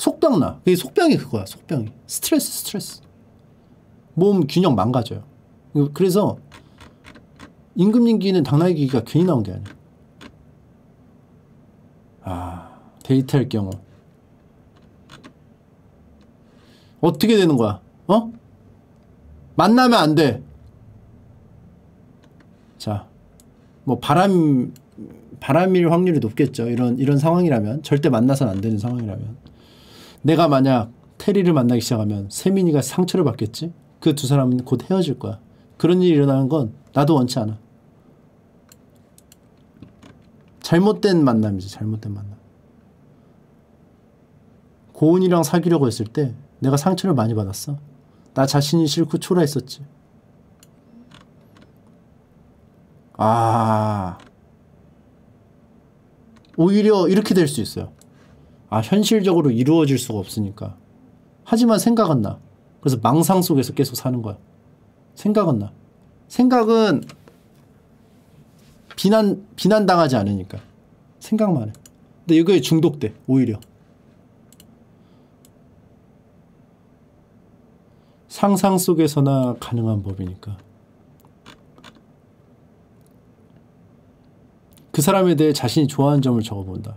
속병 나. 그게 속병이 그거야. 속병이. 스트레스 스트레스. 몸 균형 망가져요. 그래서 임금님기는 당나귀가 괜히 나온 게 아니야. 아 데이트할 경우 어떻게 되는 거야? 어? 만나면 안 돼. 자, 뭐 바람 바람일 확률이 높겠죠. 이런 이런 상황이라면 절대 만나서는 안 되는 상황이라면. 내가 만약 테리를 만나기 시작하면 세민이가 상처를 받겠지? 그 두 사람은 곧 헤어질 거야. 그런 일이 일어나는 건 나도 원치 않아. 잘못된 만남이지 잘못된 만남. 고은이랑 사귀려고 했을 때 내가 상처를 많이 받았어. 나 자신이 싫고 초라했었지. 아 오히려 이렇게 될 수 있어요. 아 현실적으로 이루어질 수가 없으니까. 하지만 생각은 나. 그래서 망상 속에서 계속 사는 거야. 생각은 나. 생각은 비난 비난당하지 않으니까 생각만 해. 근데 이거에 중독돼 오히려. 상상 속에서나 가능한 법이니까. 그 사람에 대해 자신이 좋아하는 점을 적어본다.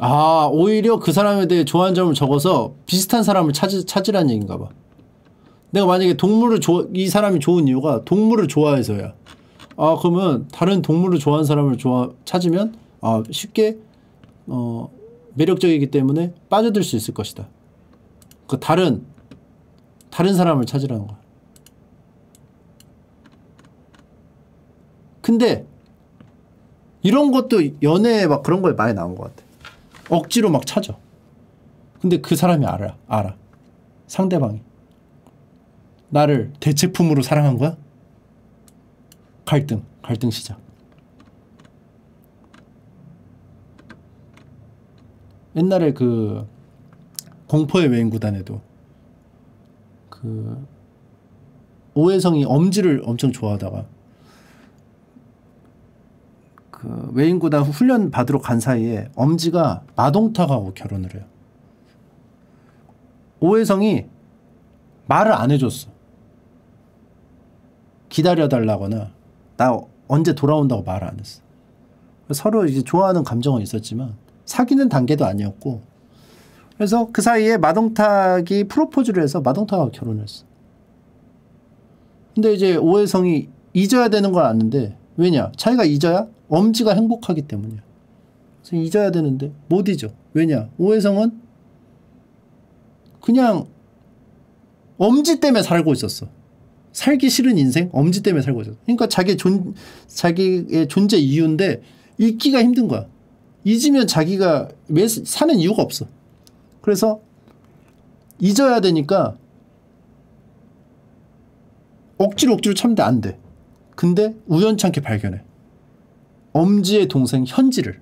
아, 오히려 그 사람에 대해 좋아하는 점을 적어서 비슷한 사람을 찾으, 찾으라는 얘기인가 봐. 내가 만약에 동물을 좋아, 이 사람이 좋은 이유가 동물을 좋아해서야. 아, 그러면 다른 동물을 좋아하는 사람을 좋아, 찾으면, 아, 쉽게, 어, 매력적이기 때문에 빠져들 수 있을 것이다. 그 다른, 다른 사람을 찾으라는 거야. 근데, 이런 것도 연애에 막 그런 거에 많이 나온 것 같아. 억지로 막 찾아. 근데 그 사람이 알아. 알아. 상대방이. 나를 대체품으로 사랑한 거야? 갈등. 갈등 시작. 옛날에 그 공포의 외인구단에도 그 오해성이 엄지를 엄청 좋아하다가 그 외인구단 훈련 받으러 간 사이에 엄지가 마동탁하고 결혼을 해요. 오해성이 말을 안 해줬어. 기다려달라거나 나 언제 돌아온다고 말을 안 했어. 서로 이제 좋아하는 감정은 있었지만 사귀는 단계도 아니었고 그래서 그 사이에 마동탁이 프로포즈를 해서 마동탁하고 결혼했어. 근데 이제 오혜성이 잊어야 되는 걸 아는데 왜냐? 자기가 잊어야 엄지가 행복하기 때문이야. 그래서 잊어야 되는데 못 잊어. 왜냐? 오혜성은 그냥 엄지 때문에 살고 있었어. 살기 싫은 인생, 엄지 때문에 살고 있었어. 그러니까 자기 존, 자기의 존재 이유인데 잊기가 힘든 거야. 잊으면 자기가 왜 사는 이유가 없어. 그래서 잊어야 되니까 억지로 억지로 참는데 안 돼. 근데 우연찮게 발견해. 엄지의 동생 현지를.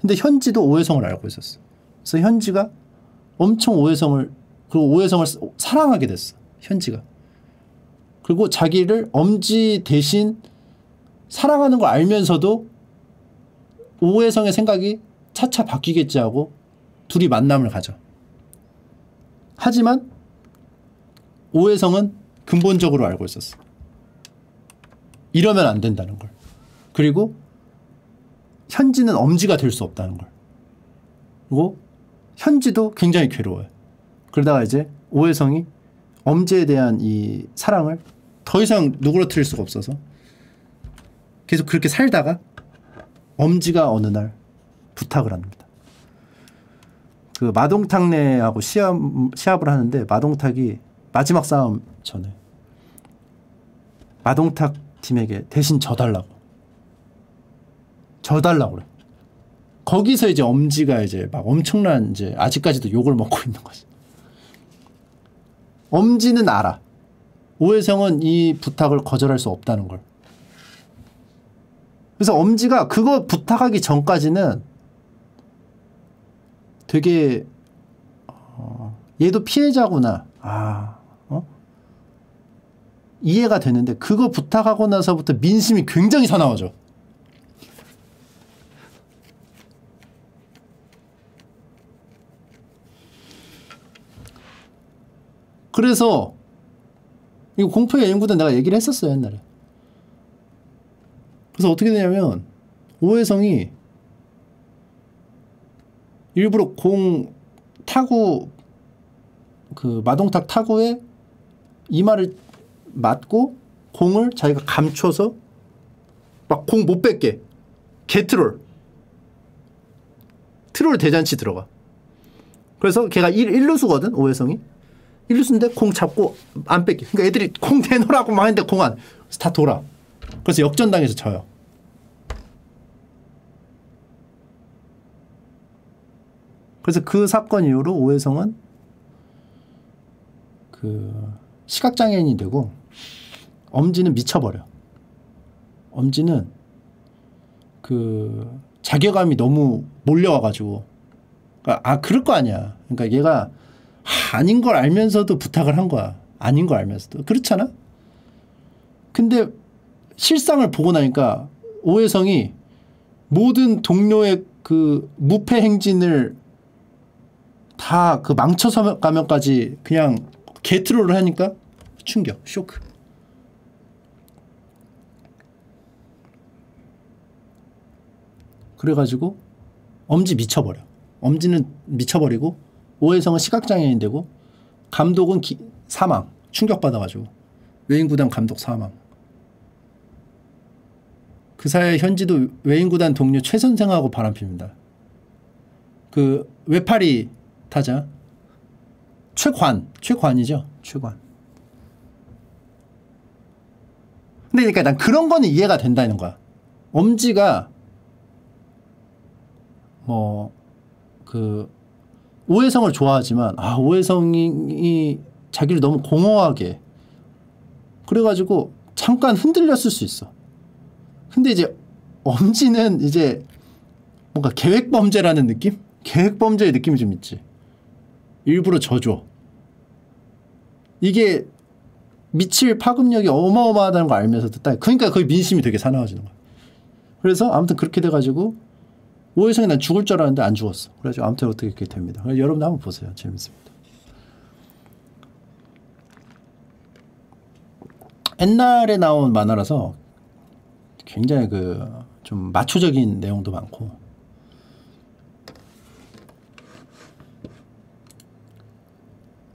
근데 현지도 오해성을 알고 있었어. 그래서 현지가 엄청 오해성을 그리고 오해성을 사랑하게 됐어. 현지가. 그리고 자기를 엄지 대신 사랑하는 걸 알면서도 오해성의 생각이 차차 바뀌겠지 하고 둘이 만남을 가져. 하지만 오해성은 근본적으로 알고 있었어. 이러면 안 된다는 걸. 그리고 현지는 엄지가 될 수 없다는 걸. 그리고 현지도 굉장히 괴로워요. 그러다가 이제 오해성이 엄지에 대한 이 사랑을 더 이상 누그러뜨릴 수가 없어서 계속 그렇게 살다가 엄지가 어느 날 부탁을 합니다. 그 마동탁네하고 시합, 시합을 하는데 마동탁이 마지막 싸움 전에 마동탁 팀에게 대신 져달라고 져달라고 그래. 거기서 이제 엄지가 이제 막 엄청난 이제 아직까지도 욕을 먹고 있는 거지. 엄지는 알아. 오해성은 이 부탁을 거절할 수 없다는 걸. 그래서 엄지가 그거 부탁하기 전까지는 되게 어, 얘도 피해자구나. 아, 어? 이해가 되는데 그거 부탁하고 나서부터 민심이 굉장히 사나워져. 그래서 이거 공포의 연구단 내가 얘기를 했었어요 옛날에. 그래서 어떻게 되냐면 오해성이 일부러 공 타구 그 마동탁 타구에 이마를 맞고 공을 자기가 감춰서 막 공 못 뺏게 개트롤 트롤 대잔치 들어가. 그래서 걔가 1, 1루수거든 오해성이. 1루수인데 공 잡고 안 뺏기. 그러니까 애들이 공 내놓으라고 막 했는데 공 안. 다 돌아. 그래서 역전당해서 져요. 그래서 그 사건 이후로 오해성은 그 시각장애인이 되고 엄지는 미쳐버려. 엄지는 그 자괴감이 너무 몰려와가지고 그러니까 아 그럴 거 아니야. 그러니까 얘가 아닌 걸 알면서도 부탁을 한 거야. 아닌 걸 알면서도 그렇잖아. 근데 실상을 보고 나니까 오해성이 모든 동료의 그 무패 행진을 다 그 망쳐서 가면까지 그냥 개트롤을 하니까 충격, 쇼크. 그래가지고 엄지 미쳐버려. 엄지는 미쳐버리고 오해성은 시각장애인 되고 감독은 기, 사망 충격받아가지고 외인구단 감독 사망. 그 사이에 현지도 외인구단 동료 최 선생하고 바람핍니다. 그 외파리 타자 최관 최관이죠? 최관. 근데 그러니까 난 그런 거는 이해가 된다는 거야. 엄지가 뭐 그 오해성을 좋아하지만 아 오해성이 자기를 너무 공허하게 그래가지고 잠깐 흔들렸을 수 있어. 근데 이제 엄지는 이제 뭔가 계획 범죄라는 느낌? 계획 범죄의 느낌이 좀 있지. 일부러 져줘. 이게 미칠 파급력이 어마어마하다는 걸 알면서도 딱 그러니까 거의 민심이 되게 사나워지는 거야. 그래서 아무튼 그렇게 돼가지고 오해성이 난 죽을 줄 알았는데 안 죽었어. 그래가지고 아무튼 어떻게 이렇게 됩니다. 여러분도 한번 보세요. 재밌습니다. 옛날에 나온 만화라서 굉장히 그 좀 마초적인 내용도 많고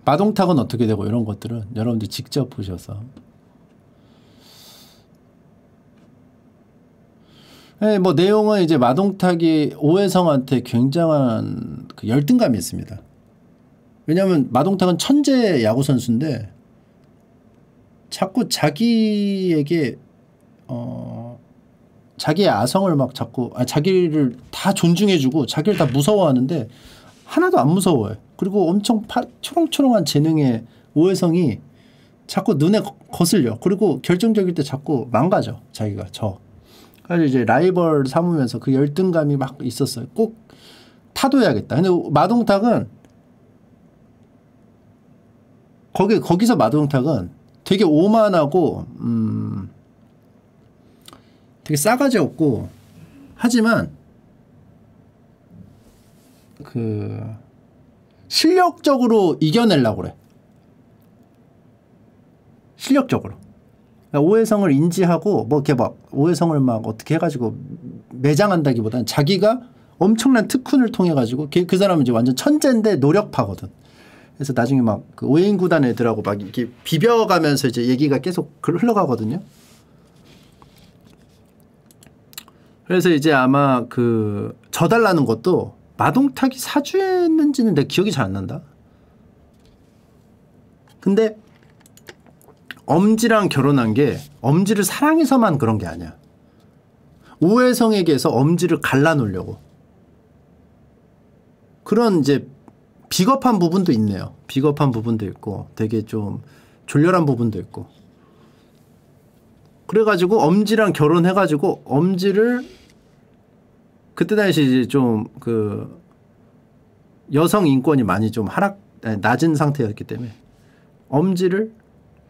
마동탁은 어떻게 되고 이런 것들은 여러분들 직접 보셔서 네, 뭐 내용은 이제 마동탁이 오해성한테 굉장한 그 열등감이 있습니다. 왜냐하면 마동탁은 천재 야구 선수인데 자꾸 자기에게 어 자기의 아성을 막 자꾸 아 자기를 다 존중해주고 자기를 다 무서워하는데 하나도 안 무서워해. 그리고 엄청 파, 초롱초롱한 재능의 오해성이 자꾸 눈에 거슬려. 그리고 결정적일 때 자꾸 망가져 자기가 저. 그래서 이제 라이벌 삼으면서 그 열등감이 막 있었어요. 꼭 타도해야겠다. 근데 마동탁은 거기 거기서 마동탁은 되게 오만하고 음 되게 싸가지 없고 하지만 그 실력적으로 이겨내려고 그래. 실력적으로. 그러니까 오해성을 인지하고 뭐 이렇게 막 오해성을 막 어떻게 해가지고 매장한다기보다는 자기가 엄청난 특훈을 통해 가지고 그 사람은 이제 완전 천재인데 노력파거든. 그래서 나중에 막 그 오해인 구단 애들하고 막 이렇게 비벼가면서 이제 얘기가 계속 흘러가거든요. 그래서 이제 아마 그 져달라는 것도 마동탁이 사주했는지는 내 기억이 잘 안 난다. 근데 엄지랑 결혼한 게 엄지를 사랑해서만 그런 게 아니야. 오해성에게서 엄지를 갈라놓으려고. 그런 이제 비겁한 부분도 있네요. 비겁한 부분도 있고 되게 좀 졸렬한 부분도 있고. 그래가지고 엄지랑 결혼해가지고 엄지를 그때 당시 좀 그 여성 인권이 많이 좀 하락 낮은 상태였기 때문에 엄지를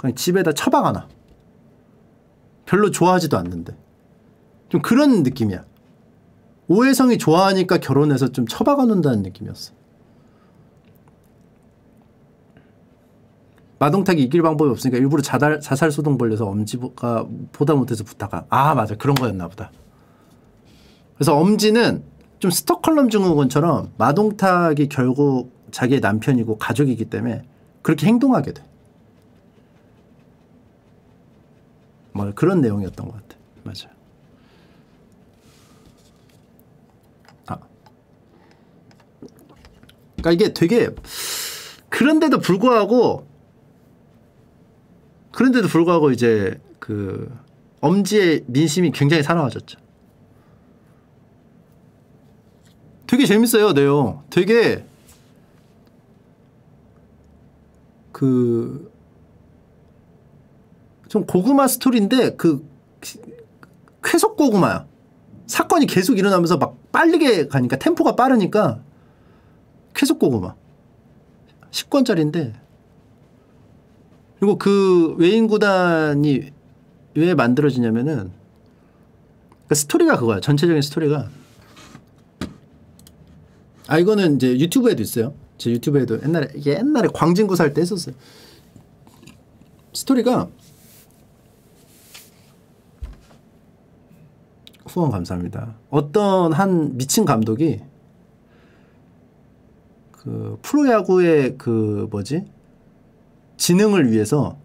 그냥 집에다 처박아놔. 별로 좋아하지도 않는데. 좀 그런 느낌이야. 오해성이 좋아하니까 결혼해서 좀 처박아 놓는다는 느낌이었어. 마동탁이 이길 방법이 없으니까 일부러 자살, 자살 소동 벌려서 엄지가 보다 못해서 부탁한. 아 맞아 그런 거였나 보다. 그래서 엄지는 좀 스톡홀름 증후군처럼 마동탁이 결국 자기의 남편이고 가족이기 때문에 그렇게 행동하게 돼. 뭐 그런 내용이었던 것 같아. 맞아. 아. 그러니까 이게 되게 그런데도 불구하고 그런데도 불구하고 이제 그 엄지의 민심이 굉장히 사나워졌죠. 되게 재밌어요, 내용. 되게 그 좀 고구마 스토리인데 그 쾌속 고구마야. 사건이 계속 일어나면서 막 빠르게 가니까 템포가 빠르니까 쾌속 고구마. 10권짜리인데 그리고 그 외인 구단이 왜 만들어지냐면은 그 스토리가 그거야. 전체적인 스토리가 아 이거는 이제 유튜브에도 있어요. 제 유튜브에도 옛날에 옛날에 광진구 살 때 했었어요. 스토리가 후원 감사합니다. 어떤 한 미친 감독이 그 프로야구의 그 뭐지 진흥을 위해서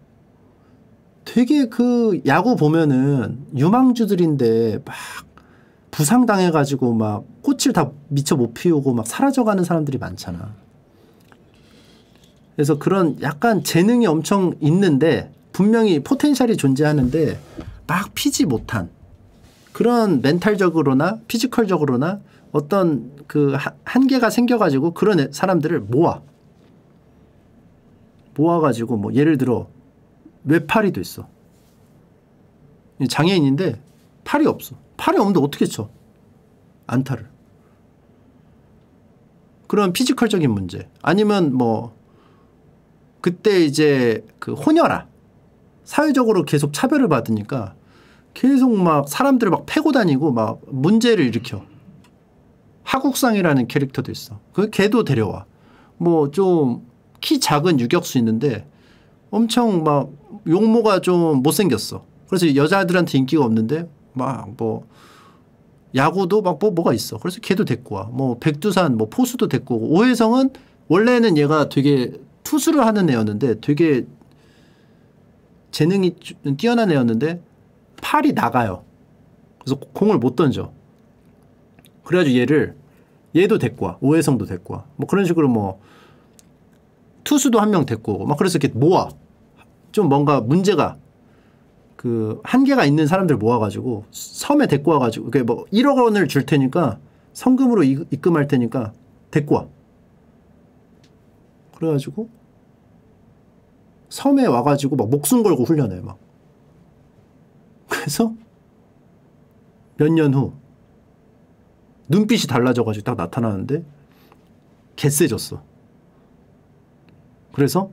되게 그 야구 보면은 유망주들인데 막 부상당해가지고 막 꽃을 다 미처 못 피우고 막 사라져가는 사람들이 많잖아. 그래서 그런 약간 재능이 엄청 있는데 분명히 포텐셜이 존재하는데 막 피지 못한 그런 멘탈적으로나 피지컬적으로나 어떤 그 한계가 생겨가지고 그런 사람들을 모아. 모아가지고 뭐 예를 들어 외팔이도 있어. 장애인인데 팔이 없어. 팔이 없는데 어떻게 쳐? 안타를. 그런 피지컬적인 문제. 아니면 뭐 그때 이제 그 혼혈아. 사회적으로 계속 차별을 받으니까 계속 막 사람들을 막 패고 다니고 막 문제를 일으켜. 하국상이라는 캐릭터도 있어. 그 걔도 데려와. 뭐 좀 키 작은 유격수 있는데 엄청 막 용모가 좀 못생겼어. 그래서 여자들한테 인기가 없는데 막 뭐 야구도 막 뭐 뭐가 있어. 그래서 걔도 데리고 와. 뭐 백두산 뭐 포수도 데리고 오고 오해성은 원래는 얘가 되게 투수를 하는 애였는데 되게 재능이 뛰어난 애였는데 팔이 나가요. 그래서 공을 못 던져. 그래가지고 얘를 얘도 데리고 와. 오해성도 데리고 와. 뭐 그런 식으로 뭐 투수도 한 명 데리고 막 그래서 이렇게 모아. 좀 뭔가 문제가 그 한계가 있는 사람들 모아가지고 섬에 데리고 와가지고 그게 뭐 1억 원을 줄 테니까 성금으로 입금할 테니까 데리고 와. 그래가지고 섬에 와가지고 막 목숨 걸고 훈련해 막. 그래서 몇 년 후 눈빛이 달라져가지고 딱 나타나는데 개쎄졌어. 그래서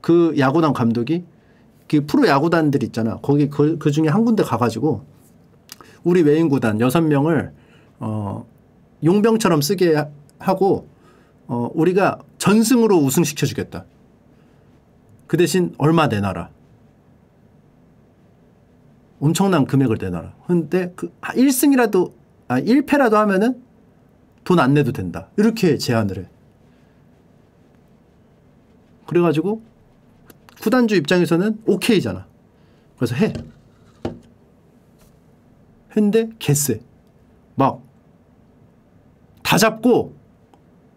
그 야구단 감독이 그 프로 야구단들 있잖아. 거기 그, 그 중에 한 군데 가가지고 우리 외인 구단 여섯 명을 어 용병처럼 쓰게 하고 어 우리가 전승으로 우승시켜 주겠다. 그 대신 얼마 내놔라. 엄청난 금액을 내놔라. 근데 그 1승이라도 아 1패라도 하면은 돈 안 내도 된다. 이렇게 제안을 해. 그래가지고 구단주 입장에서는 오케이잖아. 그래서 해. 했는데 개쎄. 막 다 잡고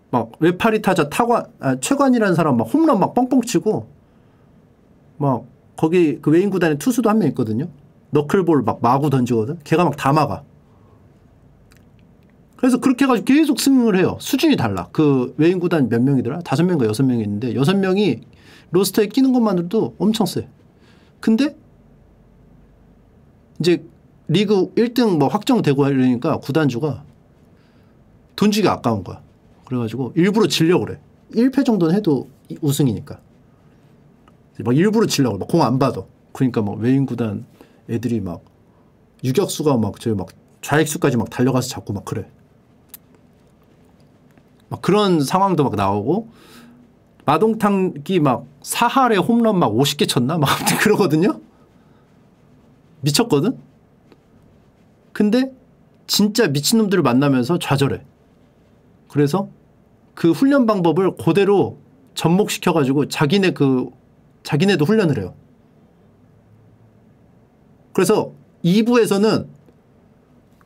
막 외파리 타자 타관 아, 최관이라는 사람 막 홈런 막 뻥뻥 치고 막 거기 그 외인 구단에 투수도 한 명 있거든요. 너클볼 막 마구 던지거든. 걔가 막 다 막아. 그래서 그렇게 해가지고 계속 승을 해요. 수준이 달라. 그 외인 구단 몇 명이더라? 다섯 명인가 여섯 명이 있는데 여섯 명이 로스터에 끼는 것만으로도 엄청 세. 근데 이제 리그 1등 뭐 확정되고 이러니까 구단주가 돈 주기 아까운 거야. 그래가지고 일부러 질려고 그래. 1패 정도는 해도 우승이니까. 막 일부러 질려고 막 공 안 받아. 그러니까 막 외인 구단 애들이 막 유격수가 막 저기 막 좌익수까지 막 달려가서 잡고 막 그래. 막 그런 상황도 막 나오고 마동탕기 막 사할에 홈런 막 50개 쳤나? 막 아무튼 그러거든요. 미쳤거든? 근데 진짜 미친놈들을 만나면서 좌절해. 그래서 그 훈련 방법을 그대로 접목시켜가지고 자기네 그, 자기네도 훈련을 해요. 그래서 2부에서는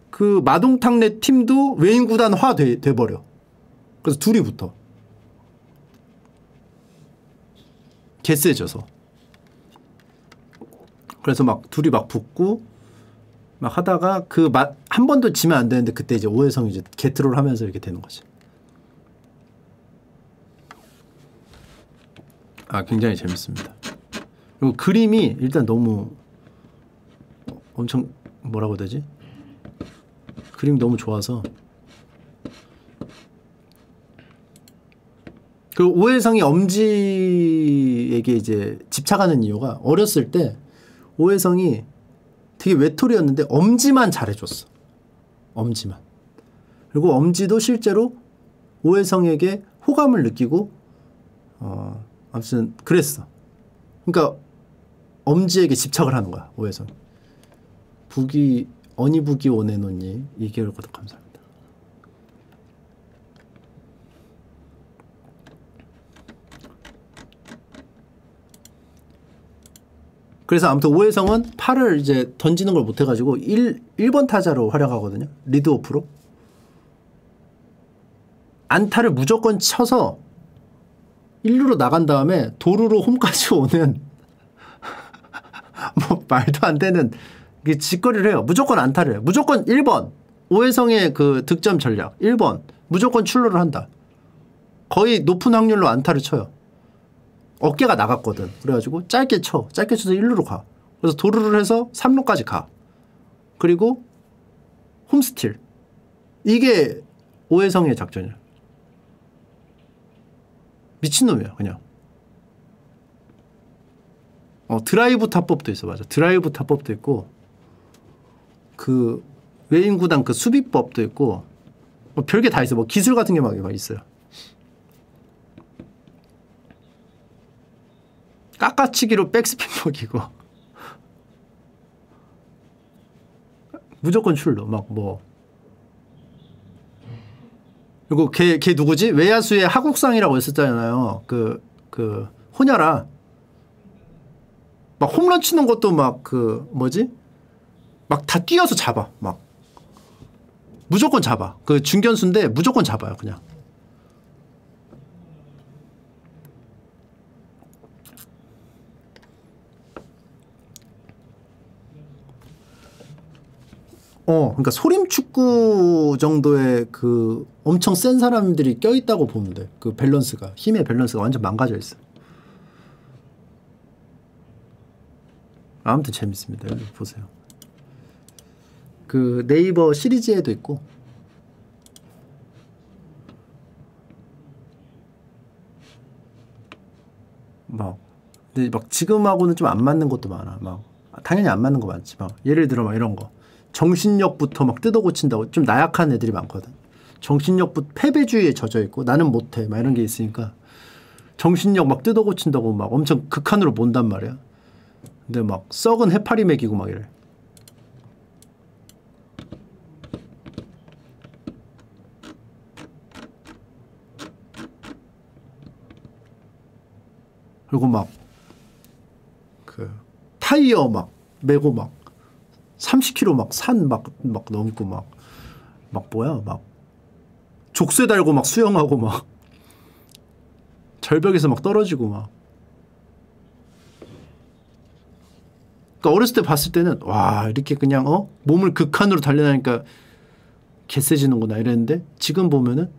그 마동탕내 팀도 외인 구단화 돼, 돼버려. 그래서 둘이 붙어. 개쎄져서. 그래서 막 둘이 막 붙고 막 하다가 그 한 번도 지면 안 되는데 그때 이제 오해성이 이제 게트롤 하면서 이렇게 되는 거지. 아 굉장히 재밌습니다. 그리고 그림이 일단 너무 엄청 뭐라고 해야 되지? 그림 너무 좋아서 그 오해성이 엄지에게 이제 집착하는 이유가 어렸을 때 오해성이 되게 외톨이였는데 엄지만 잘해줬어. 엄지만. 그리고 엄지도 실제로 오해성에게 호감을 느끼고 어 아무튼 그랬어. 그러니까 엄지에게 집착을 하는 거야 오해성. 북이 어니북이 오네노니 2개월 구독 감사합니다. 그래서 아무튼 오해성은 팔을 이제 던지는 걸 못해가지고 1, 1번 타자로 활약하거든요. 리드오프로. 안타를 무조건 쳐서 1루로 나간 다음에 도루로 홈까지 오는 뭐 말도 안 되는 직거리를 해요. 무조건 안타를 해요. 무조건 1번. 오해성의 그 득점 전략 1번. 무조건 출루를 한다. 거의 높은 확률로 안타를 쳐요. 어깨가 나갔거든. 그래가지고 짧게 쳐. 짧게 쳐서 1루로 가. 그래서 도루를 해서 3루까지 가. 그리고 홈스틸. 이게 오혜성의 작전이야. 미친놈이야 그냥. 어 드라이브 타법도 있어 맞아. 드라이브 타법도 있고 그 외인 구단 그 수비법도 있고 뭐 별게 다 있어. 뭐 기술 같은 게 막 있어요. 깎아치기로 백스핀 먹이고 무조건 출로 막 뭐 그리고 걔, 걔 누구지? 외야수의 하국상이라고 했었잖아요. 그, 그, 호냐라. 막 홈런 치는 것도 막 그, 뭐지? 막 다 뛰어서 잡아. 막. 무조건 잡아. 그 중견수인데 무조건 잡아요, 그냥. 어, 그러니까 소림 축구 정도의 그 엄청 센 사람들이 껴있다고 보면 돼. 그 밸런스가. 힘의 밸런스가 완전 망가져 있어. 아무튼 재밌습니다. 여기 보세요. 그 네이버 시리즈에도 있고. 막, 근데 막 지금하고는 좀 안 맞는 것도 많아. 막, 당연히 안 맞는 거 많지. 막, 예를 들어 막 이런 거. 정신력부터 막 뜯어 고친다고 좀 나약한 애들이 많거든. 정신력부터 패배주의에 젖어 있고 나는 못해 막 이런 게 있으니까 정신력 막 뜯어 고친다고 막 엄청 극한으로 본단 말이야. 근데 막 썩은 해파리 먹이고 막 이래. 그리고 막 그 타이어 막 메고 막 30km 막 산 막 막 넘고 막막 뭐야 막 족쇄 달고 막 수영하고 막 절벽에서 막 떨어지고 막. 그러니까 어렸을 때 봤을 때는 와 이렇게 그냥 어? 몸을 극한으로 단련하니까 개세지는구나 이랬는데 지금 보면은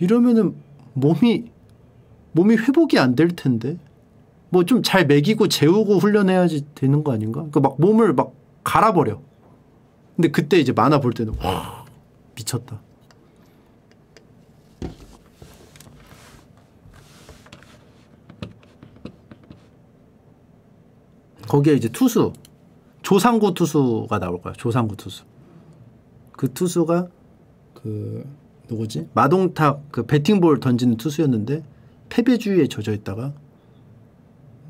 이러면은 몸이 몸이 회복이 안 될 텐데 뭐 좀 잘 먹이고 재우고 훈련해야지 되는 거 아닌가? 그러니까 막 몸을 막 갈아버려. 근데 그때 이제 만화 볼 때는 와 미쳤다. 거기에 이제 투수 조상구 투수가 나올 거야. 조상구 투수. 그 투수가 그 누구지? 마동탁 그 배팅볼 던지는 투수였는데 패배주의에 젖어 있다가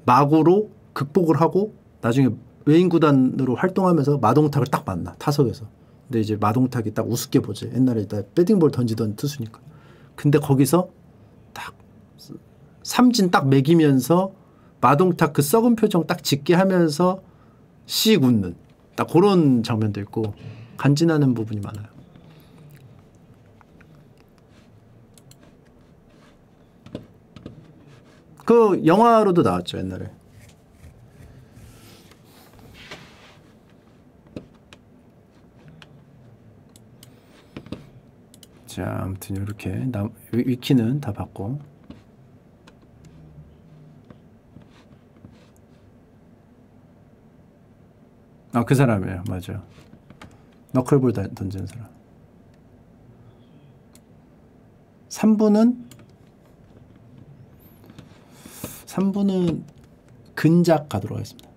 마구로 극복을 하고 나중에 외인 구단으로 활동하면서 마동탁을 딱 만나 타석에서. 근데 이제 마동탁이 딱 우습게 보지. 옛날에 배팅볼 던지던 투수니까. 근데 거기서 딱 삼진 딱 매기면서 마동탁 그 썩은 표정 딱 짓게 하면서 씩 웃는 딱 그런 장면도 있고 간지나는 부분이 많아요. 그 영화로도 나왔죠 옛날에. 자 아무튼 이렇게 나, 위키는 다 봤고. 아 그 사람이에요. 맞아. 너클볼 던지는 사람. 3부는 3부는 근작 가도록 하겠습니다.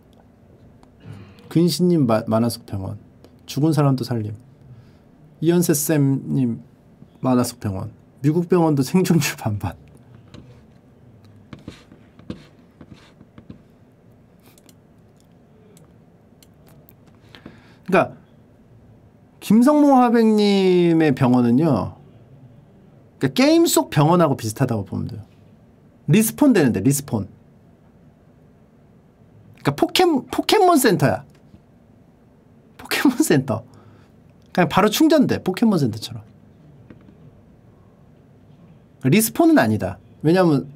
근신님 만화속 병원 죽은 사람도 살림. 이현세 쌤님 만화속 병원 미국 병원도 생존율 반반. 그러니까 김성모 화백님의 병원은요 그러니까 게임 속 병원하고 비슷하다고 보면 돼요 respawn 되는데 respawn. 그러니까 포켓, 포켓몬 센터야. 포켓몬 센터. 그냥 바로 충전돼 포켓몬 센터처럼. respawn은 아니다. 왜냐면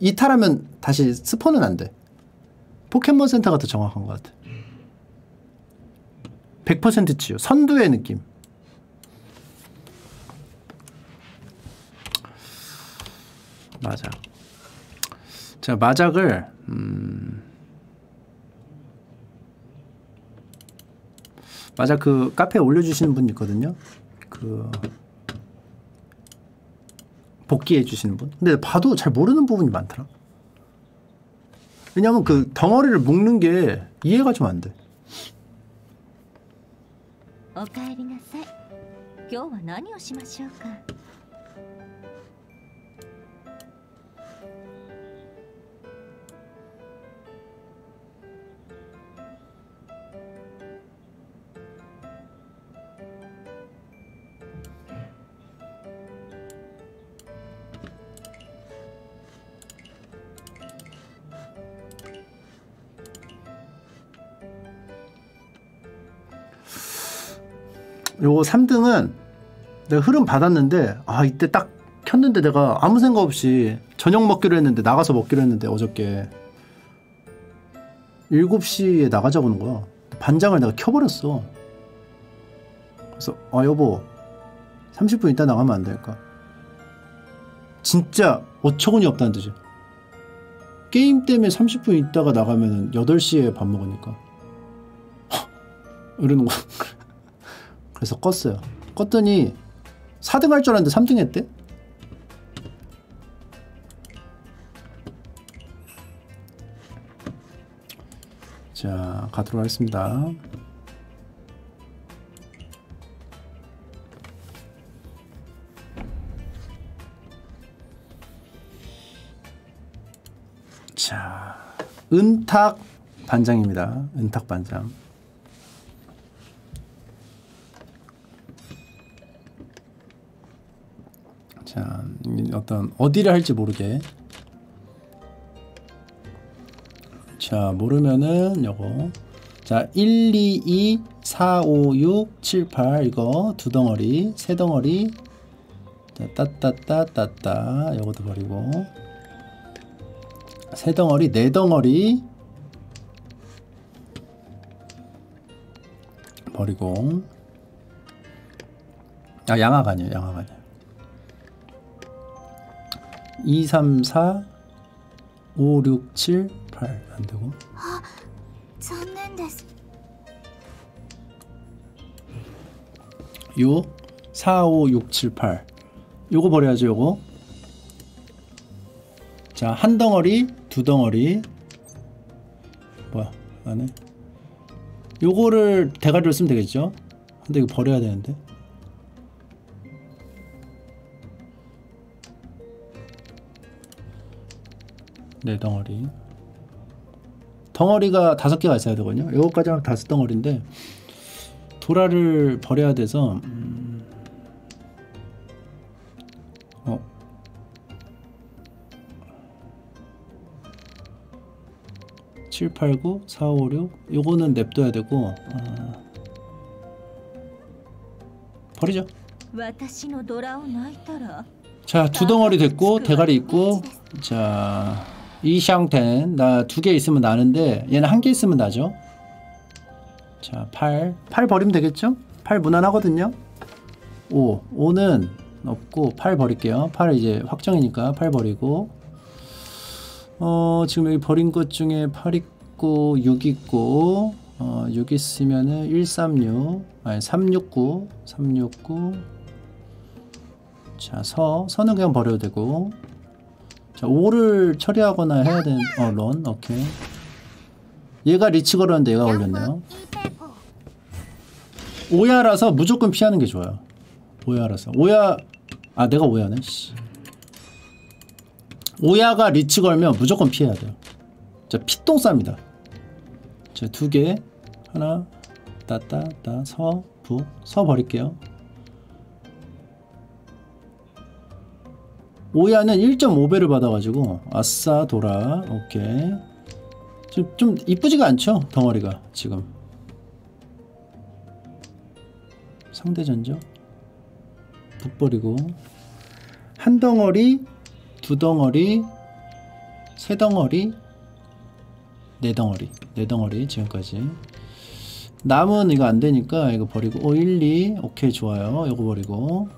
이탈하면 다시 spawn은 안돼. 포켓몬 센터가 더 정확한 것 같아. 100% 치유. 선두의 느낌 마작 자 마작을 음 맞아 그 카페에 올려주시는 분 있거든요 그 복귀해 주시는 분 근데 봐도 잘 모르는 부분이 많더라 왜냐면 그 덩어리를 묶는 게 이해가 좀 안돼 おかえりなさい今日は何をしましょうか 요거 3등은 내가 흐름 받았는데 아 이때 딱 켰는데 내가 아무 생각 없이 저녁 먹기로 했는데 나가서 먹기로 했는데 어저께 7시에 나가자고 하는 거야. 반장을 내가 켜버렸어. 그래서 아 여보 30분 있다 나가면 안 될까? 진짜 어처구니 없다는 뜻이야. 게임 때문에 30분 있다가 나가면 8시에 밥 먹으니까. 이러는 거야 그래서 껐어요. 껐더니 4등 할 줄 알았는데 3등 했대? 자, 가도록 하겠습니다. 자, 은탁 반장입니다. 은탁 반장. 자, 어떤 어디를 할지 모르게. 자, 모르면은 요거. 자, 1, 2, 2, 4, 5, 6, 7, 8 이거 두 덩어리, 세 덩어리. 자, 따따따 따따 요것도 버리고. 세 덩어리, 네 덩어리. 버리고. 아, 양악 아니에요, 양악 아니에요. 2, 3, 4, 5, 6, 7, 8 안되고. 아, 6, 4, 5, 6, 7, 8 요거 버려야죠 요거. 자 한 덩어리 두 덩어리. 뭐야 안에 요거를 대가리로 쓰면 되겠죠? 근데 이거 버려야 되는데 네 덩어리. 덩어리가 다섯 개가 있어야 되거든요. 이거까지 하면 다섯 덩어리인데 도라를 버려야 돼서 음... 어. 7, 8, 9, 4, 5, 6 요거는 냅둬야 되고 어... 버리죠. 자두 덩어리 됐고 대가리 있고 자 이 샹텐 나 두 개 있으면 나는데 얘는 한 개 있으면 나죠. 자 8, 8 버리면 되겠죠? 8 무난하거든요. 5 5는 없고 8 버릴게요. 8 이제 확정이니까 8 버리고. 어 지금 여기 버린 것 중에 8 있고 6 있고 어, 6 있으면은 136 아니 369 369 자, 서. 서는 그냥 버려도 되고 자, 5를 처리하거나 해야 되는 어, 런 오케이. 얘가 리치 걸었는데 얘가 걸렸네요. 오야라서 무조건 피하는 게 좋아요. 오야라서. 오야 아 내가 오야네? 씨. 오야가 리치 걸면 무조건 피해야 돼요. 자 피똥 쌉니다. 자 두 개. 하나 따따따 서 부 서 버릴게요 오야는 1.5배를 받아가지고 아싸 돌아 오케이. 좀, 좀 이쁘지가 않죠 덩어리가 지금. 상대 전적 북 버리고. 한 덩어리 두 덩어리 세 덩어리 네 덩어리. 네 덩어리 지금까지. 남은 이거 안 되니까 이거 버리고. 오 1, 2 오케이 좋아요. 이거 버리고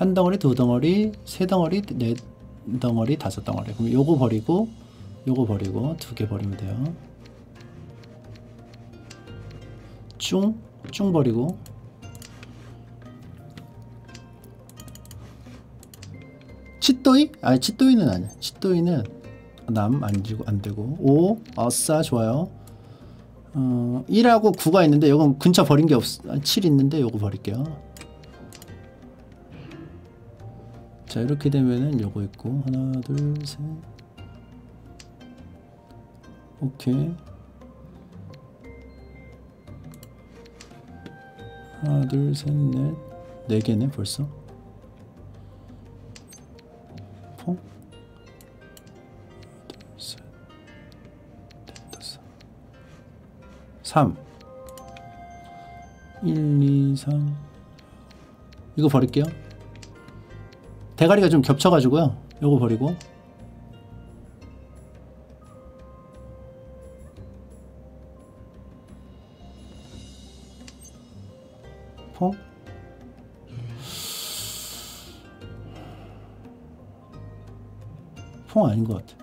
한 덩어리 두 덩어리 세 덩어리 네 덩어리 다섯 덩어리. 그럼 요거 버리고 요거 버리고 두 개 버리면 돼요. 쭉 쭉 버리고. 치또이? 아니 치또이는 아니야. 치또이는 남 안지고 안되고. 5 아싸 좋아요. 어, 1하고 9가 있는데 이건 근처 버린 게 없, 7 있는데 요거 버릴게요 자 이렇게 되면은 요거 있고. 하나 둘 셋. 오케이. 하나 둘 셋 넷 네 개네 벌써? 퐁 둘셋 다섯 3 1 2 3 이거 버릴게요 대가리가 좀 겹쳐가지고요. 요거 버리고. 퐁 퐁 아닌 것 같아.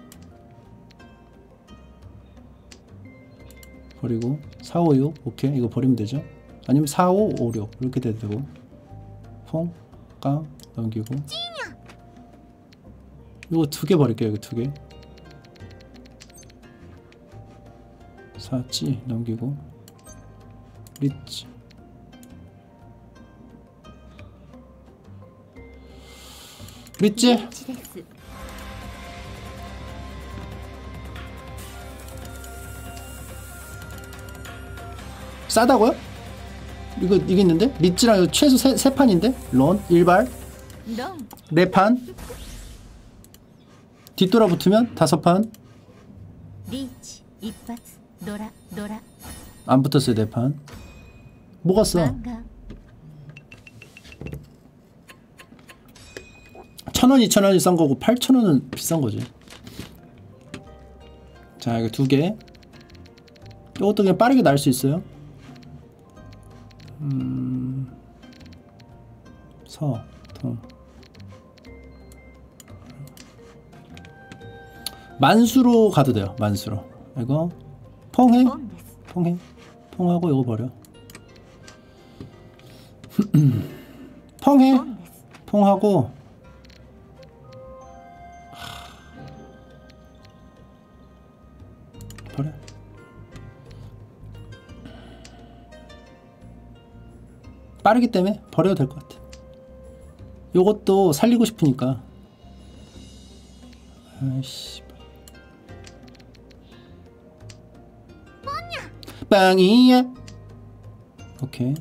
버리고. 4, 5, 6 오케이. 이거 버리면 되죠? 아니면 4, 5, 5, 6 이렇게 돼도 되고. 퐁, 깡 넘기고 이거 두 개 버릴게요 여기 두개. 사치 넘기고. 리치. 리치? 싸다고요? 이거 이게 있는데? 리치랑 최소 세, 세 판인데? 런, 일발, 네판? 뒤돌아 붙으면 다섯 판. 안 붙었어요, 네 판. 뭐가 써? 천 원, 이천 원이 싼 거고 팔천 원은 비싼 거지. 자, 이거 두 개. 이것도 그냥 빠르게 날 수 있어요. 음. 서, 통. 만수로 가도 돼요 만수로. 이거 퐁해 퐁해 퐁하고 이거 버려. 퐁해 퐁하고. 어, 빠르기 때문에 버려도 될 것 같아. 요것도 살리고 싶으니까. 아이씨. 빵이야 오케이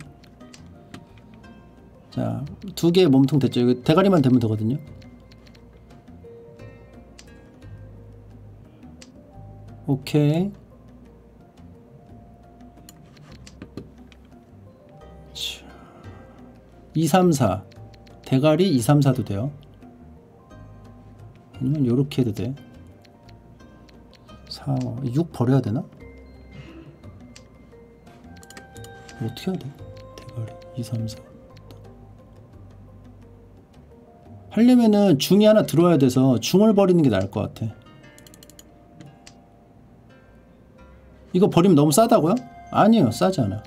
자, 두 개의 몸통 됐죠. 이거 대가리만 되면 되거든요. 오케이. 자, 2, 3, 4. 대가리 2, 3, 4도 돼요. 아니면 요렇게 해도 돼. 4, 6 버려야 되나? 어떻게 해야 돼? 대가리 2, 3, 4 하려면은 중이 하나 들어야 돼서 중을 버리는 게 나을 것 같아. 이거 버리면 너무 싸다고요? 아니요. 싸지 않아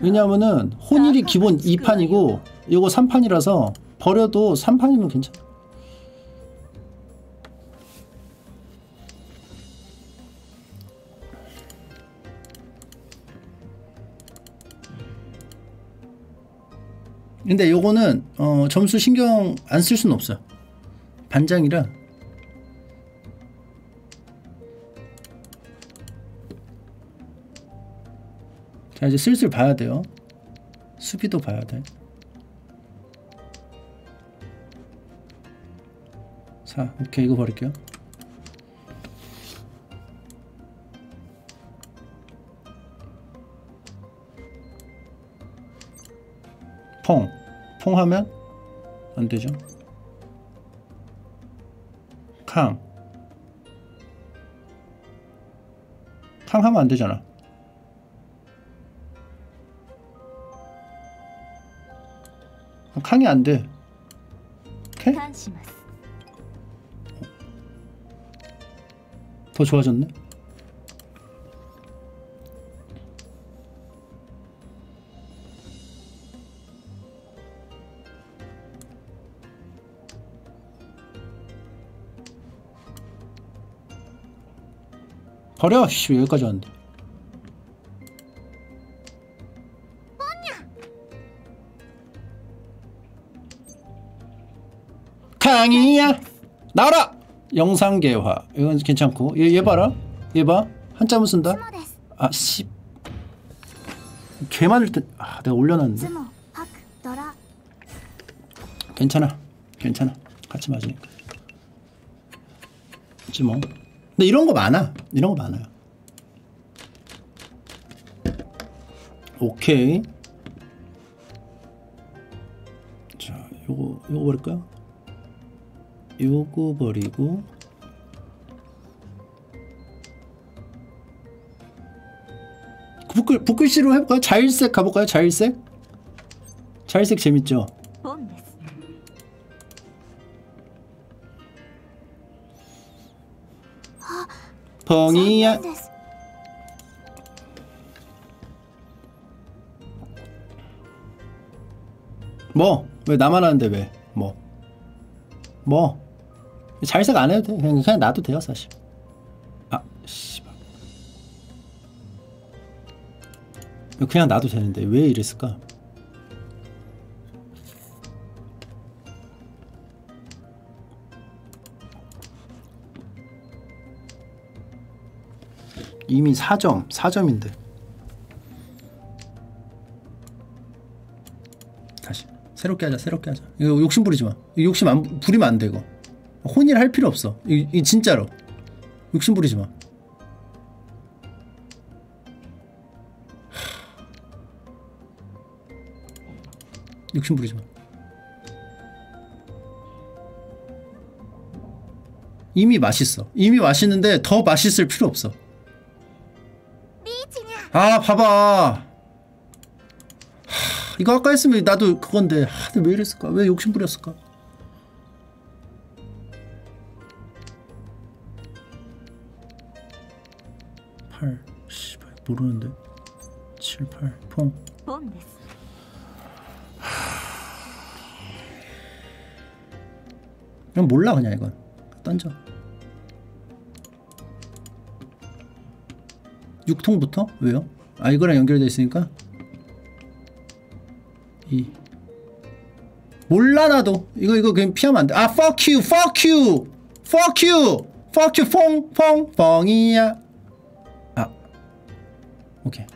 왜냐면은 혼일이 기본 2판이고 이거 3판이라서 버려도 3판이면 괜찮아. 근데 요거는 어, 점수 신경 안 쓸 수는 없어요. 반장이라 자 이제 슬슬 봐야 돼요. 수비도 봐야 돼. 자, 오케이 이거 버릴게요. 퐁, 통하면 안 되죠. 캉. 캉 하면 안 되잖아. 캉이 안 돼. 오케이? 더 좋아졌네. 버려. 씨 여기까지 왔는데? 강이야 나라! 영상 개화. 이건 괜찮고. 얘, 얘 봐라. 얘봐. 한자문 쓴다. 아씨. 개 맞을 때 아, 내가 올려놨는데. 괜찮아. 괜찮아. 같이 맞으니까. 지 뭐. 근데 이런 거 많아. 이런 거 많아요. 오케이. 자 요거 요거 버릴까요? 요거 버리고. 붓글 붓글씨로 해볼까요? 자일색 가볼까요? 자일색? 자일색 재밌죠 펑이야 뭐? 왜 나만 하는데 왜? 뭐? 뭐? 잘색 안 해도 돼 그냥, 그냥 놔도 돼요 사실 아 씨발 그냥 놔도 되는데 왜 이랬을까? 이미 4점, 4점인데. 다시. 새롭게 하자, 새롭게 하자. 이거 욕심 부리지 마. 욕심 안, 부리면 안 돼, 이거. 혼일 할 필요 없어. 이, 이 진짜로. 욕심 부리지 마. 욕심 부리지 마. 이미 맛있어. 이미 맛있는데 더 맛있을 필요 없어. 아 봐봐. 하, 이거 아까 했으면 나도 그건데. 하, 왜 이랬을까? 왜 욕심 부렸을까? 팔 씨발 모르는데. 7, 8, 퐁. 그냥 몰라 그냥 이건. 던져. 6통부터? 왜요? 아 이거랑 연결돼 있으니까? 2 몰라 나도. 이거 이거 그냥 피하면 안돼. 아 fuck you fuck you! fuck you! fuck you 퐁퐁 뻥이야. 아. 오케이.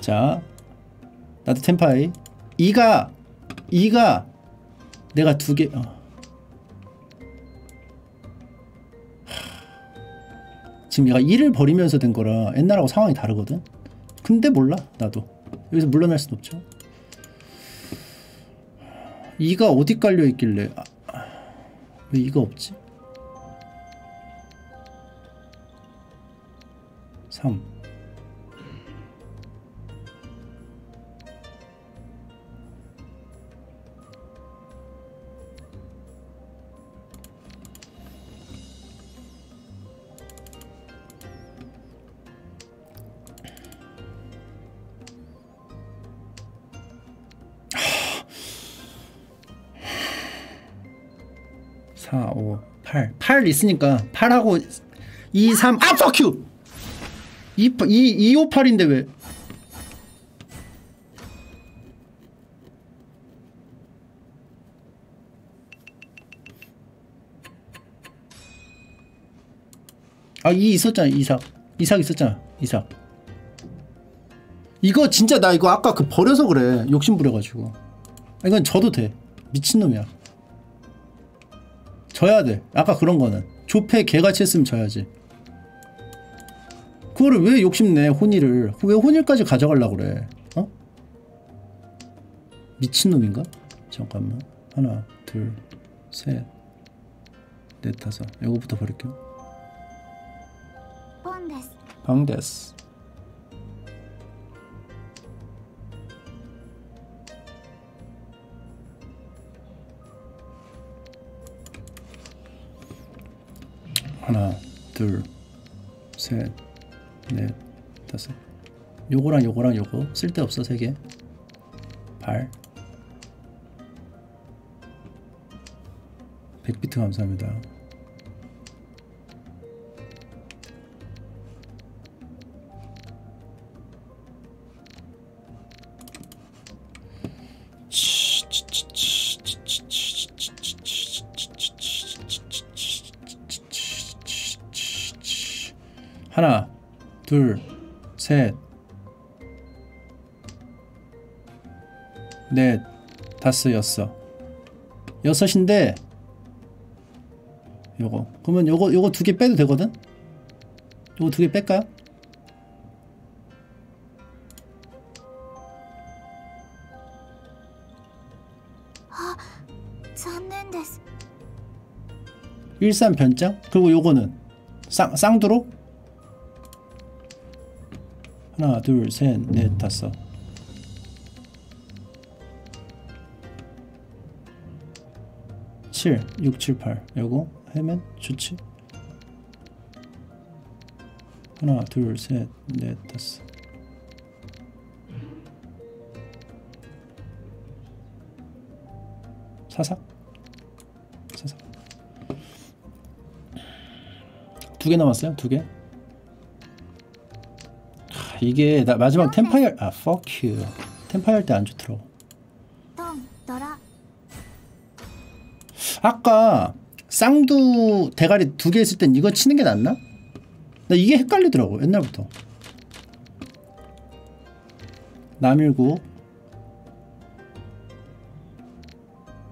자. 나도 템파이. 2가 2가 내가 두개 어. 지금 얘가 1을 버리면서 된 거라 옛날하고 상황이 다르거든. 근데 몰라 나도. 여기서 물러날 순 없죠. 2가 어디 깔려 있길래? 아, 왜 2가 없지? 3 8. 8 있으니까 8하고 2, 3. 아, fuck you! 2, 2, 2, 5, 8인데 왜? 아, 2 있었잖아, 이삭. 이삭 있었잖아, 이삭. 이거 진짜 나 이거 아까 그 버려서 그래. 욕심 부려가지고. 아, 이건 져도 돼. 미친놈이야. 져야 돼. 아까 그런 거는. 조폐 개같이 했으면 져야지. 그거를 왜 욕심내 혼일을? 왜 혼일까지 가져가려고 그래? 어? 미친놈인가? 잠깐만. 하나 둘셋넷 다섯. 이거부터 버릴게요. 방데스. 하나, 둘, 셋, 넷, 다섯. 요거랑 요거랑 요거 쓸데없어 세 개. 발. 100비트 감사합니다. 네, 다섯 여섯 여섯인데 요거 그러면 요거 요거 두 개 빼도 되거든? 요거 두 개 뺄까요? 아, 13 변장? 그리고 요거는 쌍, 쌍두로? 하나 둘셋넷 다섯 칠, 육, 칠, 팔. 요거 하면 좋지? 하나 둘셋넷 다섯. 사삭 사삭 두개 남았어요? 두 개? 하, 이게 나 마지막 템파이어 아 fuck you. 템파이어 할때안 좋더라고 아까 쌍두 대가리 두 개 있을 땐 이거 치는 게 낫나? 나 이게 헷갈리더라고 옛날부터. 남일국.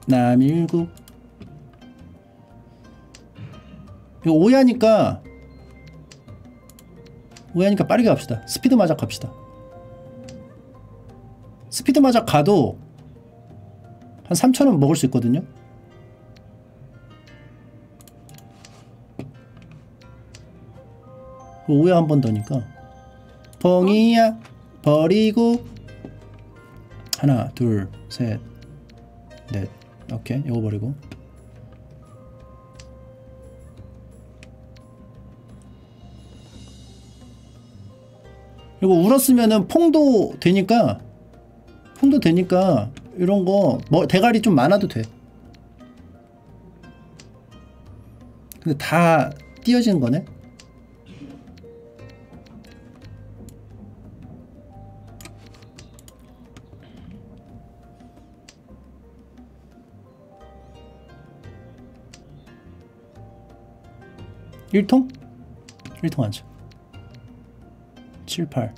남일국. 이거 오야니까 오야니까 빠르게 갑시다. 스피드 마작 갑시다. 스피드 마작 가도 한 3천원 먹을 수 있거든요 오야 한 번 더니까. 펑이야 버리고. 하나 둘셋넷. 오케이 이거 버리고. 이거 울었으면은 퐁도 되니까 퐁도 되니까 이런 거 뭐 대가리 좀 많아도 돼. 근데 다 띄어지는 거네 1통? 1통 하죠 7, 8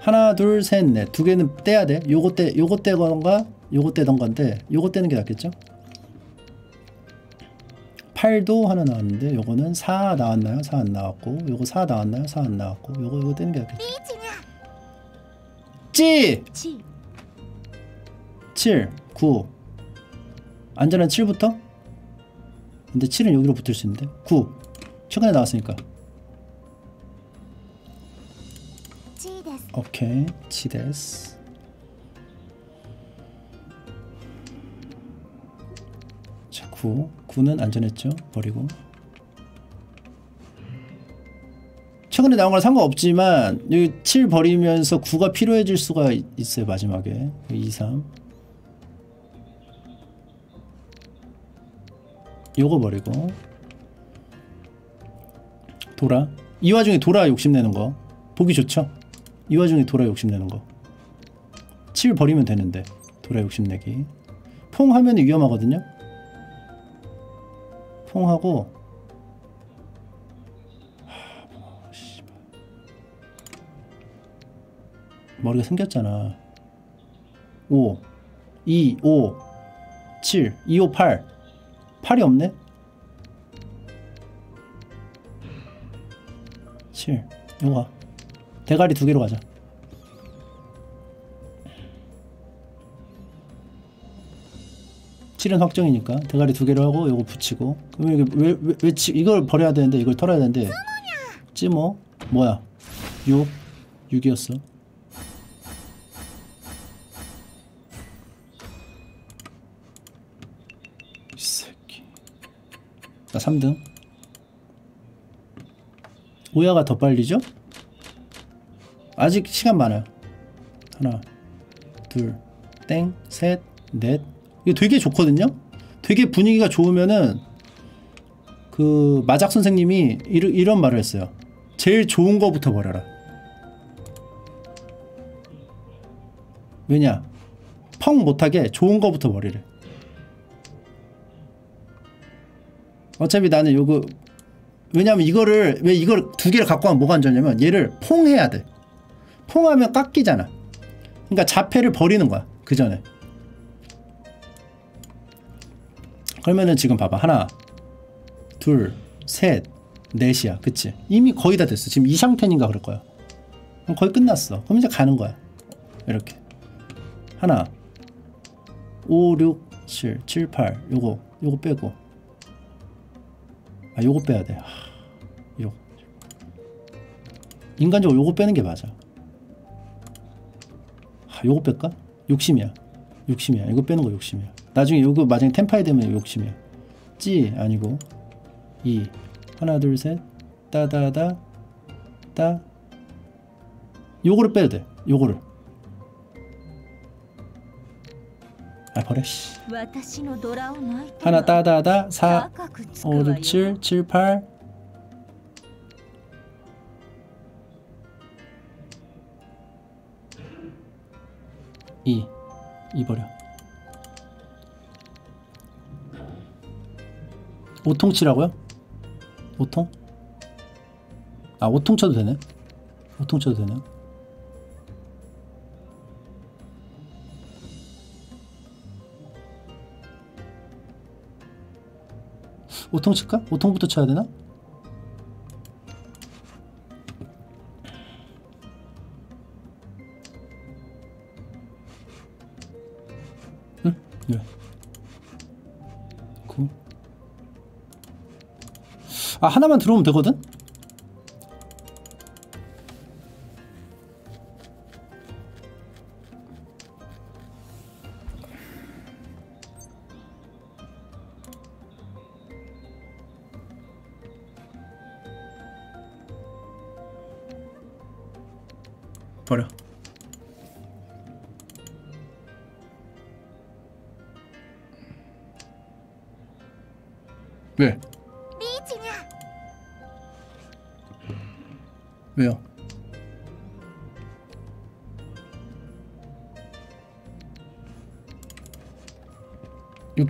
하나, 둘, 셋, 넷. 두 개는 떼야 돼. 요거 떼, 요거 떼던가, 요거 떼던 건데, 요거 떼는 게 낫겠죠? 8도 하나 나왔는데, 요거는 4 나왔나요? 4 안 나왔고, 요거 4 나왔나요? 4 안 나왔고, 요거, 요거 떼는 게 낫겠죠? 찌! 7, 9. 안전한 7부터? 근데 7은 여기로 붙을 수 있는데? 9 최근에 나왔으니까. 오케이. 치데스 자 9, 9는 안전했죠? 버리고. 최근에 나온 건 상관없지만 여기 7 버리면서 9가 필요해질 수가 있어요 마지막에. 2, 3 요거 버리고. 도라 이 와중에 도라 욕심내는 거. 보기 좋죠? 이 와중에 도라 욕심내는 거7 버리면 되는데 도라 욕심내기. 퐁 하면 위험하거든요? 퐁 하고. 머리가 생겼잖아. 5, 2, 5, 7, 2, 5, 8. 8이 없네? 7. 이거 가. 대가리 두 개로 가자. 칠은 확정이니까 대가리 두 개로 하고 이거 붙이고 그럼 이게 왜, 왜, 왜 치, 이걸 버려야 되는데 이걸 털어야 되는데 찌뭐 뭐야 6 6이었어 3등. 오야가 더 빨리죠? 아직 시간 많아요. 하나, 둘, 땡, 셋, 넷. 이게 되게 좋거든요? 되게 분위기가 좋으면은 그 마작 선생님이 이르, 이런 말을 했어요. 제일 좋은 거부터 버려라. 왜냐? 펑 못하게 좋은 거부터 버리래. 어차피 나는 요거 왜냐면 이거를 왜 이걸 두 개를 갖고 가면 뭐가 안 좋냐면 얘를 퐁해야 돼. 퐁하면 깎이잖아. 그러니까 자폐를 버리는 거야. 그 전에. 그러면은 지금 봐봐. 하나, 둘, 셋, 넷이야. 그치? 이미 거의 다 됐어. 지금 이 상태인가 그럴 거야. 그럼 거의 끝났어. 그럼 이제 가는 거야. 이렇게. 하나, 5, 6, 7, 7, 8. 요거, 요거 빼고. 아 요거 빼야 돼. 하, 요거. 인간적으로 요거 빼는 게 맞아. 하, 요거 뺄까? 욕심이야. 욕심이야. 이거 빼는 거 욕심이야. 나중에 요거 만약에 템파이 되면 욕심이야. 찌 아니고 이 하나 둘 셋 따다다 따 요거를 빼야 돼. 요거를. 아 버려 씨. 하나 따다다 4 5 6 7 7 8 2 2 버려. 5통 치라고요? 5통? 아 5통 쳐도 되네. 5통 쳐도 되네요. 오통 칠까? 오통부터 쳐야 되나? 응? 왜? 9 아, 하나만 들어오면 되거든?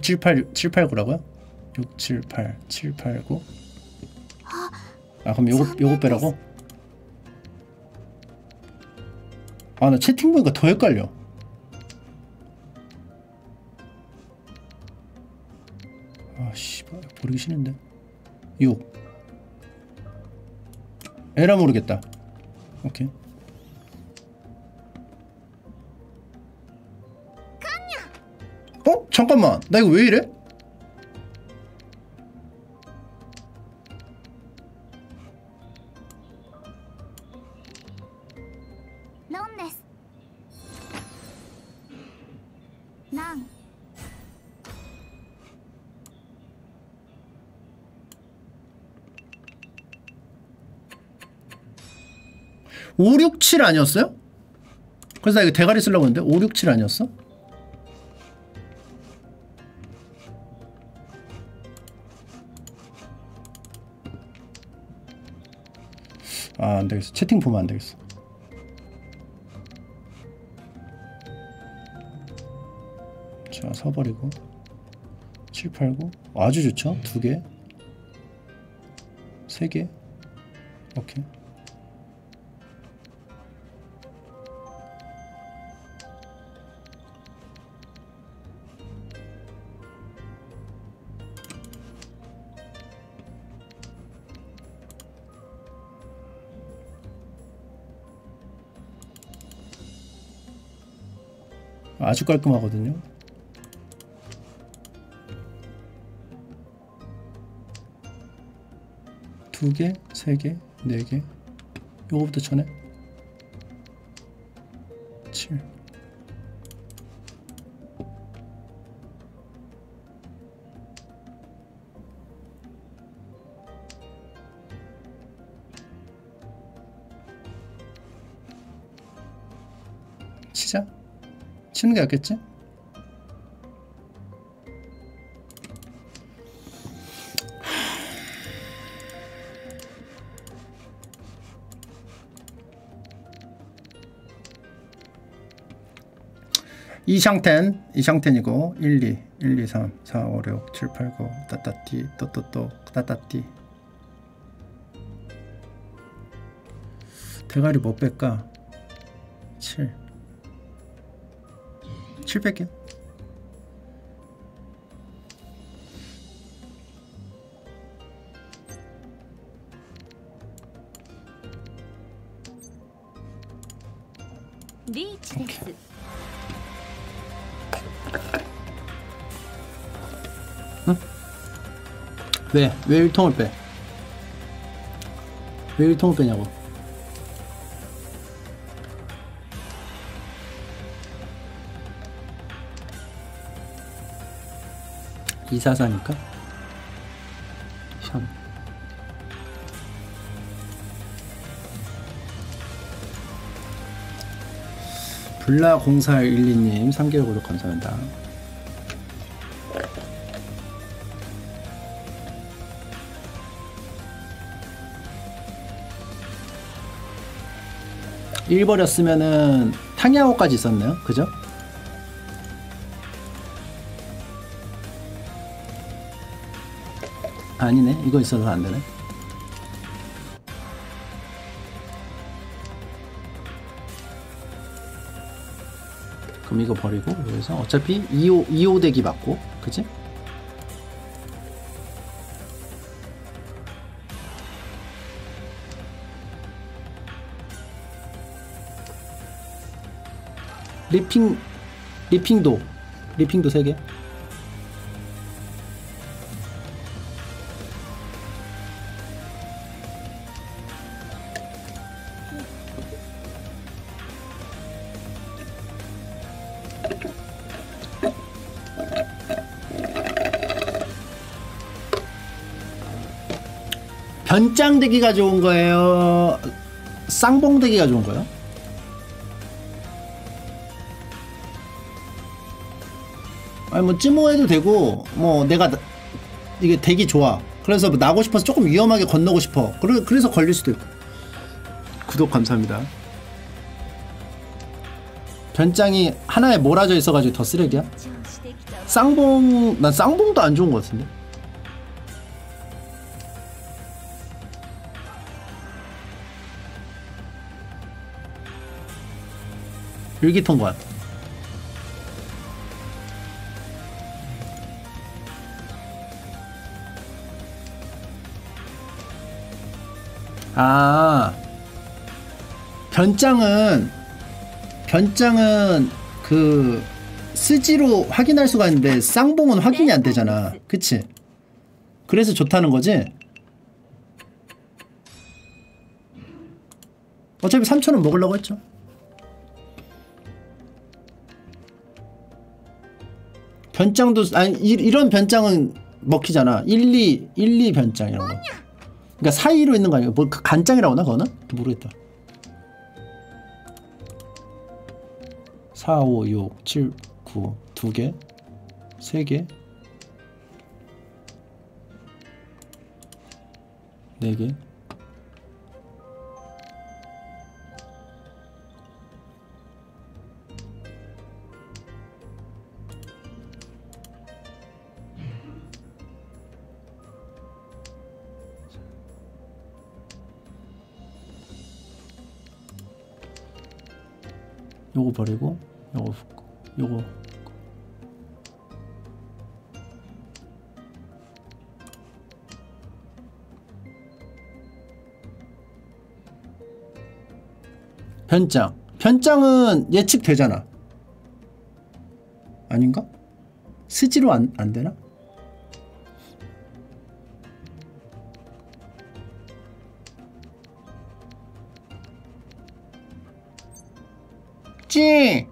678 789라고요? 678 789 아 그럼 요거 요거 빼라고? 아 나 채팅 보니까 더 헷갈려 아, 씨발. 모르기 싫은데 6 에라 모르겠다 오케이 잠깐만 나 이거 왜 이래? 오육칠 아니었어요? 그래서 나 이거 대가리 쓰려고 했는데 오육칠 아니었어? 되겠어. 채팅 보면 안 되겠어. 자 서버리고. 7, 8, 9 아주 좋죠? 두개? 세개? 오케이 아주 깔끔하거든요. 두 개, 세 개, 네 개. 요거부터 쳐내. 7. 치는 게 낫겠지? 이 샹텐, 이 샹텐이고 1, 2, 1, 2, 3, 4, 5, 6, 7, 8, 9 따따띠 또또또 따따띠 대가리 뭐 뺄까? 7 Şüpheki. Okay. Hı? Ve, ve bir ton pe. Ve ton? 244니까? 참. 블라0412님 3개월 구독 감사합니다. 일버렸으면은 탕야오까지 있었네요. 그죠? 아니네. 이거 있어서 안 되네. 그럼 이거 버리고 여기서 어차피 2호, 2호 대기 맞고 그치? 리핑 리핑도 리핑도 3개 연장대기가 좋은 거예요? 쌍봉대기가 좋은 거예요? 아니 뭐 찌모해도 되고 뭐 내가 이게 대기 좋아 그래서 뭐 나고 싶어서 조금 위험하게 건너고 싶어 그래, 그래서 걸릴 수도 있고 구독 감사합니다 변장이 하나에 몰아져 있어가지고 더 쓰레기야? 쌍봉 난 쌍봉도 안 좋은 거 같은데 일기통관 아 변장은 변장은 그 스지로 확인할 수가 있는데 쌍봉은 확인이 안 되잖아 그치? 그래서 좋다는 거지? 어차피 3천원 먹으려고 했죠 변장도 아니 이, 런 변장은 먹히잖아. 1, 2, 1, 2 변장 이런 거. 그니까 사이로 있는 거 아니야? 뭐 그 간장이라고 하나 그거는? 모르겠다. 4, 5, 6, 7, 9 2개? 3개? 4개? 요거 버리고 요거 붓고 요거 편장 편장은 예측되잖아 아닌가? 스지로 안, 안 되나? 찌!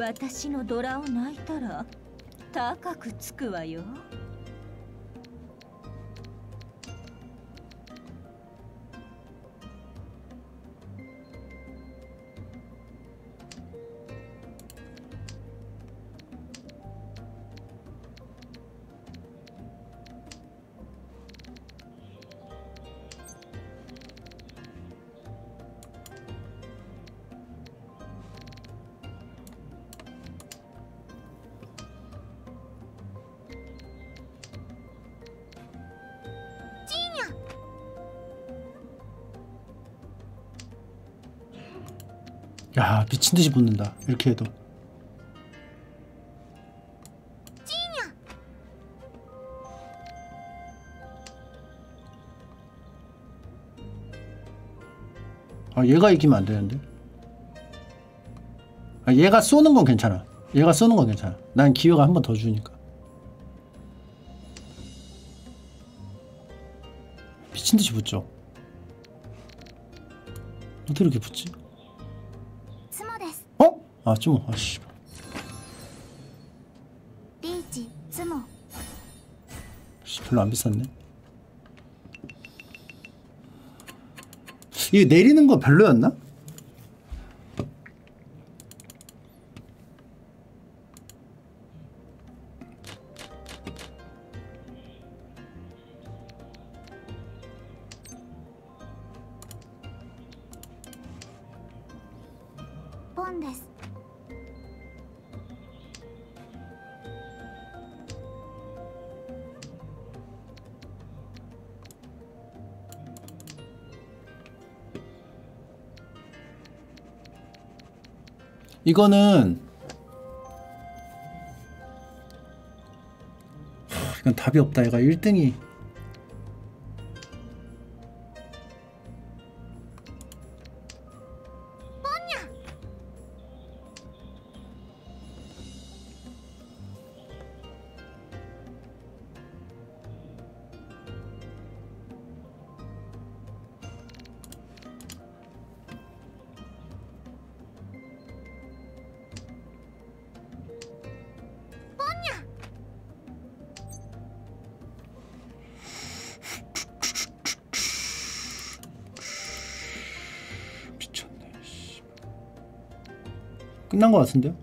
私のドラを泣いたら高くつくわよ」 미친듯이 붙는다. 이렇게 해도. 아 얘가 이기면 안되는데? 아 얘가 쏘는 건 괜찮아. 얘가 쏘는 건 괜찮아. 난 기회가 한 번 더 주니까. 미친듯이 붙죠. 어떻게 이렇게 붙지? 아, 좀, 아, 씨. 리지, 스모. 씨, 별로 안 비쌌네. 이거 내리는 거 별로였나? 이거는 하, 이건 답이 없다. 얘가 1등이 것 같은데요?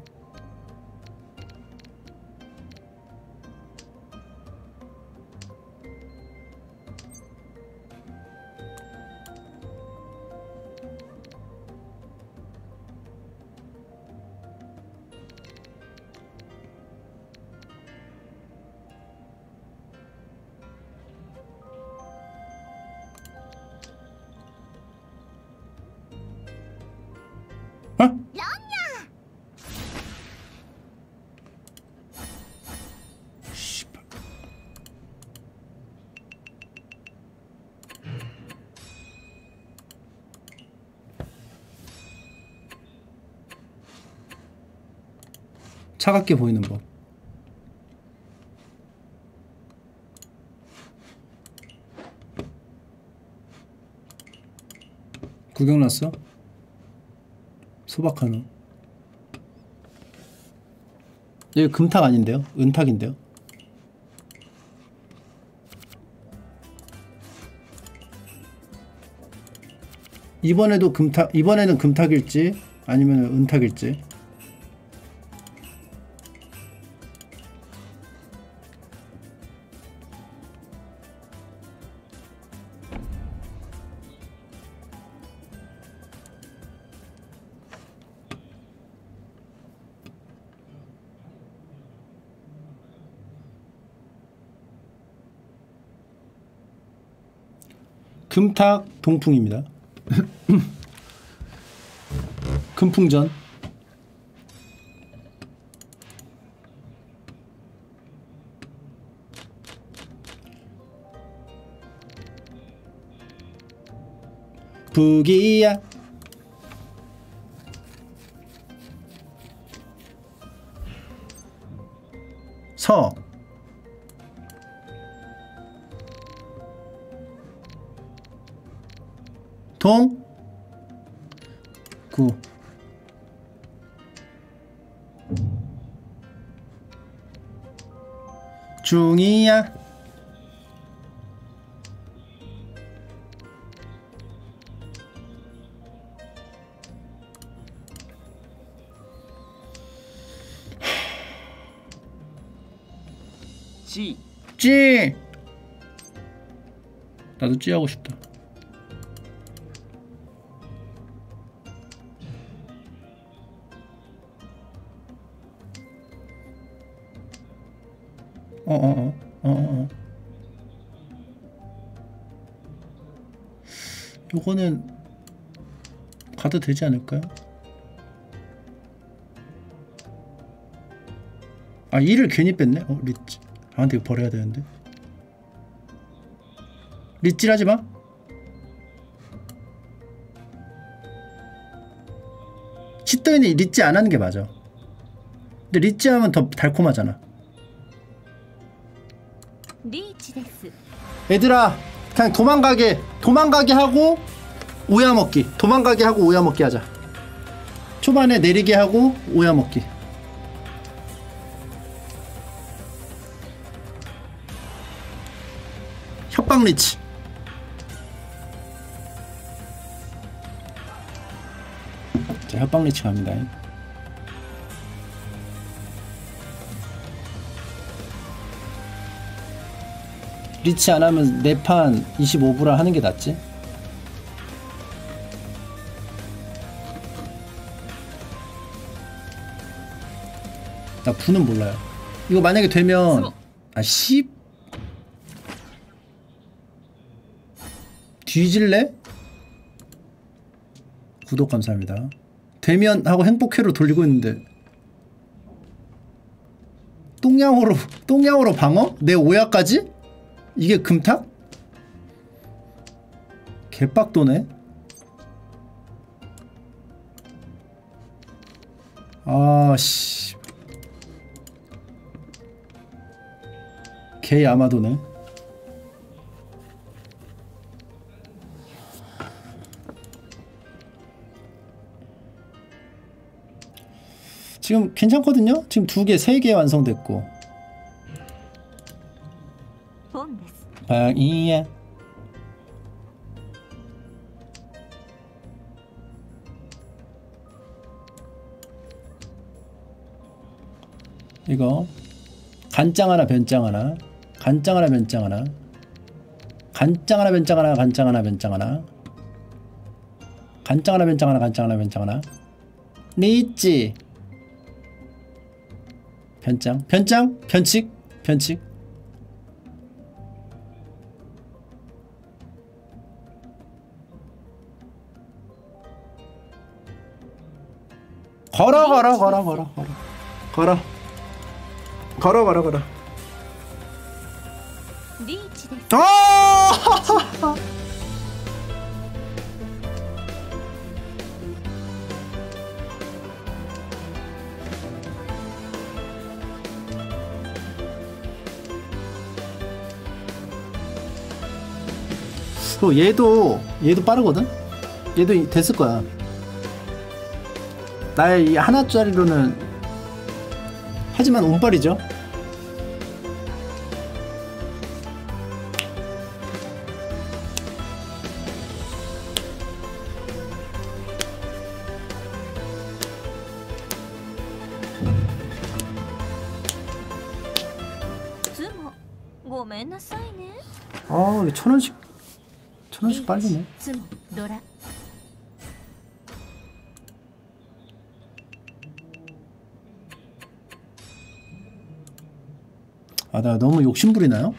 차갑게 보이는 법. 구경 났어? 소박한우. 여기 금탁 아닌데요? 은탁인데요? 이번에도 금탁 이번에는 금탁일지 아니면 은탁일지 금탁 동풍입니다. 금풍전. 북이야. 서 나도 찌하고 싶다. 어어어 어어어 요거는 가도 되지 않을까요? 아 2를 괜히 뺐네? 어 리치 아 근데 이거 버려야 되는데 리찔하지마. 시더인이 리찌 안하는 게 맞아. 근데 리찌하면 더 달콤하잖아. 얘들아 그냥 도망가게 도망가게 하고 오야먹기. 도망가게 하고 오야먹기 하자. 초반에 내리게 하고 오야먹기. 협박리치. 자 협박 리치 갑니다 리치 안 하면 네판 25부라 하는 게 낫지? 나 부는 몰라요. 이거 만약에 되면 아 씨. 뒤질래? 구독 감사합니다. 되면 하고 행복회로 돌리고 있는데 똥냥으로 똥냥으로 방어? 내 오야까지? 이게 금탁? 개빡도네. 아씨. 개 아마도네. 지금 괜찮거든요? 지금 두 개, 세 개 완성됐고. 방이야. 이거 간장 하나, 변장 하나, 간장 하나, 변장 하나, 간장 하나, 변장 하나, 간장 하나, 변장 하나, 간장 하나, 변장 하나, 간장 하나, 변장 하나. 네 리치. 변장? 변장? 변칙? 변칙? 걸어 걸어 걸어 걸어 걸어. 걸어. 걸어 걸어 걸어. リ 그 얘도 얘도 빠르거든? 얘도 됐을 거야. 나의 이 하나짜리로는 하지만 운빨이죠? 아, 왜 천원씩 빨리네. 놀아. 아, 나 너무 욕심부리나요?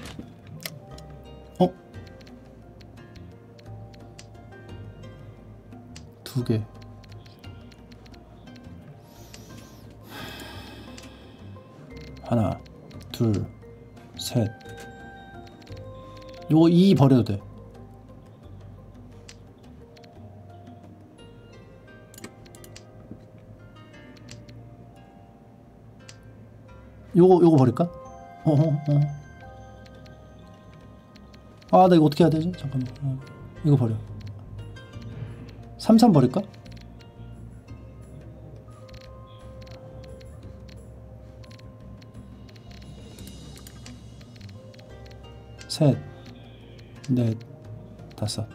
어? 두 개. 하나, 둘, 셋. 요거 2 버려도 돼. 요거 요거 버릴까? 어, 어, 어. 아, 나 이거 어떻게 해야 되지? 잠깐만. 어, 이거 버려. 3, 3 버릴까? 셋, 넷, 다섯.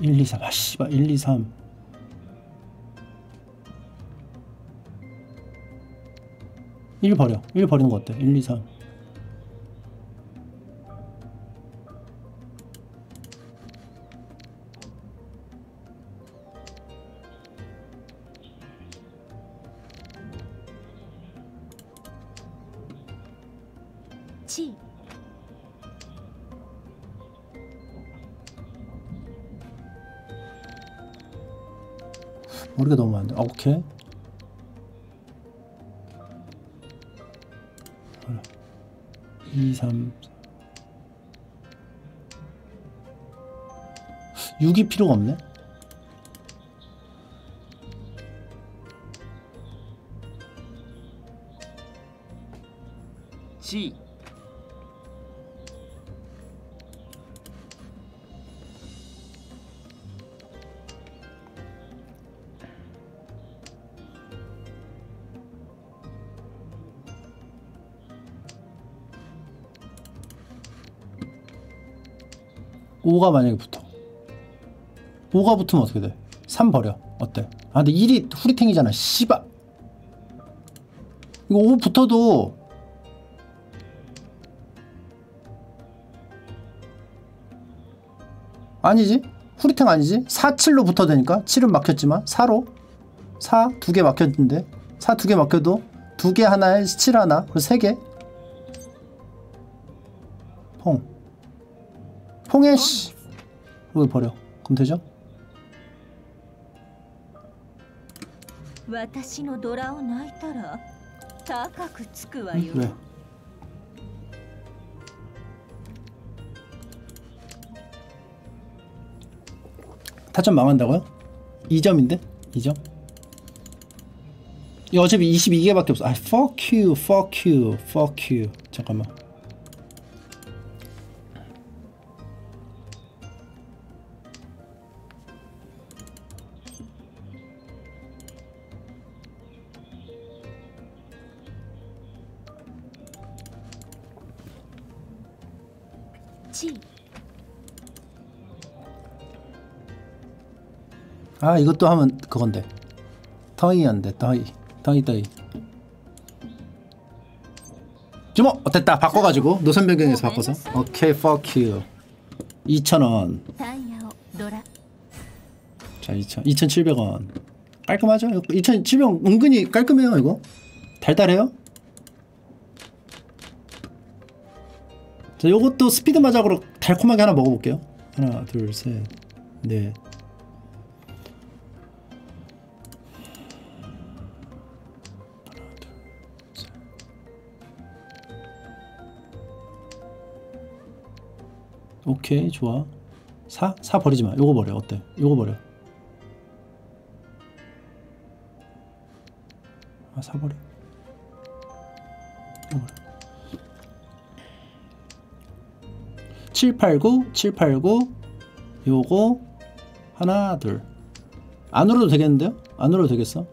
1, 2, 3. 아, 씨발. 1, 2, 3. 일 버려. 1 버리는 거 어때? 1, 2, 3. 치 머리가 너무 많네. 아, 오케이. 3, 6이 필요가 없네. 5가 만약에 붙어. 5가 붙으면 어떻게 돼? 3 버려. 어때? 아, 근데 1이 후리탱이잖아. 씨발. 이거 5 붙어도 아니지? 후리탱 아니지? 4, 7로 붙어야 되니까 7은 막혔지만 4로 4 두 개 막혔는데 4 두 개 막혀도 두 개 하나에 7 하나 그리고 3개 홍해 씨! 이걸 버려. 그럼 되죠? 네. 타점 망한다고요? 2점인데? 2점? 이 어차피 22개밖에 없어. 아, fuck you, fuck you, fuck you. 잠깐만. 아 이것도 하면 그건데. 터이한데 터이. 터이 터이. 주모! 어땠다? 바꿔가지고. 노선 변경해서 바꿔서. 오케이 fuck you. 2,000원. 자 2,000 2,700원. 깔끔하죠? 2,700원 은근히 깔끔해요 이거. 달달해요? 자 요것도 스피드 마작으로 달콤하게 하나 먹어볼게요. 하나 둘셋넷. 오케이, 좋아. 4? 4 버리지 마. 요거 버려. 어때? 요거 버려. 아, 사버려. 사버려. 789 789 요거 하나 둘 안으로도 되겠는데요? 안으로도 되겠어?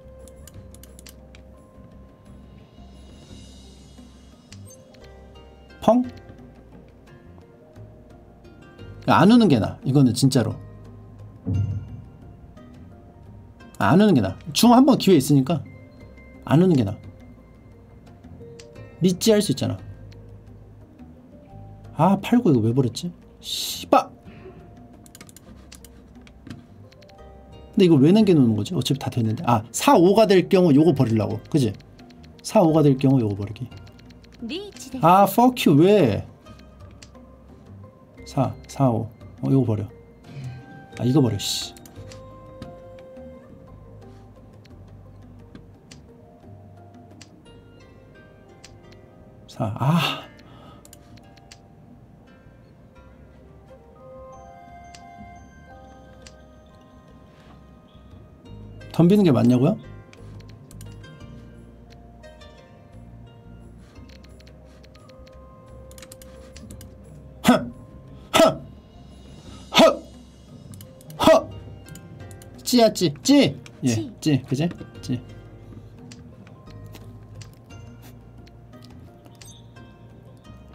안 우는 게 나. 이거는 진짜로. 안 우는 게 나. 중 한 번 기회 있으니까 안 우는 게 나. 리지 할 수 있잖아. 아, 팔고 이거 왜 버렸지? 씨바! 근데 이거 왜 남겨놓는 거지? 어차피 다 됐는데. 아, 4, 5가 될 경우 요거 버리려고. 그지? 4, 5가 될 경우 요거 버리기. 네, 아, fuck 왜? 4, 4, 5. 어, 이거 버려. 아, 이거 버려, 씨. 사, 아. 덤비는 게 맞냐고요? 찌야 찌. 찌. 예. 찌. 찌. 그지? 찌.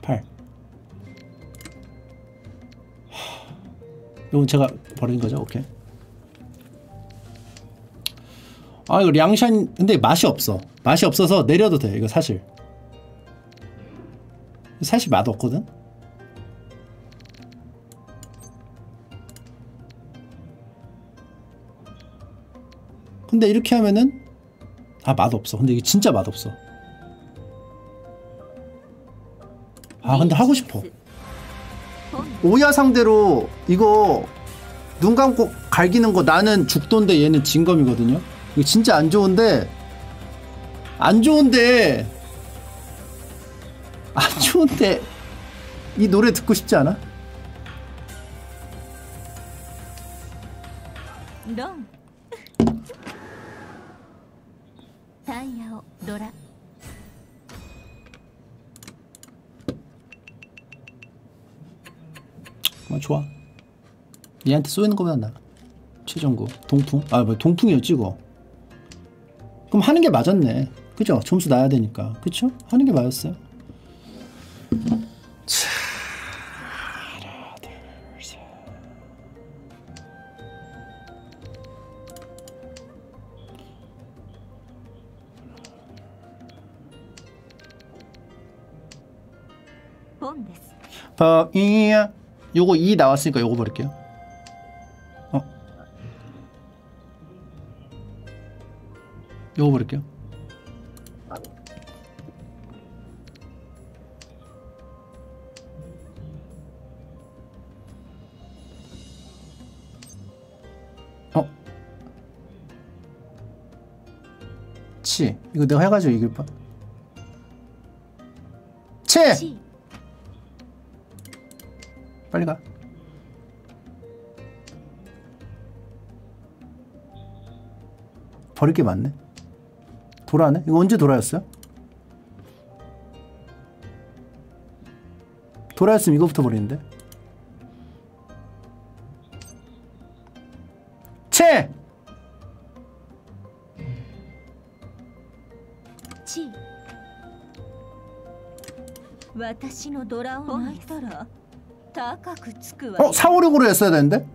팔. 이건 제가 버린 거죠? 오케이. 아 이거 량샨 근데 맛이 없어. 맛이 없어서 내려도 돼. 이거 사실. 사실 맛 없거든. 근데 이렇게 하면은 아 맛없어. 근데 이게 진짜 맛없어. 아 근데 하고 싶어. 本 오야 상대로 이거 눈 감고 갈기는 거 나는 죽돈데 얘는 진검이거든요. 이거 진짜 안 좋은데 안 좋은데 안 좋은데 이 노래 듣고 싶지 않아? 얘한테 쏘이는 거보다 나 최종구. 동풍? 아 뭐야 동풍이었지 이거. 그럼 하는 게 맞았네. 그죠? 점수 나야 되니까. 그쵸? 하는 게 맞았어요. 차... 하나 둘셋. 어, 이야 요거 2 나왔으니까 요거 버릴게요. 요거 버릴게요 어? 치 이거 내가 해가지고 이길 뻔 치! チ 빨리 가. 버릴 게 많네. 돌아네? 이거 언제 돌아왔어요? 돌아왔으면 이거부터 버리는데 채! 치 어? 456으로 어, 했어야 되는데?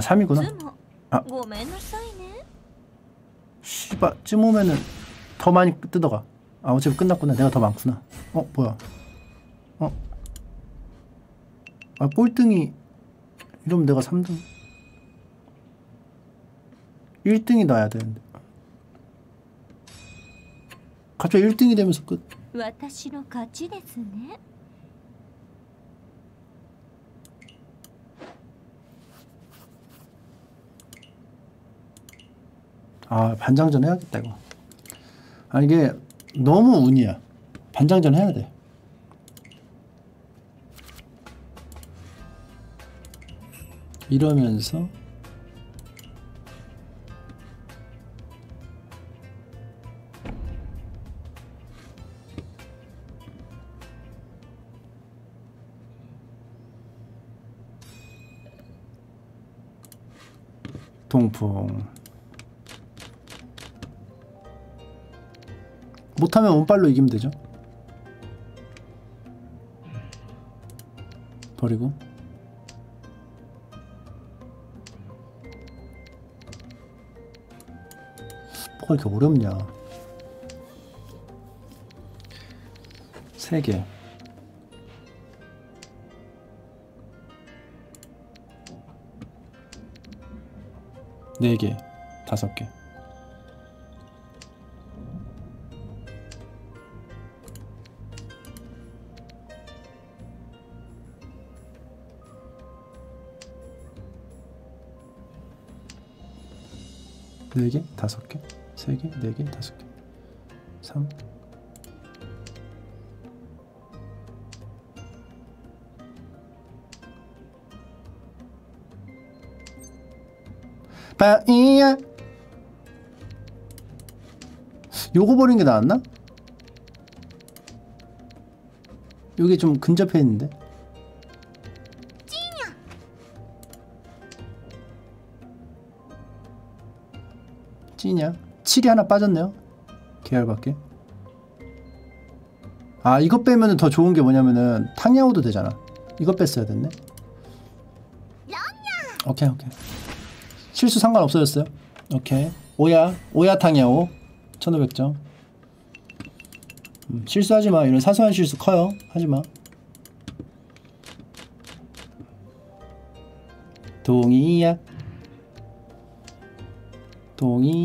아 3이구나. 아. 씨바 찜오면은 더 많이 뜯어가. 아 어차피 끝났구나. 내가 더 많구나. 어 뭐야? 어? 아 꼴등이 이러면 내가 3등. 1등이 나야 되는데. 갑자기 1등이 되면서 끝. 아 반장전 해야겠다 이거 아 이게 너무 운이야. 반장전 해야 돼. 이러면서 동풍. 못하면 운빨로 이기면 되죠. 버리고. 뭐가 이렇게 어렵냐. 세개. 네 개, 다섯 개. 네 개, 다섯 개, 세 개, 네 개, 다섯 개. 삼. 빠이야. 요거 버린 게 나았나? 요게 좀 근접해 있는데. 찌냐? 7이 하나 빠졌네요. 계열밖에. 아 이거 빼면은 더 좋은 게 뭐냐면은 탕야오도 되잖아. 이거 뺐어야 됐네. 오케이 오케이. 실수 상관 없어졌어요. 오케이. 오야 오야 탕야오 1500점. 음, 실수하지 마. 이런 사소한 실수 커요. 하지 마. 동이야. 동이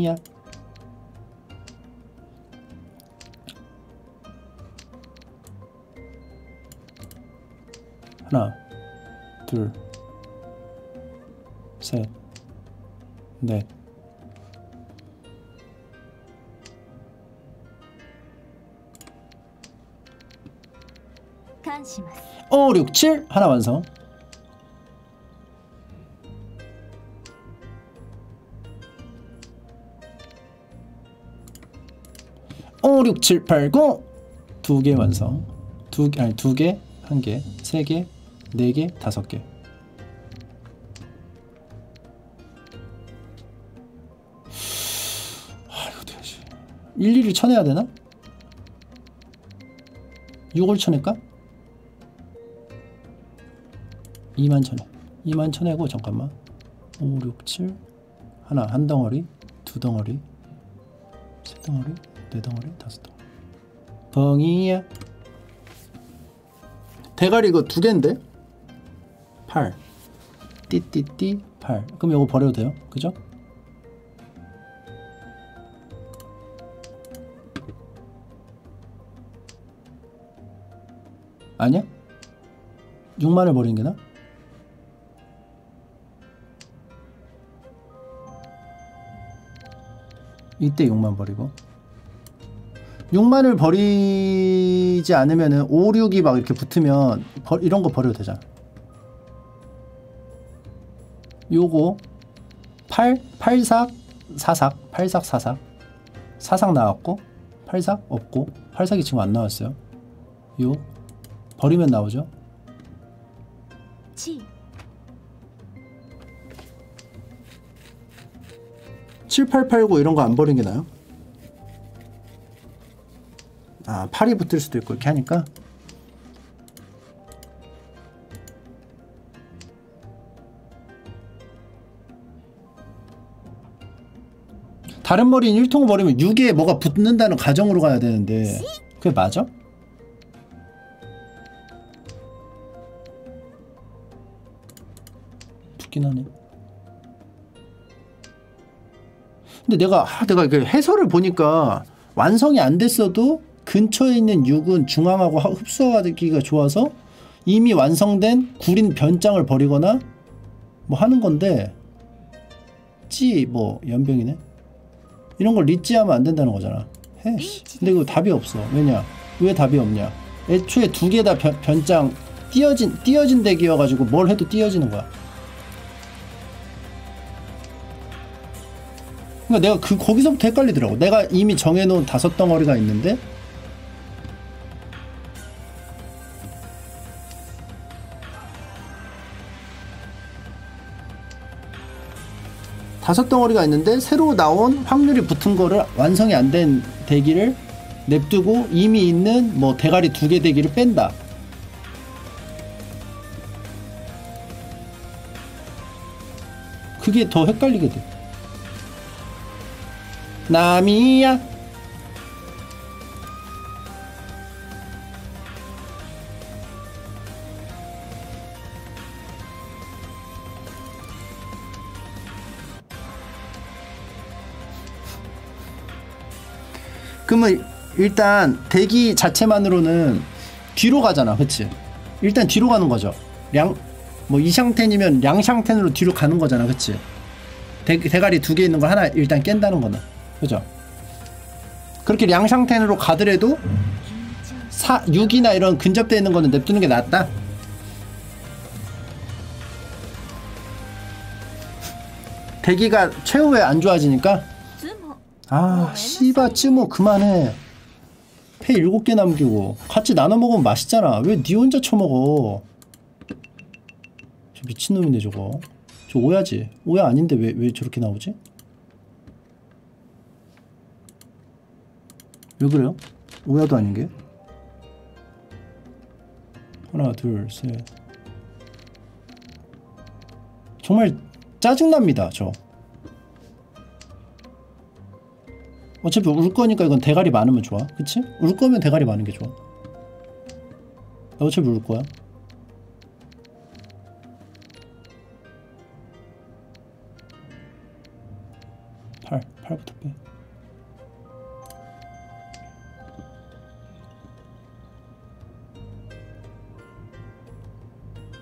하나, 둘, 셋, 넷. 5, 6, 7 하나 완성. 오, 6, 7, 8, 9. 두 개 완성. 두 개, 아니, 두 개, 한 개, 세 개, 네 개, 다섯 개. 아, 이거 하지? 일일이 쳐내야 되나? 6을 쳐낼까? 2만 천에 2만 천에고 잠깐만 5, 6, 7 하나 한 덩어리 두 덩어리 세 덩어리 네 덩어리 다섯 덩어리 벙이야 대가리 이거 두 개인데 8 띠띠띠 8 그럼 이거 버려도 돼요 그죠? 아니야? 6만을 버리는 게 나? 이때 6만 버리고 6만을 버리지 않으면은 5, 6이 막 이렇게 붙으면 버, 이런 거 버려도 되잖아 요거 8, 8삭, 4삭, 8삭, 4삭. 4삭 나왔고 8삭 없고 8삭이 지금 안 나왔어요. 요 버리면 나오죠? 地7889 이런 거 안 버리는 게 나요? 아 8이 붙을 수도 있고 이렇게 하니까 다른 머리는 1통을 버리면 6에 뭐가 붙는다는 가정으로 가야 되는데. 그게 맞아? 붙긴 하네. 근데 내가 아, 내가 그 해설을 보니까 완성이 안 됐어도 근처에 있는 6은 중앙하고 하- 흡수하기가 좋아서 이미 완성된 구린 변장을 버리거나 뭐 하는 건데. 찌 뭐 연병이네 이런 걸 리치하면 안 된다는 거잖아. 해. 근데 그 답이 없어. 왜냐? 왜 답이 없냐? 애초에 두 개 다 변장 띄어진 띄어진 덱이어가지고 뭘 해도 띄어지는 거야. 그러니까 내가 그 거기서부터 헷갈리더라고. 내가 이미 정해놓은 다섯 덩어리가 있는데 다섯 덩어리가 있는데 새로 나온 확률이 붙은 거를 완성이 안 된 대기를 냅두고 이미 있는 뭐 대가리 두 개 대기를 뺀다. 그게 더 헷갈리게 돼. 남이야. 그러면 일단 대기 자체만으로는 뒤로 가잖아, 그치? 일단 뒤로 가는 거죠. 량, 뭐 이샹텐이면 량샹텐으로 뒤로 가는 거잖아, 그치? 대, 대가리 두 개 있는 거 하나 일단 깬다는 거는, 그죠? 그렇게 량샹텐으로 가더라도 4, 6이나 이런 근접돼 있는 거는 냅두는 게 낫다? 대기가 최후에 안 좋아지니까 아 씨바 찌모 그만해. 패 일곱 개 남기고. 같이 나눠 먹으면 맛있잖아. 왜 니 혼자 처먹어? 저 미친놈이네 저거. 저 오야지. 오야 아닌데 왜, 왜 저렇게 나오지? 왜 그래요? 오야도 아닌 게? 하나 둘 셋. 정말 짜증납니다 저 어차피 울 거니까 이건 대가리 많으면 좋아. 그치? 울 거면 대가리 많은 게 좋아. 나 어차피 울 거야. 팔, 팔부터 빼.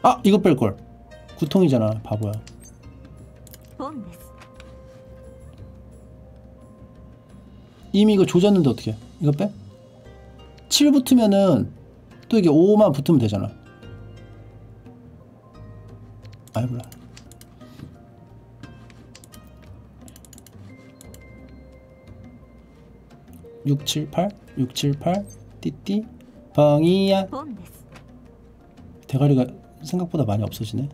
아! 이거 뺄걸. 구통이잖아, 바보야. 이미 이거 조졌는데 어떻게 이거 빼? 7 붙으면은 또 이게 5만 붙으면 되잖아. 아이 몰라 6, 7, 8 6, 7, 8 띠띠? 벙이야. 대가리가 생각보다 많이 없어지네.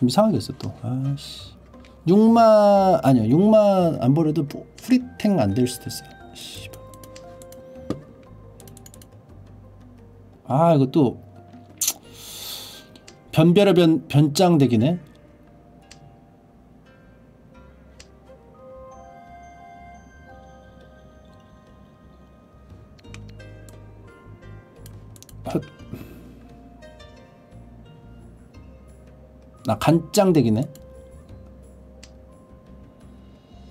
좀 이상하게 했어 또. 아씨. 6만 아니야 6만 안 벌어도 부- 프리탱 안 될 수도 있어요. 씨발. 아 이거 또 변별의 변 변장 되기네. 나 간장대기네.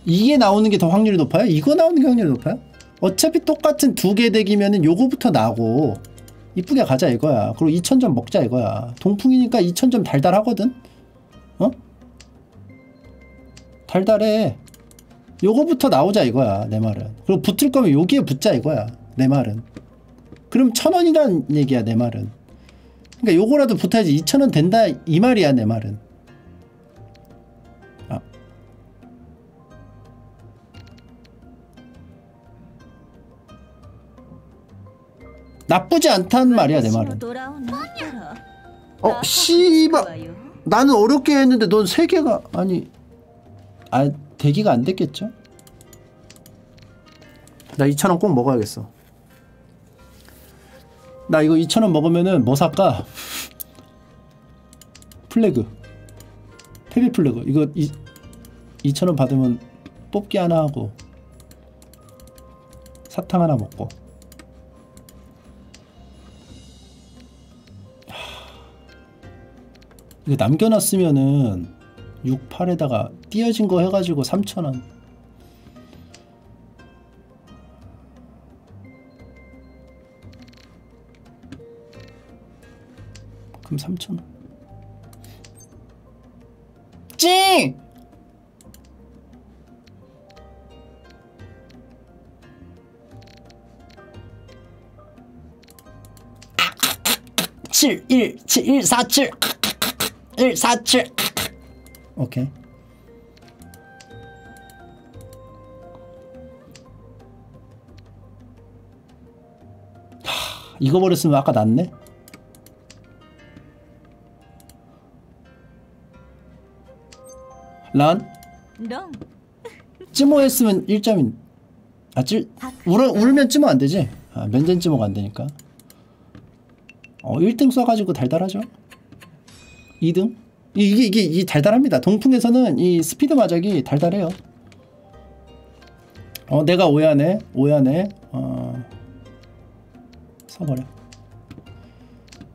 이게 나오는 게 더 확률이 높아요? 이거 나오는 게 확률이 높아요? 어차피 똑같은 두개 대기면은 요거부터 나고 이쁘게 가자 이거야. 그리고 2000점 먹자 이거야. 동풍이니까 2000점 달달하거든. 어? 달달해. 요거부터 나오자 이거야 내 말은. 그리고 붙을 거면 여기에 붙자 이거야 내 말은. 그럼 천 원이란 얘기야 내 말은. 그러니까 요거라도 붙어야지. 2천원 된다 이 말이야 내 말은. 아. 나쁘지 않단 말이야 내 말은. 어 씨발. 나는 어렵게 했는데 넌 3개가 아니 아 대기가 안 됐겠죠? 나 2,000원 꼭 먹어야겠어. 나 이거 2,000원 먹으면은 뭐 살까? 플래그. 페비 플래그. 이거 이, 2,000원 받으면 뽑기 하나 하고 사탕 하나 먹고. 이거 남겨놨으면은 6, 8에다가 띄어진 거 해가지고 3,000원. 그럼 3,000원. 찡! 7 1 7 1 4 7 1 4 7 오케이 하, 이거 버렸으면 아까 낫네 란ロン 찜호했으면 1점인. 아 찔, 울, 울면 찜호 안 되지? 아, 면전 찜호가 안 되니까. 어 1등 써가지고 달달하죠? 2등? 이- 이게 이게 이 달달합니다. 동풍에서는 이 스피드 마작이 달달해요. 어 내가 오야네 오야네. 어 써버려.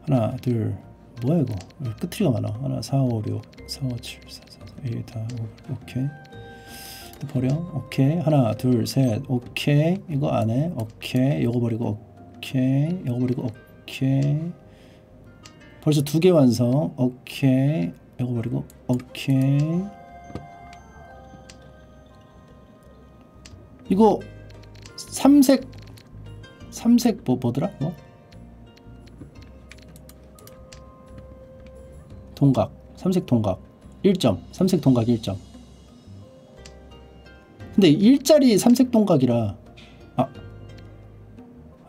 하나 둘. 뭐야 이거? 왜 끝트리가 많아? 하나 4 5 6 4 5 7 4 4 4 1다 오케이. 버려. 오케이. 하나 둘 셋. 오케이. 이거 안해. 오케이. 이거 버리고 오케이. 이거 버리고 오케이. 벌써 두 개 완성. 오케이. 이거 버리고 오케이. 이거 삼색 삼색 뭐 뭐더라? 뭐? 동각. 삼색 동각 1점 삼색 동각 1점 근데 일자리 삼색 동각이라 아, 아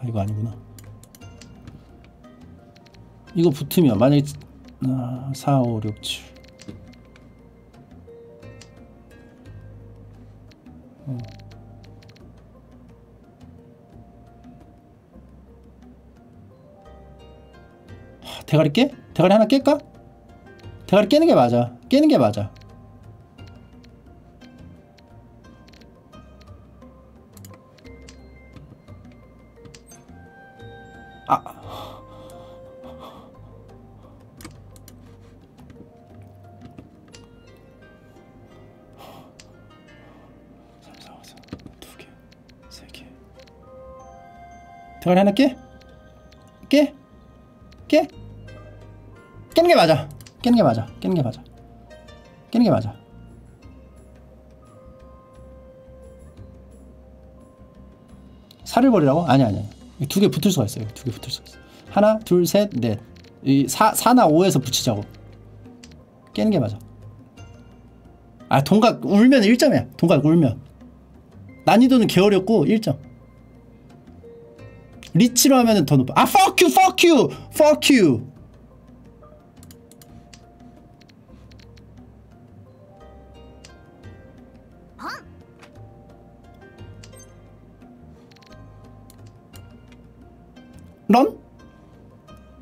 이거 아니구나 이거 붙으면 만약에 아, 4, 5, 6, 7 어. 하, 대가리 깨? 대가리 하나 깰까? 대가리 깨는 게 맞아 깨는 게 맞아 개. 대가리 하나 깨? 깨? 깨? 깨는 게 맞아. 깨는 게 맞아. 깨는 게 맞아. 깨는 게 맞아. 살을 버리라고? 아니 아니. 두 개 붙을 수가 있어요. 두 개 붙을 수가 있어. 하나, 둘, 셋, 넷. 이 4, 4나 5에서 붙이자고. 깨는 게 맞아. 아, 동각 울면 1점이야. 동각 울면. 난이도는 개 어렵고 1점. 리치로 하면은 더 높아. 아, fuck you, fuck you, fuck you. 런?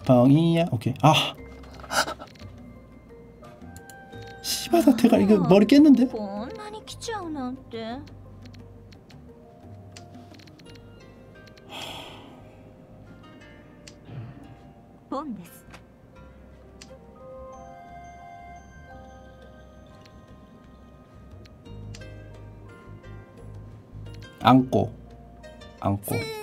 방이야 어, 오케이. 아. 씨바다 대가 이거 머리 깼는데? 안고. 안고.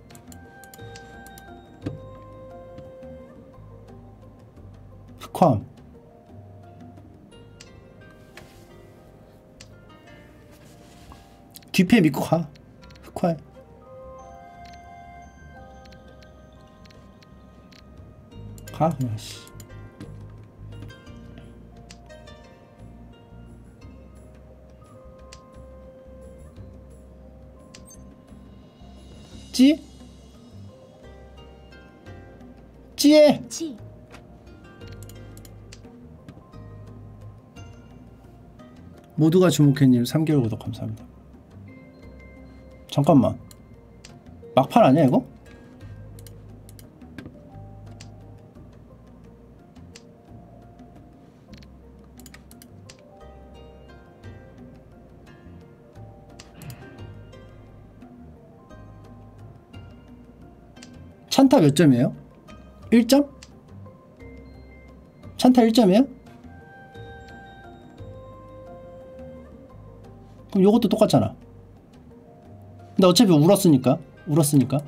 흑화음 뒤패 믿고 가. 흑화해 가 그냥 씨. 찌? 찌해 チ 모두가 주목해님 3개월 구독 감사합니다. 잠깐만. 막판 아니야 이거? 찬타 몇 점이에요? 1점? 찬타 1점이에요? 그럼 요것도 똑같잖아. 근데 어차피 울었으니까. 울었으니까.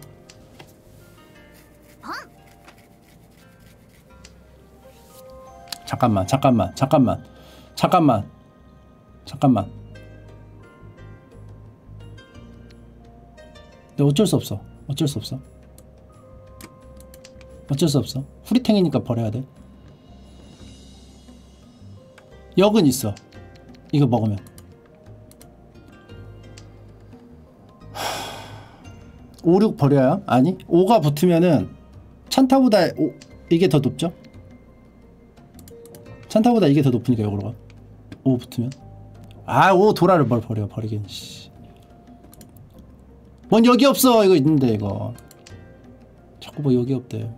잠깐만, 잠깐만, 잠깐만, 잠깐만, 잠깐만. 근데 어쩔 수 없어. 어쩔 수 없어. 어쩔 수 없어. 후리탱이니까 버려야 돼. 역은 있어. 이거 먹으면. 5, 6 버려요? 아니 5가 붙으면은 찬타보다 오, 이게 더 높죠? 찬타보다 이게 더 높으니까 이거로 가. 5 붙으면 아5 도라를 뭘 버려 버리긴 씨. 뭔 여기 없어 이거 있는데 이거 자꾸 뭐 여기 없대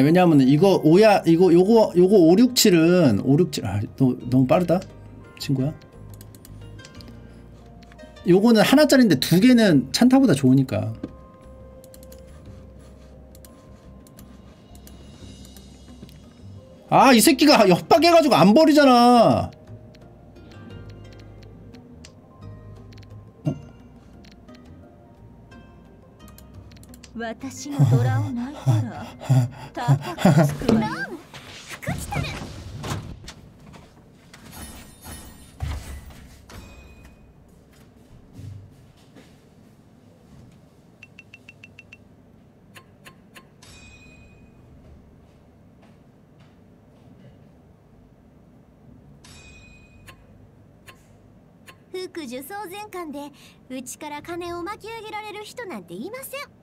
아니 왜냐하면 이거 5야 이거 요거 요거 5, 6, 7은 5, 6, 7 아, 너, 너무 빠르다 친구야. 요거는 하나짜리인데 두 개는 찬타보다 좋으니까. 아 이 새끼가 협박해가지고 안 버리잖아 私のドラを泣いたら高くつくわよ。福寿総前館でうちから金を巻き上げられる人なんていません。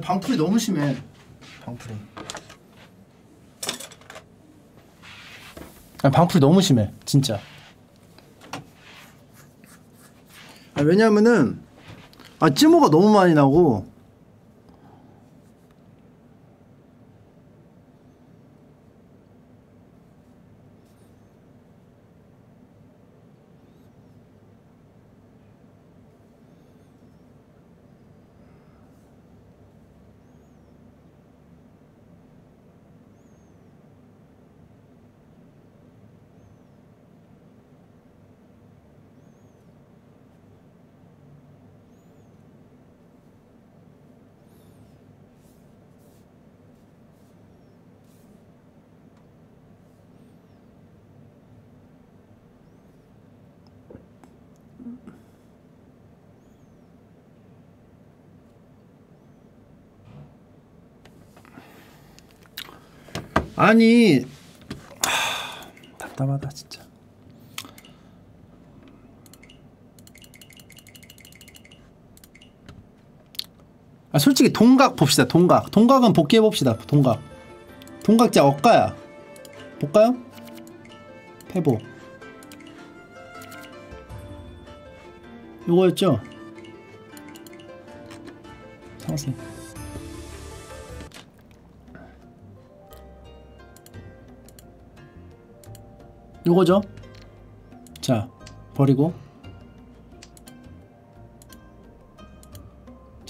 아 방풀이 너무 심해. 방풀이. 아 방풀이 너무 심해 진짜. 아 왜냐면은 아 찌모가 너무 많이 나고 아니 하, 답답하다 진짜. 아 솔직히 동각 봅시다 동각. 동각은 복귀해 봅시다 동각. 동각자 억가야. 볼까요? 패보. 요거였죠? 상세 요거죠? 자 버리고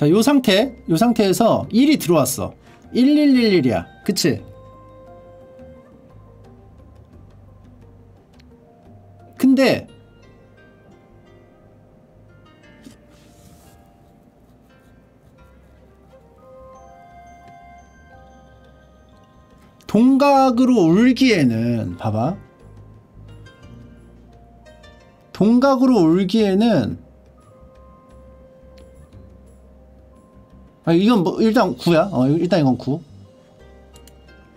자, 요 상태, 요 상태에서 1이 들어왔어. 1111이야. 그치? 근데 동각으로 울기에는 봐봐. 동각으로 울기에는 아 이건 뭐 일단 9야. 어 일단 이건 9.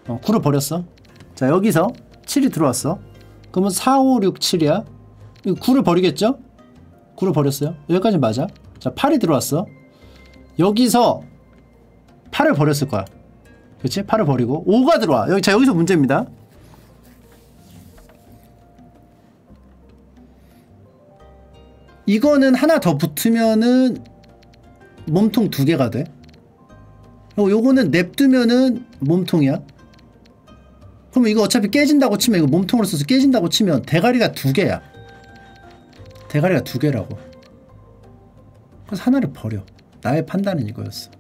어 9를 버렸어. 자 여기서 7이 들어왔어. 그러면 4, 5, 6, 7이야. 이거 9를 버리겠죠? 9를 버렸어요. 여기까지 맞아. 자 8이 들어왔어. 여기서 8을 버렸을 거야. 그렇지? 8을 버리고 5가 들어와. 여기 자 여기서 문제입니다. 이거는 하나 더 붙으면은 몸통 두 개가 돼. 어, 요거는 냅두면은 몸통이야. 그럼 이거 어차피 깨진다고 치면 이거 몸통으로 써서 깨진다고 치면 대가리가 두 개야. 대가리가 두 개라고. 그래서 하나를 버려. 나의 판단은 이거였어.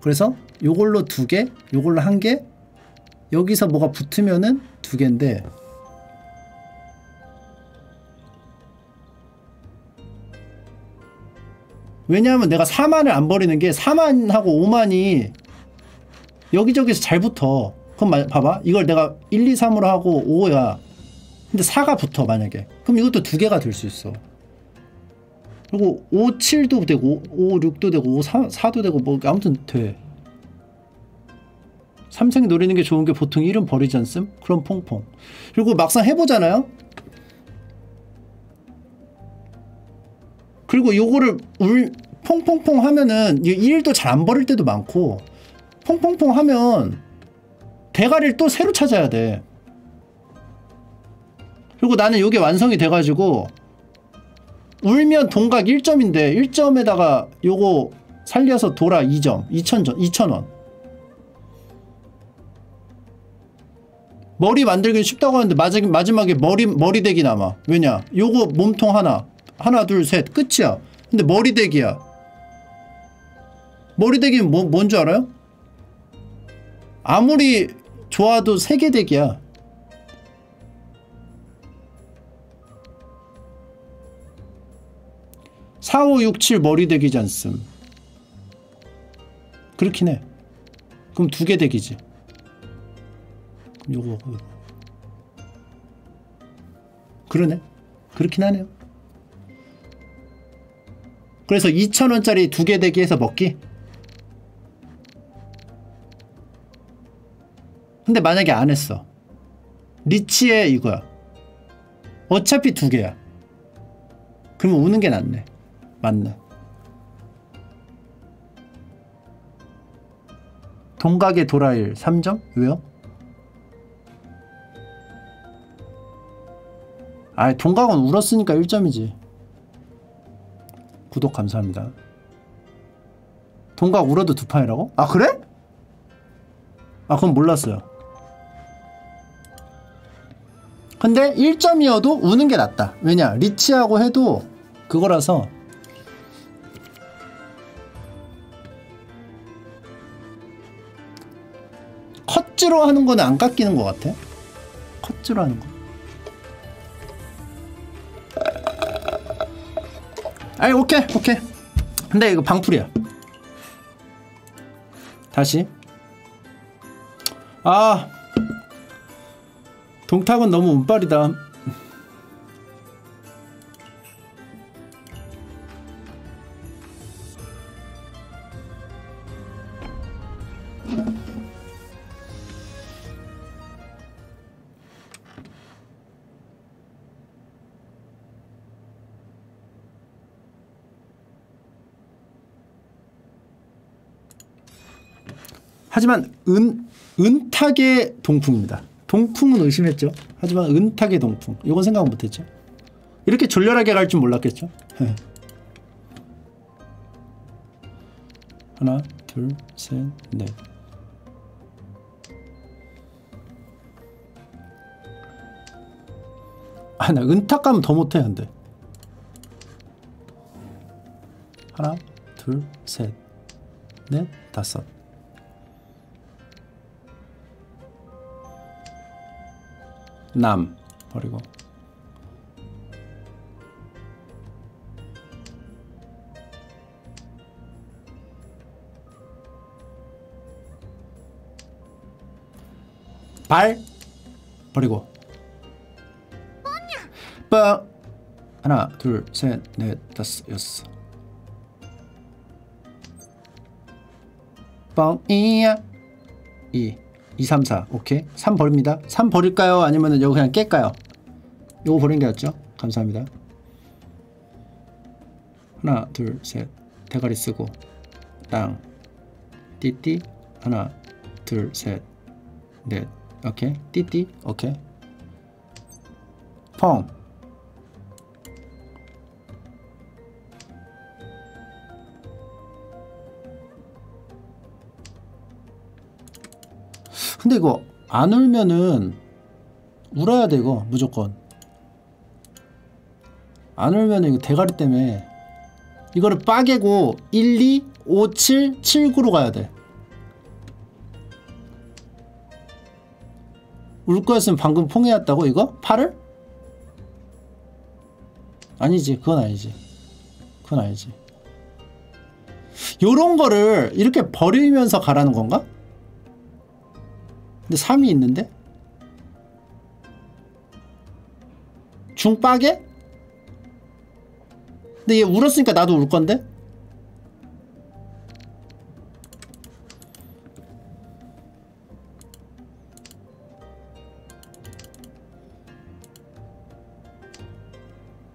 그래서 요걸로 두 개, 요걸로 한 개, 여기서 뭐가 붙으면은 두 개인데 왜냐하면 내가 4만을 안 버리는 게 4만하고 5만이 여기저기서 잘 붙어. 그럼 마, 봐봐. 이걸 내가 1, 2, 3으로 하고 5야. 근데 4가 붙어 만약에. 그럼 이것도 두 개가 될 수 있어. 그리고 5, 7도 되고 5, 6도 되고 5, 4, 4도 되고 뭐 아무튼 돼. 삼색 노리는 게 좋은 게 보통 1은 버리지 않음? 그럼 퐁퐁. 그리고 막상 해보잖아요? 그리고 요거를 울 퐁퐁퐁 하면은 1도 잘안 버릴 때도 많고 퐁퐁퐁 하면 대가리를 또 새로 찾아야 돼. 그리고 나는 요게 완성이 돼가지고 울면 동각 1점인데 1점에다가 요거 살려서 돌아 2점 2천점 2천원. 머리 만들기 쉽다고 하는데 마지막, 마지막에 머리 머리 대기 남아. 왜냐? 요거 몸통 하나 하나 둘 셋 끝이야. 근데 머리대기야. 머리대기는 뭐, 뭔줄 알아요? 아무리 좋아도 세개대기야. 4, 5, 6, 7 머리대기지 않음 그렇긴 해. 그럼 두 개 대기지. 요거. 그러네. 그렇긴 하네요 그래서 2,000원짜리 두 개 대기 해서 먹기? 근데 만약에 안 했어. 리치에 이거야. 어차피 두 개야. 그러면 우는 게 낫네. 맞네. 동각의 도라일 3점? 왜요? 아 동각은 울었으니까 1점이지. 구독 감사합니다. 동각 울어도 두 판이라고? 아 그래? 아 그건 몰랐어요. 근데 1점이어도 우는 게 낫다. 왜냐 리치하고 해도 그거라서 컷즈로 하는 거는 안 깎이는 것 같아. 컷즈로 하는 거. 아이 오케이 오케이. 근데 이거 방풀이야. 다시. 아 동탁은 너무 운빨이다 하지만 은 은탁의 동풍입니다. 동풍은 의심했죠. 하지만 은탁의 동풍. 이건 생각 못했죠. 이렇게 졸렬하게 갈 줄 몰랐겠죠. 예. 하나, 둘, 셋, 넷. 아, 나 은탁 가면 더 못해, 근데. 하나, 둘, 셋, 넷, 다섯. 남 버리고. 발 버리고. 빠. 하나 둘셋넷 다섯 여섯. 뻥이야. 2 2 3 4 오케이. 3 버립니다. 3 버릴까요? 아니면 이거 그냥 깰까요? 요거 버린 게 낫죠? 감사합니다. 하나 둘 셋. 대가리 쓰고. 땅. 띠띠. 하나 둘 셋 넷. 오케이. 띠띠. 오케이. 펑 근데 이거 안 울면은 울어야 돼 이거 무조건 안 울면은 이거 대가리 때문에 이거를 빠개고 1, 2, 5, 7, 7, 9로 가야 돼. 울 거였으면 방금 퐁해왔다고 이거? 8을? 아니지 그건 아니지 그건 아니지 요런 거를 이렇게 버리면서 가라는 건가? 근데 3이 있는데? 중빠게? 근데 얘 울었으니까 나도 울 건데?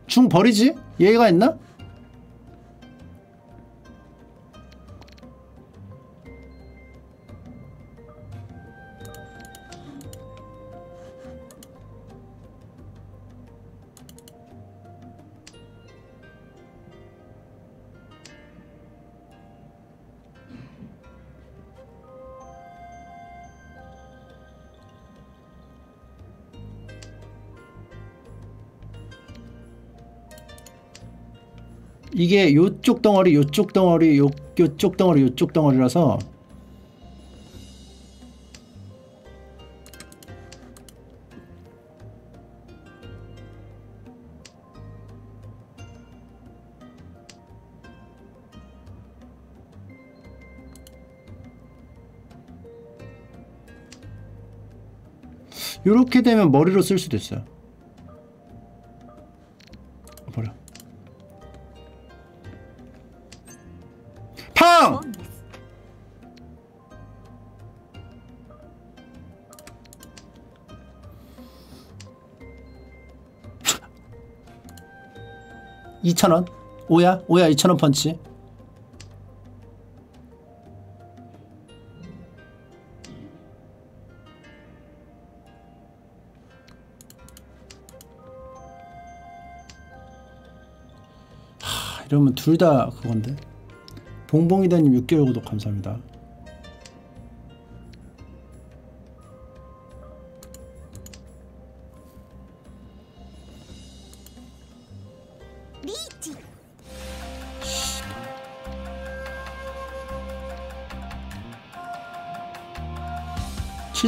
중 버리지? 얘가 있나? 이게 요쪽 덩어리 요쪽 덩어리 요, 요쪽 덩어리 요쪽 덩어리라서 요렇게 되면 머리로 쓸 수도 있어요 2,000원. 오야 오야 2,000원 펀치. 하, 이러면 둘 다 그건데. 봉봉이다님 6개월 구독 감사합니다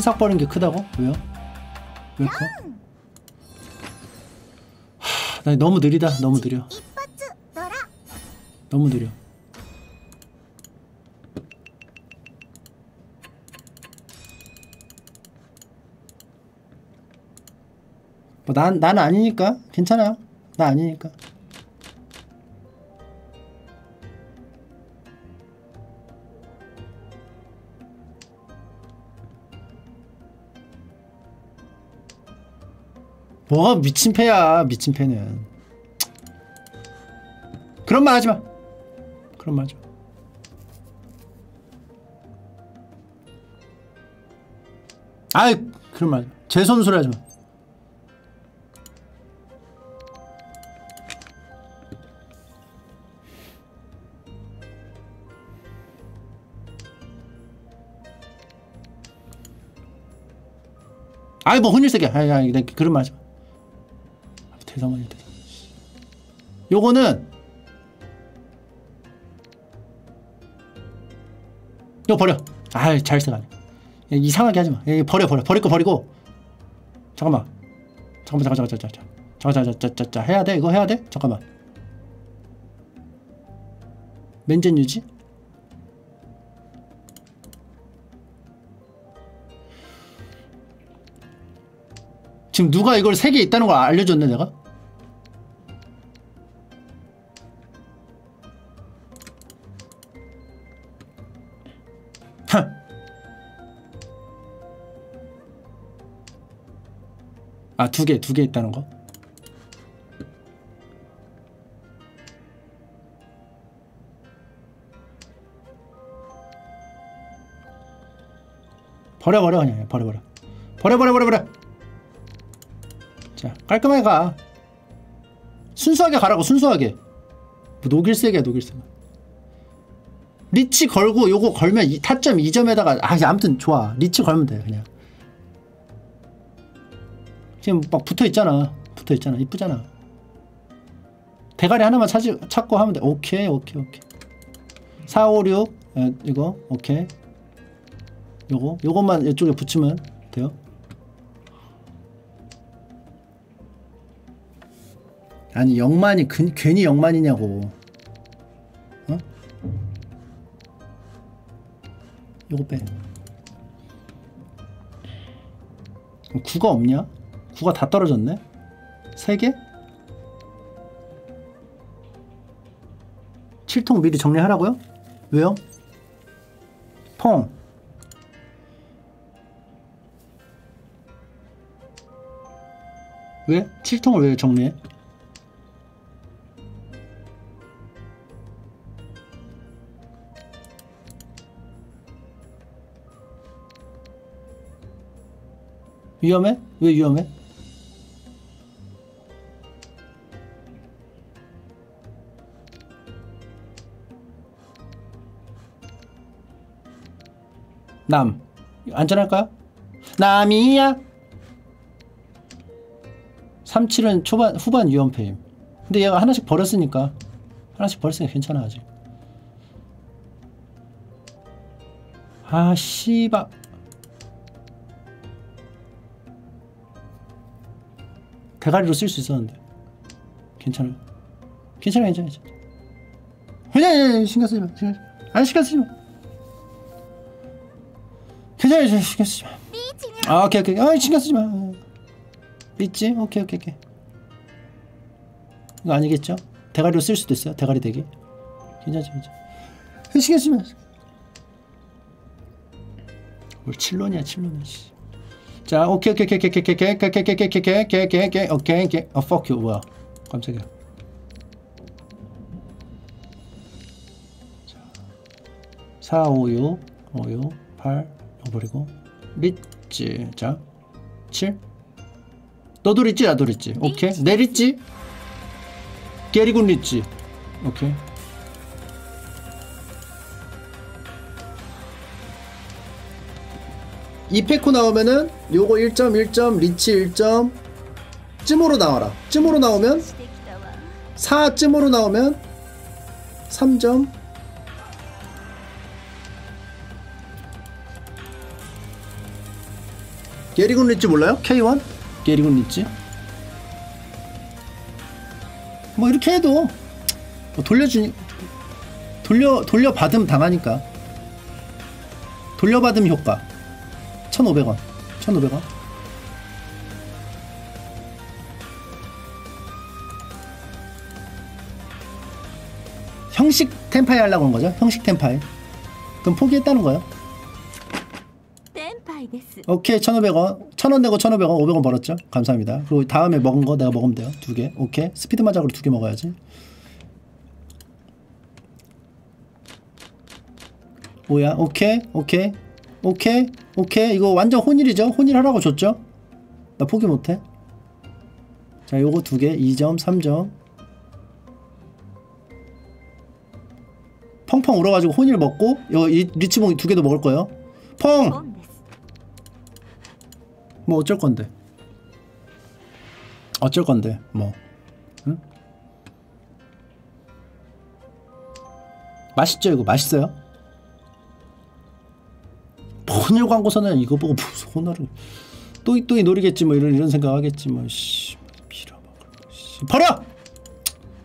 치삭거리는 게 크다고? 왜요? 왜 커? 하, 나 너무 느리다. 너무 느려. 너무 느려. 뭐 난, 난 아니니까. 괜찮아요. 나 아니니까. 뭐가 미친 패야 미친 패는 그런 말 하지 마. 그런 말 하지 마. 아이 그런 말. 제 손수를 하지 마. 아이 뭐 혼일세계 아이 아이 내 그런 말 하지 마. 기가 막힐 때. 요거는 이거 버려. 아이, 잘살아. 이상하게 하지 마. 버려, 버려. 버릴 거 버리고. 잠깐만. 잠깐만, 잠깐만, 잠깐만, 잠깐만, 잠깐만, 잠깐만, 잠깐만. 해야 돼? 이거 해야 돼? 잠깐만. 맨젠 유지? 지금 누가 이걸 3개 있다는 걸 알려줬네, 내가? 아, 두 개, 두 개 있다는 거? 버려, 버려, 그냥. 버려, 버려. 버려, 버려, 버려, 버려. 자, 깔끔하게 가. 순수하게 가라고, 순수하게. 뭐 녹일색이야, 녹일색. 리치 걸고 요거 걸면 이, 타점 2점에다가 아 아무튼 좋아 리치 걸면 돼 그냥 지금 막 붙어 있잖아. 붙어 있잖아. 이쁘잖아. 대가리 하나만 찾지, 찾고 하면 돼. 오케이 오케이 오케이. 4 5 6 에, 이거. 오케이. 요거. 요것만 이쪽에 붙이면 돼요. 아니 영만이 근, 괜히 영만이냐고. 어? 요거 빼. 구가 없냐? 구가 다 떨어졌네? 세 개? 7통 미리 정리하라고요? 왜요? 통. 왜? 7통을 왜 정리해? 위험해? 왜 위험해? 남. 안전할까요? 남이야. 37은 초반 후반 위험패임. 근데 얘가 하나씩 버렸으니까. 하나씩 버렸으니까 괜찮아 아직. 아 씨발. 대가리로 쓸 수 있었는데. 괜찮아. 괜찮아 괜찮아 괜찮아. 그냥 신경 쓰지 마 신경 쓰지 마. 아니 신경 쓰지 마 괜찮아 신경 쓰지 마아 오케이 오케이 아 신경 쓰지 마 믿지 오케이 오케이 오케이 이거 아니겠죠 대가리로 쓸 수도 있어요 대가리 대기 괜찮지 괜찮아 신경 쓰지 마뭘 칠론이야 칠론이야 씨. 자, 오케이, 오케이, 오케이, 오케이, 오케이, 오케이, 오케이, 오케이, 오케이, 오케이, 오케이, 오케이, 오케이, 오케이, 어, fuck you, 뭐야? 깜짝이야. 자, 4, 5, 6, 5, 6, 8, 이거 버리고 리치 자 7. 너도 리치 나도 리치. 오케이. 내 리치. 게리군 리치. 오케이. 이페코 나오면은 요거 1점 1점 리치 1점 찜으로 나와라. 찜으로 나오면 4 찜으로 나오면 3점 게리군 리치 몰라요? K1? 게리군 리치 뭐 이렇게 해도 뭐 돌려주니 돌려 돌려받음 당하니까 돌려받음 효과 1,500원. 1,500원. 형식 템파이 하려고 한 거죠? 형식 템파이. 그럼 포기했다는 거예요. 오케이 1,500원. 1,000원 내고 1,500원 500원 벌었죠? 감사합니다. 그리고 다음에 먹은 거 내가 먹으면 돼요. 두 개. 오케이. 스피드 마작으로 두 개 먹어야지. 뭐야? 오케이 오케이 오케이 오케이. 이거 완전 혼일이죠? 혼일하라고 줬죠? 나 포기 못해. 자 요거 두 개. 2점 3점. 펑펑 울어가지고 혼일 먹고 요 리치봉 두 개도 먹을 거예요. 펑! 뭐 어쩔 건데 어쩔 건데 뭐 응? 맛있죠 이거 맛있어요? 번역 광고서는 이거 보고 무슨 호나를 또이또이 노리겠지 뭐 이런 이런 생각하겠지 뭐씨 버려!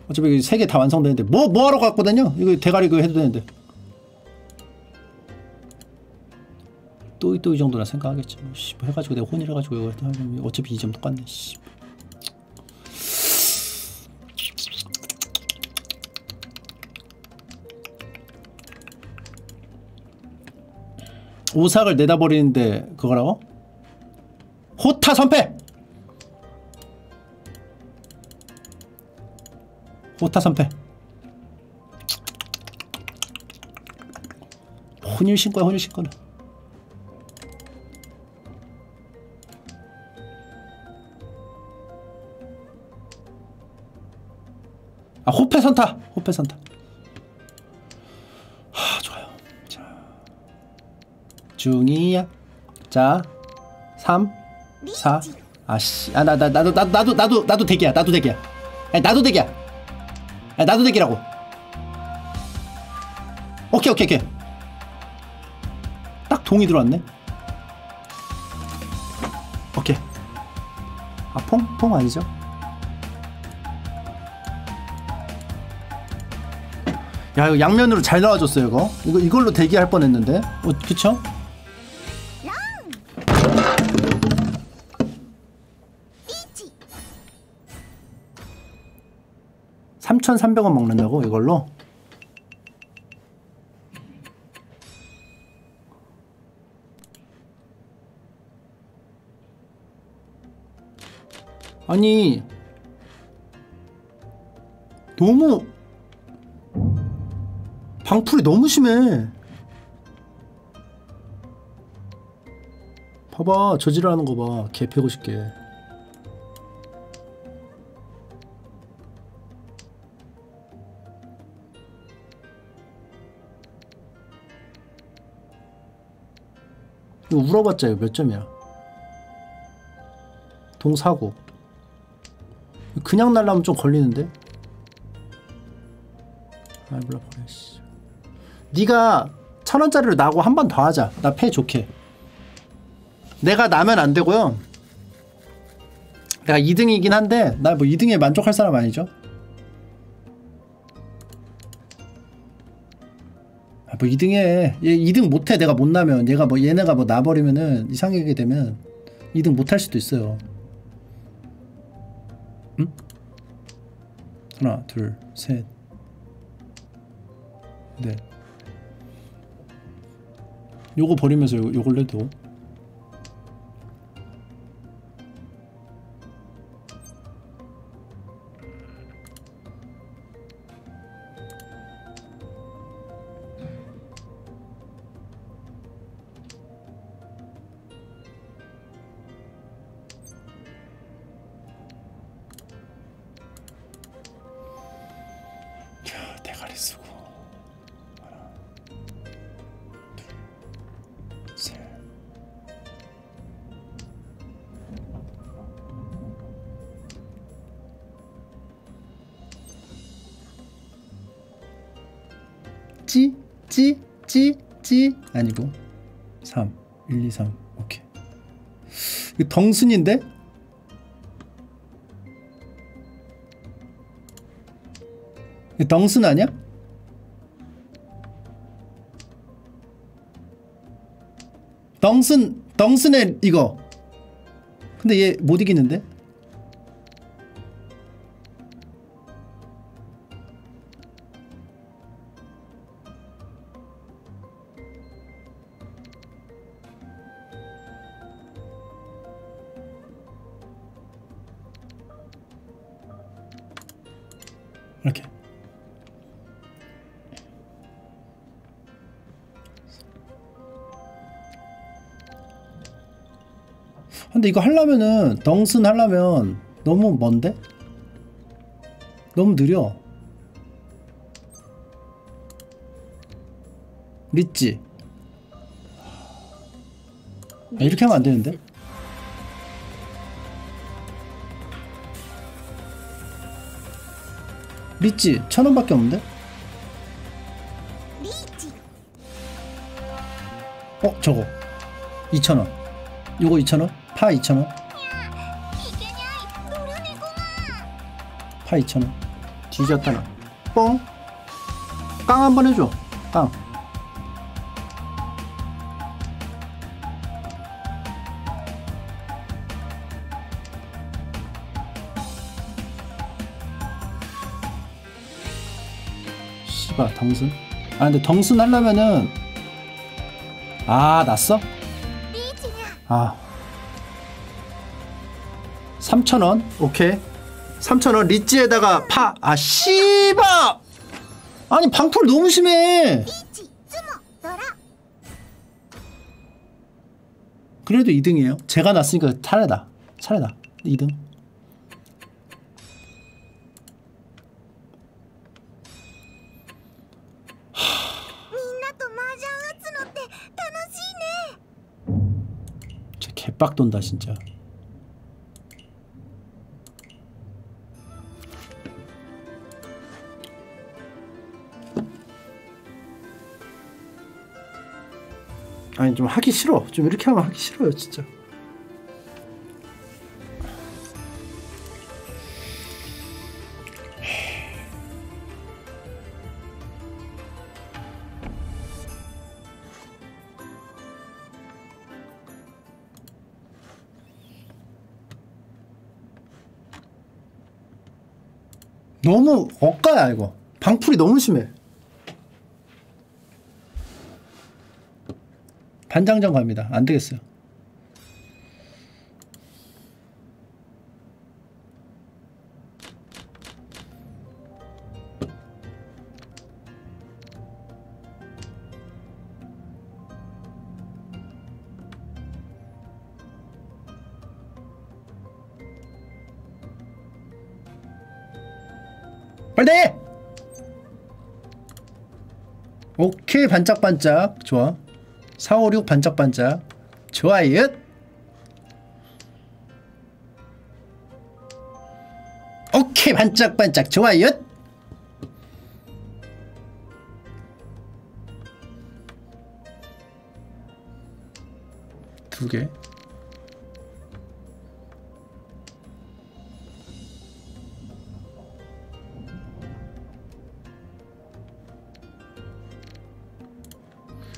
어차피 세 개 다 완성되는데 뭐 뭐하러 갔거든요? 이거 대가리 그거 해도 되는데 또이 또이 정도나 생각하겠지 뭐, 씨, 뭐 해가지고 내가 혼일 해가지고 어차피 이 점 똑같네 씨. 오삭을 내다 버리는데 그거라고? 호타 선패! 호타 선패 혼일 신고야 혼일 신고는 아 호패 선타! 호패 선타. 하 좋아요. 자. 중이야. 자. 3 4 아씨. 아 나 나 나도 나도 나도 나도 나도 대기야. 나도 대기야. 아니 나도 대기야. 아니 나도 대기라고. 오케이 오케이 오케이. 딱 동이 들어왔네. 오케이. 아 퐁 퐁 아니죠 야 이거 양면으로 잘 나와줬어요 이거 이거 이걸로 대기할 뻔했는데 어 그쵸? 3,300원 먹는다고 이걸로? 아니 너무 방풀이 너무 심해. 봐봐 저지랄하는 거봐. 개 패고 싶게 이거 울어봤자 이거 몇 점이야? 동사고. 그냥 날라면 좀 걸리는데? 아이 몰라 버려 씨 네가 천 원짜리로 나고 한 번 더 하자. 나 패 좋게. 내가 나면 안 되고요. 내가 2등이긴 한데 나 뭐 2등에 만족할 사람 아니죠? 아, 뭐 2등에 얘 2등 못해. 내가 못 나면. 얘가 뭐 얘네가 뭐 나버리면은 이상하게 되면 2등 못할 수도 있어요. 응? 하나 둘셋. 네. 요거 버리면서 요, 요걸 내도 이거 덩순 아니야? 덩순 덩순의 이거 근데 얘 못 이기는데? 근데 이거 하려면은 덩슨 하려면 너무 먼데? 너무 느려. 리찌. 아, 이렇게 하면 안 되는데? 리찌 천 원밖에 없는데? 어 저거 2천 원. 요거 2천 원? 파 2,000원? 파 2,000원. 뒤졌다. 나 뽕! 깡 한 번 해줘. 깡. 씨발 덩슨 아 근데 덩슨 하려면은 아 났어? 네, 아. 3,000원. 오케이. 3,000원 리찌에다가 파. 아, 씨바! 아니, 방풀 너무 심해. 그래도 2등이에요. 제가 났으니까 차례다. 차례다. 2등. 개빡 돈다 진짜. 아니 좀 하기 싫어. 좀 이렇게 하면 하기 싫어요 진짜. 너무 억가야 이거. 방풀이 너무 심해 반장전 갑니다. 안 되겠어요. 빨리 해! 오케이 반짝반짝. 좋아 4, 5, 6 반짝반짝. 좋아요. 오케이 반짝반짝. 좋아요. 두개.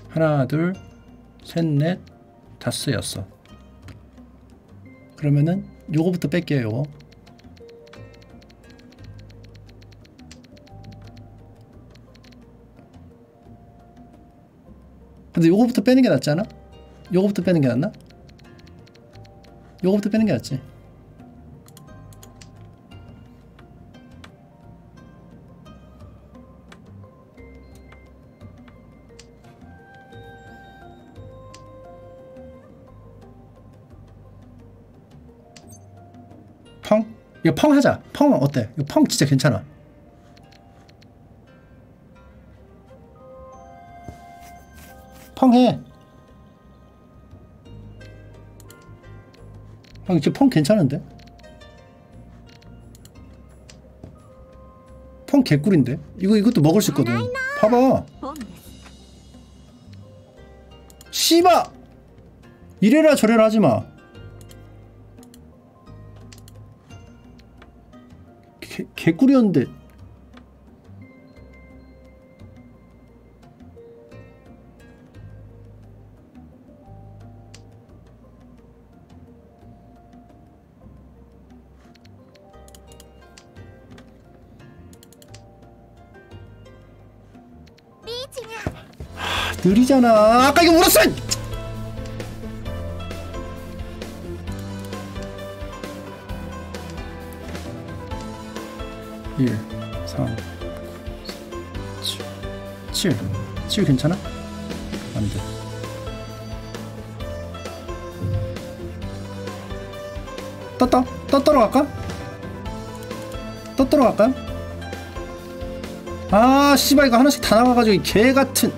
하나 둘 셋 넷 다섯 여섯 그러면은 요거부터 뺄게요 요거 근데 요거부터 빼는 게 낫지 않아? 요거부터 빼는 게 낫나? 요거부터 빼는 게 낫지 이거 펑 하자. 펑 어때? 이거 펑 진짜 괜찮아. 펑 해. 아, 이제 펑 괜찮은데? 펑 개꿀인데? 이거, 이것도 먹을 수 있거든. 봐봐. 씨바! 이래라 저래라 하지 마. 개, 개꿀이었는데. 느리잖아. 아까 이거 물었어! 칠 괜찮아? 안 돼. 떴다 떴더러 갈까? 떴더러 갈까요? 아 씨발 이거 하나씩 다 나와가지고 이 개같은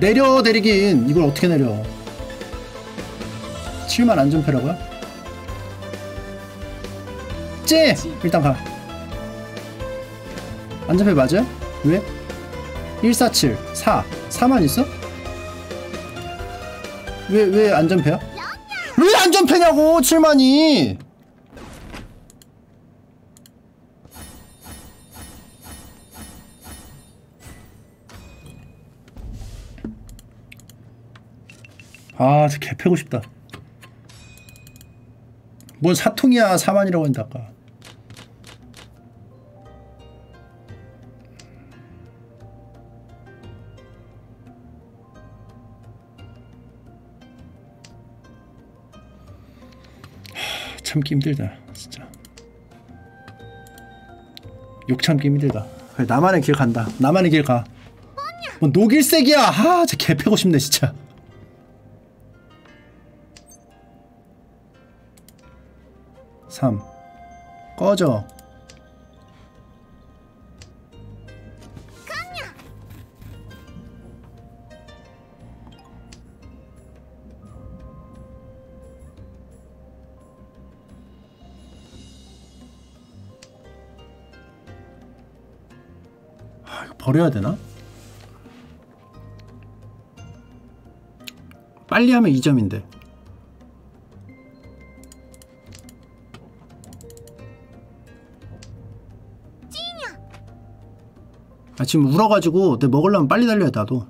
내려 내리긴 이걸 어떻게 내려 7만 안전패라고요? 찌! 일단 가 안전패 맞아요? 왜? 147 4 4만 있어? 왜 왜 안전패야? 왜 안전패냐고 7만이 아, 저개 패고 싶다. 뭔 사통이야, 4만이라고 했는데, 아까. 하, 참기 힘들다, 진짜. 욕 참기 힘들다. 그래, 나만의 길 간다. 나만의 길 가. 뭐 녹일색이야. 아, 저개 패고 싶네, 진짜. 삼. 꺼져. 아, 버려야 되나? 빨리 하면 2점인데 지금 울어가지고 내 먹으려면 빨리 달려야 돼, 나도.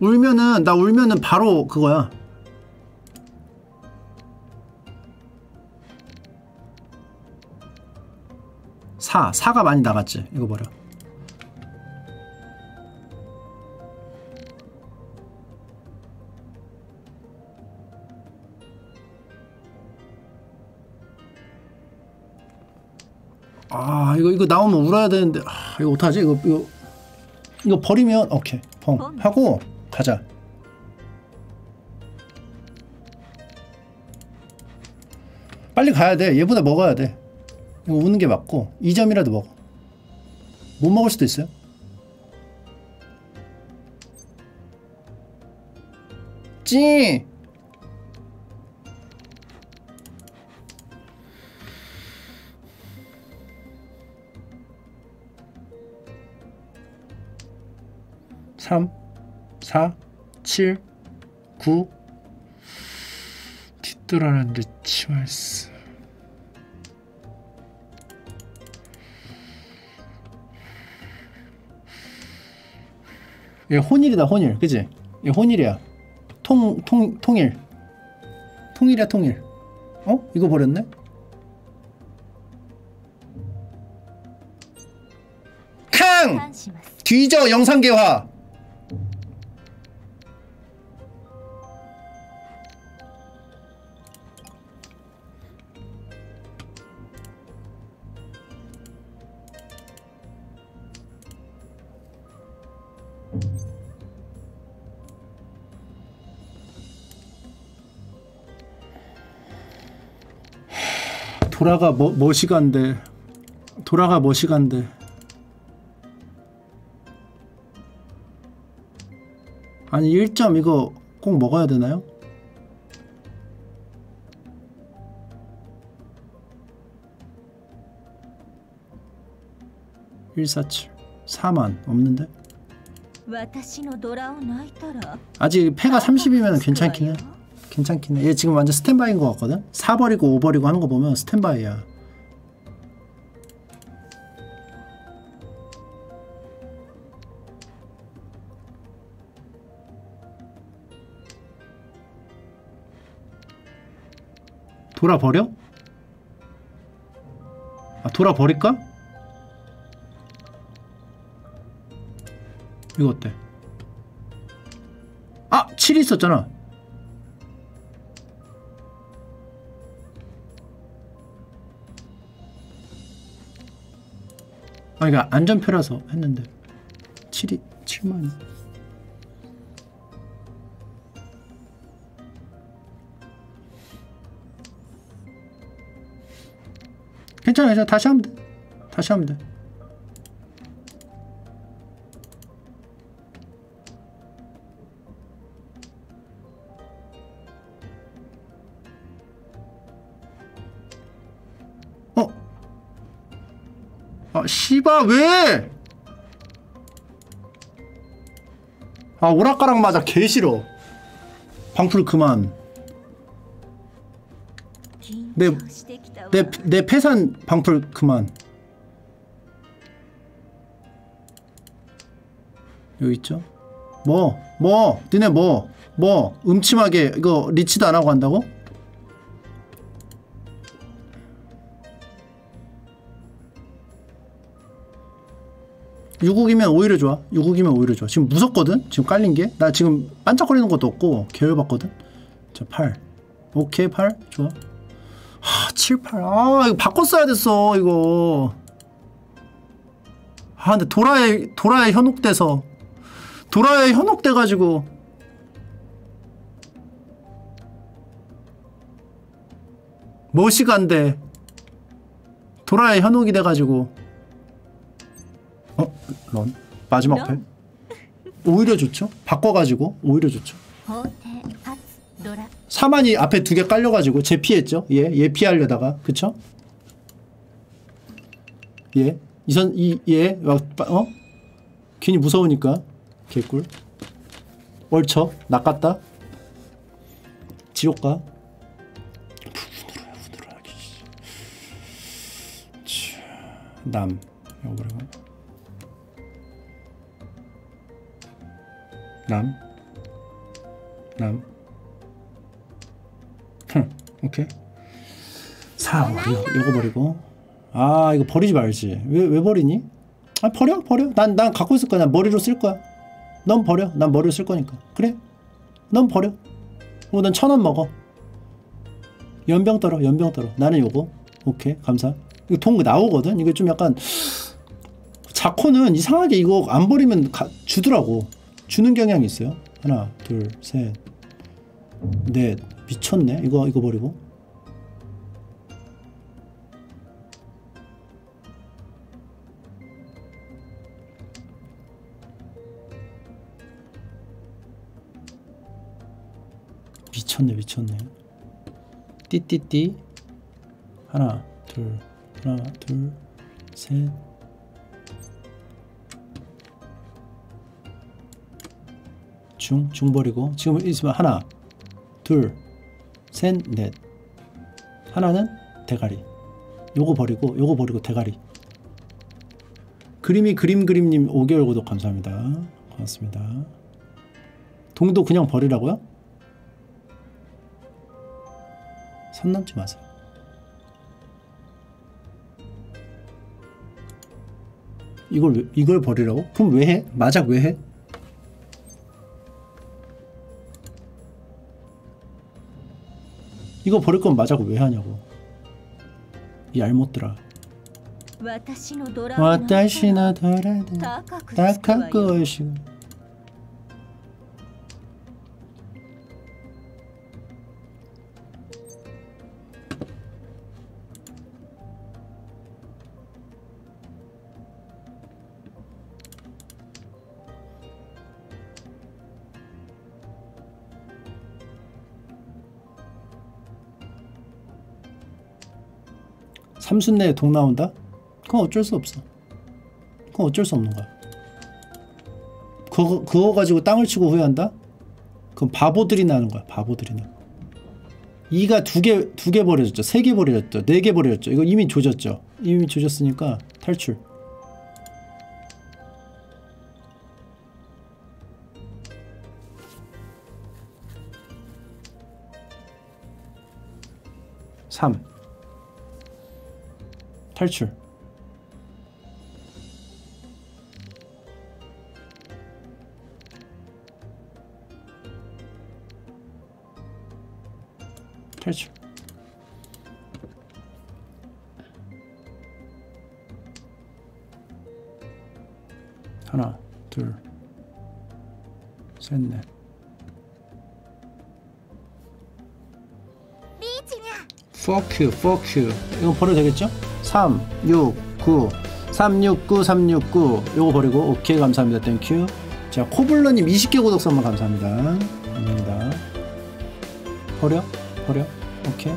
울면은 나 울면은 바로 그거야. 사 사가 많이 나갔지 이거 버려 이거 나오면 울어야 되는데 아, 이거 어떡하지? 이거 이거 이거 버리면 오케이 펑. 하고 가자. 빨리 가야 돼. 얘보다 먹어야 돼. 이거 우는 게 맞고 2점이라도 먹어. 못 먹을 수도 있어요. 찌 3, 4, 7, 9 뒷돌아는데 치마스 얘 혼일이다 혼일 그치? 얘 혼일이야 통, 통, 통일 통일이야 통일 어? 이거 버렸네? 캉! 뒤져 영상개화 돌아가 뭐, 뭐 시간데 돌아가 뭐 시간데 아니 1점 이거 꼭 먹어야 되나요? 147 4만. 없는데? 아직 패가 30이면 괜찮긴 해. 괜찮긴 해 얘 지금 완전 스탠바이인 것 같거든? 4버리고 5버리고 하는 거 보면 스탠바이야 돌아버려? 아 돌아버릴까? 이거 어때? 아! 7 있었잖아 아 이거 안전표라서 했는데 7이 7만. 괜찮아 괜찮아 다시 하면 돼. 다시 하면 돼 누가 왜? 아 오락가락 맞아 개싫어 방풀 그만 내, 내, 내 폐산 방풀 그만 여기 있죠? 뭐? 뭐? 니네 뭐? 뭐? 음침하게 이거 리치도 안하고 한다고? 유국이면 오히려 좋아. 유국이면 오히려 좋아. 지금 무섭거든? 지금 깔린 게? 나 지금 반짝거리는 것도 없고 계열받거든? 자, 8. 오케이, 8. 좋아. 하, 7, 8. 아, 이거 바꿨어야 됐어, 이거. 아, 근데 도라에, 도라에 현혹돼서. 도라에 현혹돼가지고. 머시가 안 돼. 도라에 현혹이 돼가지고. 어? 런? 마지막 런? 패? 오히려 좋죠. 바꿔가지고 오히려 좋죠. 사만이 앞에 두 개 깔려가지고 제 피했죠. 예, 예 피하려다가 그쵸? 예, 이선 이예 어, 어? 괜히 무서우니까 개꿀. 월쳐 낚았다. 지옥가. 남. 여보라고. 남 남. 흠, 오케이. 사, 이거, 이거 버리고. 아, 이거 버리지 말지. 왜, 왜 버리니? 아, 버려, 버려. 난, 난 갖고 있을 거야. 난 머리로 쓸 거야. 넌 버려. 난 머리로 쓸 거니까. 그래? 넌 버려. 어, 난천 원 먹어. 연병 떨어, 연병 떨어. 나는 요거. 오케이, 감사. 이거 돈 나오거든? 이거 좀 약간. 자코는 이상하게 이거 안 버리면 가, 주더라고. 주는 경향이 있어요. 하나, 둘, 셋, 넷. 미쳤네. 이거, 이거 버리고. 미쳤네, 미쳤네. 띠띠띠. 하나, 둘, 하나, 둘, 셋. 중, 중 버리고. 지금 있으면 하나, 둘, 셋, 넷. 하나는 대가리. 요거 버리고, 요거 버리고 대가리. 그림이 그림 그림님 5개월 구독 감사합니다. 고맙습니다. 동도 그냥 버리라고요? 선 넘지 마세요. 이걸 왜- 이걸 버리라고? 그럼 왜 해? 마작 왜 해? 이거 버릴 건 맞아고 왜 하냐고. 이 알못들아. 私のドラマ高くし 3순 내에 독 나온다? 그건 어쩔 수 없어. 그건 어쩔 수 없는 거야. 그거, 그거 가지고 땅을 치고 후회한다? 그건 바보들이 나는 거야 바보들이 나 이가 두개두 개 버려졌죠. 세 개 버려졌죠. 네 개 버려졌죠. 이거 이미 조졌죠. 이미 조졌으니까 탈출. 삼. 탈출. 탈출. 하나 둘셋넷. fuck you fuck you. 이거 버려도 되겠죠? 3, 6, 9. 369, 369. 요거 버리고 오케이 감사합니다. Thank you. 자, 코블러님 20개 구독 선물 감사합니다. 감사합니다. 버려? 버려? 오케이.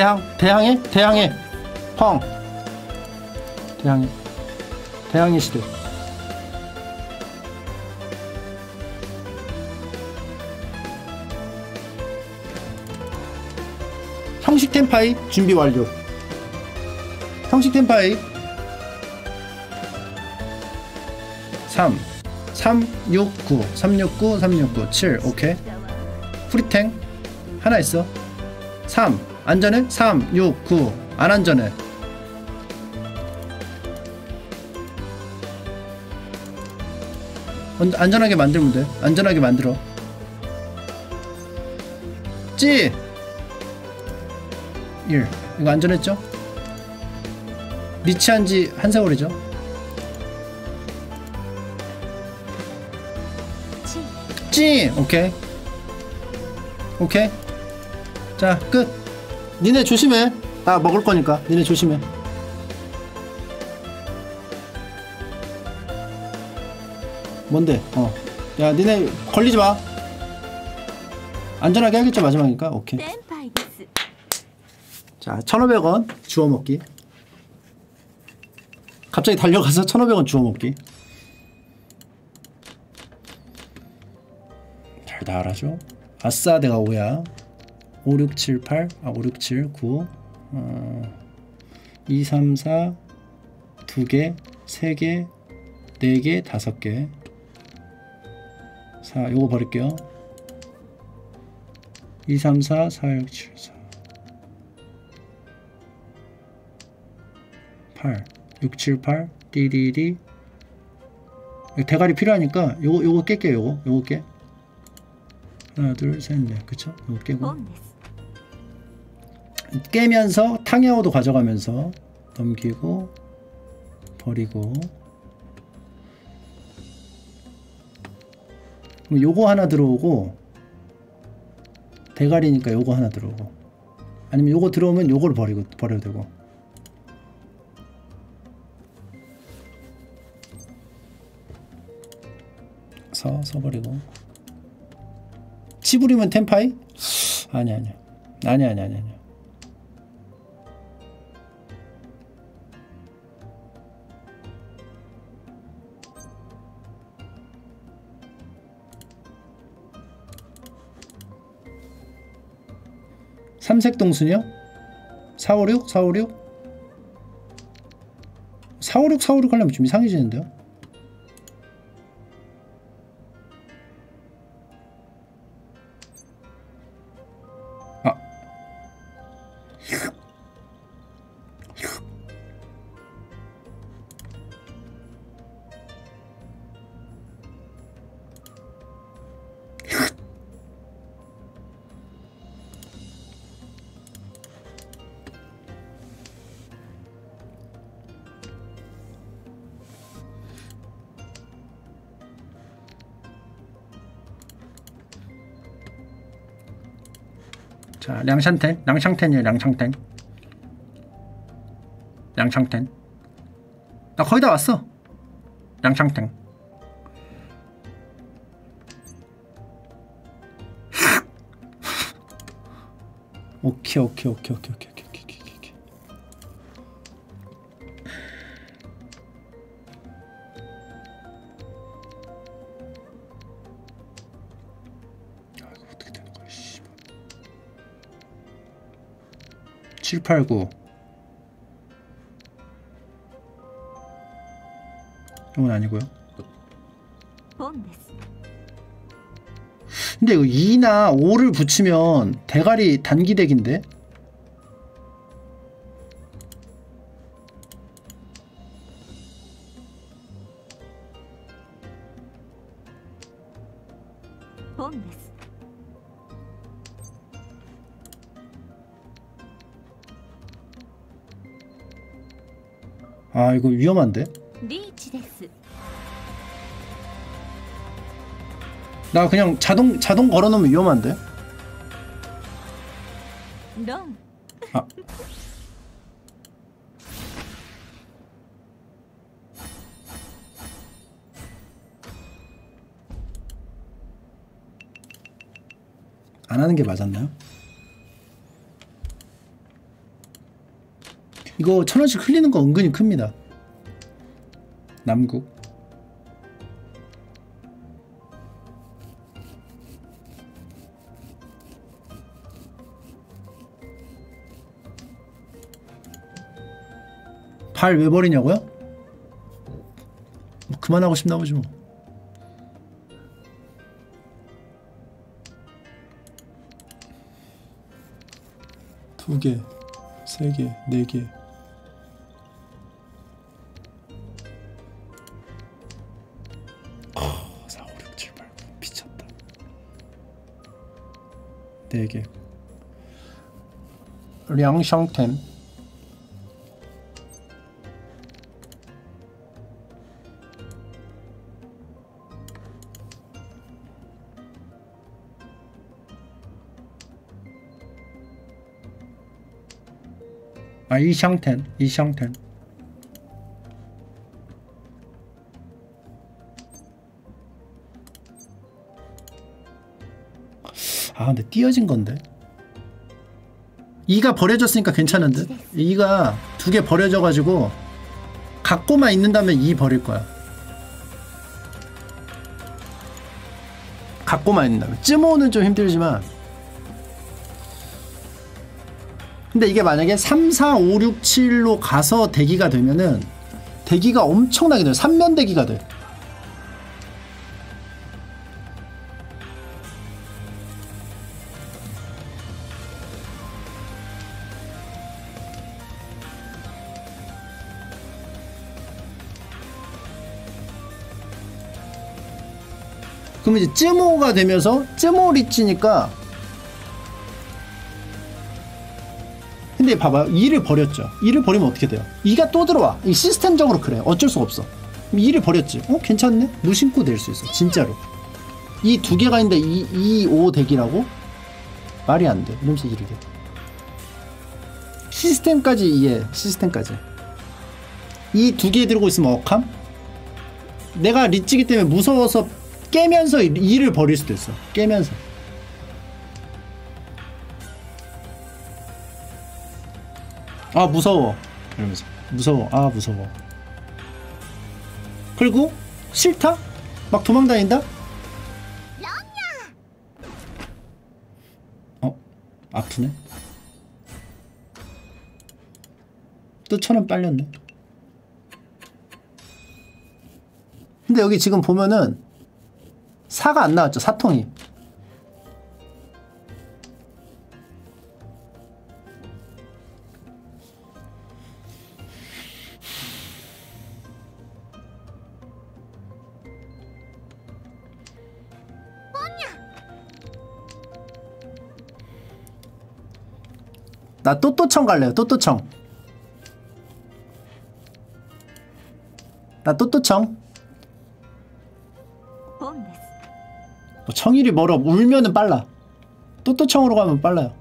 대항, 대항해? 대항해. 펑. 대항해. 대항해 시대. 형식 템파이 준비 완료. 형식 템파이 3 3 6 9 369 369 7 오케이 프리탱 하나 있어 3 안전해 3 6 9 안 안전해. 안- 안전하게 만들면 돼. 안전하게 만들어. 찌! 1 이거 안전했죠? 리치한 지 한 세월이죠? チ 찌! 오케이. 오케이. 자 끝 니네 조심해. 나 먹을 거니까. 니네 조심해. 뭔데? 어야 니네 걸리지 마. 안전하게 하겠죠 마지막이니까? 오케이. 자 1500원 주워먹기. 갑자기 달려가서 1500원 주워먹기. 잘 달아줘. 아싸 내가 오야. 5, 6, 7, 8, 아, 5, 6, 7, 9, 어, 2, 3, 4, 2개, 3개, 4개, 5개. 자, 요거 버릴게요. 2, 3, 4, 4, 6, 7, 4. 8, 6, 7, 8, 띠리리. 대가리 필요하니까 요거, 요거 깰게요, 요거. 요거 깨. 하나, 둘, 셋, 넷. 그쵸? 요거 깨고. 어, 깨면서 탕야오도 가져가면서 넘기고 버리고. 그럼 요거 하나 들어오고 대가리니까 요거 하나 들어오고. 아니면 요거 들어오면 요걸 버리고 버려도 되고. 서 서버리고. 치부리면 템파이? 아니 아니야 아니 아니 아니 아니 삼색 동순이요? 456? 456? 456 456 하려면 좀 이상해지는데요? 량샹텐? 양샹텐이에요 양샹텐. 양샹텐. 나 거의 다 왔어. 량샹텐. 오케이 오케이 오케이 오케이 오케이. 팔고 이건 아니고요. 근데 이거 2나 5를 붙이면 대가리 단기덱인데? 이거 위험한데? 나 그냥 자동 자동 걸어놓으면 위험한데? 아. 안 하는 게 맞았나요? 이거 천 원씩 흘리는 거 은근히 큽니다. 남국. 발 왜 버리냐고요? 뭐 그만하고 싶나 보지 뭐. 두 개, 세 개, 네 개. 4개 량샹텐 아이샹텐 이샹 텐. 근데 띄어진 건데. 2가 버려졌으니까 괜찮은 듯? 2가 두 개 버려져가지고 갖고만 있는다면 2 버릴 거야. 갖고만 있는다면. 쯤오는 좀 힘들지만 근데 이게 만약에 3, 4, 5, 6, 7로 가서 대기가 되면은 대기가 엄청나게 돼요. 3면 대기가 돼. 그러면 이제 쯔모가 되면서 쯔모 리치니까 근데 봐봐요. 2를 버렸죠. 2를 버리면 어떻게 돼요? 2가 또 들어와. 이 시스템적으로 그래. 어쩔 수가 없어. 2를 버렸지. 어? 괜찮네? 무신고 될수 있어. 진짜로. 이 두 개가 있는데 2, 2, 5 대기라고? 말이 안 돼. 이러면서 2를 돼. 시스템까지 이해. 시스템까지. 이 두 개 들고 있으면 억함? 내가 리치기 때문에 무서워서 깨면서 2를 버릴 수도 있어. 깨면서. 아 무서워. 이러면서. 무서워. 아 무서워. 그리고 싫다? 막 도망다닌다? 어? 아프네? 또 천원 빨렸네? 근데 여기 지금 보면은 사가 안 나왔죠 사통이. 나 또또청 갈래요 또또청. 나 또또청 뭐 청일이 멀어. 울면은 빨라. 또또청으로 가면 빨라요.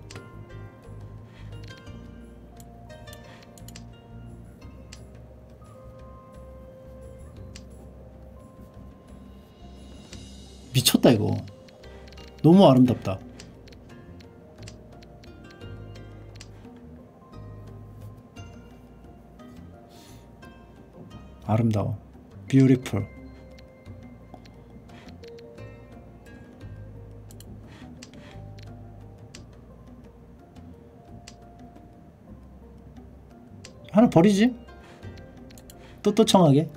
미쳤다 이거. 너무 아름답다. 아름다워. 뷰 하나 버리지? 또 또청하게.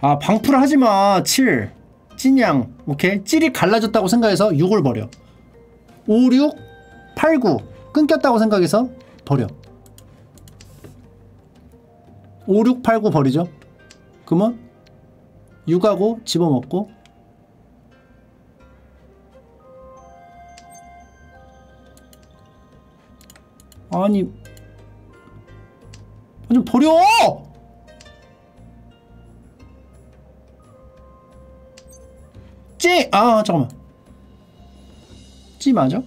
아 방풀 하지마. 7 찐양. 오케이. 찔이 갈라졌다고 생각해서 6을 버려. 5 6 8 9 끊겼다고 생각해서 버려. 5 6 8 9 버리죠. 그러면 6하고 집어먹고 아니 좀 버려! 찌! 아 잠깐만 찌 맞아?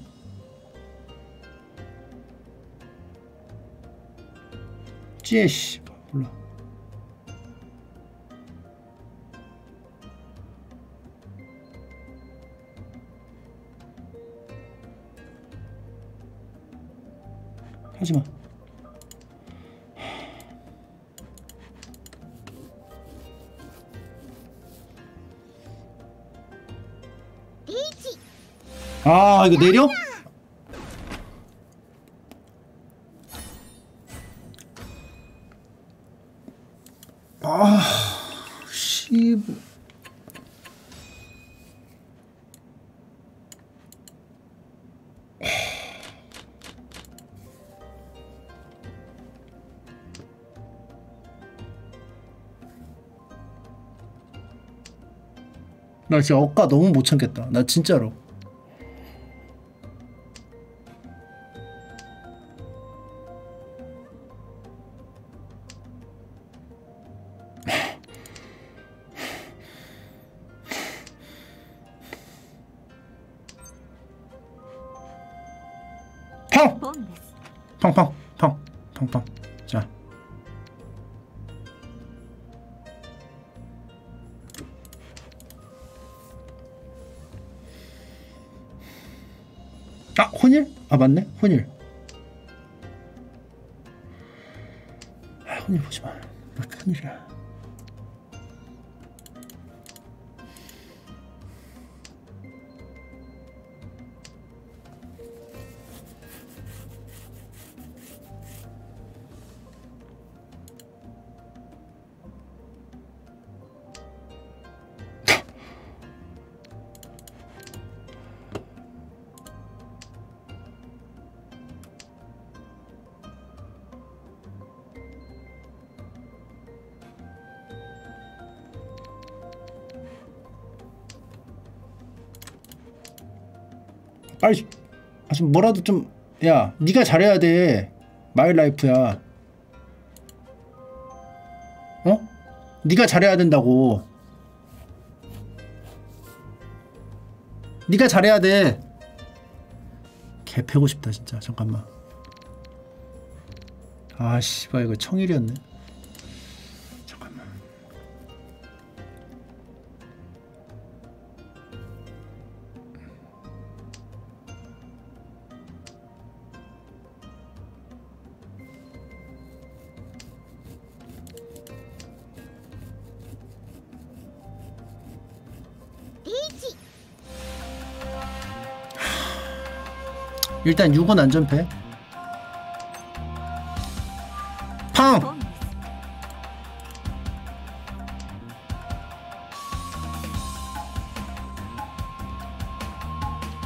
찌에 씨 하지마 아 이거 내려? 나 진짜 억까 너무 못 참겠다. 나 진짜로. 아, 맞네. 뭐라도 좀 야, 네가 잘해야 돼. My life야. 어? 네가 잘해야 된다고. 네가 잘해야 돼. 개 패고 싶다 진짜. 잠깐만. 아 씨발 이거 청일이었네. 일단 6원 안전패 팡!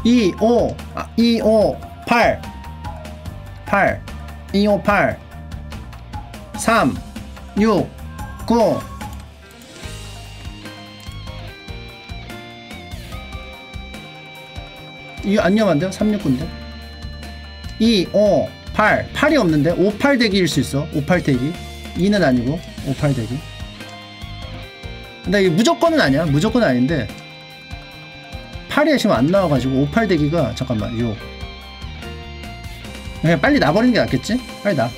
이오 2, 5, 8 8 2, 5, 8 3, 6, 9이 안녕 안 돼요? 369인데? 2, 5, 8. 8이 없는데? 5, 8 대기일 수 있어. 5, 8 대기. 2는 아니고, 5, 8 대기. 근데 이게 무조건은 아니야. 무조건은 아닌데, 8이 지금 안 나와가지고 58 대기가 잠깐만 6 그냥 빨리 나버리는 게 낫겠지? 빨리 나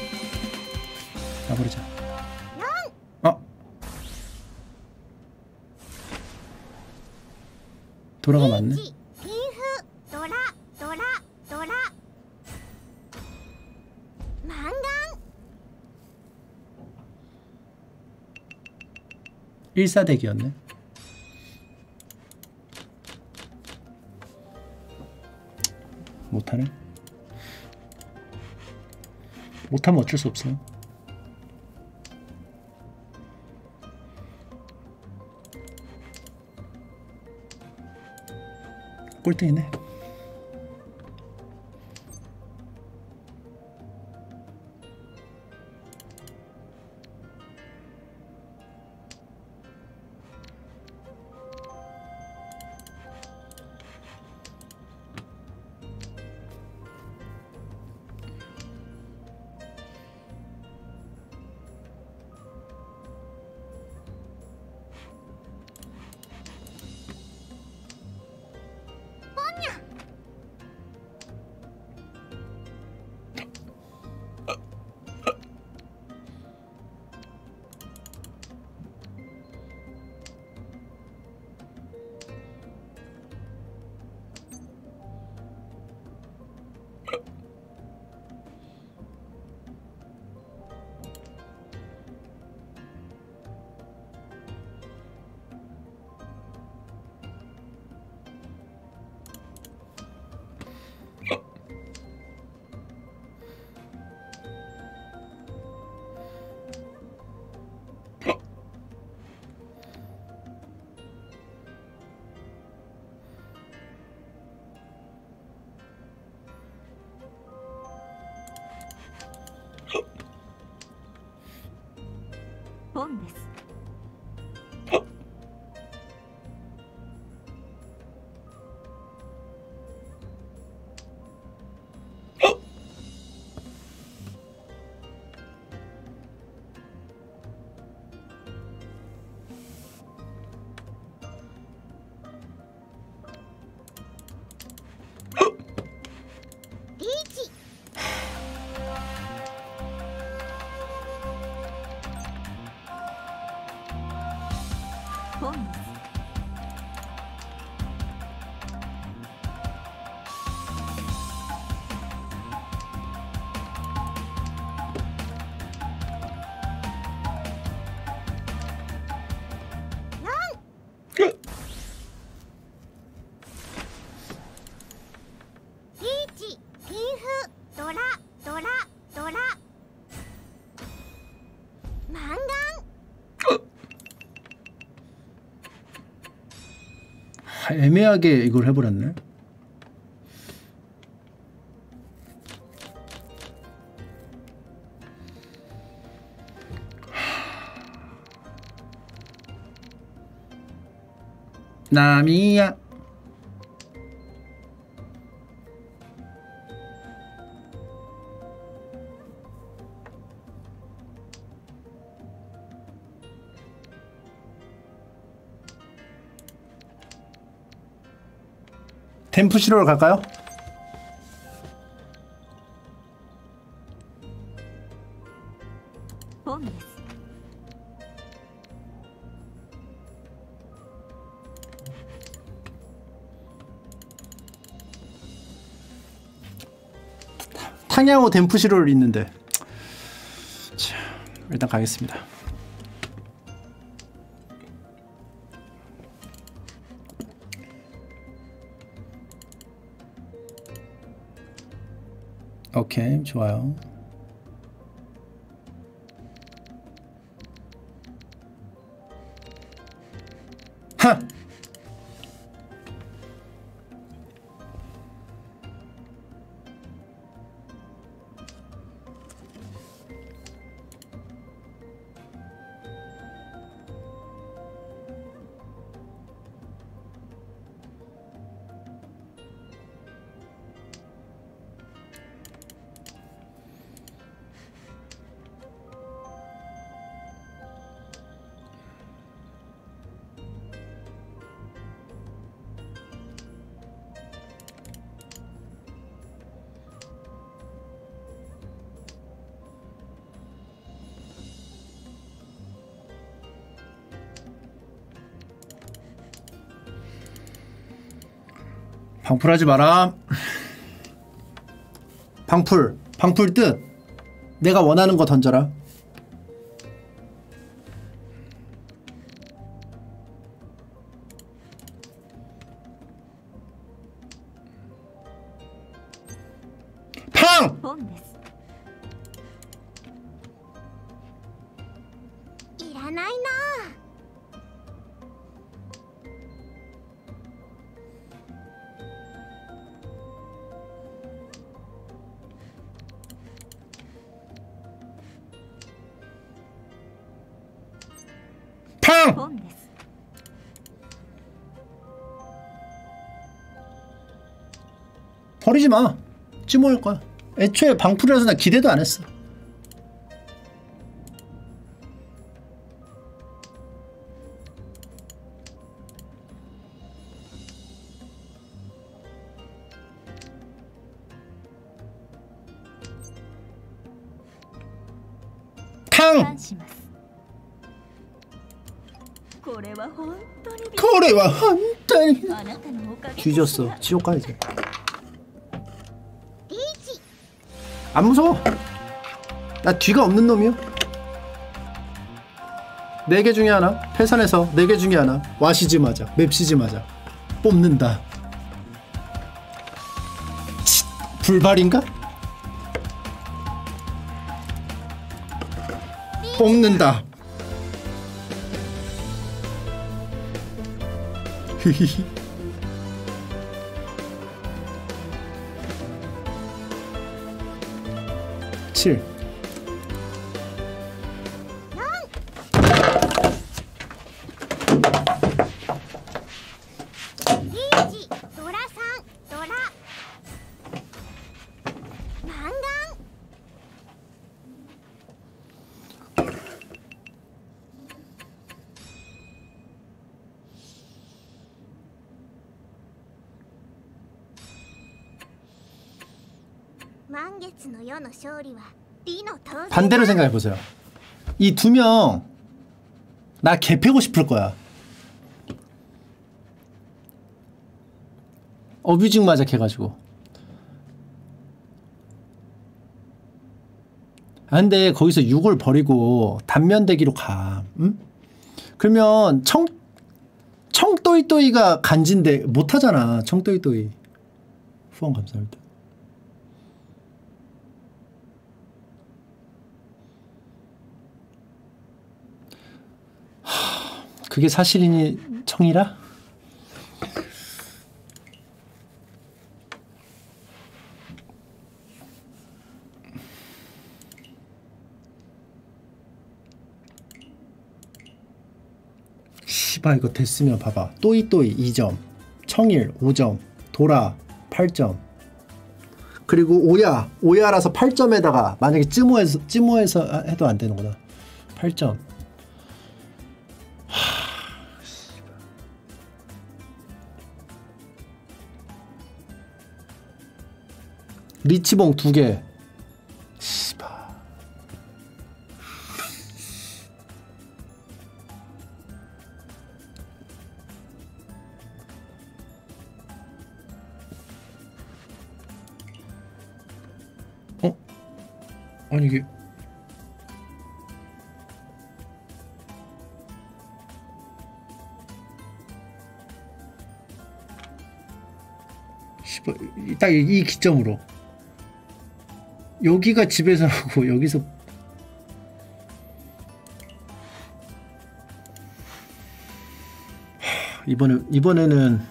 1사대기였네. 못하네. 못하면 어쩔 수 없어요. 꼴등이네. 애매하게 이걸 해버렸네. 나미야. 댐프 실러로 갈까요? 탕양호 댐프 실러를 있는데 자, 일단 가겠습니다 오케이 좋아요. 방풀하지 마라. 방풀, 방풀 뜻. 내가 원하는 거 던져라. 버리지 마. 찜할 거야. 애초에 방풀이라서 나 기대도 안 했어. 탕! 感しますこれは本当にびっ 코레와 한탄 あなたのおかげ 뒤졌어. 지옥 가야 돼. 안 무서워. 나 뒤가 없는 놈이요. 네 개 중에 하나. 패선에서 네 개 중에 하나. 와시즈 맞아. 맵시즈 맞아. 뽑는다. 치, 불발인가? 뽑는다. 히히히. too. 반대로 생각해 보세요. 이 두 명 나 개패고 싶을 거야. 어뷰징 맞아 해가지고. 아 근데 거기서 6을 버리고 단면대기로 가. 응? 그러면 청 청또이또이가 간진데 못하잖아. 청또이또이. 후원 감사합니다. 그게 사실이니 청이라? 씨발 이거 됐으면 봐봐. 또이또이 2점. 청일 5점. 도라 8점. 그리고 오야 오야라서 8점에다가 만약에 찌모해서 찌모해서 해도 안 되는구나. 8점 리치봉 두 개. 씨발. 어? 아니 이게 딱 이 기점으로 여기가 집에서 하고 여기서 하, 이번에 이번에는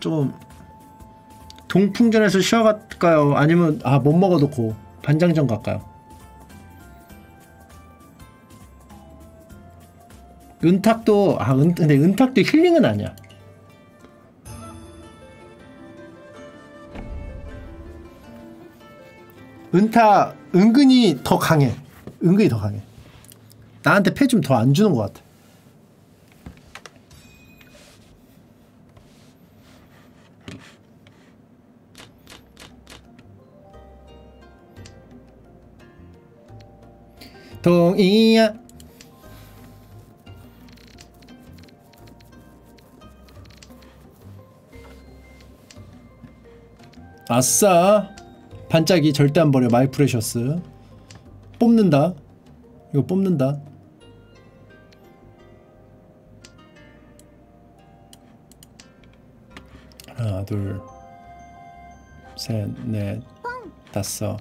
좀 동풍전에서 쉬어갈까요? 아니면 아 못 먹어놓고 반장전 갈까요? 은탁도 아 은, 근데 은탁도 힐링은 아니야. 은타 은근히 더 강해. 은근히 더 강해. 나한테 패 좀 더 안 주는 것 같아. 동이야. 아싸. 반짝이 절대 안 버려. 마이 프레셔스. 뽑는다. 이거 뽑는다. 하나 둘셋넷 다섯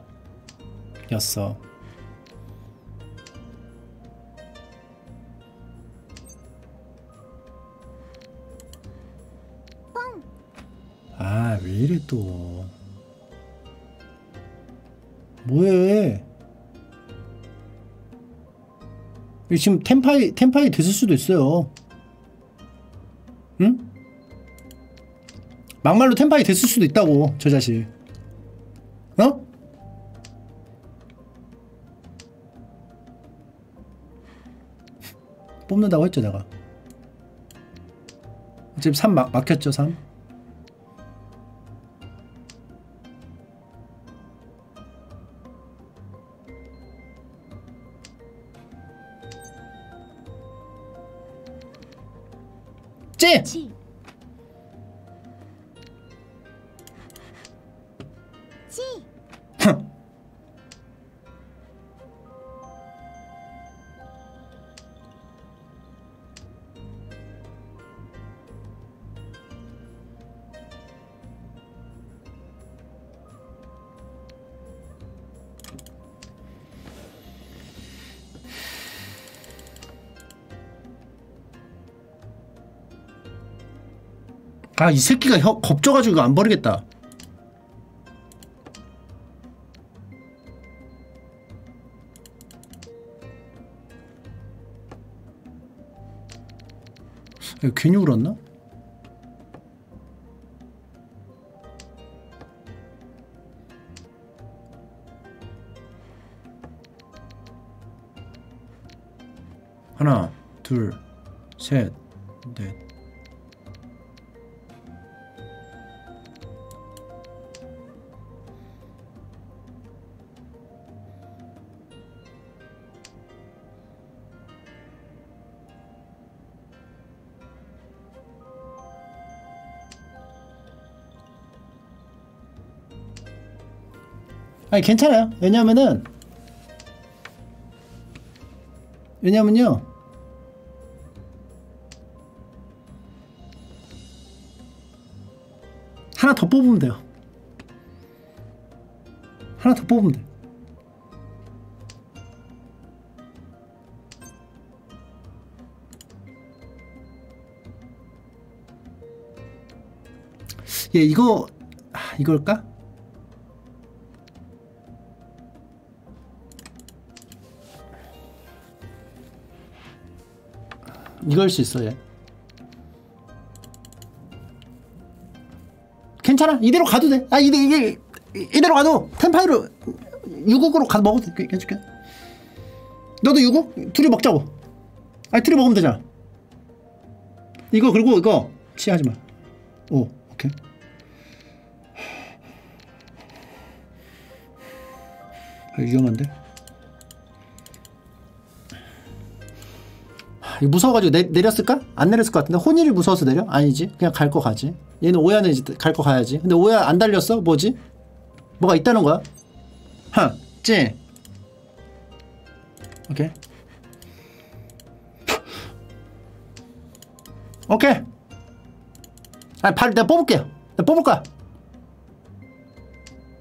여섯. 아 왜 이래 또 뭐해? 지금 템파이, 템파이 됐을 수도 있어요. 응? 막말로 템파이 됐을 수도 있다고, 저 자식. 어? 뽑는다고 했죠, 내가. 지금 3 막, 막혔죠, 3? 이 새끼가 혀, 겁져가지고 이거 안 버리겠다 괜히 울었나? 아니 괜찮아요. 왜냐면은 왜냐면요. 하나 더 뽑으면 돼요. 하나 더 뽑으면 돼. 얘 이거 아, 이걸까? 이걸 수 있어 얘. 괜찮아 이대로 가도 돼. 아 이대 이게 이대로 가도 템파이로 유국으로 가 먹어도 돼. 해줄게. 너도 유국 둘이 먹자고. 아니 둘이 먹으면 되잖아. 이거 그리고 이거 취하지 마. 오 오케이. 아, 위험한데. 무서워가지고 내, 내렸을까? 안 내렸을 것 같은데 혼일이 무서워서 내려? 아니지. 그냥 갈 거 가지. 얘는 오야는 이제 갈 거 가야지. 근데 오야 안 달렸어? 뭐지? 뭐가 있다는 거야? 하, 찌. 오케이. 오케이. 아, 발 내가 뽑을게요 내가 뽑을 거야.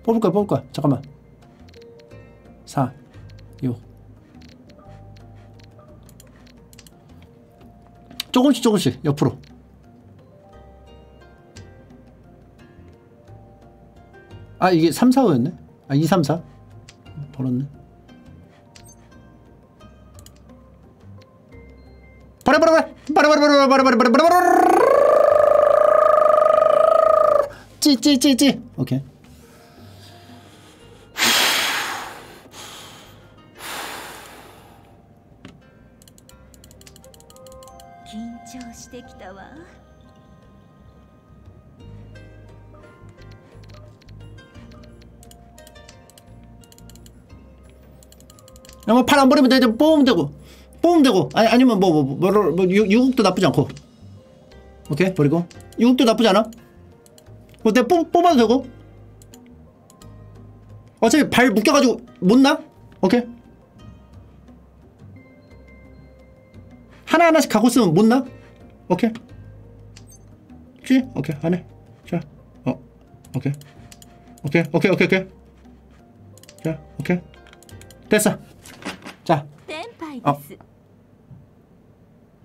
뽑을 거야 뽑을 거야. 잠깐만. 4 조금씩 조금씩 옆으로 아 이게 3, 4호였네 아 2, 3, 4 벌었네 버려 버려 버려 버려 버려 버려 버려 버려 버려 버려 버려 찌찌찌찌 오케이 안 버리면 되지 뽑으면 되고. 뽑으면 되고. 아니 아니면 뭐 뭐 뭐 뭐, 뭐, 유- 유국도 나쁘지 않고. 오케이? 버리고. 유국도 나쁘지 않아? 뭐 내가 뽑, 뽑아도 되고. 어차피 발 묶여가지고 못 나? 오케이? 하나하나씩 갖고 쓰면 못 나? 오케이? 그치? 오케이. 안해. 자. 어. 오케이. 오케이. 오케이. 오케이. 오케이. 자 오케이. 됐어 자. 어.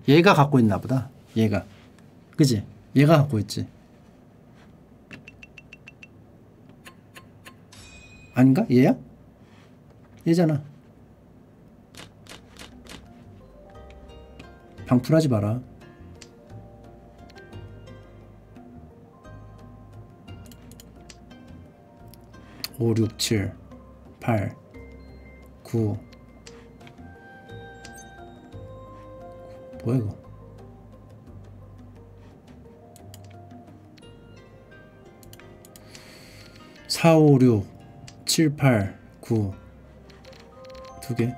얘가 갖고 있나 보다. 얘가. 그지? 얘가 갖고 있지. 아닌가? 얘야? 얘잖아. 방풀하지 마라. 5, 6, 7, 8, 9, 뭐야 이거? 사, 오, 육, 칠, 팔, 구. 두 개.・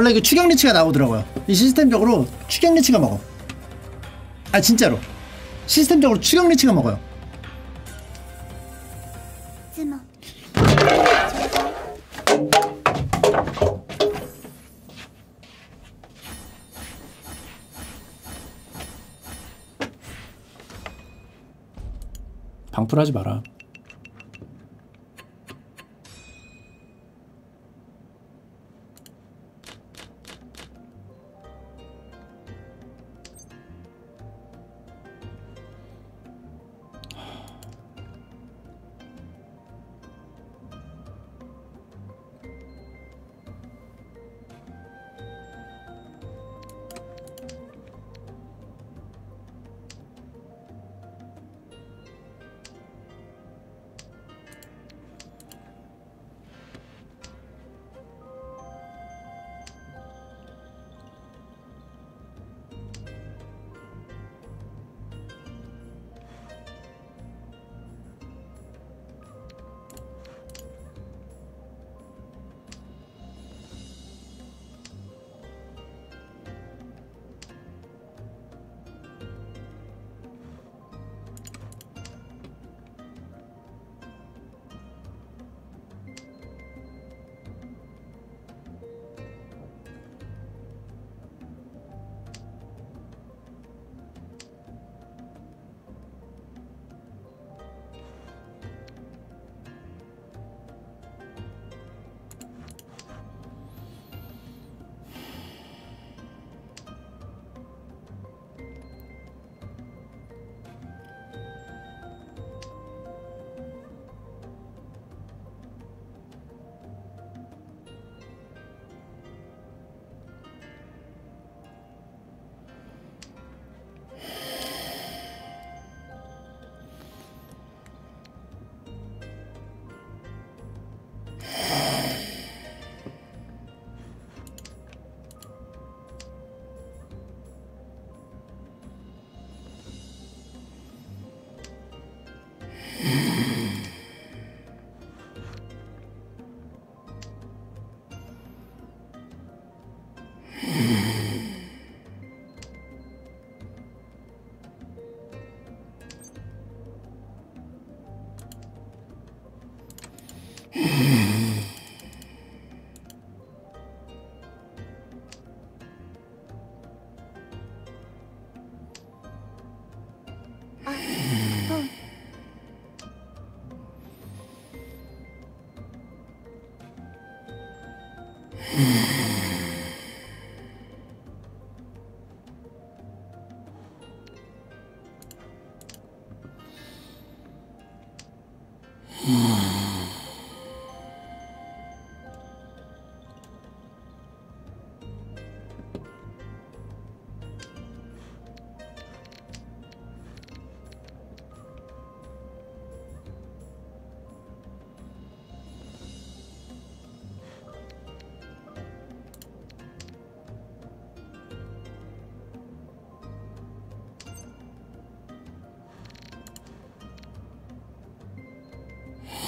원래 이게 추격 리치가 나오더라고요. 이 시스템적으로 추격 리치가 먹어. 아 진짜로. 시스템적으로 추격 리치가 먹어요. 방풀하지 마라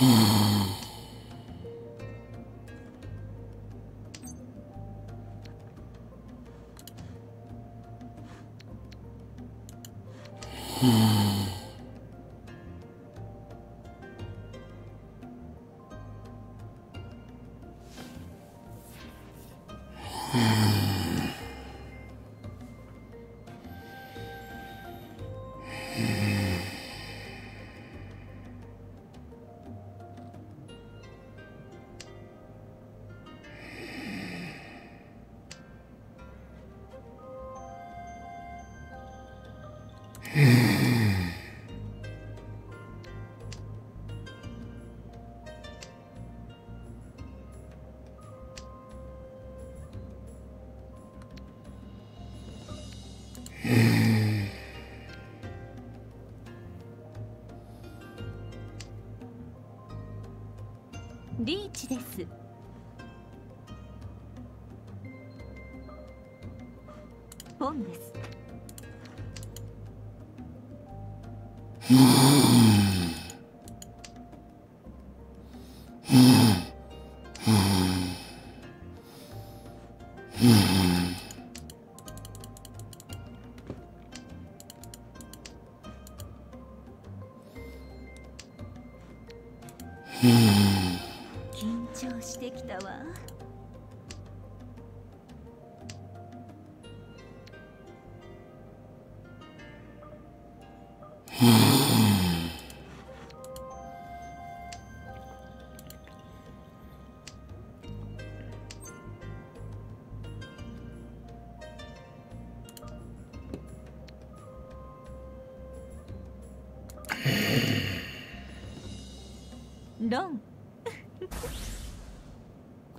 Mm-hmm. 私です。本です。してきたわ。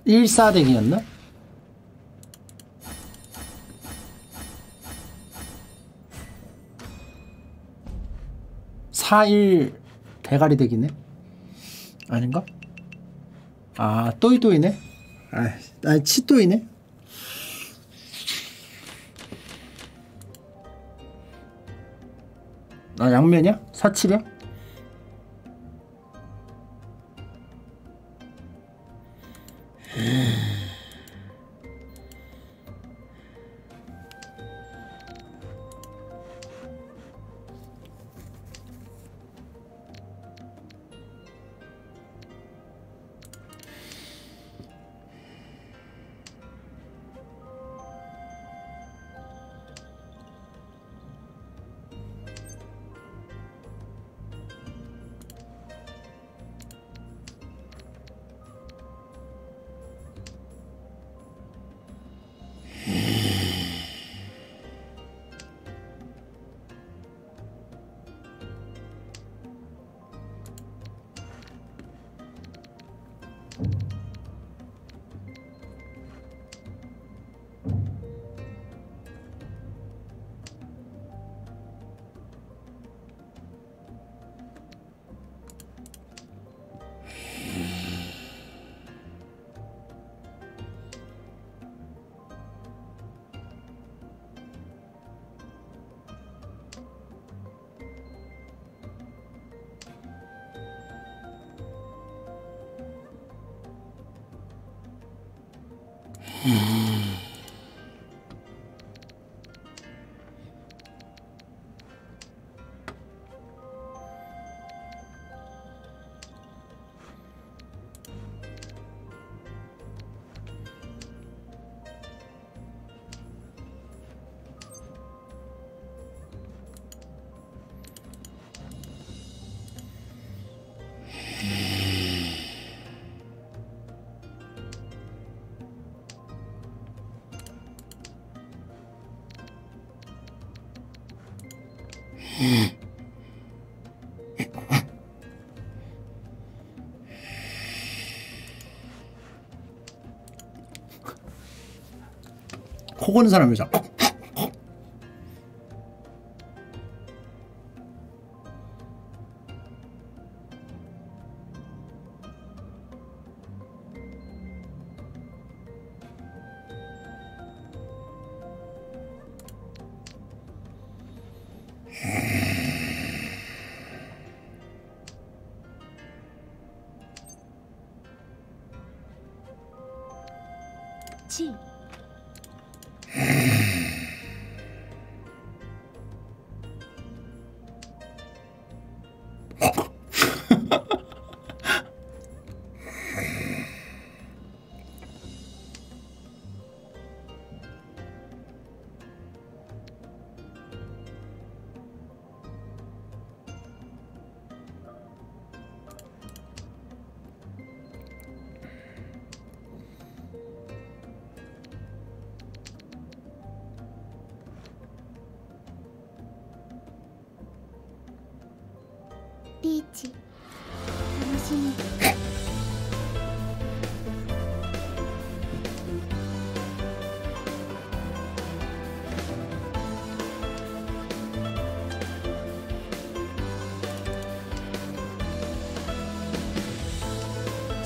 14댕이었나? 41 대가리 덱이네? 아닌가? 아 또이또이네? 아, 치또이네? 아 양면이야? 사치야? 코 고는 사람 여자.地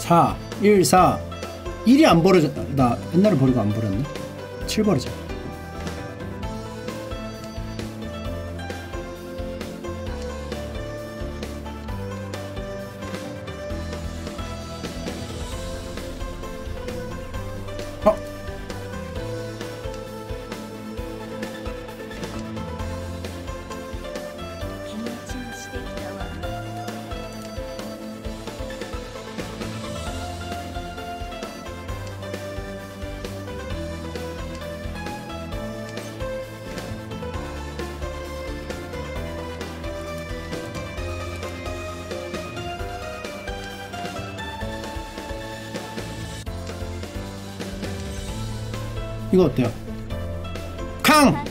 4, 1, 4 1이 안 벌어졌다. 옛날에 버리고 안 벌었네. 7 버리자. 이거 어때요? 캉!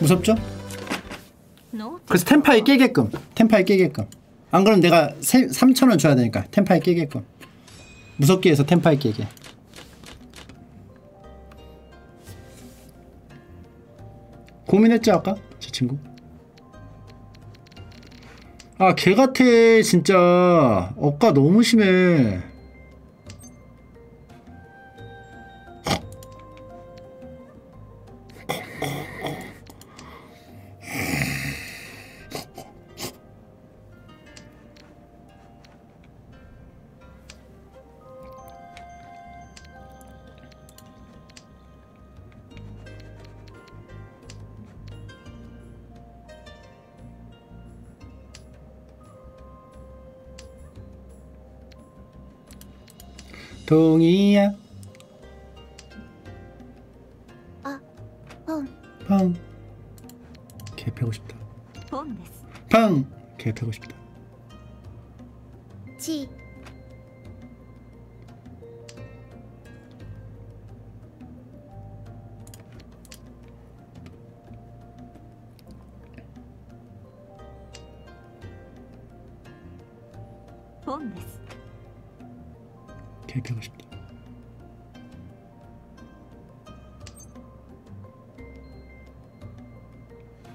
무섭죠? 그래서 템파에 깨게끔 템파에 깨게끔 안 그럼 내가 3,000원 줘야 되니까 템파에 깨게끔 무섭게 해서 템파에 깨게 아까? 저 친구? 아, 걔 같아, 진짜. 억까 너무 심해.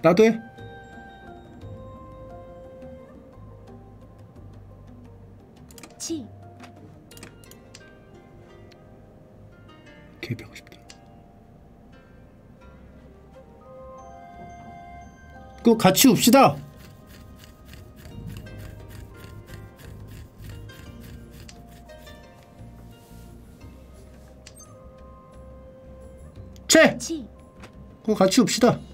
나도 해. 치개 패고 싶다. 그 같이 웁시다. 채! 그거 같이 웁시다.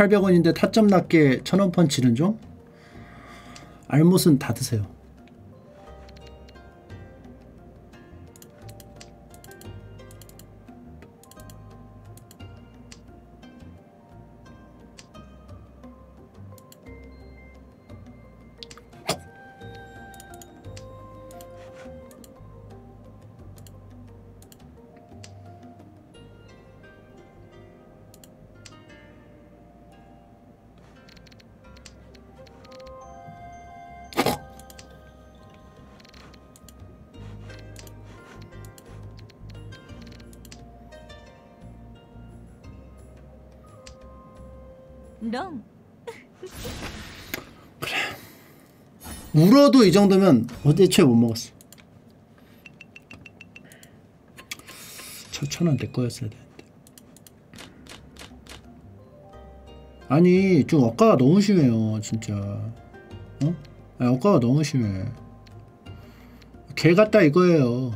800원인데 타점 낮게 천원 펀치는 좀? 알못은 다 드세요. 이 정도면 어제 초에 못 먹었어. 천원 내 거였어야 되는데. 아니 좀 억가가 너무 심해요 진짜. 어? 아니, 억가가 너무 심해. 개 같다 이거예요.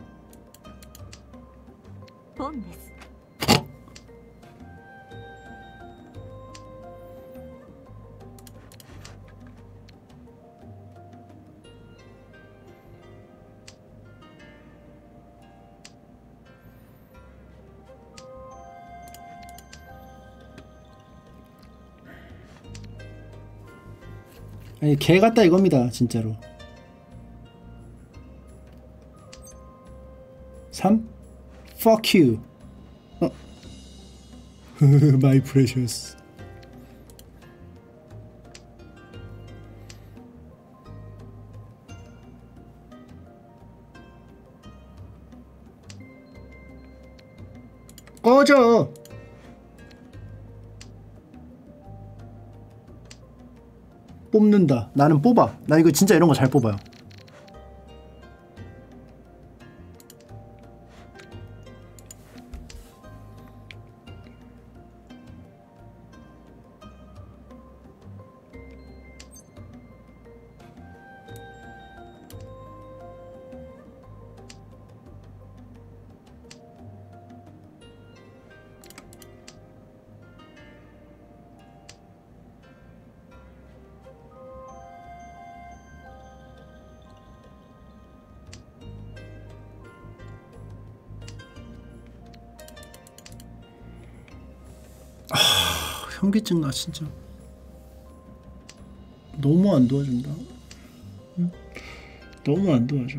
개 같다 이겁니다 진짜로 3 Fuck you 어. My precious 뽑는다. 나는 뽑아. 나 이거 진짜 이런 거 잘 뽑아요. 진짜. 너무 안 도와준다. 너무 안 도와줘.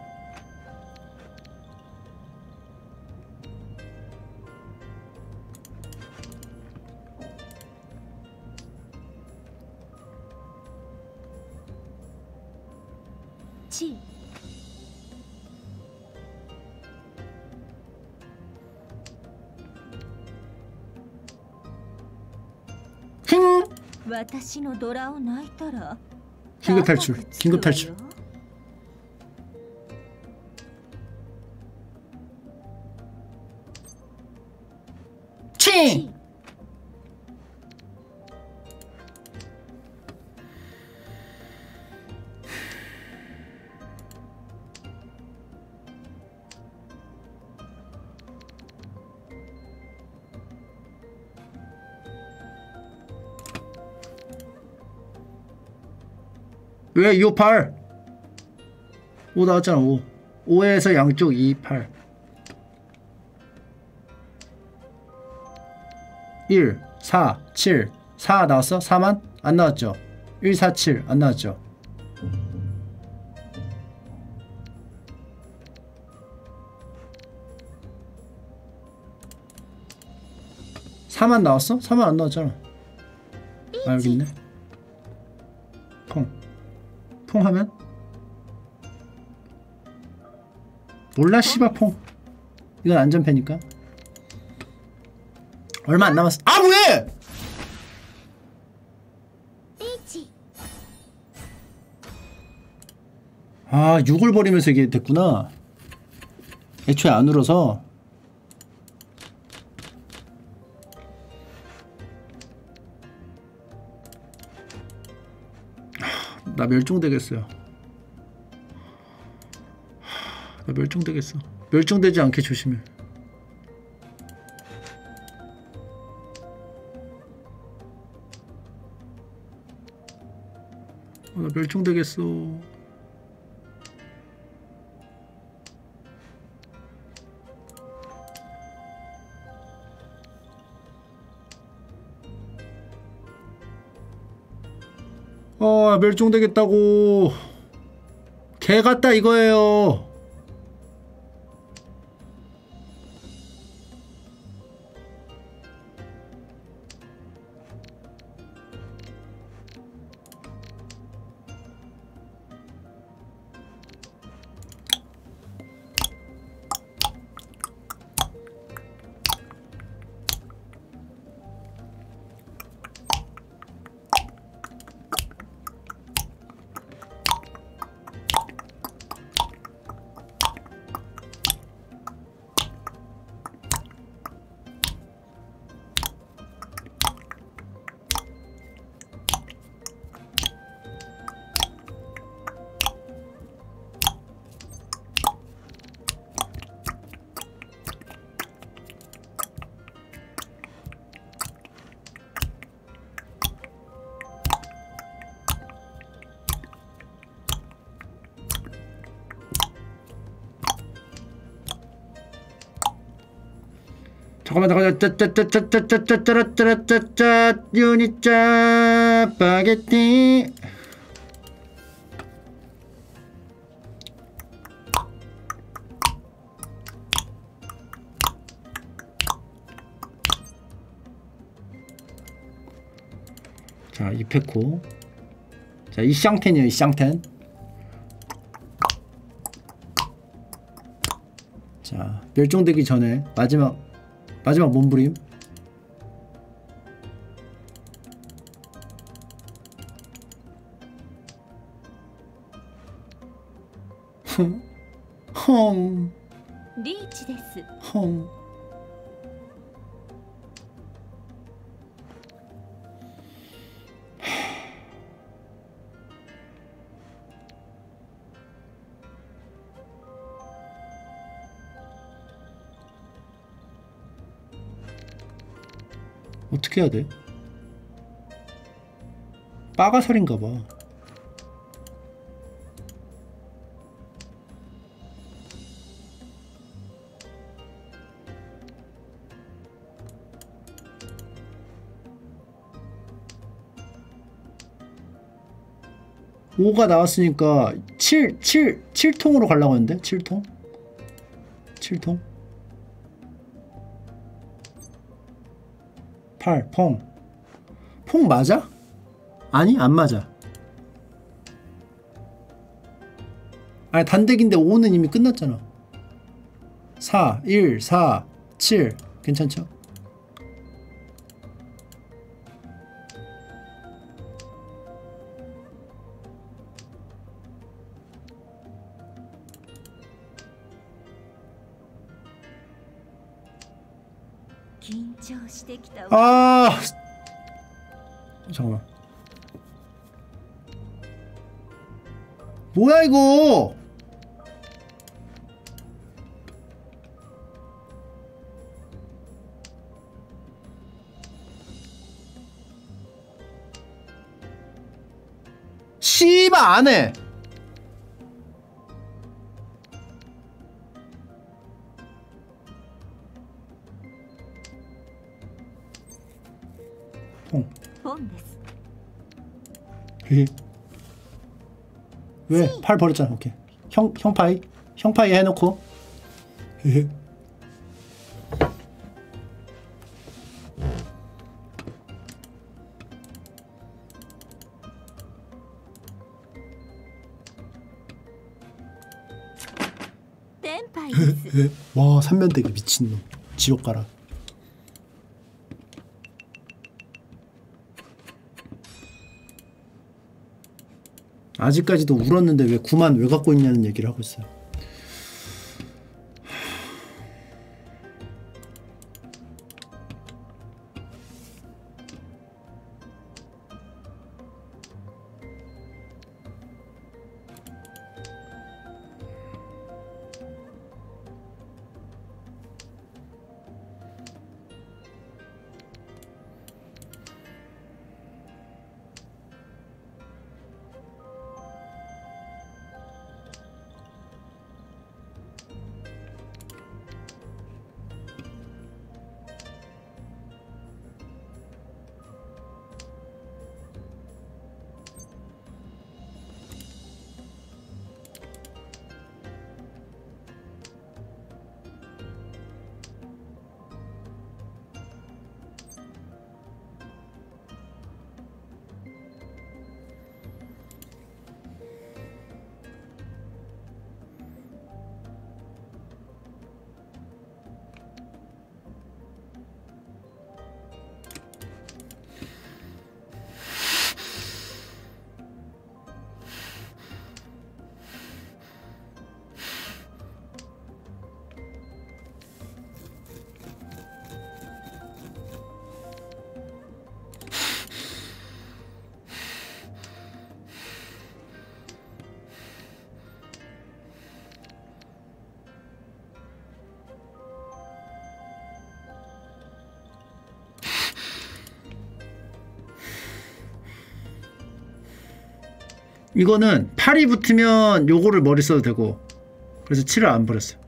다시는 돌아오나이더라. 긴급 탈출 긴급 탈출. 6, 8. 5 나왔잖아, 5. 5에서 양쪽 2, 8. 1, 4, 7. 4 나왔어? 4만? 안 나왔죠? 1, 4, 7. 안 나왔죠? 4만 나왔어? 4만 안 나왔잖아. 아 여기 있네. 몰라 씨발 퐁. 이건 안전패니까. 얼마 안 남았어. 아 왜! リーチ아 6을 버리면서 이게 됐구나. 애초에 안 울어서. 하, 나 멸종되겠어요 나 멸종되겠어. 멸종되지 않게 조심해. 아, 나 멸종되겠어. 어 멸종되겠다고. 개 같다 이거예요 짜짜짜짜짜짜짜짜짜짜짜 유니짜 파게티 자 이페코 자 이 샹텐이에요 이 샹텐 자 멸종되기 전에 마지막 마지막 몸부림 어떻게 해야 돼? 빠가살인가 봐. 오가 나왔으니까 7, 7, 7통으로 가려고 했는데? 7통? 7통? 8, 퐁. 퐁 맞아? 아니, 안 맞아. 아니, 단덱인데 5는 이미 끝났잖아. 4, 1, 4, 7. 괜찮죠? 이거 팔 버렸잖아. 오케이. 형, 형파이. 형파이 해놓고. 와 삼면대기 미친놈 지옥 가라 아직까지도 울었는데 왜 9만 왜 갖고 있냐는 얘기를 하고 있어요 이거는 팔이 붙으면 요거를 머리 써도 되고 그래서 7을 안 버렸어요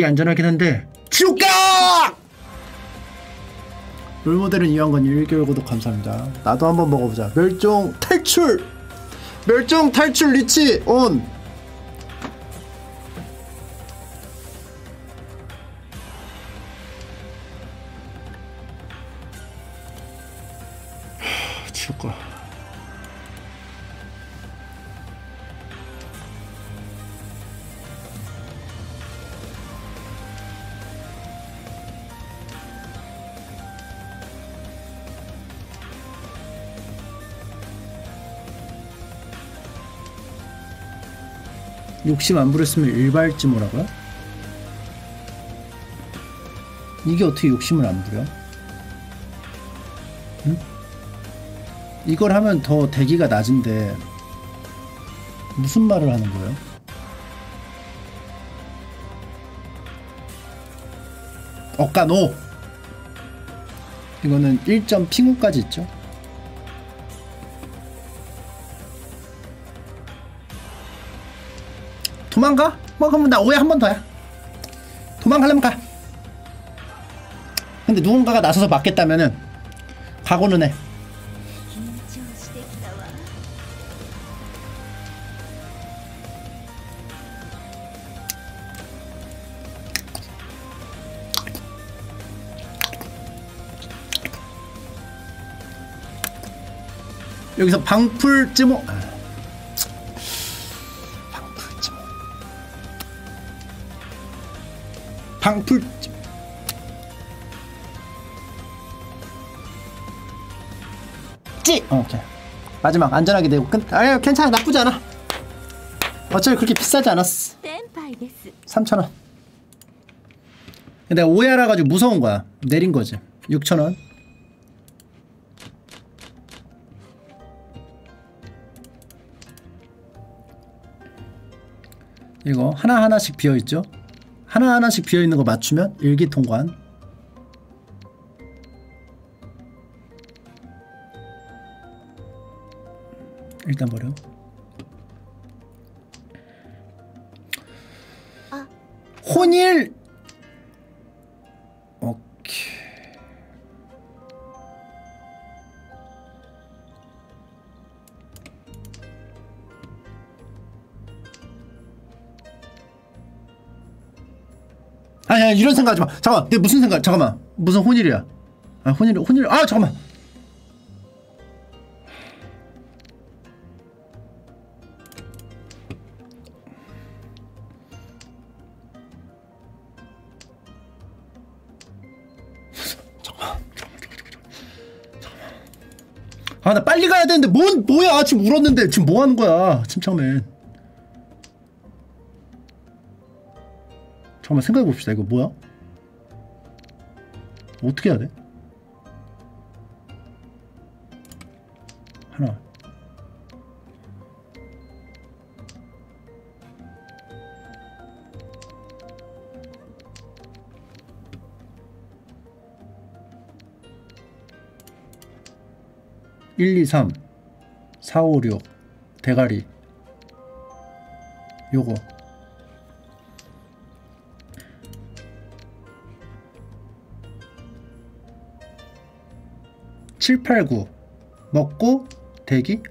이게 안전하긴 한데 지옥가! 롤모델은 이왕건님 1개월 구독 감사합니다 나도 한번 먹어보자 멸종 탈출! 멸종 탈출 리치 온! 욕심 안 부렸으면 일발지 뭐라고요? 이게 어떻게 욕심을 안 부려? 응? 이걸 하면 더 대기가 낮은데 무슨 말을 하는 거예요? 억가노 이거는 1점 핑후까지 있죠? 도망가? 뭐 그럼 나 오해 한 번 더야. 도망가려면 가. 근데 누군가가 나서서 막겠다면은 각오는 해 여기서 방풀 찜호 상풀 찌! 어, 오케이. 마지막 안전하게 되고 끝. 아유 괜찮아. 나쁘지 않아. 어차피 그렇게 비싸지 않았어. 3천원. 내가 오해하라가지고 무서운 거야. 내린 거지. 6천원. 이거 하나하나씩 비어있죠? 하나하나씩 비어있는 거 맞추면 일기 통관. 일단 버려 이런 생각하지 마. 잠깐, 내 무슨 생각? 잠깐만, 무슨 혼일이야? 아 혼일, 혼일. 아 잠깐만. 아나 빨리 가야 되는데 뭔 뭐야 지금 울었는데 지금 뭐 하는 거야 침착맨 잠깐만 생각해 봅시다. 이거 뭐야? 어떻게 해야 돼? 하나. 일, 이, 삼, 사, 오, 육 대가리. 요거 7, 8, 9 먹고 대기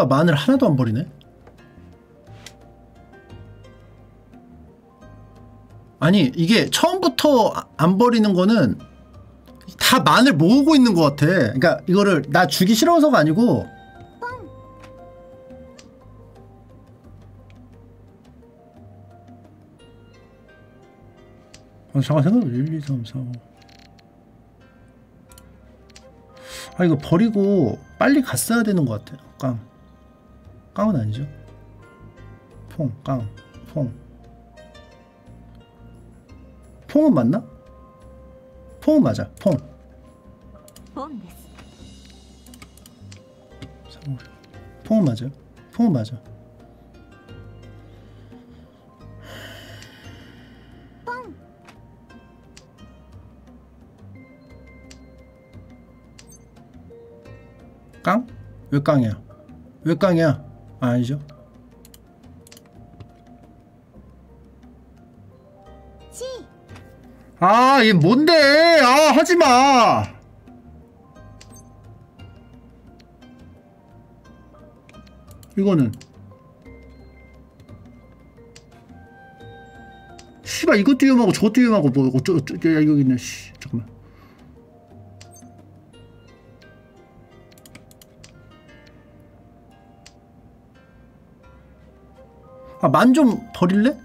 씨바 마늘 하나도 안 버리네? 아니 이게 처음부터 아- 안 버리는 거는 다 마늘 모으고 있는 것 같아. 그러니까 이거를 나 주기 싫어서가 아니고. 아, 잠깐 생각해 1, 2, 3, 4, 5 아 이거 버리고 빨리 갔어야 되는 것 같아요 깡 깡은 아니죠. 퐁, 깡, 퐁. 퐁은 맞나? 퐁은 맞아. 퐁. 퐁은 맞아요. 퐁은 맞아. 깡? 왜 깡이야? 왜 깡이야? 아, 아니죠? ち 아, 얘 뭔데? 아, 하지 마. 이거는. 씨발 이것도 위험하고 저것도 위험하고 뭐 어쩌 어쩌 야 이거 있네. 씨 잠깐만 아, 만 좀 버릴래?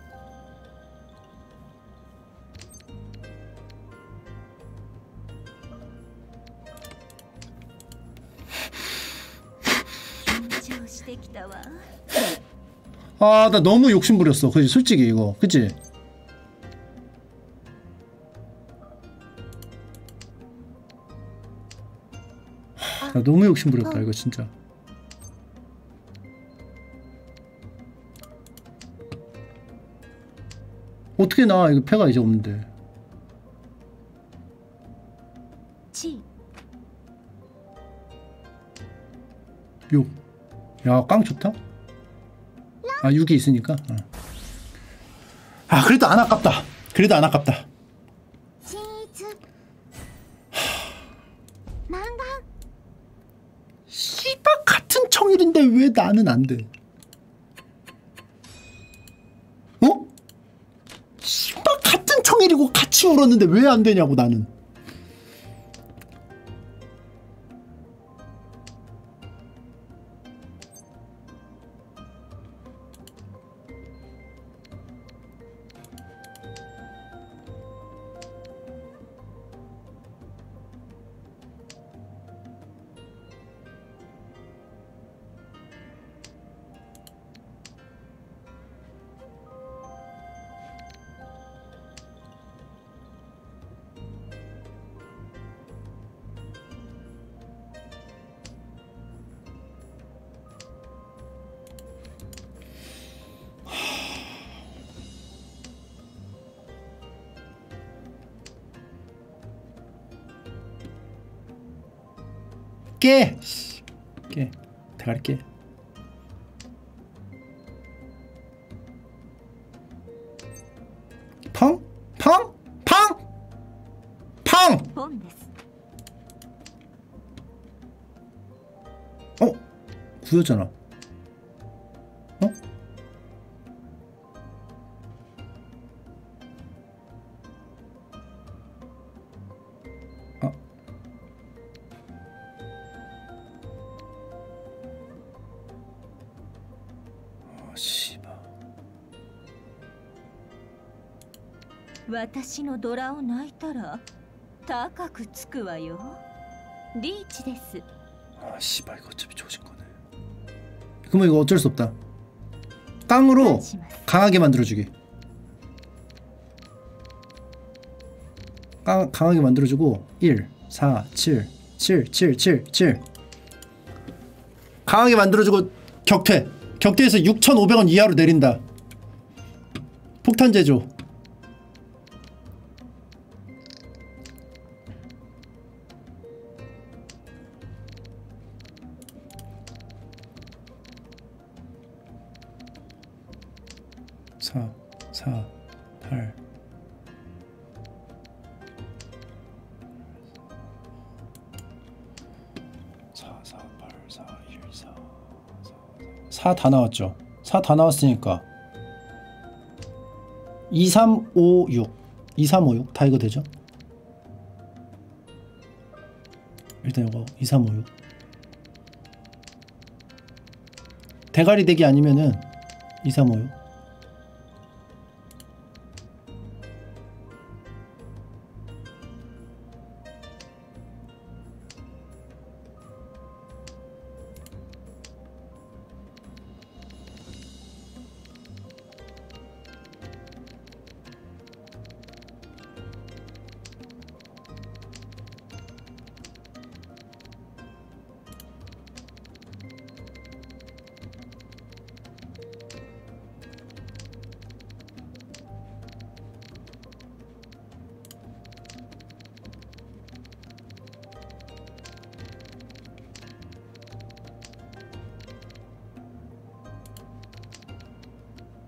아, 나 너무 욕심부렸어. 그지, 솔직히 이거. 그지? 나 너무 욕심부렸다, 이거 진짜. 어떻게 나와 이거 패가 이제 없는데 치. 요. 야, 깡 좋다. 아, 6이 있으니까. 어. 아, 그래도 안 아깝다. 그래도 안 아깝다. 씨바 같은 청일인데 왜 나는 안 돼? 울었는데 왜 안 되냐고 나는. じゃない。のドラを泣いたら高くつくわよ。リーチです。あ芝居がちび調子こね。 그러면 이거 어쩔 수 없다. 깡으로 강하게 만들어주기. 깡, 강하게 만들어주고 1, 4, 7, 7, 7, 7, 7 강하게 만들어주고 격퇴. 격퇴에서 6,500원 이하로 내린다. 폭탄 제조. 4 다 나왔죠. 4 다 나왔으니까. 2356 2356 다 이거 되죠? 일단 이거 2356 대가리 대기 아니면은 2356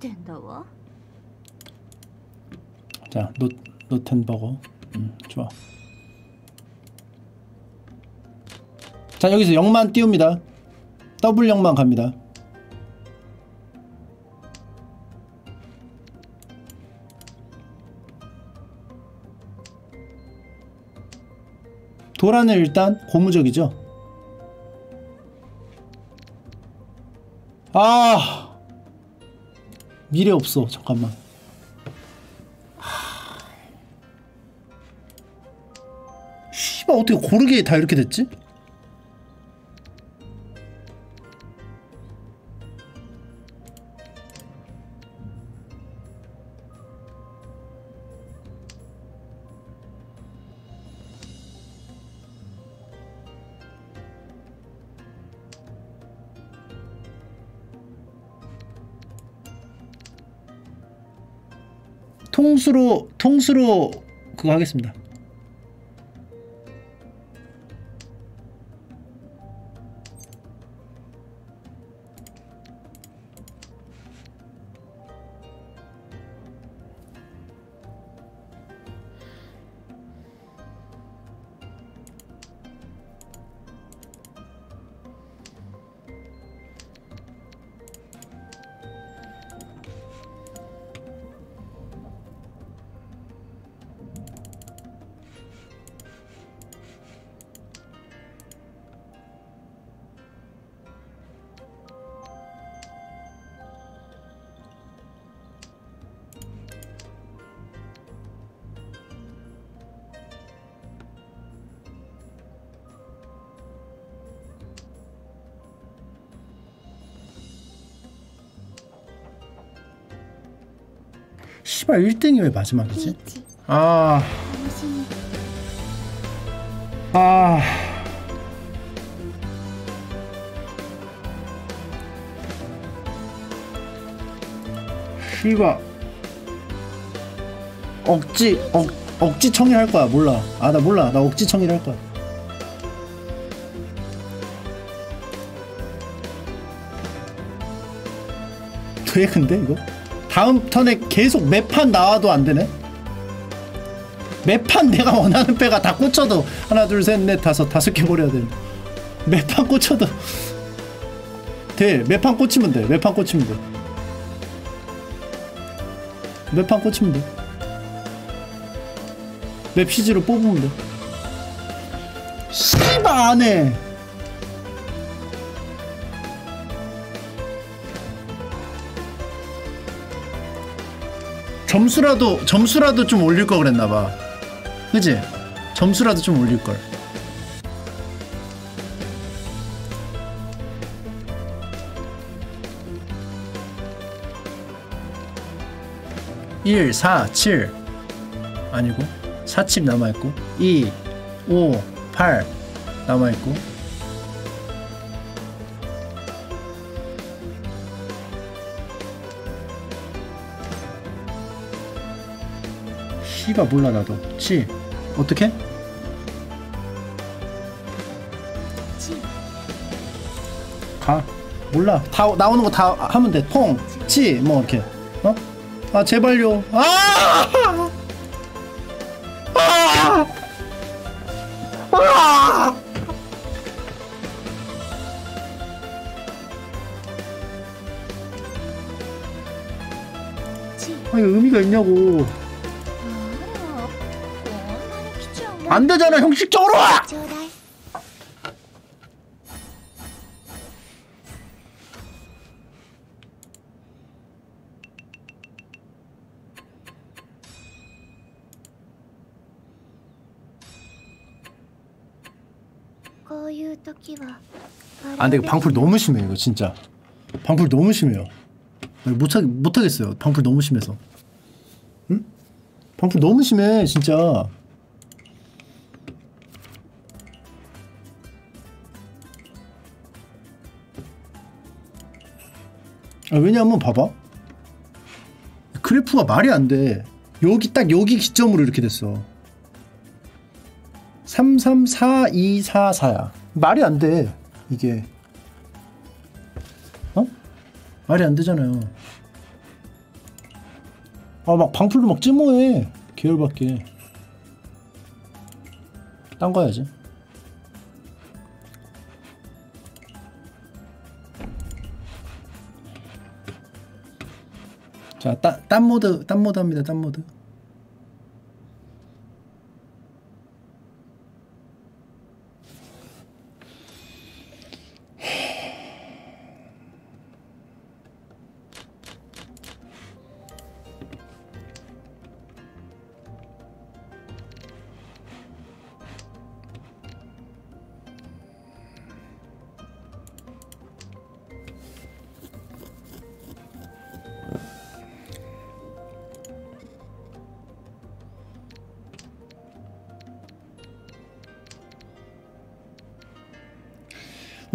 덴더워? 자, 노 노텐버거. 음, 좋아. 자, 여기서 0만 띄웁니다. 더블 0만 갑니다. 도란은 일단 고무적이죠. 아 미래 없어. 잠깐만. 씨발 어떻게 고르게 다 이렇게 됐지? 통수로 통수로 그거 하겠습니다. 제발 1등이 왜 마지막이지? 아... 아... 이거 억지 억 억지 청일할 거야. 몰라. 아 나 몰라. 나 억지 청일할 거야. 돼 근데 이거? 다음 턴에 계속 매판 나와도 안 되네? 매판 내가 원하는 배가 다 꽂혀도 하나 둘 셋 넷 다섯 다섯 개 버려야 돼. 매판 꽂혀도 돼. 매판 꽂히면 돼. 매판 꽂히면 돼. 매판 꽂히면 돼 맵 CG로 뽑으면 돼. 씨발 안해 점수라도 점수라도 좀 올릴 거 그랬나 봐. 그지? 점수라도 좀 올릴 걸. 일, 사, 칠 아니고 4칩 남아있고 2, 5, 8 남아있고 씨가 몰라 나도. 치 어떻게? 가. 몰라. 다 나오는 거 다 하면 돼통치뭐 이렇게. 어? 아 제발요. 아! 아! 아 이거 의미가 있냐고 안 되잖아 형식적으로! 아 근데 방풀 너무 심해 이거 진짜. 방풀 너무 심해요. 못하, 못하겠어요. 방풀 너무 심해서. 응? 방풀 너무 심해 진짜. 아, 왜냐면 봐봐. 그래프가 말이 안 돼. 여기 딱 여기 기점으로 이렇게 됐어. 334244야. 말이 안 돼 이게. 어? 말이 안 되잖아요. 아 막 방풀로 막 찜호해 계열밖에. 딴 거 해야지 자, 딴, 딴 모드, 딴 모드 합니다, 딴 모드.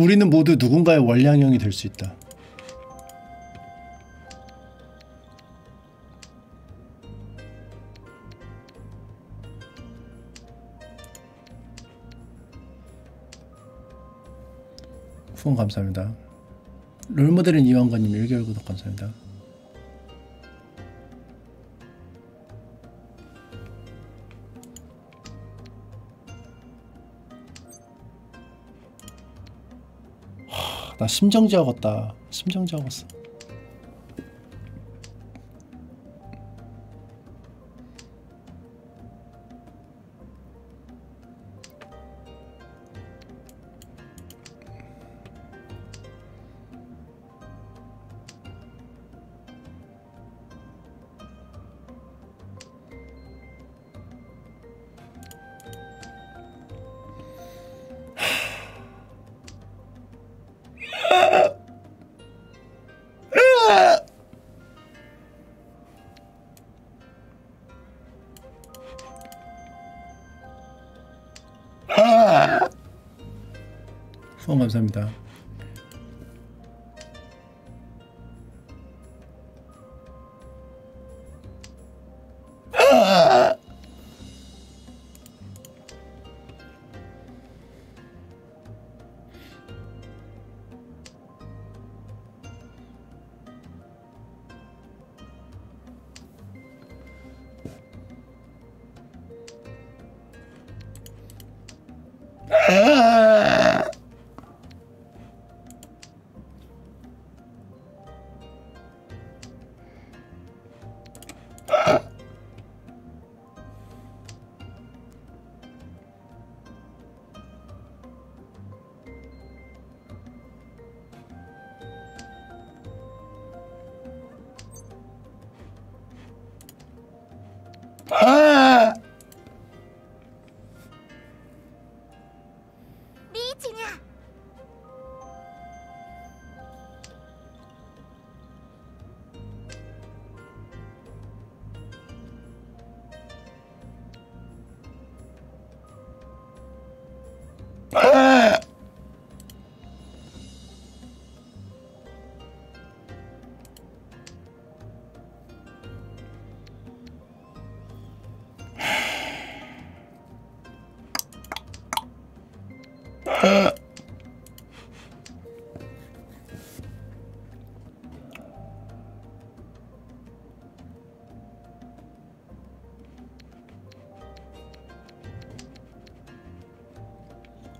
우리는 모두 누군가의 원량형이 될 수 있다. 후원 감사합니다. 롤모델은 이왕관님 1개월 구독 감사합니다. 심정지하겠다. 심정지하겠어. 감사합니다.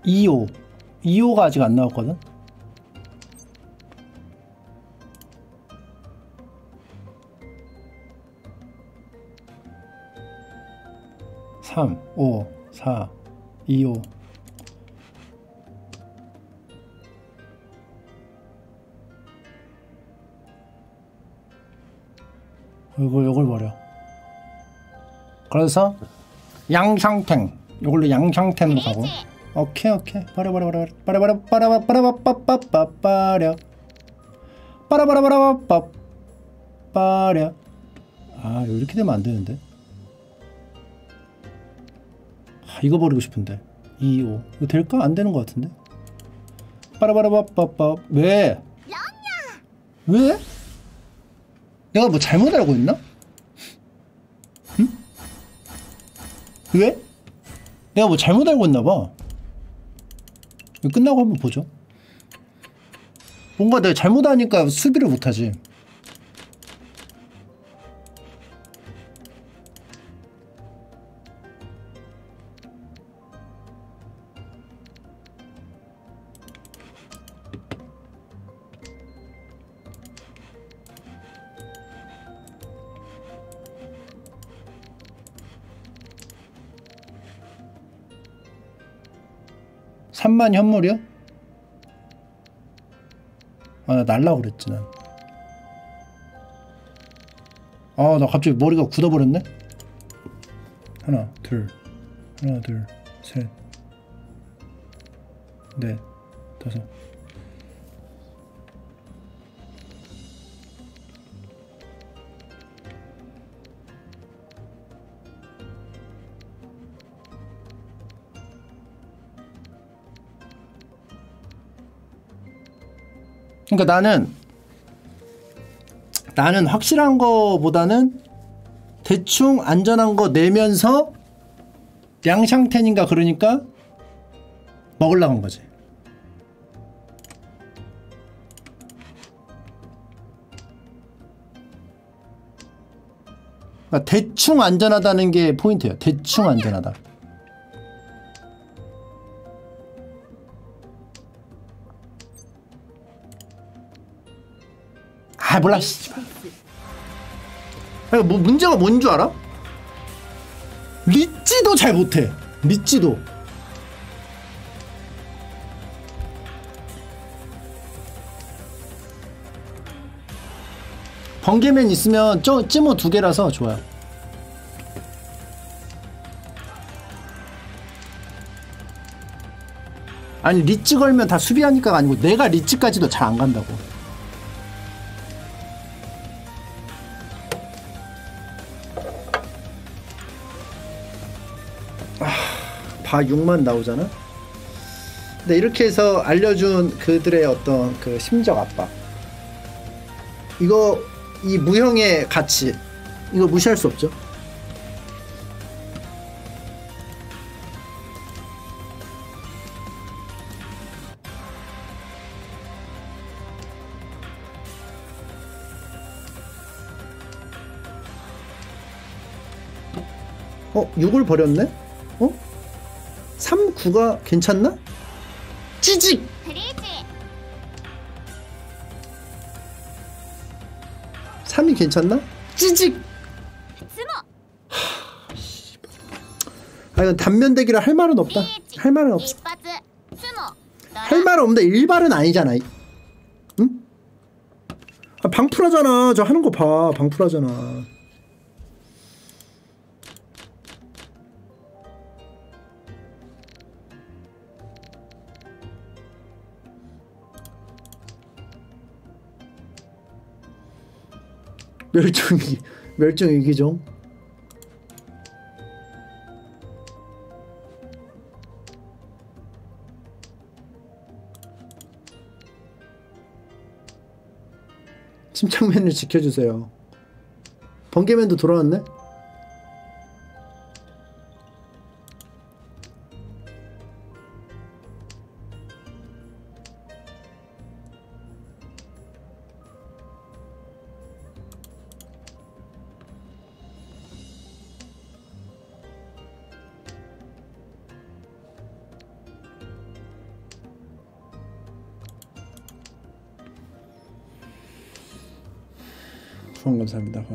2호 2호가 아직 안 나왔거든. 삼, 오, 사, 이, 오. 이걸 이걸 버려. 그래서 양상탱 이걸로 양상탱으로 가고. 오케이 오케이 빠라바라바라 빠라바라 빠라바 빠라바빠빠빠 빠라, 빠라바라바라빠 빠라, 아 이렇게 되면 안 되는데 아 이거 버리고 싶은데 2, 5 이거 될까? 안 되는 것 같은데 빠라바라바빠빠 왜? 왜? 내가 뭐 잘못 알고 있나? 응? 왜? 내가 뭐 잘못 알고 있나봐 끝나고 한번 보죠. 뭔가 내가 잘못하니까 수비를 못하지. 삼만 현물이요? 아, 나 날라고 그랬지, 난. 아, 나 갑자기 머리가 굳어버렸네? 하나, 둘, 하나, 둘, 셋, 넷, 다섯. 그러니까 나는 나는 확실한 거보다는 대충 안전한 거 내면서 양샹텐인가 그러니까 먹으려고 한 거지. 그러니까 대충 안전하다는 게 포인트예요. 대충 안전하다. 아 몰라 씨. 아니, 뭐 문제가 뭔 줄 알아? 리찌도 잘 못해 리찌도 번개맨 있으면 쩌, 찌모 두 개라서 좋아요 아니 리찌 걸면 다 수비하니까가 아니고 내가 리찌까지도 잘 안 간다고 바 6만 나오잖아? 네, 이렇게 해서 알려준 그들의 어떤 그 심적 압박. 이거 이 무형의 가치 이거 무시할 수 없죠. 어, 6을 버렸네? 누가 괜찮나? 찌직! 삼이 괜찮나? 찌직! 아 이건 단면 대기를 할 말은 없다 할 말은 없어 할 말은 없는데 일발은 아니잖아 응? 아 방풀하잖아 저 하는 거봐 방풀하잖아 멸종 위기 멸종 위기종 침착맨을 지켜주세요. 번개맨도 돌아왔네?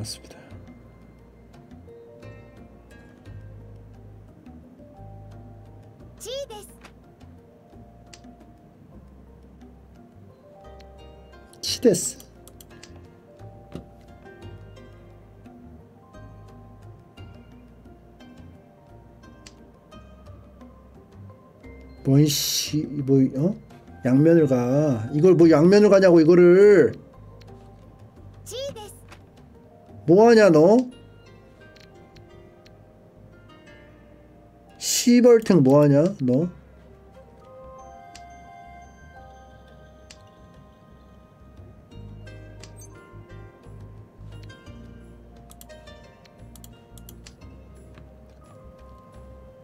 고맙습니다. です 치데스. 뭔 씨 뭐 어? 양면을 가. 이걸 뭐 양면을 가냐고 이거를 뭐하냐 너? 시벌탱 뭐하냐 너?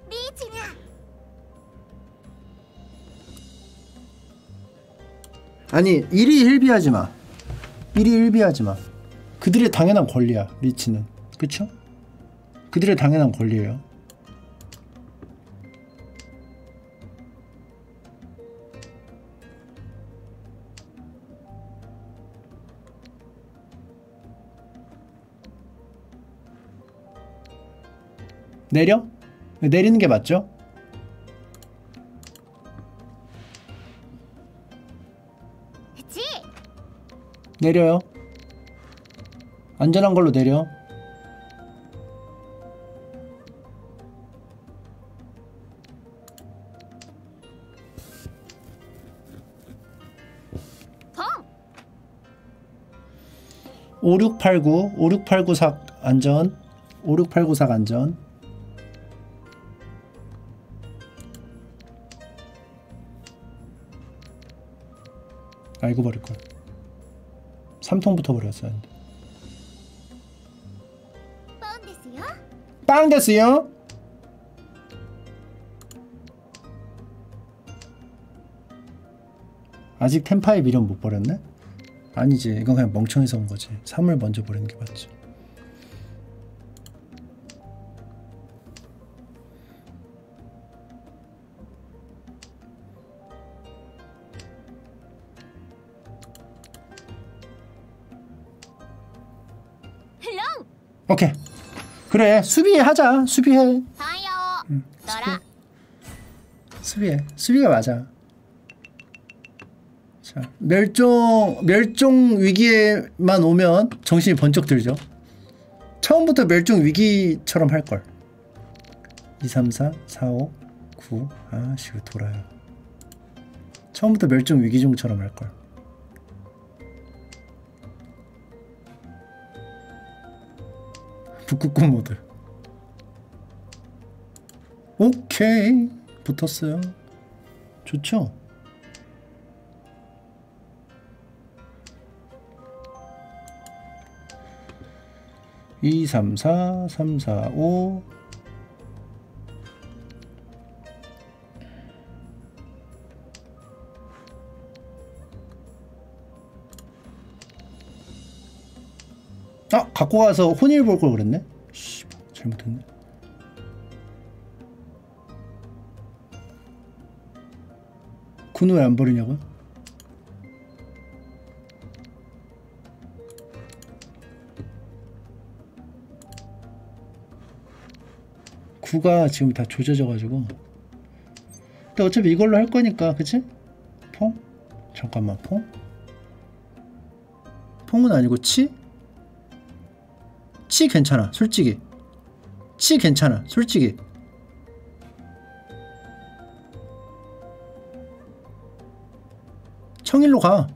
네, 아니 1위 1비하지 마. 1위 1비하지 마. 그들의 당연한 권리야 리치는. 그쵸? 그들의 당연한 권리예요. 내려? 내리는 게 맞죠? 내려요. 안전한 걸로 내려. 펑 5689, 5689삭 안전. 5689삭 안전. 아 이거 버릴 걸. 3통부터 버렸어야 했는데. 빵 됐어요. 아직 템파의 미련 못 버렸네? 아니지 이건 그냥 멍청해서 온 거지 3을 먼저 버리는 게 맞지 롱 오케이 그래 수비하자. 수비해. 응, 수비해. 수비가 맞아. 자 멸종 멸종 위기에만 오면 정신이 번쩍 들죠. 처음부터 멸종 위기처럼 할걸. 2, 3, 4, 4, 5, 9 아시고 돌아요. 처음부터 멸종 위기종처럼 할걸. 북극곰 모드 오케이 붙었어요 좋죠? 이, 삼, 사, 삼, 사, 오. 갖고 가서 혼일 볼 걸 그랬네. 씨, 잘못했네. 군우 왜안 버리냐고요? 구가 지금 다 조져져가지고 근데 어차피 이걸로 할 거니까 그치? 퐁? 잠깐만 퐁? 퐁은 아니고 치? 치 괜찮아 솔직히. 치 괜찮아 솔직히. 청일로 가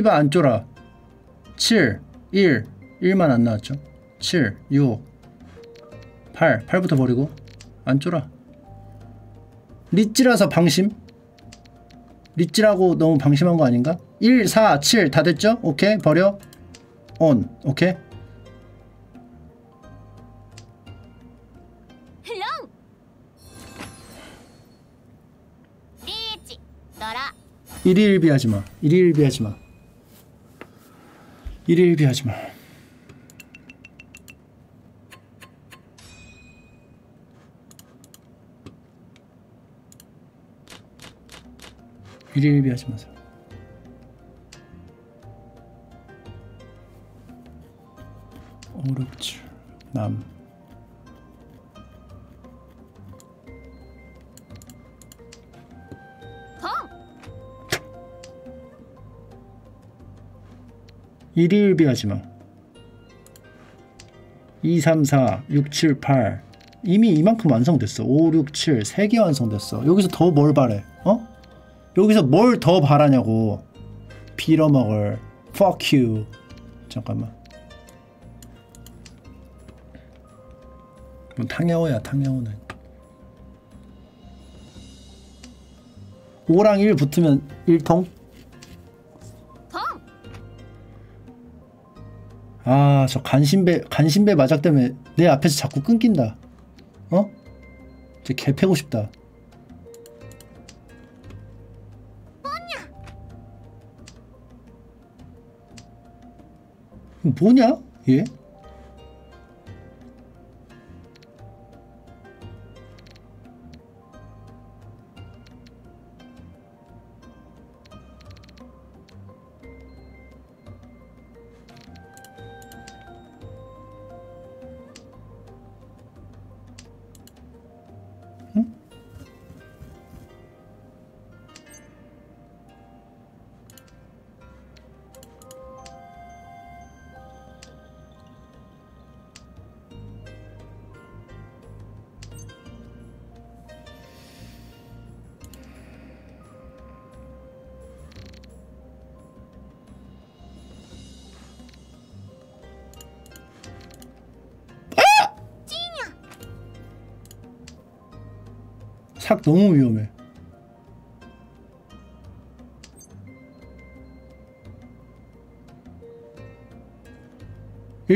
씨바 안 쫄아. 7 1 1만 안 나왔죠. 7 6 8 8부터 버리고 안 쫄아. 리찌라서 방심? 리찌라고 너무 방심한 거 아닌가? 1 4 7 다 됐죠? 오케이 버려. 온 오케이. 일일비하지마. 일일비하지마. 일일비 하지 마 일일비 하지 마세요. 오륙칠 남 일일비 하지마. 2, 3, 4, 6, 7, 8 이미 이만큼 완성됐어. 5, 6, 7 3개 완성됐어. 여기서 더 뭘 바래? 어? 여기서 뭘 더 바라냐고. 빌어먹을. Fuck you. 잠깐만. 뭐 탕야오야 탕야오는. 5랑 1 붙으면 1통? 아, 저 간신배 간신배 마작 때문에 내 앞에서 자꾸 끊긴다. 어? 쟤개 패고 싶다. 뭐냐? 얘? 삭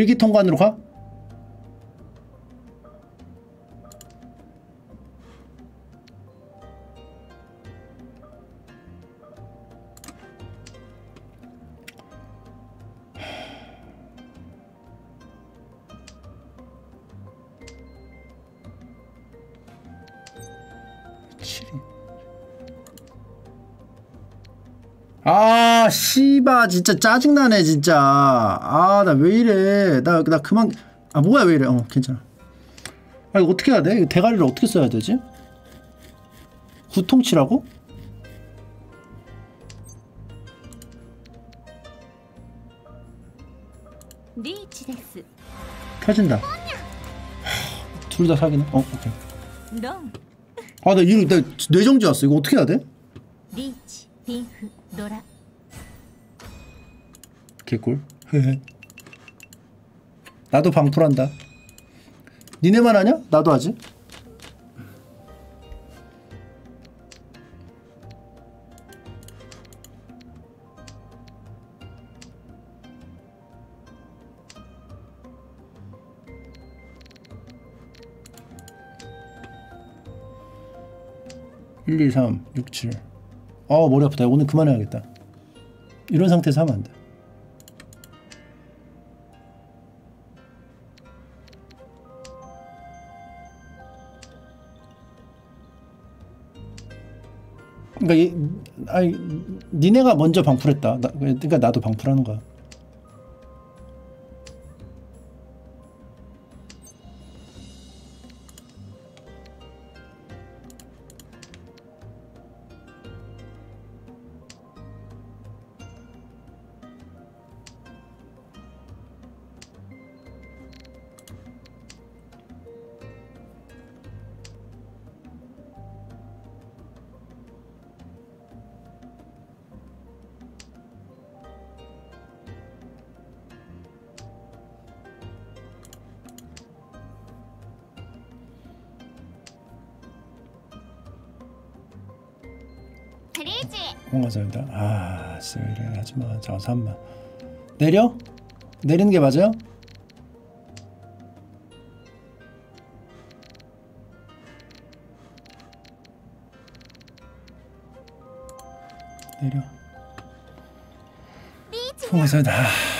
일기 통관으로 가? 진짜 짜증나네 진짜. 아 나 왜 이래. 나, 나 그만. 아 뭐야 왜 이래. 어 괜찮아. 아 이거 어떻게 해야 돼? 이거 대가리를 어떻게 써야 되지? 구통치라고? 터진다. 둘 다 사귀네? 어 오케이. 아나 이거 나 뇌정지 왔어. 이거 어떻게 해야 돼? 나도 방풀한다. 니네만 하냐? 나도 하지. 일, 이, 삼, 육, 칠. 아 머리 아프다. 오늘 그만해야겠다. 이런 상태에서 하면 안 돼. 그러니까 이, 아니 니네가 먼저 방풀했다. 나, 그러니까 나도 방풀하는 거야. 자, 3만. 내려? 내리는 게 맞아요? 내려. 감사합니다.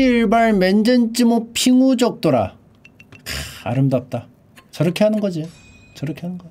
일발 맨젠찌모 핑우적도라. 크, 아름답다. 저렇게 하는 거지. 저렇게 하는 거야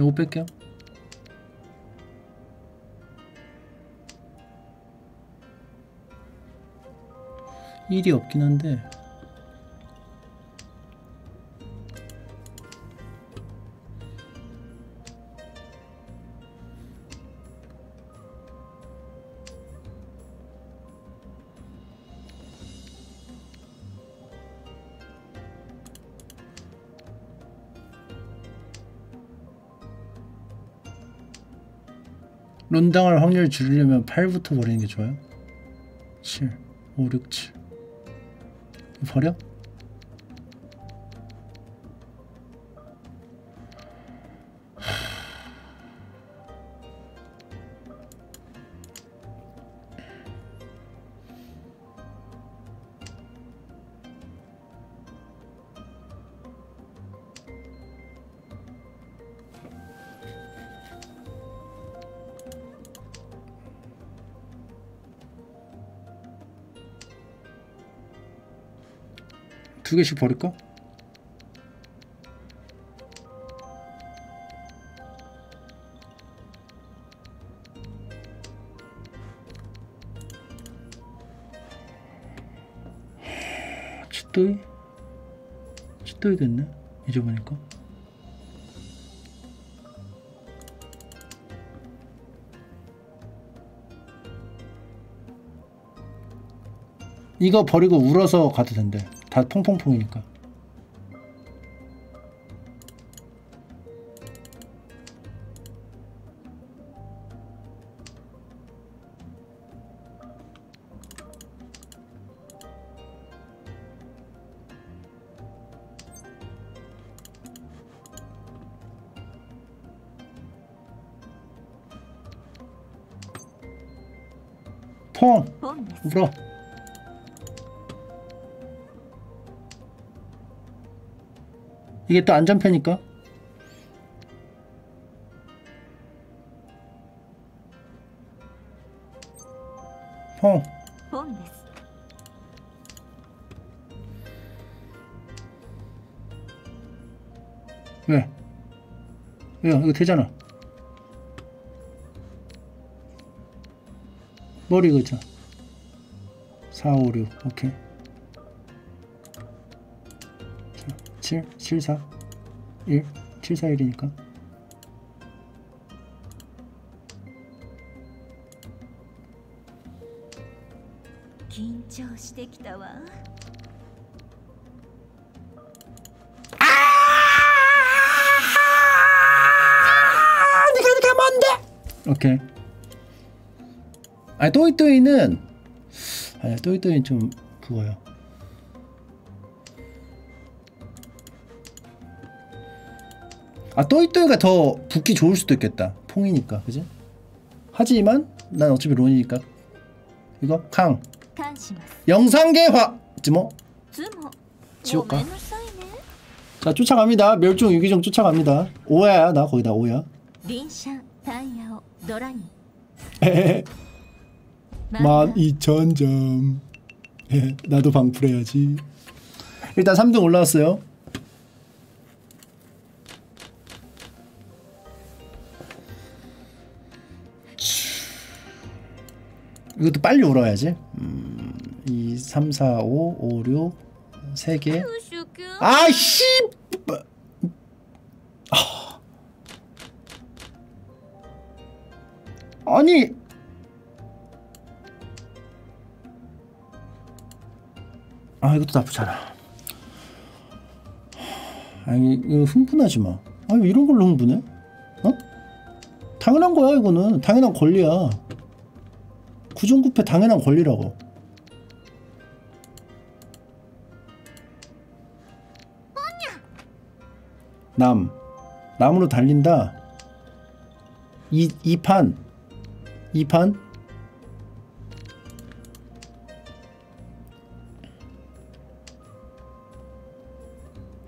요거 뺄게요. 일이 없긴 한데 론당할 확률 줄이려면 8부터 버리는 게 좋아요. 7, 5, 6, 7. 버려? 두 개씩 버릴까? 치또이? 치또이 됐네 이제 보니까 이거 버리고 울어서 가도 된대 다 퐁퐁퐁이니까 이게 또 안전패니까. 어 왜? 왜? 이거 되잖아. 머리 그죠? 4, 5, 6 오케이. 7, 7, 4, 1, 7, 4, 1이니까. 오케이. 아, 또이또이는 아, 또이또이는 좀 그거요. 아 또이또이가 더 붙기 좋을 수도 있겠다. 퐁이니까 그지? 하지만 난 어차피 론이니까. 이거 캉. 영상계화! 즈모. 지옥가. 자 쫓아갑니다. 멸종 유기종 쫓아갑니다. 오야야 나 거기다 오야. 만 이천 점. 나도 방풀해야지. 일단 3등 올라왔어요. 이것도 빨리 울어야지. 음, 2, 3, 4, 5, 5, 6 3개. 아씨! 아니. 아 이것도 나쁘잖아. 아니 이거 흥분하지 마아 이런 걸로 흥분해? 어? 당연한 거야 이거는. 당연한 권리야. 구종구패 당연한 권리라고. 남. 남으로 달린다. 이, 2판. 2판?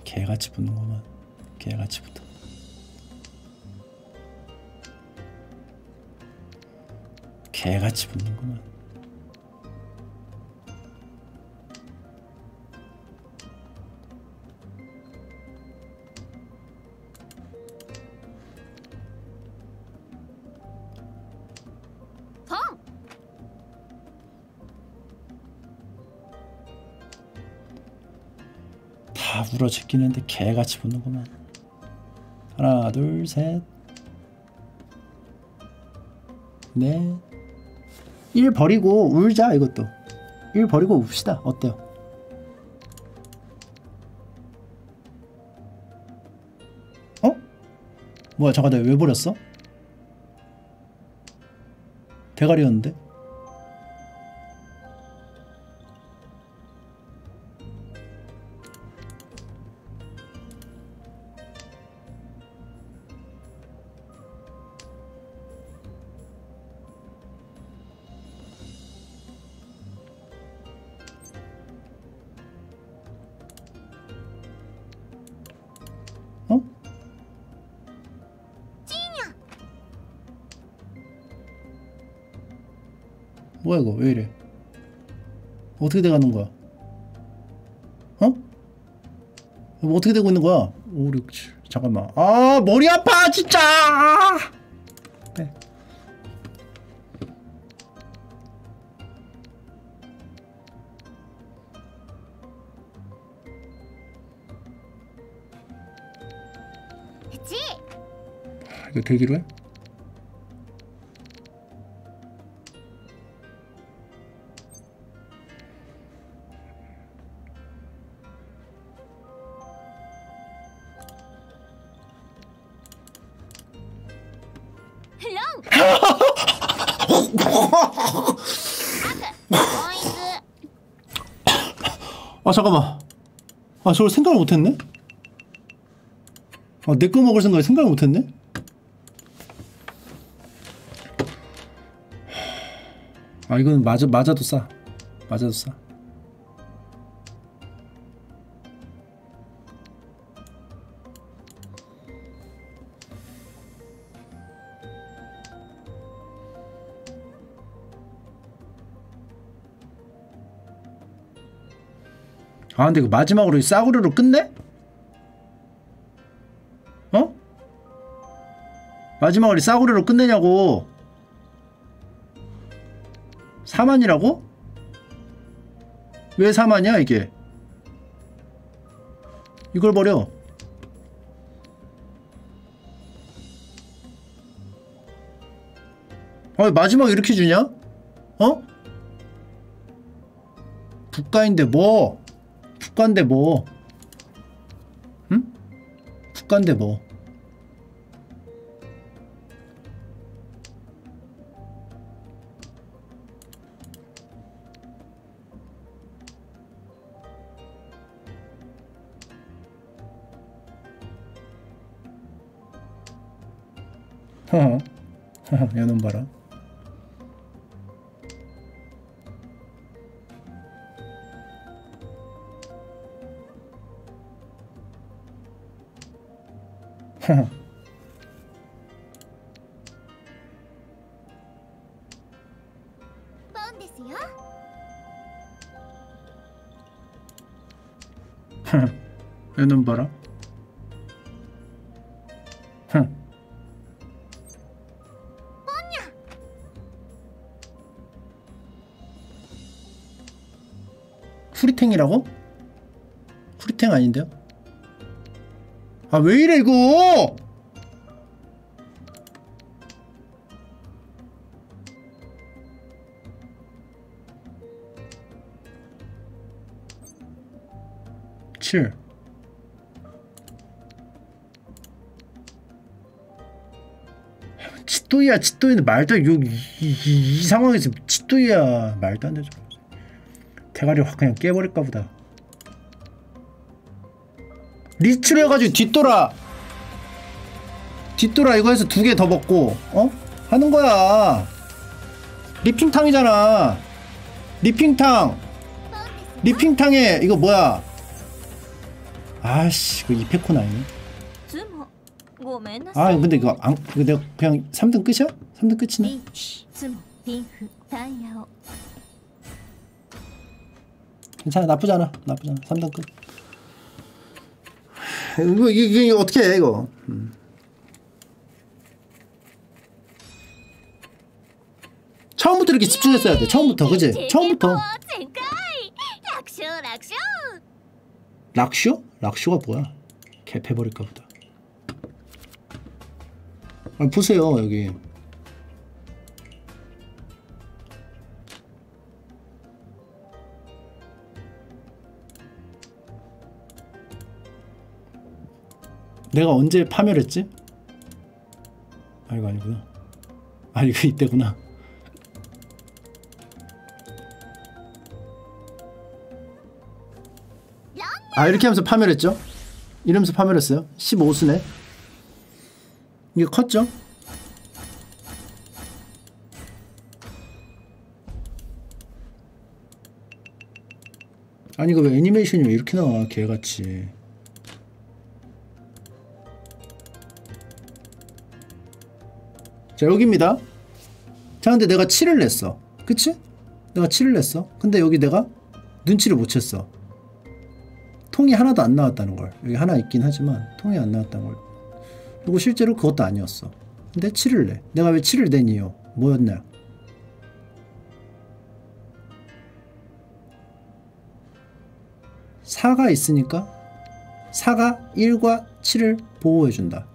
개같이 붙는구만. 개같이 붙어 개같이 붙는구만. 다 울어 제끼는데 개같이 붙는구만. 하나 둘셋넷 1 버리고 울자 이것도 1 버리고 웁시다 어때요? 어? 뭐야 잠깐 내가 왜 버렸어? 대가리였는데? 뭐야 이거 왜 이래 어떻게 돼가는 거야 어? 뭐 어떻게 되고 있는 거야? 5, 6, 7. 잠깐만. 아, 머리 아파, 진짜! 아, 이거 대기로 해? 아, 잠깐만. 아, 저걸 생각을 못했네? 아, 내 거 먹을 생각을 생각을 못했네? 아, 이건 맞아, 맞아도 싸. 맞아도 싸. 아 근데 그 마지막으로 이 싸구려로 끝내? 어? 마지막으로 이 싸구려로 끝내냐고 4만이라고? 왜 4만이야 이게 이걸 버려 아 마지막 이렇게 주냐? 어? 국가인데 뭐 국가인데 뭐? 응? 국가인데 뭐? 허허. 허허 야놈 봐라 야놈 봐라 흥 후리탱이라고? 후리탱 아닌데요? 아 왜 이래 이거 치또이야 치또이는 말도 요, 이, 이, 이 상황에서 치또이야 말도 안 되죠. 대가리 확 그냥 깨버릴까 보다. 리치를 해가지고 뒷도라. 뒷도라 이거 해서 두 개 더 먹고 어? 하는 거야. 리핑탕이잖아. 리핑탕. 리핑탕에 이거 뭐야? 아씨 이거 이페코 아니네 아, 아 근데 이거 안 이거 내가 그냥 3등 끝이야? 3등 끝이네. 괜찮아 나쁘지 않아 나쁘지 않아 3등 끝. 이거 이게 어떻게 해 이거? 음. 처음부터 이렇게 집중했어야 돼. 처음부터 그지? 처음부터. 락쇼. 락쇼? 락쇼가 뭐야? 개패버릴까 보다. 아 보세요 여기 내가 언제 파멸했지? 아 이거 아니구나 아 이거 이때구나 아 이렇게 하면서 파멸했죠? 이러면서 파멸했어요. 15수네. 이게 컸죠? 아니 이거 왜 애니메이션이 왜 이렇게 나와 개같이. 자 여기입니다. 자 근데 내가 7을 냈어. 그치? 내가 7을 냈어. 근데 여기 내가 눈치를 못 챘어. 통이 하나도 안 나왔다는 걸. 여기 하나 있긴 하지만 통이 안 나왔다는 걸 그리고 실제로 그것도 아니었어. 근데 7을 내. 내가 왜 7을 낸 이유 뭐였냐 4가 있으니까 4가 1과 7을 보호해준다.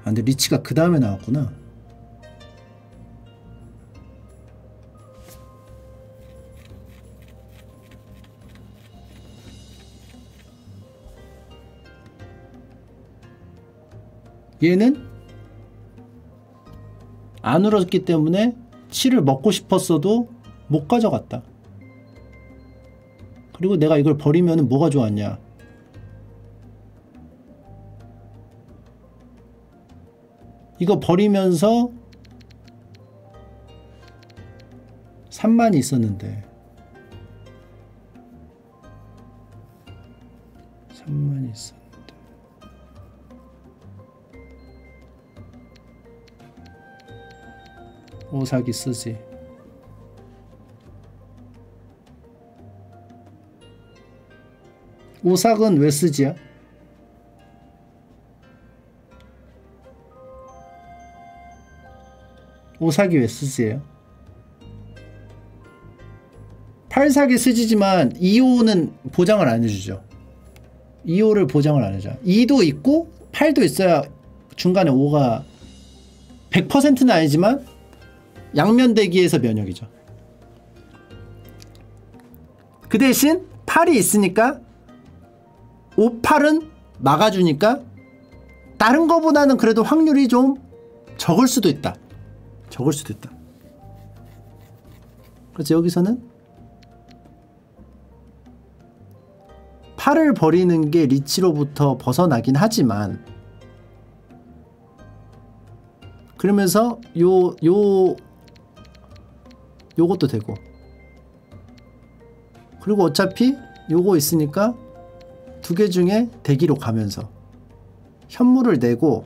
아 근데 리치가 그 다음에 나왔구나 얘는 안 울었기 때문에 7을 먹고 싶었어도 못 가져갔다. 그리고 내가 이걸 버리면 뭐가 좋았냐? 이거 버리면서 3만이 있었는데 3만이 있었는데 오사기 쓰지 오삭은 왜 쓰지야? 오삭이 왜 쓰지예요? 8삭이 쓰지지만 2호는 보장을 안 해주죠 2호를 보장을 안 해줘 2도 있고 8도 있어야 중간에 5가 100%는 아니지만 양면 대기에서 면역이죠. 그 대신 8이 있으니까 5, 8은 막아주니까 다른 거보다는 그래도 확률이 좀 적을 수도 있다. 적을 수도 있다. 그래서 여기서는 8을 버리는 게 리치로부터 벗어나긴 하지만 그러면서 요, 요, 요것도 되고. 그리고 어차피 요거 있으니까 두 개 중에 대기로 가면서 현물을 내고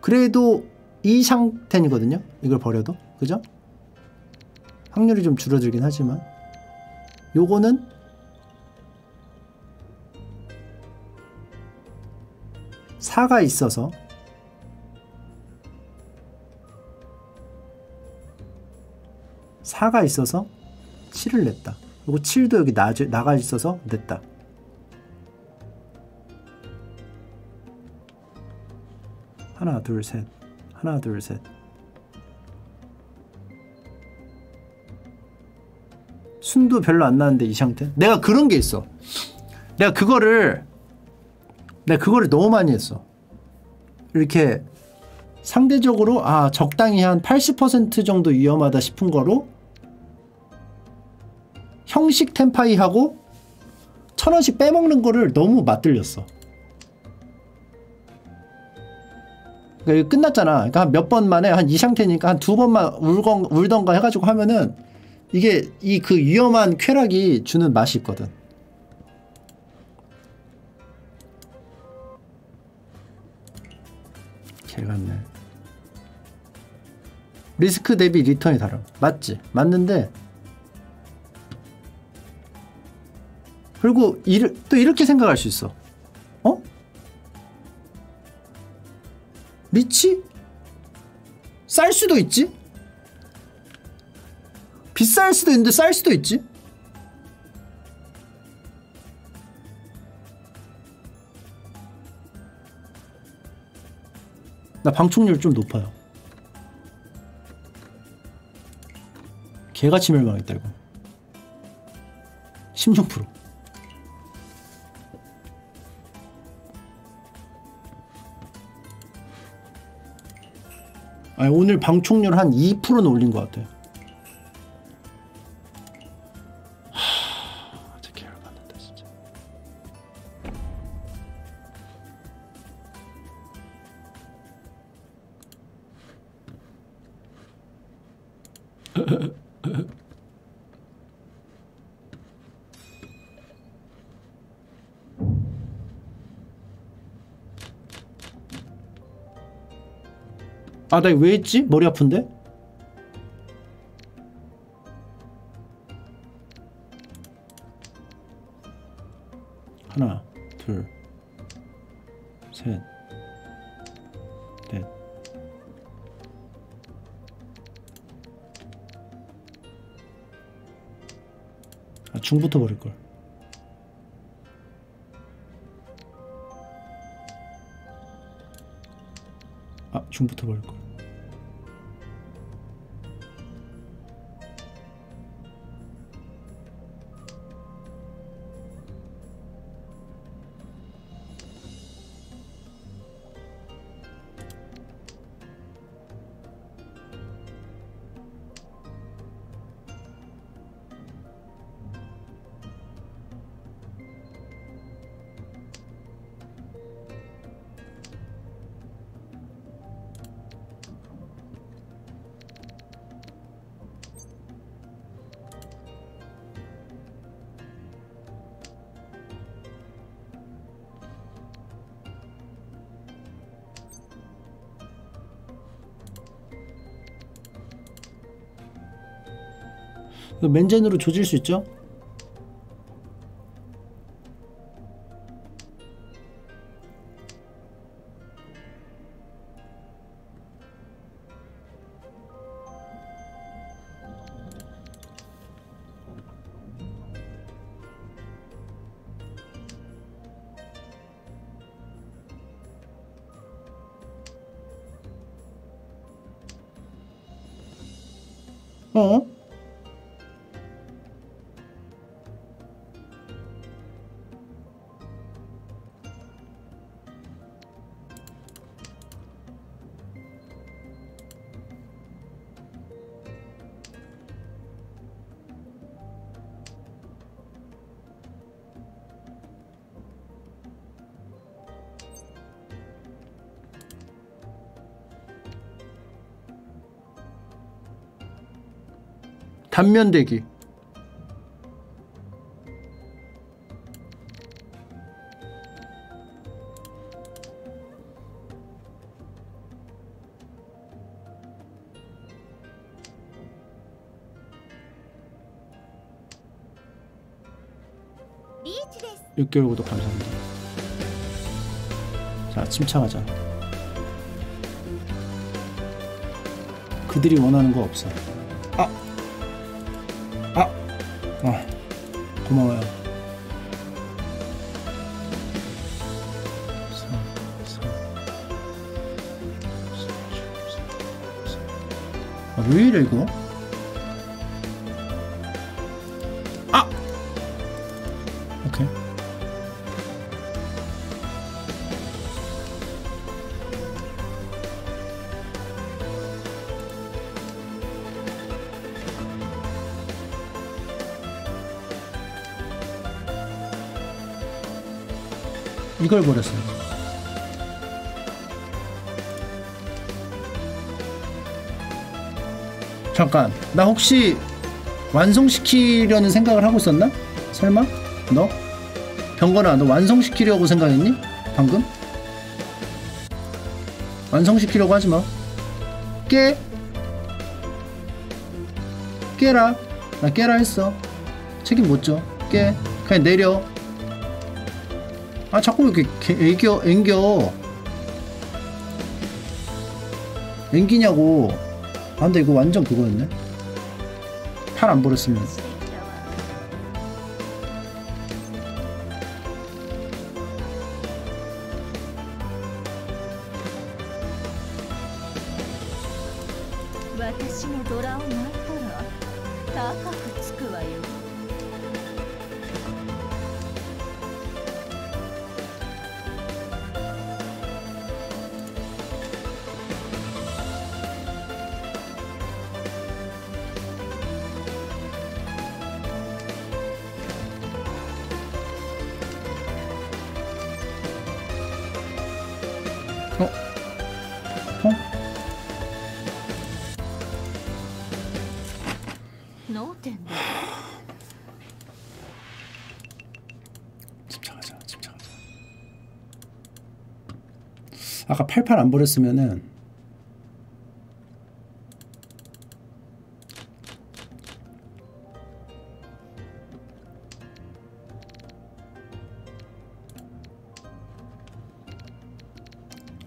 그래도 이 상태이거든요. 이걸 버려도. 그죠? 확률이 좀 줄어들긴 하지만. 요거는 사가 있어서 사가 있어서 7을 냈다. 그리고 7도 여기 나, 나가 있어서 냈다. 하나 둘 셋. 하나 둘 셋. 순도 별로 안 나는데 이 상태? 내가 그런 게 있어. 내가 그거를 내가 그거를 너무 많이 했어. 이렇게 상대적으로 아 적당히 한 80% 정도 위험하다 싶은 거로 형식 템파이하고 천 원씩 빼먹는 거를 너무 맞들렸어. 그러니까 끝났잖아. 그러니까 몇 번 만에 한 이 상태니까 한 두 번만 울건, 울던가 해가지고 하면은 이게 이 그 위험한 쾌락이 주는 맛이 있거든. 개같네. 리스크 대비 리턴이 다르 맞지? 맞는데 그리고 이를, 또 이렇게 생각할 수 있어. 어? 리치? 쌀 수도 있지? 비쌀 수도 있는데 쌀 수도 있지? 나 방충률 좀 높아요. 개같이 멸망했다 이거. 16% 아니 오늘 방충률 한 2%는 올린 것 같아. 하, 아 나 왜 했지? 머리 아픈데? 하나 둘셋 넷. 아, 중부터 버릴걸 아, 중부터 버릴 걸. 맨젠으로 조질 수 있죠? 단면대기 6개월 구독 감사합니다. 자, 침착하자. 그들이 원하는 거 없어. 고마워요 3, 4, 아, 왜 이래 이거? 이걸 버렸어요. 잠깐, 나 혹시 완성시키려는 생각을 하고 있었나? 설마? 너? 병건아, 너 완성시키려고 생각했니? 방금? 완성시키려고 하지 마. 깨. 깨라. 나 깨라 했어. 책임 못 져. 깨. 그냥 내려. 아 자꾸 이렇게 개- 애겨 앵겨. 앵기냐고. 아 근데 이거 완전 그거였네. 팔안 버렸으면 안 버렸으면은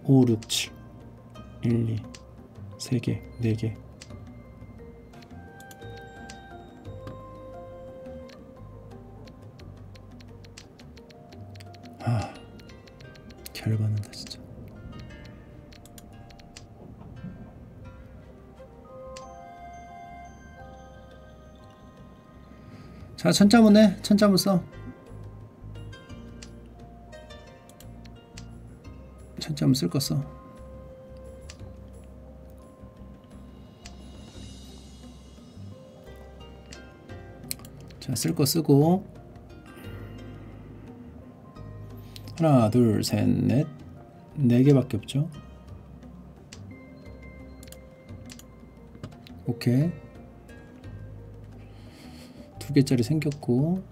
오, 6, 7 1, 2, 3개, 4개. 자, 천자문 해. 천자문 써. 천자문 쓸거 써. 자, 쓸 거 쓰고 하나, 둘, 셋, 넷, 네 개밖에 없죠. 오케이. 두 개짜리 생겼고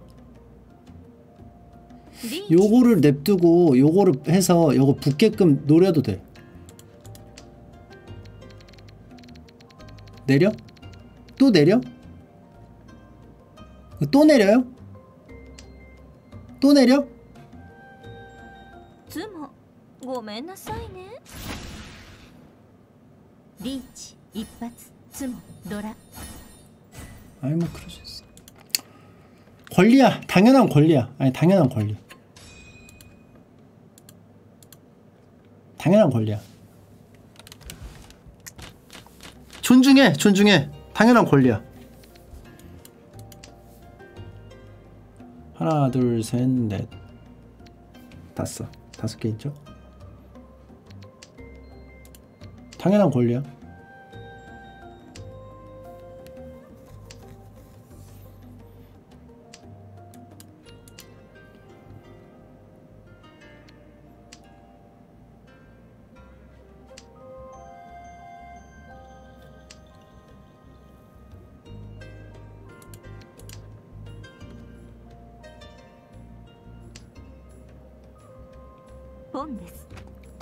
리치 요거를 냅두고 요거를 해서 요거 붙게끔 노려도 돼. 내려? 또 내려? 또 내려요? 또 내려? つもごめんなさいねリーチ一発つもドラ 아니 뭐 그럴 수 있어. 권리야. 당연한 권리야. 아니 당연한 권리. 당연한 권리야. 존중해. 존중해. 당연한 권리야. 하나, 둘, 셋, 넷. 다섯. 다섯 개 있죠? 당연한 권리야.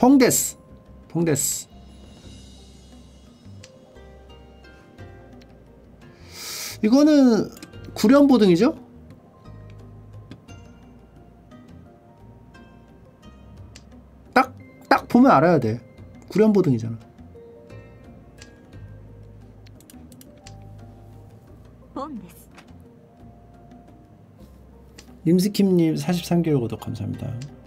퐁데스 퐁데스 이거는 구련보등이죠? 딱, 딱 보면 알아야 돼. 구련보등이잖아. 임스킴님 43개월 구독 감사합니다.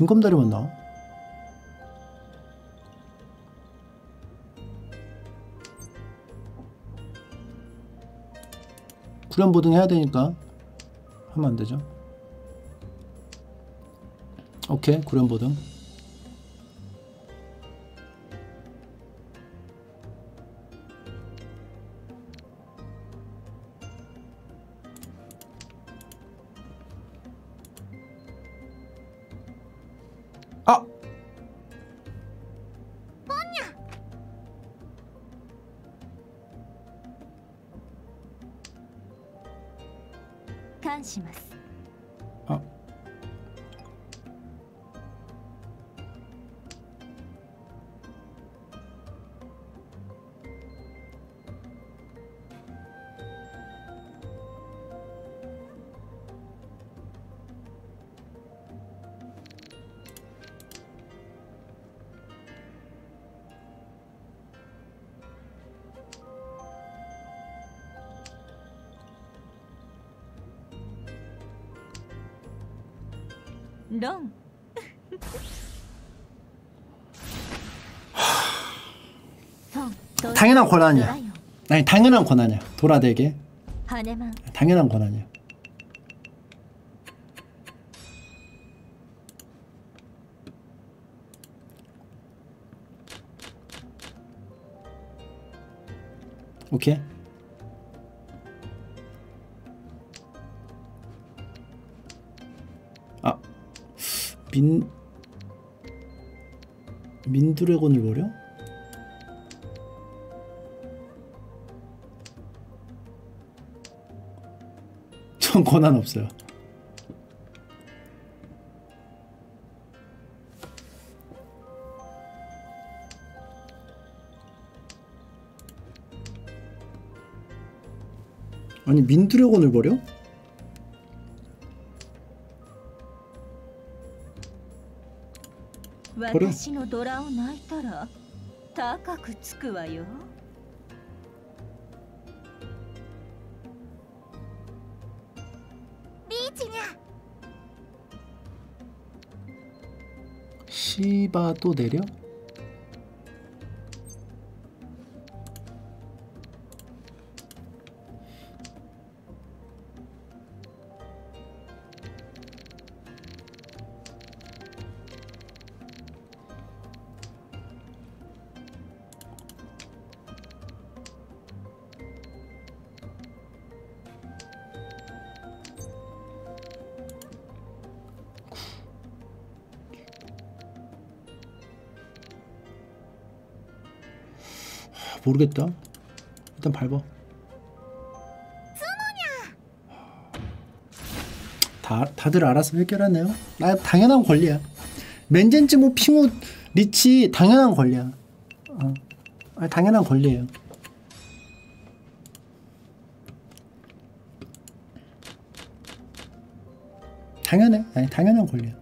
징검다리 만 나와? 구련보등 해야 되니까 하면 안 되죠. 오케이 구련보등. 당연한 권한이야. 아니 당연한 권한이야. 돌아대게. 당연한 권한이야. 오케이. 아, 민 민드래곤을 버려? 권한 없어요. 아니 민드래곤을 버려? これ 또 내려? 모르겠다. 일단 밟아. 다 다들 알아서 해결하네요. 아 당연한 권리야. 맨젠츠 뭐 핑우 리치 당연한 권리야. 어. 아 당연한 권리예요. 당연해. 아니 당연한 권리야.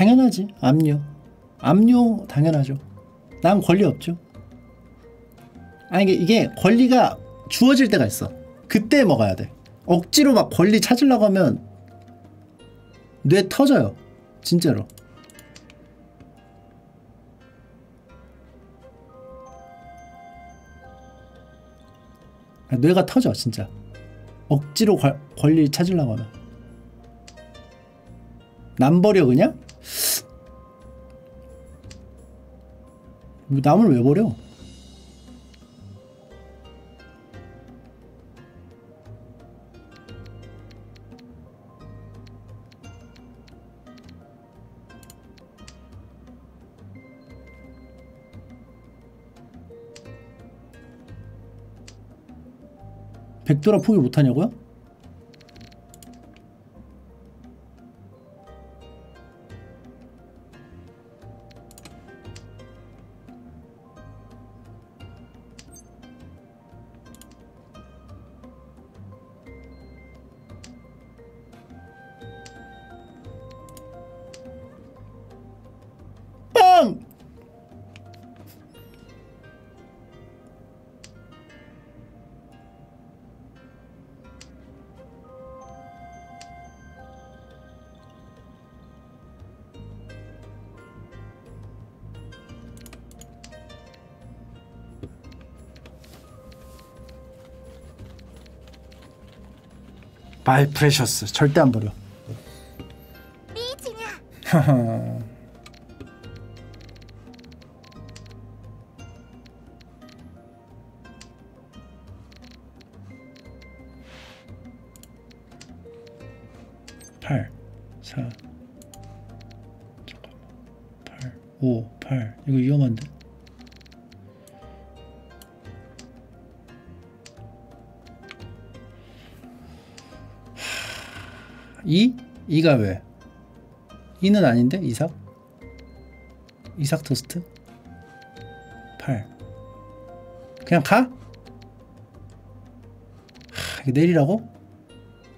당연하지. 압류. 압류 당연하죠. 난 권리 없죠. 아니 이게, 이게 권리가 주어질 때가 있어. 그때 먹어야 돼. 억지로 막 권리 찾으려고 하면 뇌 터져요. 진짜로. 아, 뇌가 터져 진짜. 억지로 관- 권리 찾으려고 하면. 남 버려 그냥? 뭐 남을 왜 버려? 백도라 포기 못하냐고요? 말 프레셔스 절대 안 버려. リーチ 2는 아닌데 이삭? 이삭 토스트? 8 그냥 가? 하, 내리라고?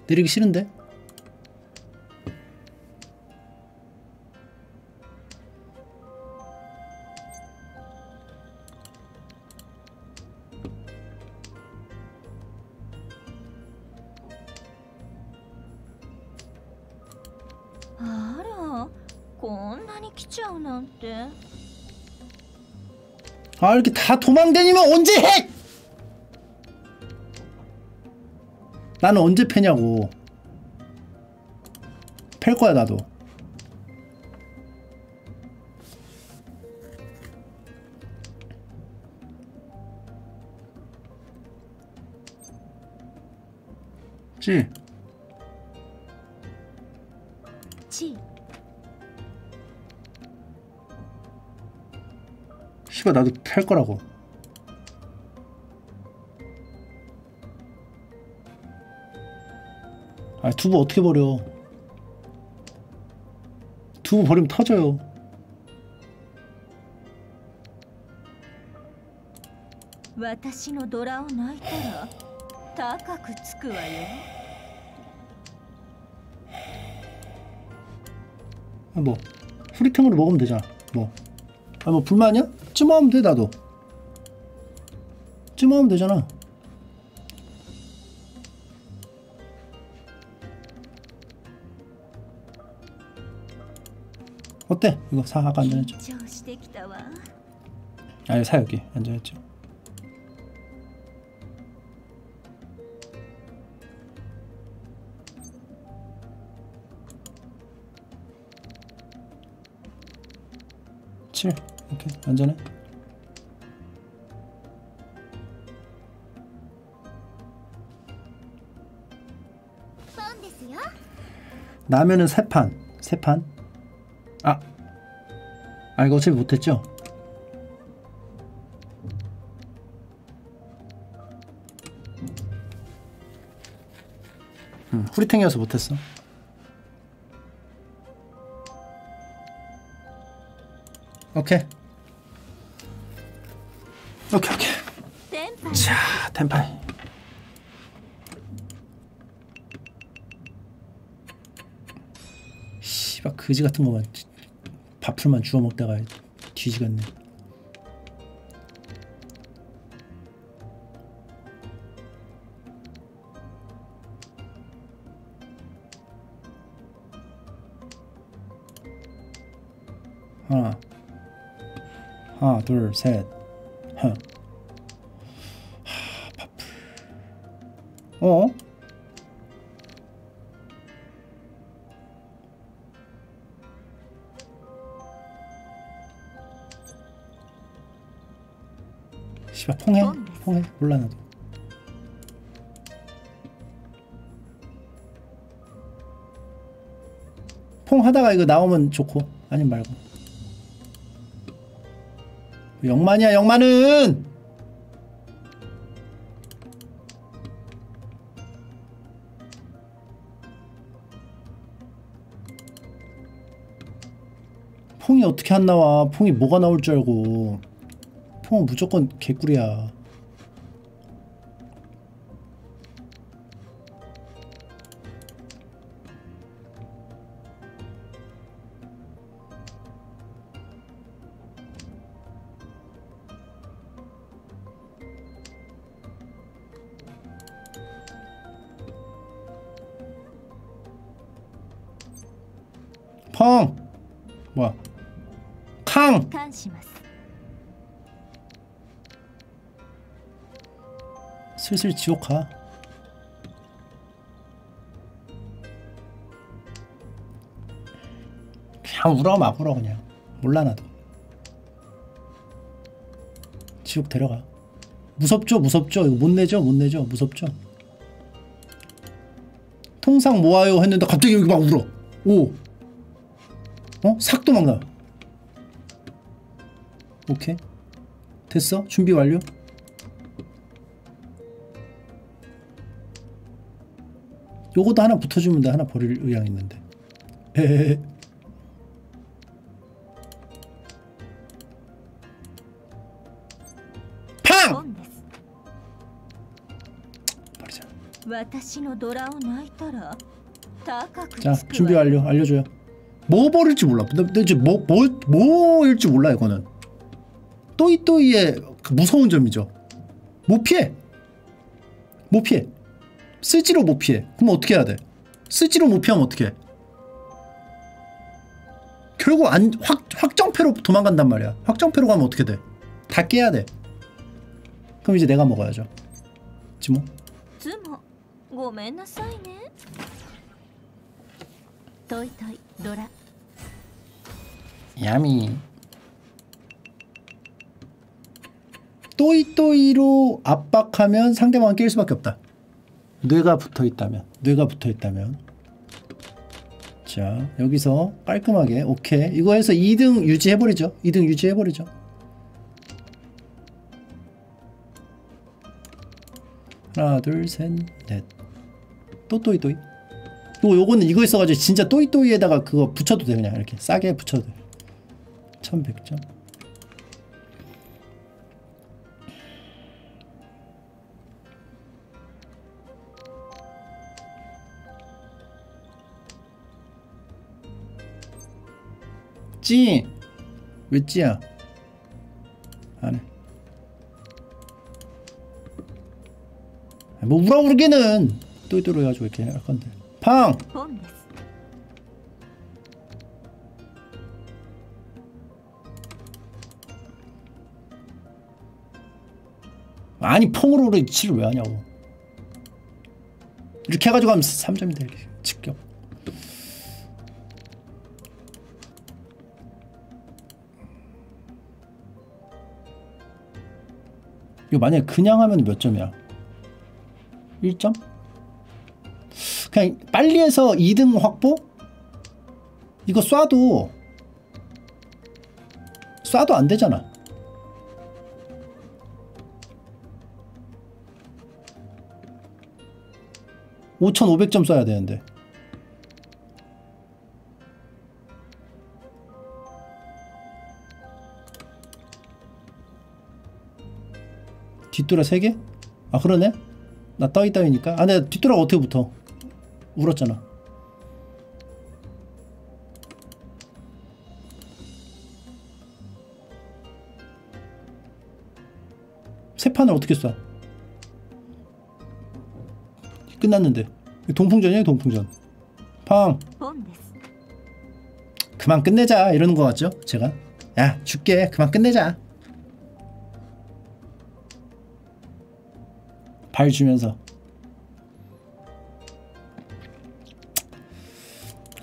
내리기 싫은데? 다 도망다니면 언제 해? 나는 언제 패냐고. 팰 거야 나도. 지 씨발 나도 탈 거라고. 아 두부 어떻게 버려 두부 버리면 터져요 뭐 프리템으로 먹으면 되잖아 뭐. 아, 뭐 불만이야? 찜하면 돼 나도. 찜하면 되잖아. 어때? 이거 사 아까 앉아있죠? 아 사여기. 안전했죠 이렇게 안전해? 라면은 세 판, 세 판. 아, 아 이거 어차피 못했죠? 음, 후리탱이어서 못했어. 오케이. 그지 같은 거만 밥풀만 주워 먹다가 뒤지겠네. 하나. 하나 둘 셋 이거 나오면 좋고 아님 말고. 영만이야 영만은! 퐁이 어떻게 안 나와? 퐁이 뭐가 나올 줄 알고. 퐁은 무조건 개꿀이야 슬슬 지옥 가. 그냥 울어 막 울어 그냥. 몰라 나도. 지옥 데려가. 무섭죠 무섭죠 이거 못 내죠 못 내죠 무섭죠. 통상 모아요 했는데 갑자기 여기 막 울어. 오. 어? 삭도 막 나. 오케이. 됐어? 준비 완료? 요것도 하나 붙어주면 돼. 하나 버릴 의향 있는데. 팡! 버리자. 자, 준비 완료. 알려줘요. 뭐 버릴지 몰라. 근데 지금 뭐, 뭐, 뭐일지 몰라, 이거는. 또이또이의 그 무서운 점이죠. 못 피해! 못 피해! 쓸지로 못 피해. 그럼 어떻게 해야 돼? 쓸지로 못 피하면 어떻게 해? 결국 안, 확, 확정패로 도망간단 말이야. 확정패로 가면 어떻게 돼? 다 깨야 돼. 그럼 이제 내가 먹어야죠. 지모? 야미. 또이또이로 압박하면 상대방은 깰 수밖에 없다. 뇌가 붙어 있다면 뇌가 붙어 있다면. 자 여기서 깔끔하게 오케이 이거 해서 2등 유지해버리죠. 2등 유지해버리죠. 하나 둘셋넷 또 또이 또이. 요 요거는 이거 있어가지고 진짜 또이또이에다가 그거 붙여도 돼 그냥. 이렇게 싸게 붙여도 돼. 1100점 찌 왜 찌야? 안해 뭐 우라우르기는 뚜이뚜루 해가지고 이렇게 할 건데. 팡! 아니 퐁으로 치를 왜 하냐고. 이렇게 해가지고 하면 3점이 돼 직격. 이거 만약에 그냥 하면 몇 점이야? 1점? 그냥 빨리 해서 2등 확보? 이거 쏴도 쏴도 안 되잖아 5,500점 써야 되는데. 뒷돌아 3개? 아 그러네? 나 따위 따위니까. 아 내가 뒷돌아 어떻게 붙어? 울었잖아. 세 판을 어떻게 쏴? 끝났는데. 동풍전이에요 동풍전. 펑. 그만 끝내자. 이러는 거 같죠? 제가? 야 죽게. 그만 끝내자. 발 주면서.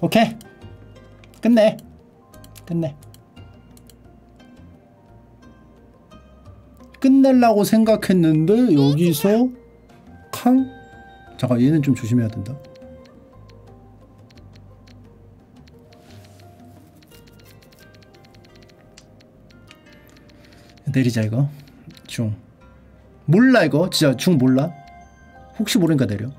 오케이. 끝내. 끝내. 끝내려고 생각했는데 여기서 캉? 잠깐 얘는 좀 조심해야 된다. 내리자 이거. 중 몰라 이거? 진짜 중 몰라? 혹시 모르니까 내려.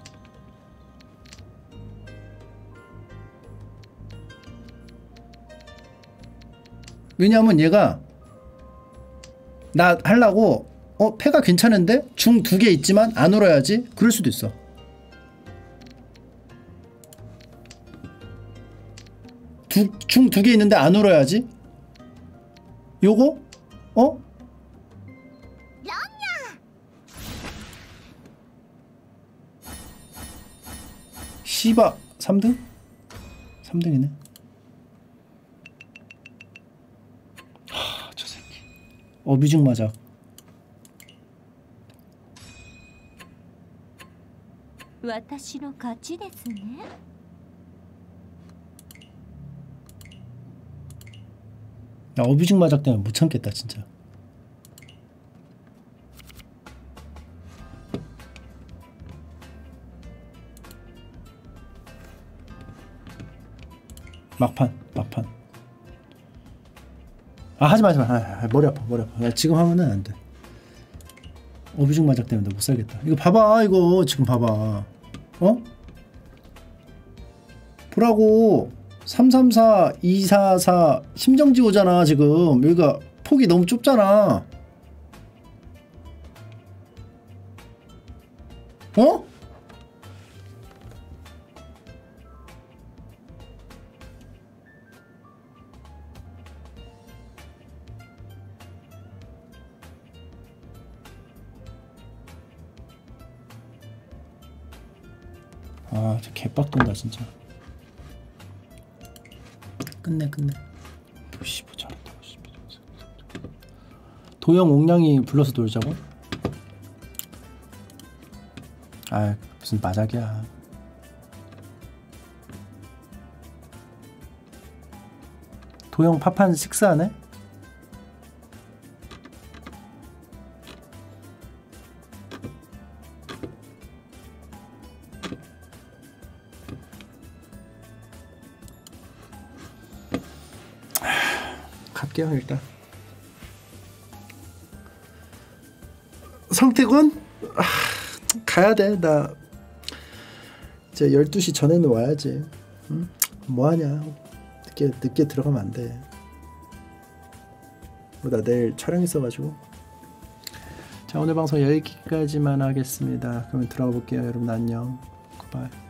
왜냐면 얘가 나 하려고 어 패가 괜찮은데? 중 두 개 있지만 안 울어야지? 그럴 수도 있어. 중 두 개 있는데 안 울어야지? 요거? 어 시바 3등? 3등이네. 하저 새끼. 어 뮤직 맞아. 나 어뮤직 마작 때문에 못 참겠다 진짜. 막판 막판. 아 하지마 하지마. 아, 아, 머리 아파 머리 아파. 야, 지금 하면은 안돼. 어뷰징 마작 때문에 나못 살겠다. 이거 봐봐 이거. 지금 봐봐. 어? 보라고. 334 244 심정지 오잖아 지금. 여기가 폭이 너무 좁잖아. 어? 개빡 돈다 진짜. 끝내 끝내. 씨, 뭐 잘한다. 씨, 뭐. 도영 옥량이 불러서 놀자고? 아, 무슨 마작이야. 도영 파판 식사하네? 일단 성택은 아, 가야 돼나 이제 12시 전에는 와야지. 응? 뭐하냐. 늦게, 늦게 들어가면 안 돼. 뭐 나 내일 촬영 있어가지고. 자 오늘 방송 여기까지만 하겠습니다. 그러면 들어가 볼게요. 여러분 안녕. 굿바이.